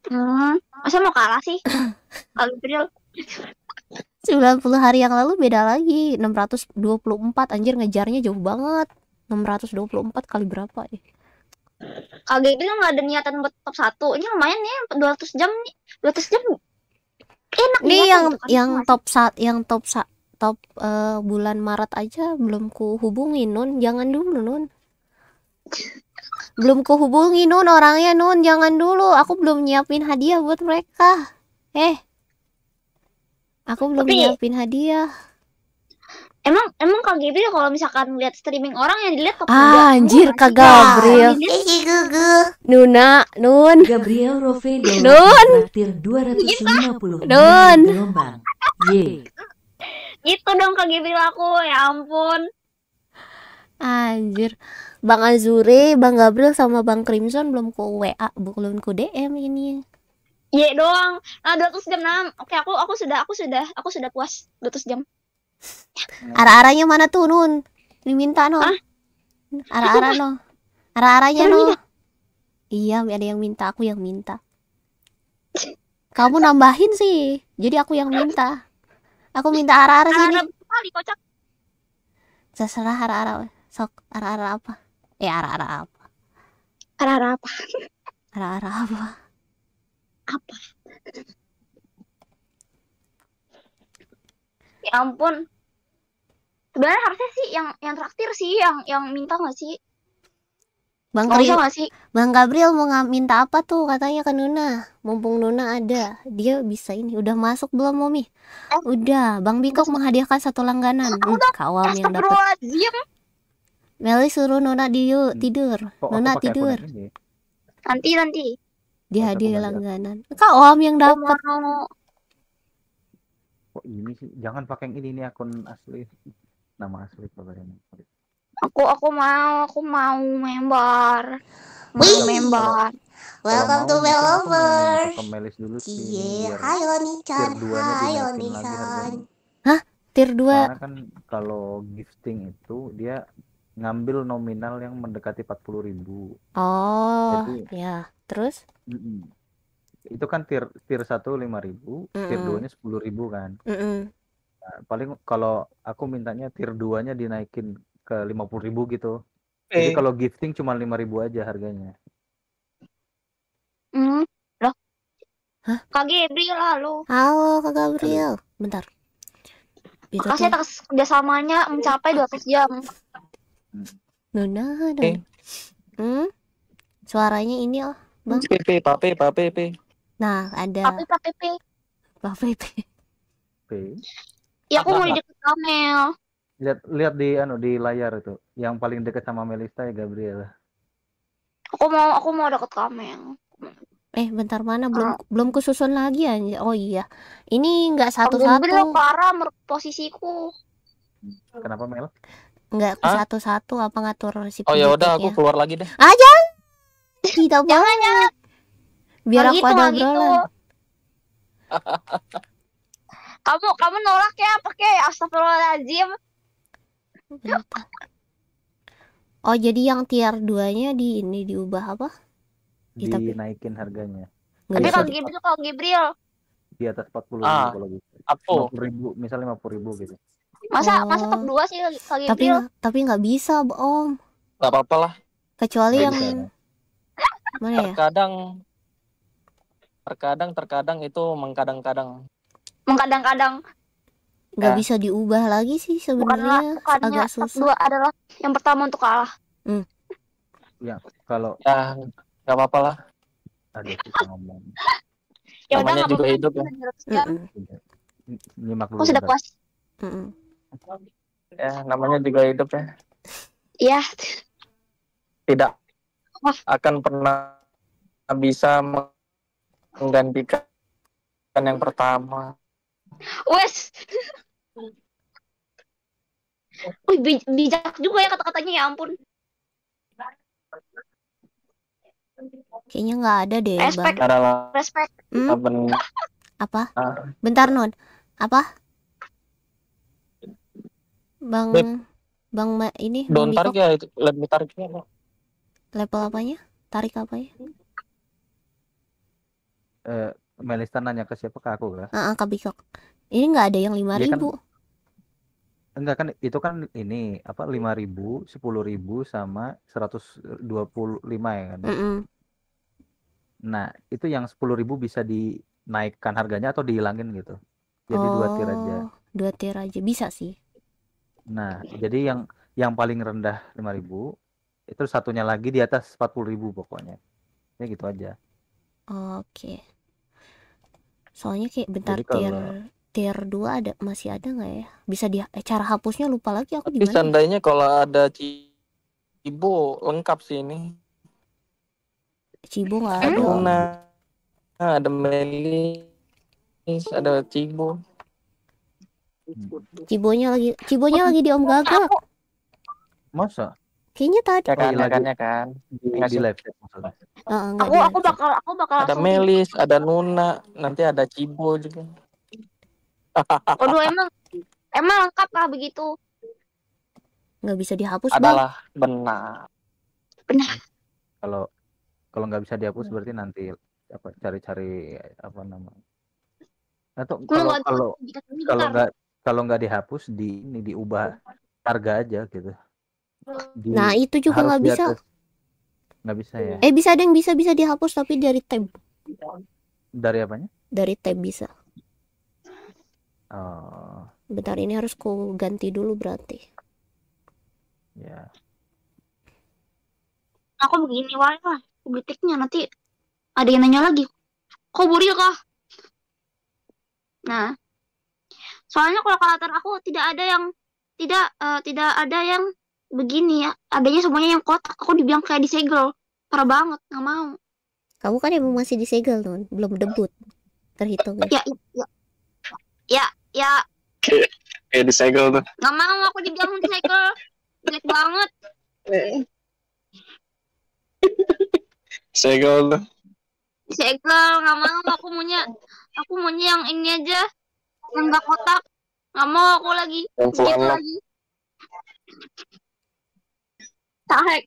Hmm, masa mau kalah sih? [LAUGHS] Kak Gabriel 90 hari yang lalu beda lagi 624 anjir ngejarnya jauh banget 624 kali berapa ya Kak Gabriel nggak ada niatan buat top satu. Ini lumayan ya 200 jam nih. 200 jam enak niatan yang gitu kan. yang top saat yang top sa- top eh, bulan Maret aja belum ku hubungi Nun, jangan dulu Nun. Belum ku hubungi Nun orangnya Nun, jangan dulu. Aku belum nyiapin hadiah buat mereka. Eh, Aku belum Tapi- nyiapin hadiah. Emang emang Kak Gabriel kalau misalkan lihat streaming orang yang dilihat top Ah, anjir Kak Gabriel. Nuna, Nun. Gabriel Rove Nun. traktir 250 Nun. gelombang. Y. Itu dong Kak Gabriel aku, ya ampun. Anjir. Bang Azure, Bang Gabriel sama Bang Crimson belum ku WA, belum ku DM ini. Iya doang. Nah, 200 jam nah. Oke, aku aku sudah aku sudah aku sudah puas 200 jam. [LAUGHS] Ara-aranya mana tuh, Nun? Diminta, no. Ara-ara, no. Ara-aranya, no. Iya, ada yang minta, aku yang minta. Kamu nambahin sih. Jadi aku yang minta. Aku minta ara-ara sini. Kali kocak. Terserah ara-ara. Sok, ara-ara apa? Eh, ara-ara apa? Ara-ara apa? Ara-ara apa? Apa? Ya ampun. Sebenarnya harusnya sih yang yang traktir sih yang yang minta nggak sih? Bang Nggak usah nggak sih? Bang Gabriel mau nga- minta apa tuh katanya ke Nuna. Mumpung Nuna ada, dia bisa ini. Udah masuk belum, Momi? Udah. Bang Bikok menghadiahkan satu langganan. Hmm, kawam yang dapat. Meli suruh Nuna di tidur. Kok Nuna tidur. ini? Nanti nanti. Dia hadiah langganan. Kawam yang dapat. Kok ini sih? Jangan pakai yang ini ini akun asli. Nama asli kabarnya. aku aku mau aku mau member. Mau member. Welcome to Melover. Ke Melis dulu sih. Dinaikin nih lagi Chan. harganya. Hah? Tier 2. Karena kan kalau gifting itu dia ngambil nominal yang mendekati 40.000 ribu. Oh, Jadi- ya. Terus? Mm-mm. Itu kan tier tier 1 5.000, tier Mm-mm. 2-nya 10.000 kan. Mm-mm. Nah, paling kalau aku mintanya tier 2-nya dinaikin ke 50.000 gitu. Jadi Eh. kalau gifting cuma 5.000 aja harganya. Hmm. Loh. Kak Gabriel halo. Halo Kak Gabriel. Bentar. Itu Makasih atas kerjasamanya mencapai 200 jam. Nuna Eh. dong. Hmm? Suaranya ini oh, Bang. PP, pape, pape, PP. Nah, ada Tapi Pak Pepe. Pak Pepe. Oke. Ya aku mau deket Kamel. Lihat lihat di anu di layar itu. Yang paling dekat sama Melista ya Gabriel. Aku mau aku mau deket Kamel. Eh, bentar mana belum belum kususun lagi aja. Oh iya. Ini enggak satu-satu. parah menurut posisiku. Kenapa Mel? Enggak satu-satu apa ngatur si Oh ya udah aku keluar lagi deh. Ah, jangan. Tidak banget. Biar aku gitu, ada nggak gitu. obrolan. [LAUGHS] Kamu kamu nolak ya pakai astagfirullahaladzim. Oh, jadi yang tier 2-nya di ini diubah apa? Ya, tapi Dinaikin harganya. nggak Tapi kalau di- Gabriel kalau Gabriel Di atas 40.000 Ah, kalau gitu. Apa? 50.000, misalnya 50.000 gitu. masa masa top Oh, 2 sih Kak tapi Gabriel. nggak- tapi nggak bisa, Om. Gak apa-apa lah. Kecuali yang bisa. mana ya? Terkadang terkadang terkadang itu mengkadang-kadang. Mengkadang-kadang Nggak Ya. bisa diubah lagi sih sebenarnya. Agak susah. 2 adalah yang pertama untuk kalah. Ya, kalau Ya nggak apa-apa lah. ada kita [LAUGHS] ngomong. Ya udah juga apa-apa. hidup ya. kita 200 jam. Mm-mm. Nyimak dulu Aku sudah puas. Ya namanya juga hidup ya. Iya. Tidak Wah. akan pernah bisa menggantikan yang pertama. Wes. [LAUGHS] Wih, bij- bijak juga ya kata-katanya ya ampun. Kayaknya nggak ada deh, Respect. Bang. Respect. Hmm? apa [LAUGHS] Apa? ah, Bentar, Non. Apa? Bang Beb. Bang Ma, ini Bang Daun tarik ya itu lebih tariknya Bang. level apanya? Tarik apa ya? Eh, Melista nanya ke siapa ke aku kah? Ah, Kak Bikok. Ini nggak ada yang lima kan ribu. enggak kan itu kan ini apa 5000, 10000 sama 125 ya kan. Mm-mm. Nah, itu yang 10.000 bisa dinaikkan harganya atau dihilangin gitu. Jadi dua tier aja. Oh, dua tier aja bisa sih. Nah, jadi yang yang paling rendah 5.000 itu satunya lagi di atas 40.000 pokoknya. Ya gitu aja. Oke. Soalnya kayak bentar Jadi tier kalau tier 2 ada masih ada nggak ya bisa di eh, cara hapusnya lupa lagi aku Tapi gimana ya? seandainya kalau ada Cibo lengkap sih ini. Cibo nggak Ada ada Luna, ada Melis, ada Cibo. Cibonya lagi Cibonya lagi di Om Gagak Masa? Kayaknya tadi Ya kan, ya lagi. kan, ya kan. Di, di live chat maksudnya. Heeh, nggak Aku aku bakal aku bakal Ada langsung. Melis, ada Nuna, nanti ada Cibo juga. [LAUGHS] Waduh emang emang lengkap lah begitu. nggak bisa dihapus bang Adalah benar. Kalau kalau nggak bisa dihapus berarti nanti apa cari-cari apa nama atau kalau kalau kalau nggak kalau nggak dihapus di ini diubah harga aja gitu Di- Nah, itu juga nggak bisa. atas- nggak bisa ya eh bisa ada yang bisa bisa dihapus tapi dari tab dari apanya dari tab bisa oh bentar ini harus ku ganti dulu berarti ya Aku begini wae lah. Publiknya nanti ada yang nanya lagi. Kok buril kah? Nah, soalnya kalau kalatan aku tidak ada yang tidak eh, tidak ada yang begini ya. Adanya semuanya yang kotak. Aku dibilang kayak disegel. Parah banget, nggak mau. kamu kan emang masih disegel non belum debut terhitung Ya, ya, ya, ya, ya Kayak disegel tuh. nggak mau aku dibilang disegel. Jelek banget. Segel tuh. Disegel, nggak mau. Aku maunya, aku maunya yang ini aja, yang nggak kotak. Nggak mau aku lagi. Yang full Tahek.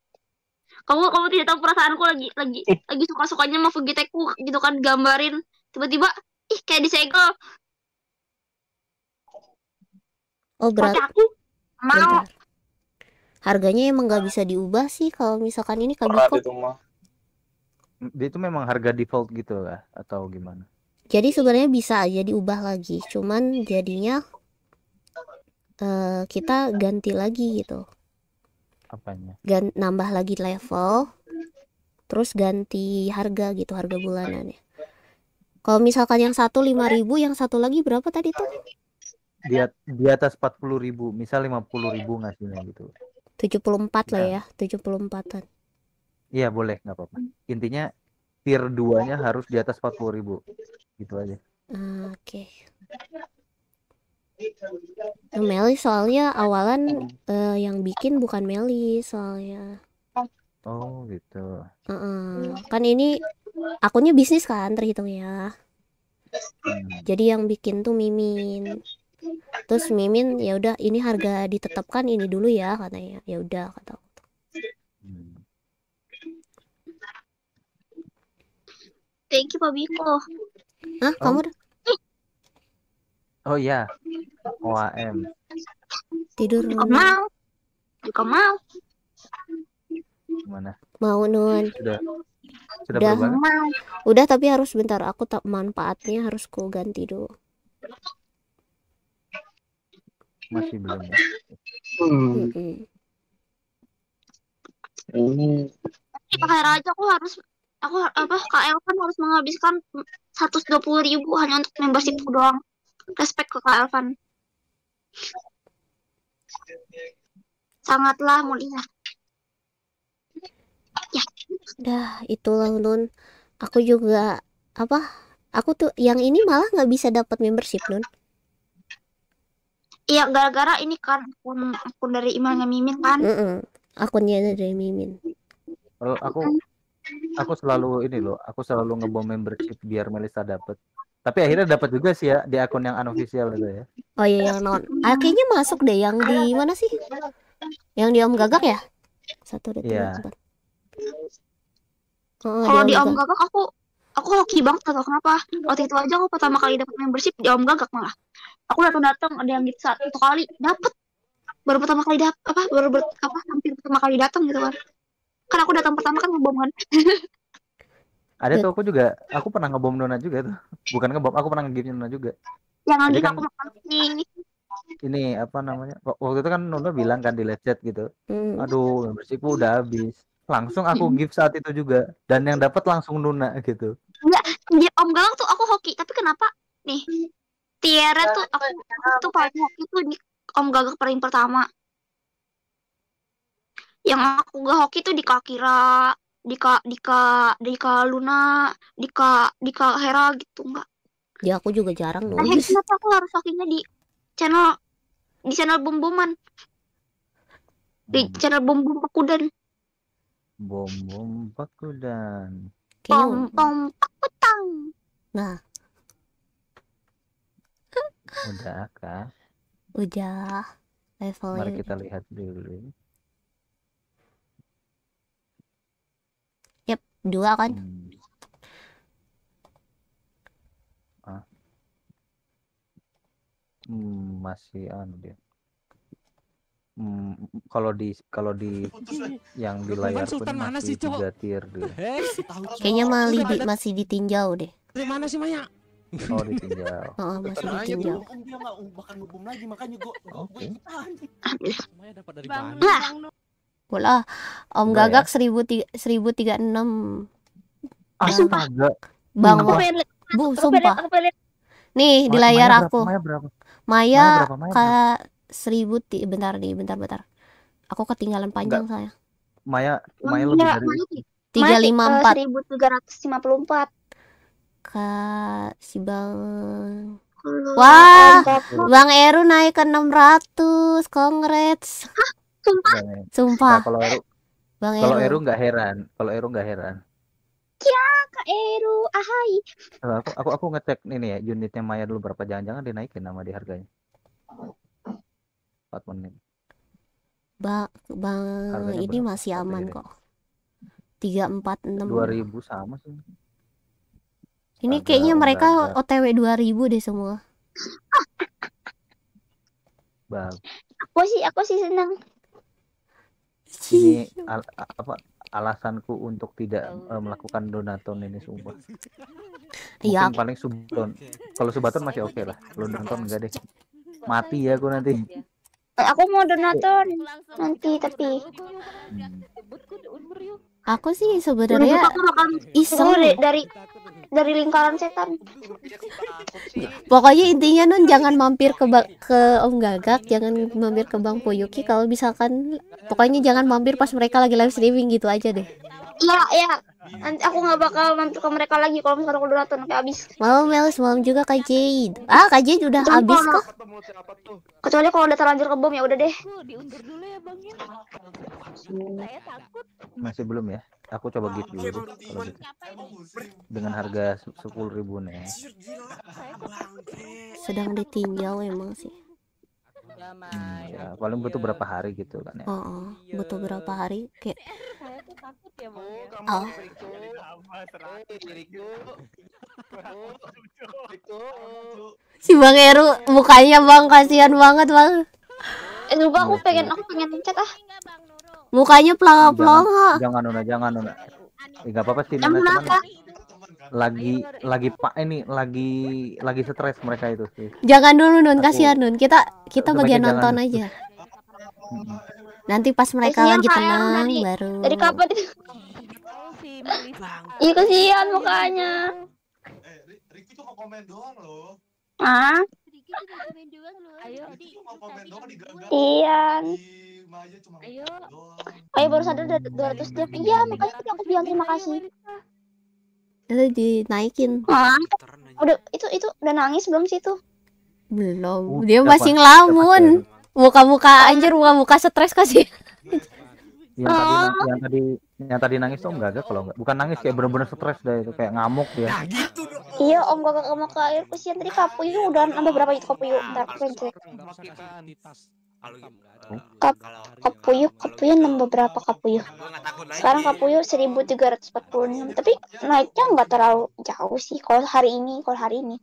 Kamu kamu tidak tahu perasaanku lagi lagi lagi suka sukanya sama Fugiteku gitu kan gambarin. Tiba-tiba ih kayak disegel. Oh berarti aku. Mau. Bentar. harganya emang nggak bisa diubah sih kalau misalkan ini Berat itu mah. dia itu memang harga default gitu lah atau gimana? Jadi sebenarnya bisa aja diubah lagi cuman jadinya eh kita ganti lagi gitu apanya? Gan nambah lagi level terus ganti harga gitu harga bulanannya. Kalau misalkan yang satu lima ribu yang satu lagi berapa tadi tuh? Di, di atas 40.000 ribu misal 50.000 ribu ngasihnya gitu. 74 lah ya 74an iya boleh nggak apa-apa. Intinya tier 2 nya harus di atas 40.000 ribu gitu aja. Ah, oke. Nah, Meli soalnya awalan eh, yang bikin bukan Meli soalnya. Oh gitu. Heeh. kan ini akunnya bisnis kan terhitungnya Hmm. jadi yang bikin tuh Mimin. Terus Mimin ya udah ini harga ditetapkan ini dulu ya katanya. Ya udah kata aku. thank you Pak Biko. Hah, kamu udah oh iya. OAM tidur. Juga mau. Juga mau. Gimana? Mau Nun. Sudah. Sudah udah. mau udah tapi harus bentar. Aku tak manfaatnya harus ku ganti dulu. Masih belum ya? Mm-mm. Tapi pakai raja aku harus aku apa KL kan harus menghabiskan 120 ribu hanya untuk membershipku doang respect ke KL Van sangatlah mulia ya Dah, itulah Nun. Aku juga apa? Aku tuh yang ini malah nggak bisa dapat membership Nun. iya gara-gara ini kan akun akun dari emailnya Mimin kan Mm-mm. Akunnya dari Mimin. kalau aku aku selalu ini loh aku selalu ngebom membership biar Melisa dapet tapi akhirnya dapat juga sih ya di akun yang unofficial itu ya Oh iya yang non. Ah, kayaknya masuk deh yang di mana sih? Yang di Om Gagak ya? Satu tiga Iya. empat. Oh, kalau di Om Om Gagak. Aku aku hoki banget gak tau kenapa waktu itu aja aku pertama kali dapat membership di Om Gagak malah aku datang datang ada yang gitu satu kali dapat baru pertama kali dapat apa baru ber- apa hampir pertama kali datang gitu kan kan aku datang pertama kan ngebom kan [LAUGHS] ada tuh aku juga aku pernah ngebom Nona juga tuh. [LAUGHS] Bukan ngebom aku pernah nge Nona juga. Jangan Jadi gitu kan aku mancing ini apa namanya wak- waktu itu kan Nona bilang kan di live chat gitu Hmm. aduh membershipku udah habis. Langsung aku give saat itu juga dan yang dapat langsung Nuna gitu. Enggak, di Om Galang tuh aku hoki, tapi kenapa? Nih Riera tuh aku, aku tuh paling hoki tuh di Om Gagak paling pertama. Yang aku gak hoki tuh di Kakira, di Kak di Kak di Kak Luna, di Kak di Kak Hera gitu enggak. Ya aku juga jarang Nah, [LAUGHS] nulis. kenapa aku harus hokinya di channel di channel Bom Boman, di channel Bom Bom Pakudan. Bom bom pakudan. Pom pom pakutang. Nah, Udah kah? udah Mari levelnya. kita lihat dulu. Yap, dua kan? Ah. Hmm, masih anu dia. Hmm, kalau di kalau di yang di layar pun Sultan mana masih sih, Cok? tiga tier dia. Hei, Kayaknya mali di, masih ditinjau deh. Dari mana sih Maya? Oh ditinggal. [LAUGHS] Oh, masih ditinjau. dia nggak bakal ngebom lagi makanya gua gua gua ikutan. Maya dapat dari mana? Bola Om Enggak Gagak ya. seribu seribu tiga enam. Ah. Eh, Bang, aku pengen, Bu, aku sumpah. Aku Pengen, aku pengen. Nih, di layar Maya berapa, aku. Maya berapa? Maya. Maya berapa? Maya berapa? seribu ti bentar nih, bentar bentar. Aku ketinggalan panjang Enggak. saya. Maya, Maya lebih dari tiga lima eh, empat. Seribu tiga ratus lima puluh empat. Kak si Bang Wah, Bang Eru naik ke 600, congrats. Hah? Sumpah. Sumpah. Nah, kalau Eru Bang kalau Eru. Nggak heran, kalau Eru nggak heran. Ya, Kak Eru, ahai. Kalau aku aku aku ngecek ini ya unitnya Maya dulu berapa jangan-jangan dinaikin nama di harganya. 4 menit. Bang, Bang Harganya ini berapa? masih aman kok. 346. 2000 sama sih. Ini Astaga, kayaknya mereka Gagak. OTW 2000 deh semua. Bang, Aku sih, aku sih senang. Ini al- apa alasanku untuk tidak eh, melakukan donaton ini sumpah. Iya. Paling subaton. Kalau subaton masih oke lah. Kalau donaton enggak deh. Mati ya aku nanti. Eh, Aku mau donatur nanti tapi Aku sih sebenarnya iseng. dari dari dari lingkaran setan. Pokoknya intinya Nun jangan mampir ke ba- ke Om Gagak, jangan mampir ke Bang Puyuki kalau misalkan pokoknya jangan mampir pas mereka lagi live streaming gitu aja deh. Iya, iya. Nanti aku nggak bakal mampir ke mereka lagi kalau misalnya aku donatur sampai habis. Malam Melis, malam juga Kak Jade. Ah, Kak Jade udah habis kah? Kecuali kalau udah terlanjur ke bom ya udah deh. Masih belum ya? Aku coba gitu dulu kalau gitu. Dengan harga sepuluh ribu nih. Sedang ditinjau emang sih. Hmm, ya paling butuh berapa hari gitu kan ya. Oh, oh, butuh berapa hari kayak Saya tuh takut ya bang ya. oh. Si Bang Eru mukanya Bang kasihan banget Bang. Eh juga aku pengen aku pengen chat ah. Mukanya pelanga-pelanga. Jangan Nona, jangan Nona. Eh, gak apa-apa sih Yang Nona, cuman lagi lagi pak ini lagi lagi stres mereka itu sih. Jangan dulu Nun, kasihan Nun. Kita kita bagian nonton aja. Nanti pas mereka Kasihan lagi Eru tenang dari baru. dari kapan itu? Iya kasihan mukanya. Ah? Iya. Ayo. Ayo baru sadar udah 200 jam. Iya, makanya aku bilang terima kasih. Itu dinaikin. Ah, udah itu itu udah nangis belum sih itu? Belum. Uh, Dia siapa? masih ngelamun. Muka-muka anjir, muka-muka stres kasih. Yang tadi na- yang tadi yang tadi nangis tuh enggak ada kalau enggak. Bukan nangis kayak bener-bener stres dah itu kayak ngamuk dia. Iya, Om Gagak sama Kak Air kasihan tadi Kapuyu udah nambah berapa itu Kapuyu? Bentar, aku pengen cek. Kap Kapuyu, Kapuyu nambah berapa Kapuyu? Sekarang Kapuyu 1346. Tapi naiknya nggak terlalu jauh sih kalau hari ini, kalau hari ini.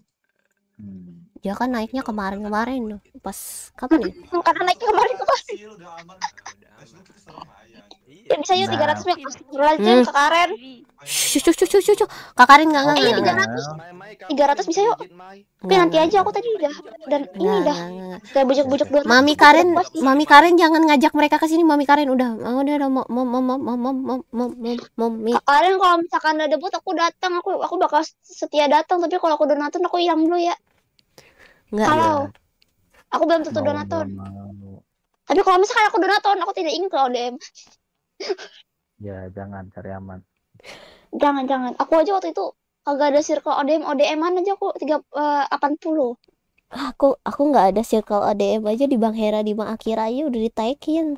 Dia kan naiknya kemarin-kemarin tuh. Pas kapan ya? [LAUGHS] Karena naiknya kemarin kemarin. Ya bisa yuk Nah. 300 mek. Astagfirullahaladzim, Hmm. Shh, shh, shh, shh, shh, shh. Kak Karin enggak enggak Iya, enggak. 300. 300 bisa yuk. Tapi nanti aja aku tadi udah dan ini Enggak, dah enggak, enggak. kayak bujuk-bujuk dua Mami Karen, Mami Karen jangan ngajak mereka ke sini. Mami Karen udah, oh, udah, udah, mau, mau, mau, mau, mau, mau, mau, mau, mau, Karen kalau misalkan ada debut aku datang, aku aku bakal setia datang, tapi kalau aku udah nonton aku hilang dulu ya. Enggak. Kalau aku belum tentu nggak mau. Tapi kalau misalkan aku donaton, aku tidak ingin ke ODM. Ya jangan cari aman. Jangan jangan. Aku aja waktu itu kagak ada circle ODM ODM-an aja aku tiga eh, 80. Aku aku nggak ada circle ADM aja di Bang Hera di Bang Akira aja udah ditekin.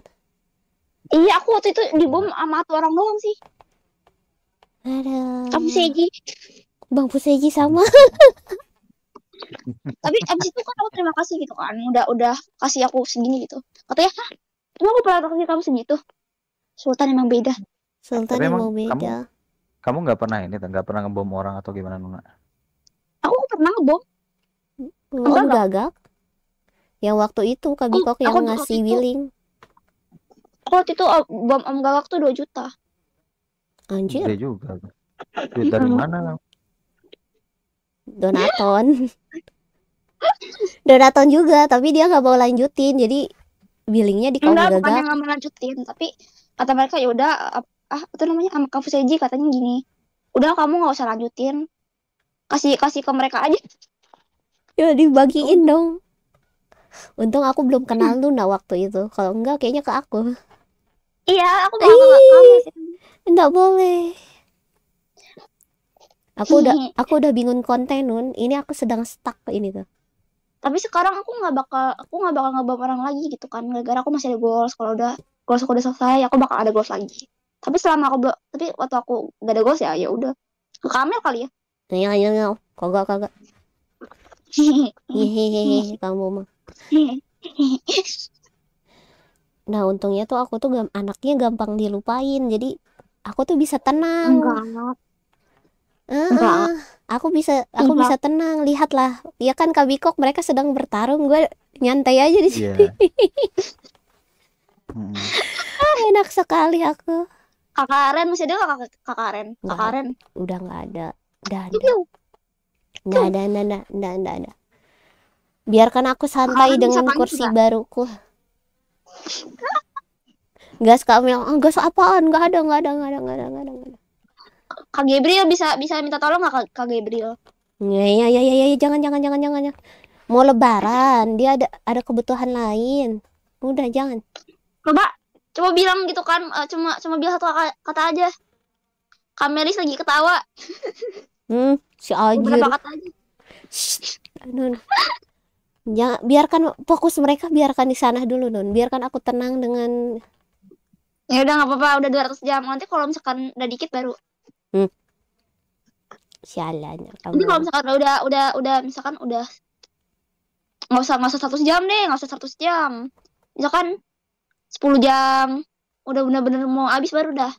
Iya, aku waktu itu dibom sama satu orang doang sih. Ada. Kamu Seji. Bang Puseji sama. [LAUGHS] Tapi abis itu kan aku terima kasih gitu kan. Udah udah kasih aku segini gitu. Katanya, "Hah? Emang aku pernah kasih kamu segitu?" Sultan emang beda. Sultan Tapi emang emang beda. kamu kamu nggak pernah ini nggak pernah ngebom orang atau gimana Nuna? Aku pernah ngebom. Om gagak. Yang waktu itu Kak Bikok yang aku waktu ngasih itu- willing. Aku waktu itu uh, bom Om Gagak tuh 2 juta. Anjir, Gede juga. Duit dari [LAUGHS] mana? donaton. donaton juga, tapi dia nggak mau lanjutin. Jadi billingnya di kaum Enggak, bukan gagak. yang nggak melanjutin, tapi kata mereka ya udah ap- ah itu namanya sama Kamu Seji katanya gini. Udah kamu nggak usah lanjutin. Kasih kasih ke mereka aja. Ya dibagiin dong. Untung aku belum kenal Luna waktu itu. Kalau enggak kayaknya ke aku. Iya, aku bakal ke kamu. Enggak boleh. Aku udah aku udah bingung konten Nun. Ini aku sedang stuck ini tuh. Tapi sekarang aku nggak bakal aku nggak bakal ngebom orang lagi gitu kan. Gara-gara aku masih ada goals. Kalau udah goals aku udah selesai, aku bakal ada goals lagi. Tapi selama aku belum, tapi waktu aku gak ada goals ya, ya udah. Ke Kamel kali ya. Iya iya iya. Kagak kagak. Hehehe [LAUGHS] kamu mah. Nah untungnya tuh aku tuh gam- anaknya gampang dilupain. Jadi aku tuh bisa tenang. Enggak. Enggak. eh, aku bisa aku Enggak. bisa tenang. Lihatlah, ya kan Kak Bikok mereka sedang bertarung. Gue nyantai aja di Iya. sini. Mm. Ah, [LAUGHS] Enak sekali aku. Kakak Ren masih ada nggak kakak kakak Ren? Nggak Kakak Ren. Udah nggak ada. Udah ada. Nggak ada, nggak ada, nggak ada, nggak ada. Biarkan aku santai Kakak dengan kursi nggak? baruku. Gas oh, gas apaan? Nggak ada, nggak ada, nggak ada, nggak ada, nggak ada, nggak ada. Kak Gabriel bisa bisa minta tolong nggak Kak, Kak Gabriel? Ya, ya, ya, ya, ya, ya, jangan, jangan, jangan, jangan, jangan. Mau lebaran, dia ada ada kebutuhan lain. Udah, jangan. Coba coba bilang gitu kan, eh, cuma cuma bilang satu kata, kata aja. Kamelis lagi ketawa. Hmm, si anjir. Beberapa kata aja. Nun. Jangan, biarkan fokus mereka biarkan di sana dulu, Nun. Biarkan aku tenang dengan Ya udah nggak apa-apa, udah 200 jam. Nanti kalau misalkan udah dikit baru. hmm. Sialan ya Nanti kalau misalkan udah udah udah misalkan udah nggak usah nggak usah 100 jam deh, nggak usah 100 jam. Misalkan 10 jam, udah bener-bener mau habis baru dah.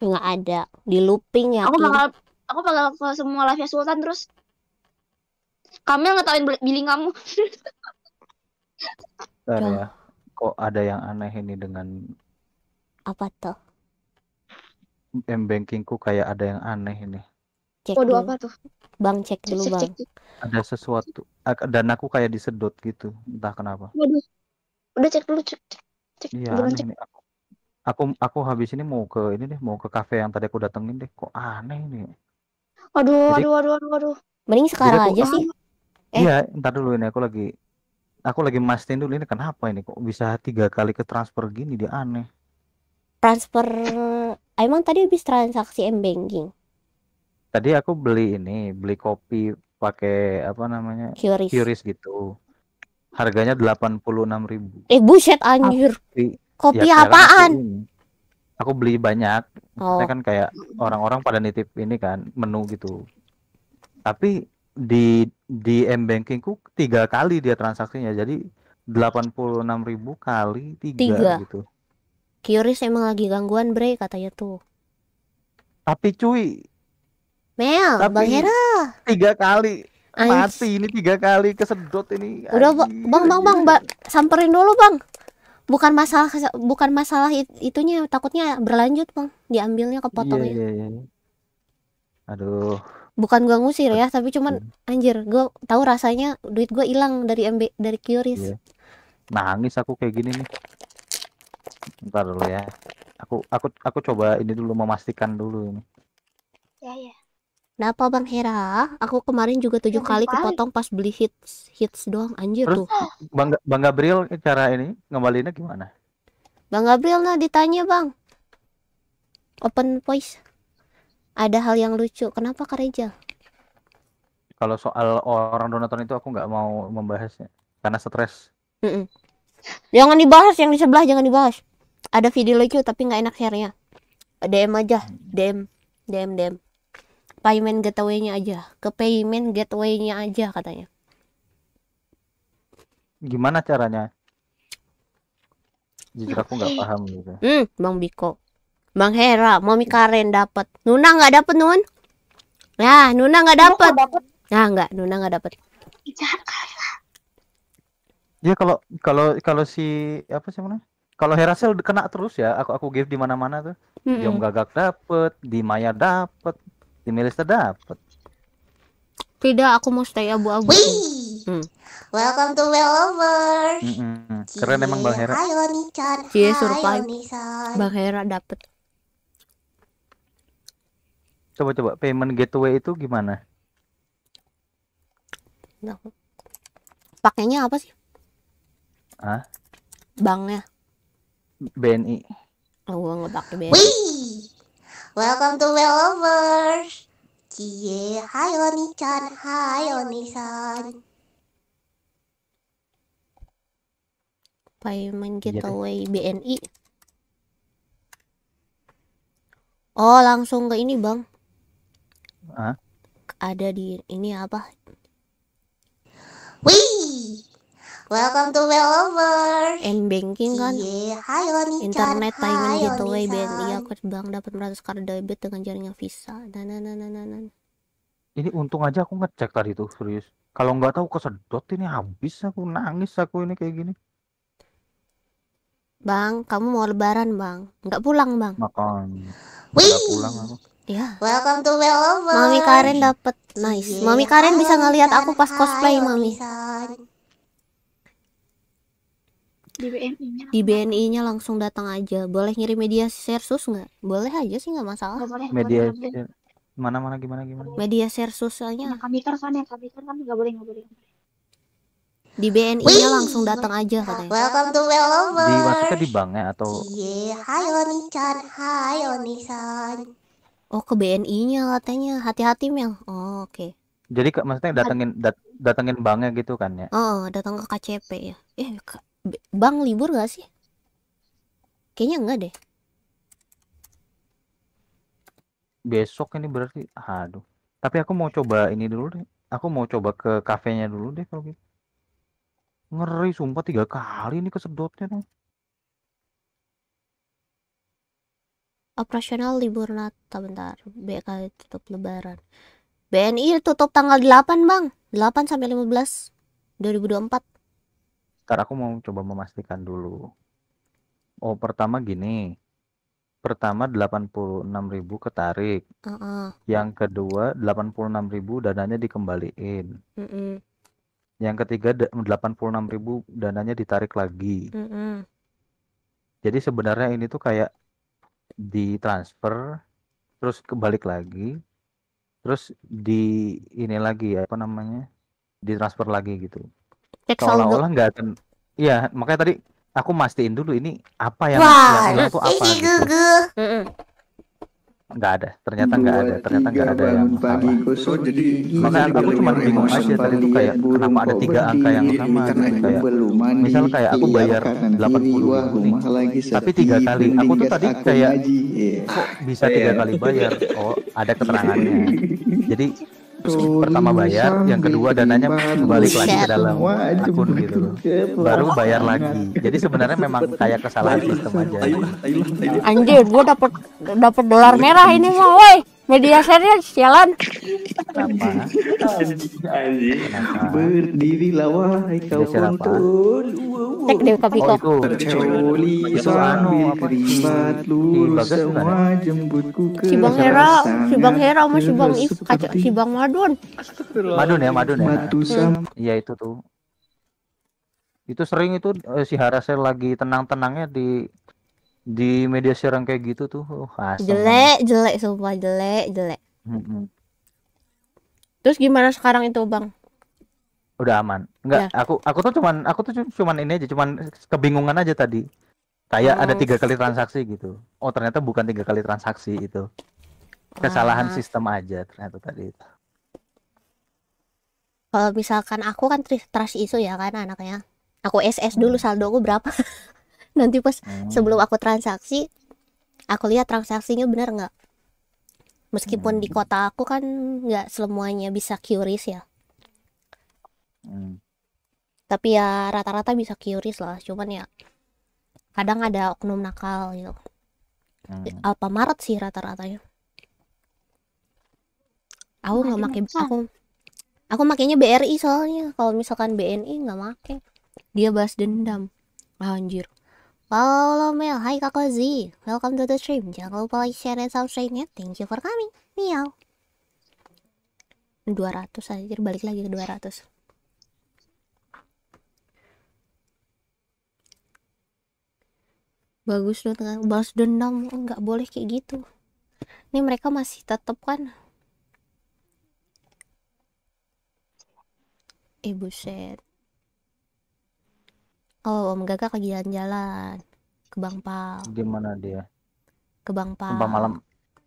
Nggak ada. Di looping ya. Aku bakal aku bakal ke semua live Sultan terus. Kamil ngetawain bil- billing kamu. [LAUGHS] Bentar ya. Kok ada yang aneh ini dengan Apa tuh? m bankingku kayak ada yang aneh ini. Cek Waduh dulu. apa tuh? Bang cek dulu, Cek, Bang. cek, cek. Ada sesuatu dan aku kayak disedot gitu, entah kenapa. Waduh. Udah cek dulu cek. cek. Cek Iya aneh cek. nih. Aku, aku aku habis ini mau ke ini deh, mau ke kafe yang tadi aku datengin deh. Kok aneh ini. Waduh, Jadi- waduh, waduh, waduh, waduh. Mending sekarang aku aja sih. Eh. Iya, ntar dulu ini aku lagi aku lagi mastiin dulu ini kenapa ini kok bisa tiga kali ke transfer gini dia aneh. Transfer emang tadi habis transaksi M-banking. Tadi aku beli ini, beli kopi pakai apa namanya? Qris. gitu. Harganya 86.000. Eh buset anjir. Kopi, Kopi ya apaan? Aku, ini, aku beli banyak. Oh. kan kayak orang-orang pada nitip ini kan menu gitu. Tapi di di M bankingku tiga kali dia transaksinya. Jadi 86.000 kali tiga, Tiga. gitu. Qris emang lagi gangguan, Bre, katanya tuh. Tapi cuy, Mel, Tapi- Bang Hera. tiga kali mati ini tiga kali kesedot ini. Udah, Ba- Bang, Bang, Bang, Ba- samperin dulu, Bang. Bukan masalah bukan masalah it- itunya, takutnya berlanjut, Bang. Diambilnya kepotongnya. iya, iya. Aduh, Bukan gua ngusir ya, tapi cuman anjir, gua tahu rasanya duit gua hilang dari MB dari Qris. iya. Nangis aku kayak gini nih. Ntar dulu ya. Aku aku aku coba ini dulu memastikan dulu ini. Ya, ya. Kenapa Bang Hera? Aku kemarin juga tujuh Yang kali kepotong pas beli hits hits doang anjir Terus tuh. Bang Bang Gabriel cara ini ngembalinnya gimana? Bang Gabriel nah ditanya Bang. Open voice. Ada hal yang lucu. Kenapa Kak Reza? Kalau soal orang donatur itu aku nggak mau membahasnya karena stres. Mm-mm. Jangan dibahas yang di sebelah jangan dibahas. Ada video lucu tapi nggak enak share-nya. DM aja, DM, DM, DM. Payment gateway-nya aja, ke payment gateway-nya aja katanya. Gimana caranya? Jujur aku nggak paham gitu. Hmm, Bang Biko. Bang Hera, Mami Karen dapat. Nuna nggak dapat Nun? Nah, Nuna nggak dapat. Nah, nggak, Nuna nggak dapat. Ya kalau kalau kalau si apa sih namanya? Kalau Herasel kena terus ya, aku aku give di mana-mana tuh. Di Om Mm-mm. Gagak dapet, di Maya dapet, di Melista dapet. Tidak, aku mau stay abu-abu. Hmm. Welcome to Well Over. Mm-mm. Keren emang Bang Hera. Ayo Nichan. Cie Ayo survive. Bang Hera dapat. Coba coba payment gateway itu gimana? Nah, Pakainya apa sih? Ah, Banknya. BNI. Oh, gua nggak pakai BNI. Wih. Welcome to Well Over. Cie, hayo Nichan, hayo Nisan. Payment Iya gateway BNI. Oh, langsung ke ini, Bang. Ah, Ada di ini apa? Wih. Welcome to Well Over. M banking kan? Cie, hayo Nichan, Internet payment gateway BNI aku bank dapat 400 kartu debit dengan jaringan Visa. Nah, nah, nah, nah, nah, nah. ini untung aja aku ngecek tadi tuh serius. Kalau nggak tahu kesedot ini habis aku nangis aku ini kayak gini. Bang, kamu mau lebaran, Bang? Nggak pulang, Bang? Makan. Wih. Pulang aku. Ya. Welcome to Well Over. Mami Karen dapat. Nice. Mami Karen bisa ngelihat aku pas cosplay, Mami. Di BNI-nya. Di BNI-nya langsung datang aja. Boleh ngirim media sersus nggak? Boleh aja sih nggak masalah. Media mana mana gimana gimana. Media sersusnya Kami kan kan ya kami kan kan nggak boleh nggak boleh. di BNI-nya langsung datang aja katanya. Welcome to Well Over. Dimasuknya di banknya atau Cie, hayo Nichan, hayo Nisan. Oh, ke BNI-nya katanya. Hati-hati, Mel. Oh, oke. jadi ke- maksudnya datengin dat- datengin banknya gitu kan ya. Oh, datang ke KCP ya. Eh, Bang libur gak sih? Kayaknya enggak deh. Besok ini berarti aduh. Tapi aku mau coba ini dulu deh. Aku mau coba ke kafenya dulu deh kalau gitu. Ngeri sumpah tiga kali ini kesedotnya dong. Operasional libur Natal bentar. BK tutup lebaran. BNI tutup tanggal 8, Bang. 8 sampai 15 2024. Ntar aku mau coba memastikan dulu. Oh, pertama gini. Pertama 86.000 ketarik. Heeh. Yang kedua 86.000 dananya dikembaliin. Mm-mm. Yang ketiga 86.000 dananya ditarik lagi. Mm-mm. Jadi sebenarnya ini tuh kayak ditransfer terus kebalik lagi. Terus di ini lagi ya, apa namanya? Ditransfer lagi gitu. Cek saldo. Seolah-olah nggak akan Iya, makanya tadi aku mastiin dulu ini apa yang Wah, yang tuh apa gitu. Nggak ada, ternyata nggak ada, ternyata nggak ada yang pagi gosok jadi Makanya aku cuma bingung aja tadi tuh kayak kenapa ada tiga angka yang sama gitu kayak misal kayak aku bayar 80 wah rumah lagi tapi tiga kali aku tuh tadi kayak kok bisa tiga kali bayar? Oh ada keterangannya. [LAUGHS] Jadi pertama bayar yang kedua dananya balik lagi ke dalam akun gitu loh. baru bayar lagi. Jadi sebenarnya memang kayak kesalahan sistem aja. Anjir, gua dapat dapat dolar merah ini mah, woi. Media share sialan. berdirilah wahai kau kontol Cek deh ke Piko. oh itu. Coli itu anu sambil keribat lurus bukan semua jemputku ke Si Bang Hera, si Bang Hera sama si Bang If kaca si Bang Madun. Madun ya Madun ya? Hmm. iya itu tuh. Itu sering itu eh, si Harasel lagi tenang-tenangnya di di media share yang kayak gitu tuh oh, asem. Jelek, jelek sumpah jelek, jelek. Mm-mm. Terus gimana sekarang itu, Bang? Udah aman. Enggak, Ya. aku aku tuh cuman aku tuh cu- cuman ini aja, cuman kebingungan aja tadi. Kayak ada Oh. tiga kali transaksi gitu. Oh ternyata bukan tiga kali transaksi itu. Kesalahan Ah. sistem aja ternyata tadi itu. Kalau misalkan aku kan trust isu ya kan anaknya. Aku SS dulu saldo aku berapa. [LAUGHS] Nanti pas sebelum aku transaksi, aku lihat transaksinya benar nggak. Meskipun di kota aku kan nggak semuanya bisa QRIS ya. Hmm. Tapi ya rata-rata bisa QRIS lah. Cuman ya kadang ada oknum nakal gitu. Hmm. Alfamaret sih rata-ratanya. Aku nggak pakai aku aku makainya BRI soalnya. Kalau misalkan BNI nggak make. Dia balas dendam. Ah, Anjir. Halo Mel, hai Kak Kozi. Welcome to the stream. Jangan lupa like, share, dan subscribe-nya. Thank you for coming. Meow. 200 aja, balik lagi ke 200. Bagus dong, balas dendam. Nggak boleh kayak gitu. Ini mereka masih tetap kan. Eh buset. Oh, Om Gagak lagi jalan-jalan ke Bang Pal. Gimana dia? Ke Bang Pal. Sumpah malam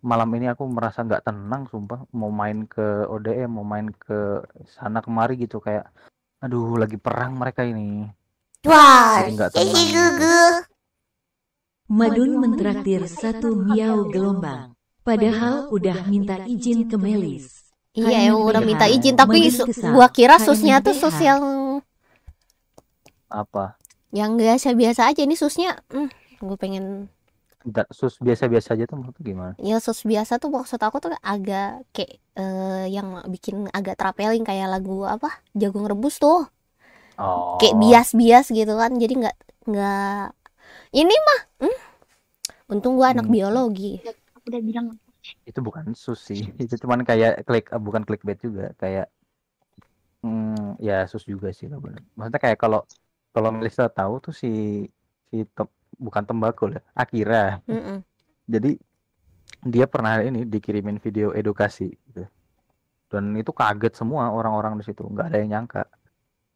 malam ini aku merasa nggak tenang sumpah mau main ke ODM mau main ke sana kemari gitu kayak aduh lagi perang mereka ini Wah, Jadi nggak hehe tenang gitu. gugu. Madun mentraktir satu miau gelombang. Padahal udah minta izin ke Melis. Iya, emang udah minta izin tapi gua kira susnya tuh sus yang apa yang biasa-biasa aja ini susnya hmm, gue pengen Nggak, sus biasa-biasa aja tuh maksudnya gimana? Ya sus biasa tuh maksud aku tuh agak kayak eh, yang bikin agak traveling kayak lagu apa jagung rebus tuh. Oh. kayak bias-bias gitu kan jadi nggak nggak ini mah hmm, untung gua anak Hmm. biologi. Aku udah bilang. Itu bukan sus sih [LAUGHS] itu cuman kayak klik eh, bukan clickbait juga kayak hmm, ya sus juga sih lah bener. maksudnya kayak kalau kalau Melisa tahu tuh si si tem- bukan tembakau lah Akira. Mm-mm. jadi dia pernah ini dikirimin video edukasi gitu. dan itu kaget semua orang-orang di situ nggak ada yang nyangka.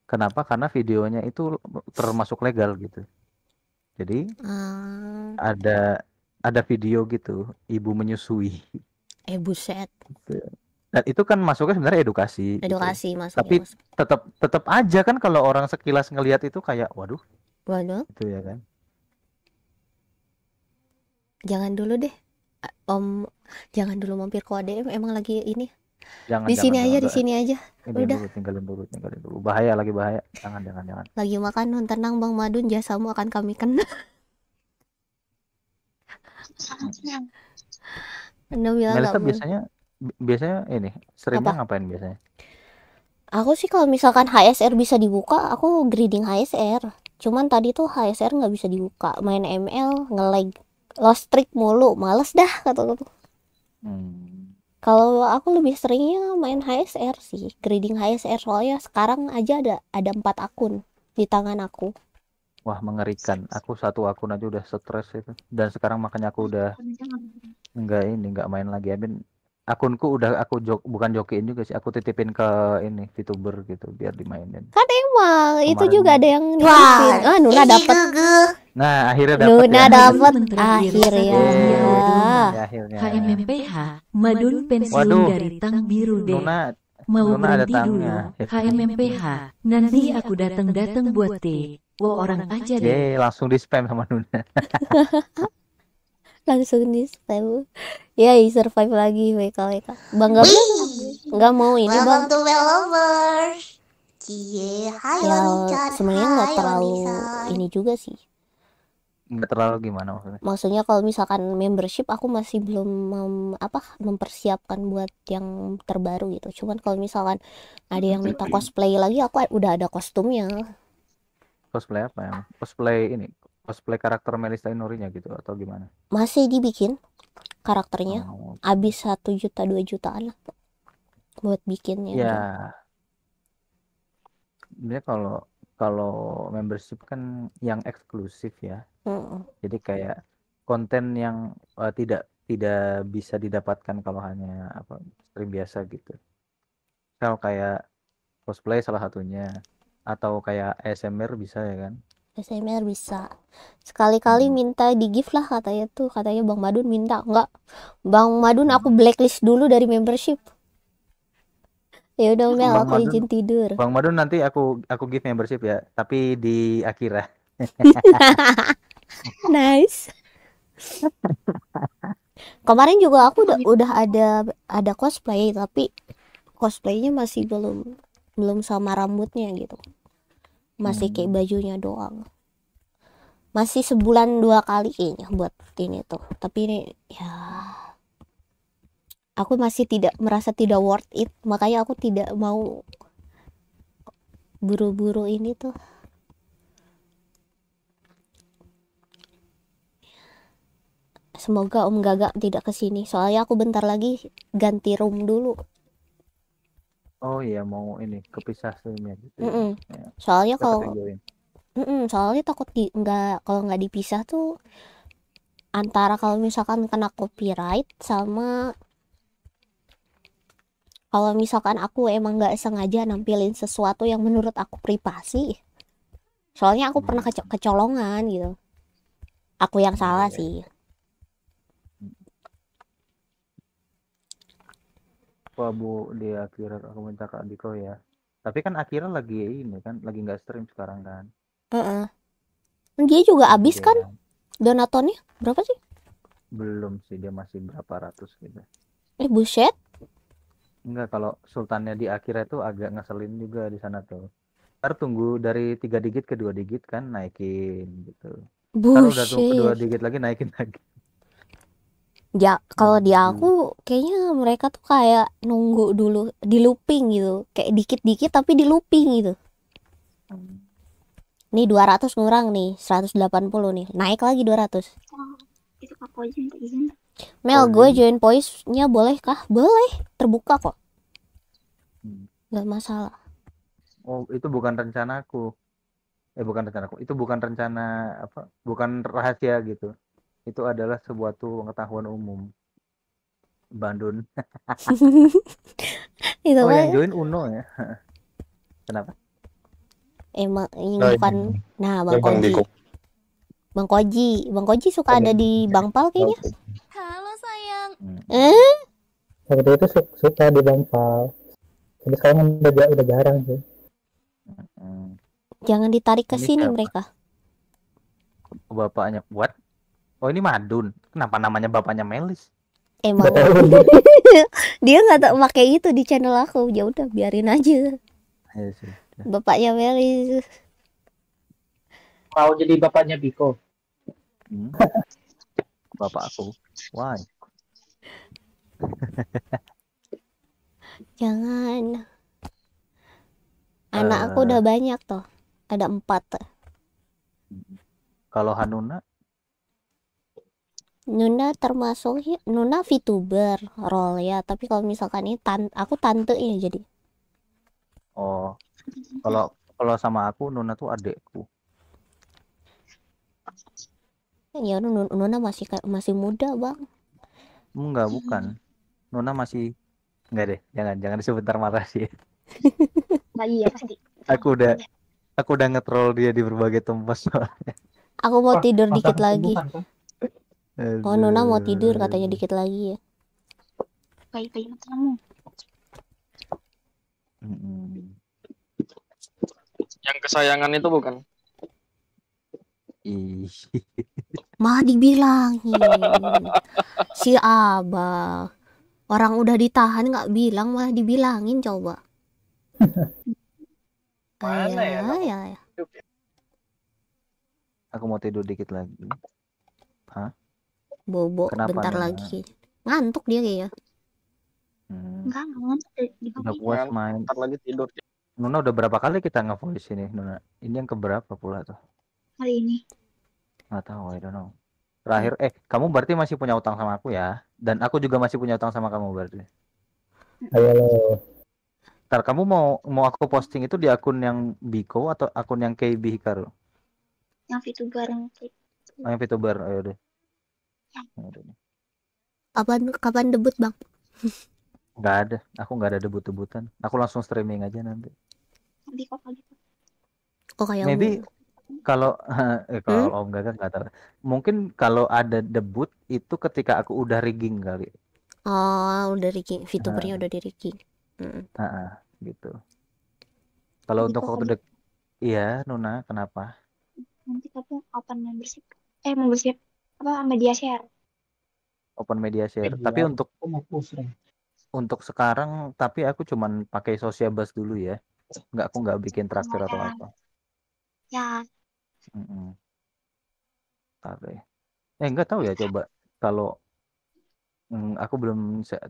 Kenapa? Karena videonya itu termasuk legal gitu. Jadi Ah, ada ada video gitu ibu menyusui. Eh buset dan itu kan masuknya sebenarnya edukasi gitu. edukasi masuknya tapi masuk. tetap tetap aja kan kalau orang sekilas ngelihat itu kayak waduh. Waduh. Itu ya kan. Jangan dulu deh om jangan dulu mampir ke ODM emang lagi ini. Jangan di sini jangan, aja jangan. di sini aja. Ini udah. dulu tinggalin dulu tinggalin dulu. Bahaya lagi bahaya. Jangan jangan jangan. Lagi makan nun tenang bang Madun jasamu akan kami kena. [LAUGHS] Anda bilang Melisa biasanya bi- biasanya ini streamnya Apa? ngapain biasanya Aku sih kalau misalkan HSR bisa dibuka, aku greeting HSR. Cuman tadi tuh HSR nggak bisa dibuka. Main ML nge-lag, lost streak mulu, males dah kata tuh. Hmm. Kalau aku lebih seringnya main HSR sih, greeting HSR soalnya sekarang aja ada ada empat akun di tangan aku. wah mengerikan aku satu akun aja udah stres itu dan sekarang makanya aku udah nggak ini nggak main lagi Amin akunku udah aku jok bukan jokiin juga sih aku titipin ke ini VTuber gitu biar dimainin Kan emang itu juga ada yang Wah, nitipin. Ah, Nuna hehe dapat. nah akhirnya dapat Nuna ya dapat akhirnya. satu miau gelombang. Ya, akhirnya HMMPH, Madun pensiun Waduh. dari Tang Biru deh. Nuna Mau Nuna berhenti dulu. HMMPH, nanti aku datang-datang buat teh. Wah orang aja deh. Yeay, langsung di spam sama Nuna [LAUGHS] Langsung di spam. Ya, survive lagi WK WK. Bang Gabriel nggak mau ini bang. Welcome to Well Lovers. Cie, hai Ya sebenarnya nggak terlalu Onisan. ini juga sih. nggak terlalu gimana maksudnya Maksudnya kalau misalkan membership aku masih belum mem- apa mempersiapkan buat yang terbaru gitu. Cuman kalau misalkan ada yang minta cosplay lagi, aku udah ada kostumnya. cosplay apa ya cosplay ini cosplay karakter Melisa Inorinya gitu atau gimana Masih dibikin karakternya. Oh, Habis satu juta dua jutaan lah buat bikinnya. ya dia kalau kalau membership kan yang eksklusif ya Mm-mm. jadi kayak konten yang eh, tidak tidak bisa didapatkan kalau hanya apa stream biasa gitu misal kayak cosplay salah satunya atau kayak ASMR bisa ya kan SMR bisa. Sekali-kali minta di gift lah katanya tuh. Katanya Bang Madun minta. Enggak. Bang Madun aku blacklist dulu dari membership. Ya udah Mel Bang aku Madun- izin tidur. Bang Madun nanti aku aku give membership ya tapi di Akira [LAUGHS] nice. Kemarin juga aku udah udah ada ada cosplay tapi cosplaynya masih belum belum sama rambutnya gitu masih kayak bajunya doang. Masih sebulan dua kali kayaknya buat ini tuh. Tapi ini ya aku masih tidak merasa tidak worth it. Makanya aku tidak mau buru-buru ini tuh. Semoga Om Gaga tidak ke sini. Soalnya aku bentar lagi ganti room dulu oh iya mau ini kepisah streamnya gitu ya. Mm-mm. Ya. soalnya kalau join. Mm-mm, soalnya takut di nggak kalau nggak dipisah tuh antara kalau misalkan kena copyright sama kalau misalkan aku emang nggak sengaja nampilin sesuatu yang menurut aku privasi soalnya aku pernah keco- kecolongan gitu aku yang salah sih Wah bu di Akira aku minta ke Adiko ya tapi kan Akira lagi ini kan lagi nggak stream sekarang kan Heeh. dia juga Iya. kan donatonnya berapa sih belum sih dia masih berapa ratus gitu eh buset Enggak, kalau sultannya di Akira itu agak ngeselin juga di sana tuh. Ntar tunggu dari tiga digit ke dua digit kan naikin gitu. Ntar udah tunggu ke dua digit lagi naikin lagi. Ya, kalau di aku kayaknya mereka tuh kayak nunggu dulu di looping gitu. Kayak dikit-dikit tapi di looping gitu. Nih 200 ngurang nih, 180 nih. Naik lagi 200. Oh, itu aku aja minta izin. Mel, gue join voice-nya boleh kah? Boleh, terbuka kok. Gak masalah. Oh, itu bukan rencanaku. Eh, bukan rencanaku. Itu bukan rencana apa? Bukan rahasia gitu. Itu adalah sebuah tuh pengetahuan umum. Bandun. [LAUGHS] Itu oh, yang join Uno ya. [LAUGHS] Kenapa? emang ini Oh, bukan. Nah, Bang Bang Koji. Bang Koji, Bang Koji suka ada di Bang Pal kayaknya. Halo sayang. Eh? Waktu itu su- suka di Bangpal. Tapi sekarang udah udah jarang sih. Jangan ditarik ke Ini sini mereka. Bapaknya buat. Oh, ini Madun. Kenapa namanya bapaknya Melis? Emang [LAUGHS] dia nggak tak pakai itu di channel aku. Ya udah biarin aja. Ya sih. Bapaknya Meli. Mau jadi bapaknya Biko. Hmm. [LAUGHS] Bapak aku. Why? Jangan. Anak aku Eh. udah banyak tuh. Ada empat. Kalau Hanuna, Nuna termasuk ya- Nuna VTuber role ya. Tapi kalau misalkan ini tan aku tante ya jadi. oh, kalau kalau sama aku Nuna tuh adekku. Ya Nuna, Nuna masih kayak- masih muda bang. Enggak, bukan. Nuna masih enggak deh, jangan jangan disebut ntar marah sih. Nah, iya pasti. Aku udah aku udah nge-troll dia di berbagai tempat soalnya. Aku mau Wah, tidur dikit lagi. bukan, kan? Oh Nuna mau tidur katanya dikit lagi ya. Baik-baik kamu. Yang kesayangan itu bukan? Ih. Malah dibilangin si abang orang udah ditahan nggak bilang malah dibilangin coba Mana ya, ya, ya. Aku mau tidur dikit lagi. Hah? Bobo Kenapa, bentar Nuna? lagi ngantuk dia kayaknya Enggak, enggak ngantuk Udah puas main. Ntar lagi tidur. Nuna udah berapa kali kita nge-voice ini, Nuna? Ini yang keberapa pula tuh? hari ini. Nggak tahu, I don't know. Terakhir, eh, kamu berarti masih punya utang sama aku ya? Dan aku juga masih punya utang sama kamu berarti. Ayo. Ntar kamu mau mau aku posting itu di akun yang Biko atau akun yang KB Hikaru? Yang itu bareng kayak Oh, yang VTuber, ayo deh. Kapan kapan debut bang Nggak ada, aku nggak ada debut-debutan. Aku langsung streaming aja nanti. Di kok gitu. Oh kayak Maybe kalau [LAUGHS] eh, kalau Om Gaga nggak tahu. Mungkin kalau ada debut itu ketika aku udah rigging kali. Oh, udah rigging, VTubernya udah di rigging. Mm. Heeh, gitu. Kalau untuk waktu dek, iya Nuna, kenapa? Nanti open membership. Eh membership apa media share. Open media share. Iya, Tapi untuk untuk sekarang, tapi aku cuman pakai Sociabus dulu ya. Nggak, aku nggak bikin traktir atau ya. apa. Ya, Mm-mm. Ntar deh. Eh nggak tahu ya coba kalau mm, aku belum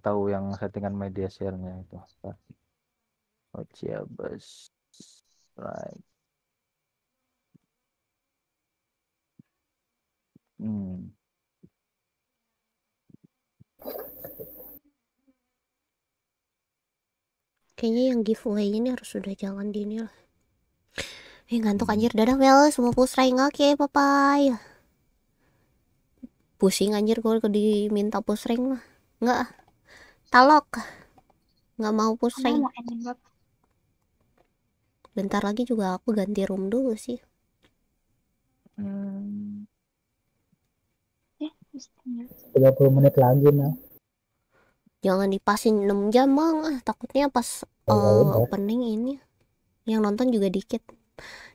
tahu yang settingan media share-nya itu. Ntar. Sociabus. Right. Hmm. Kayaknya yang giveaway ini harus sudah jangan di ini lah. Eh ngantuk anjir. Dadah Mel semua push rank oke papai pusing anjir gue diminta push rank mah. Nggak. Ah. talok. Nggak mau push rank bentar lagi juga aku ganti room dulu sih. Hmm. Eh, mestinya. 30 menit lagi nah. jangan dipasin 6 jam mang ah takutnya pas Oh, udah. opening ini yang nonton juga dikit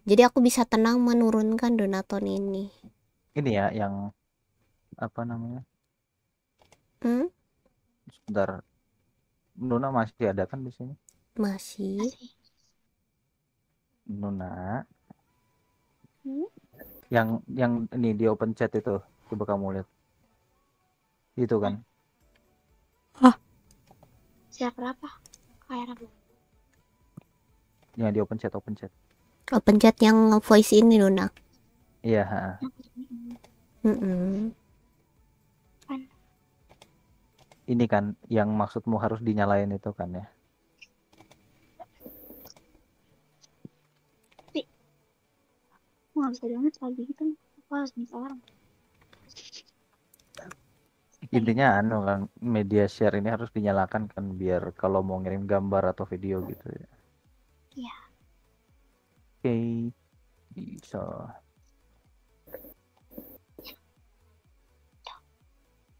jadi aku bisa tenang menurunkan donaton ini Ini ya yang apa namanya? hmm? Sebentar. Nuna masih ada kan di sini? masih Nuna. Hmm? Yang yang ini di open chat itu. Coba kamu lihat. Itu kan. Siapa berapa? Kayak apa? Yang di open chat, open chat. open chat yang voice ini Luna Iya, ha. Mm-mm. Ini kan yang maksudmu harus dinyalain itu kan ya. Nggak bisa download lagi gitu. Aku harus minta orang. Intinya anu kan media share ini harus dinyalakan kan biar kalau mau ngirim gambar atau video gitu ya. Iya. Oke. Bisa.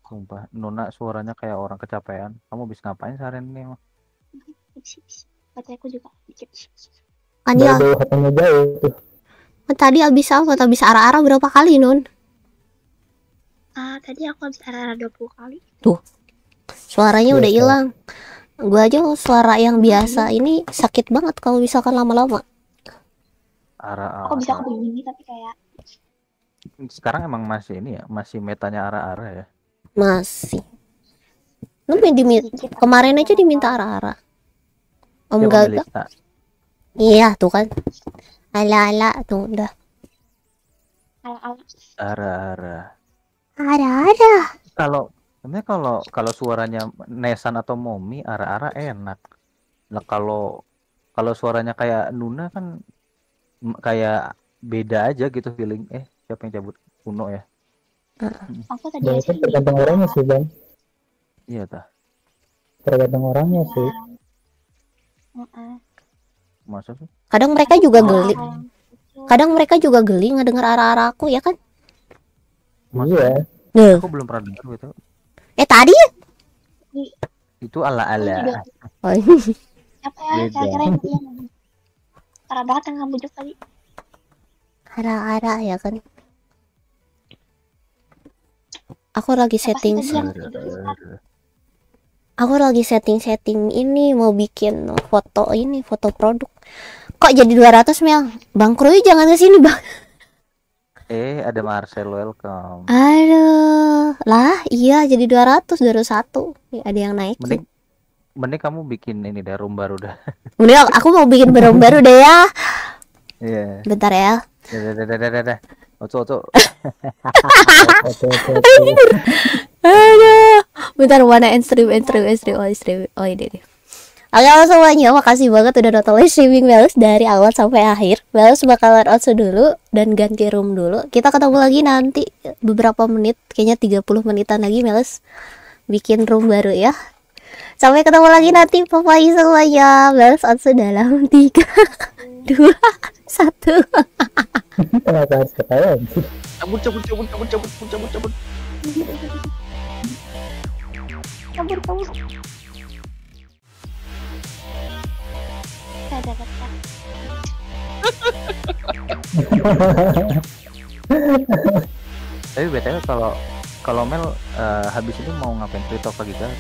Sumpah, Nuna suaranya kayak orang kecapean. Kamu bisa ngapain seharian ini? emang? Kata aku juga kan ya kan tadi abis apa abis arah-arah berapa kali non Ah, tadi aku habis arah 20 kali. tuh suaranya udah Biasa. hilang gua aja suara yang biasa ini sakit banget kalau misalkan lama-lama Ara Aku bisa ara. aku begini tapi kayak Sekarang emang masih ini ya, masih metanya ara-ara ya. masih lu main dimi- kemarin aja diminta arah-arah om gaga iya tuh kan ala-ala tuh udah ala-ala. Ara-ara. Ada-ada Kalau sebenarnya kalau kalau suaranya Nesan atau Momi ara-ara enak. Nah, kalau kalau suaranya kayak Nuna kan kayak beda aja gitu feeling. Eh, siapa yang cabut? Kuno ya? Aku tadi Ya itu tergantung orangnya sih bang. Iya tah. Tergantung orangnya sih. Heeh. Masa sih? kadang mereka juga geli kadang mereka juga geli ngedenger arah-arah aku ya kan Iya. Duh. Aku belum pernah dengar gitu. eh tadi ya? Itu ala-ala. Oh, Apa ya? Yang yang parah banget yang ngebujuk tadi. arah-arah ya kan? Aku lagi setting aku lagi setting-setting ini mau bikin foto ini foto produk. Kok jadi 200 Mel? Bang Kroy jangan ke sini Bang Eh, ada Marcel welcome. aduh lah iya jadi 200 21 Nih, ada yang naik Mending mending kamu bikin ini deh room baru dah. [LAUGHS] Mending aku mau bikin baru baru deh ya Iya. bentar ya Dah dah dah dah dah. [LAUGHS] Oco oco. Aduh. Bentar mana end stream, end stream, end stream, oh stream, oh ini nih. Oke halo semuanya, makasih banget udah nonton live streaming Wells dari awal sampai akhir. Wells bakalan out dulu dan ganti room dulu. Kita ketemu lagi nanti beberapa menit, kayaknya 30 menitan lagi Wells bikin room baru ya. Sampai ketemu lagi nanti Bapak semuanya. Bells on dalam [LAUGHS] tiga, dua, satu. Kenapa harus ketahuan sih? Cabut, cabut, cabut, cabut, cabut, cabut, cabut. Kabur, kabur. Dadah, dadah. Tapi btw kalau kalau Mel eh, habis ini mau ngapain free talk lagi kan?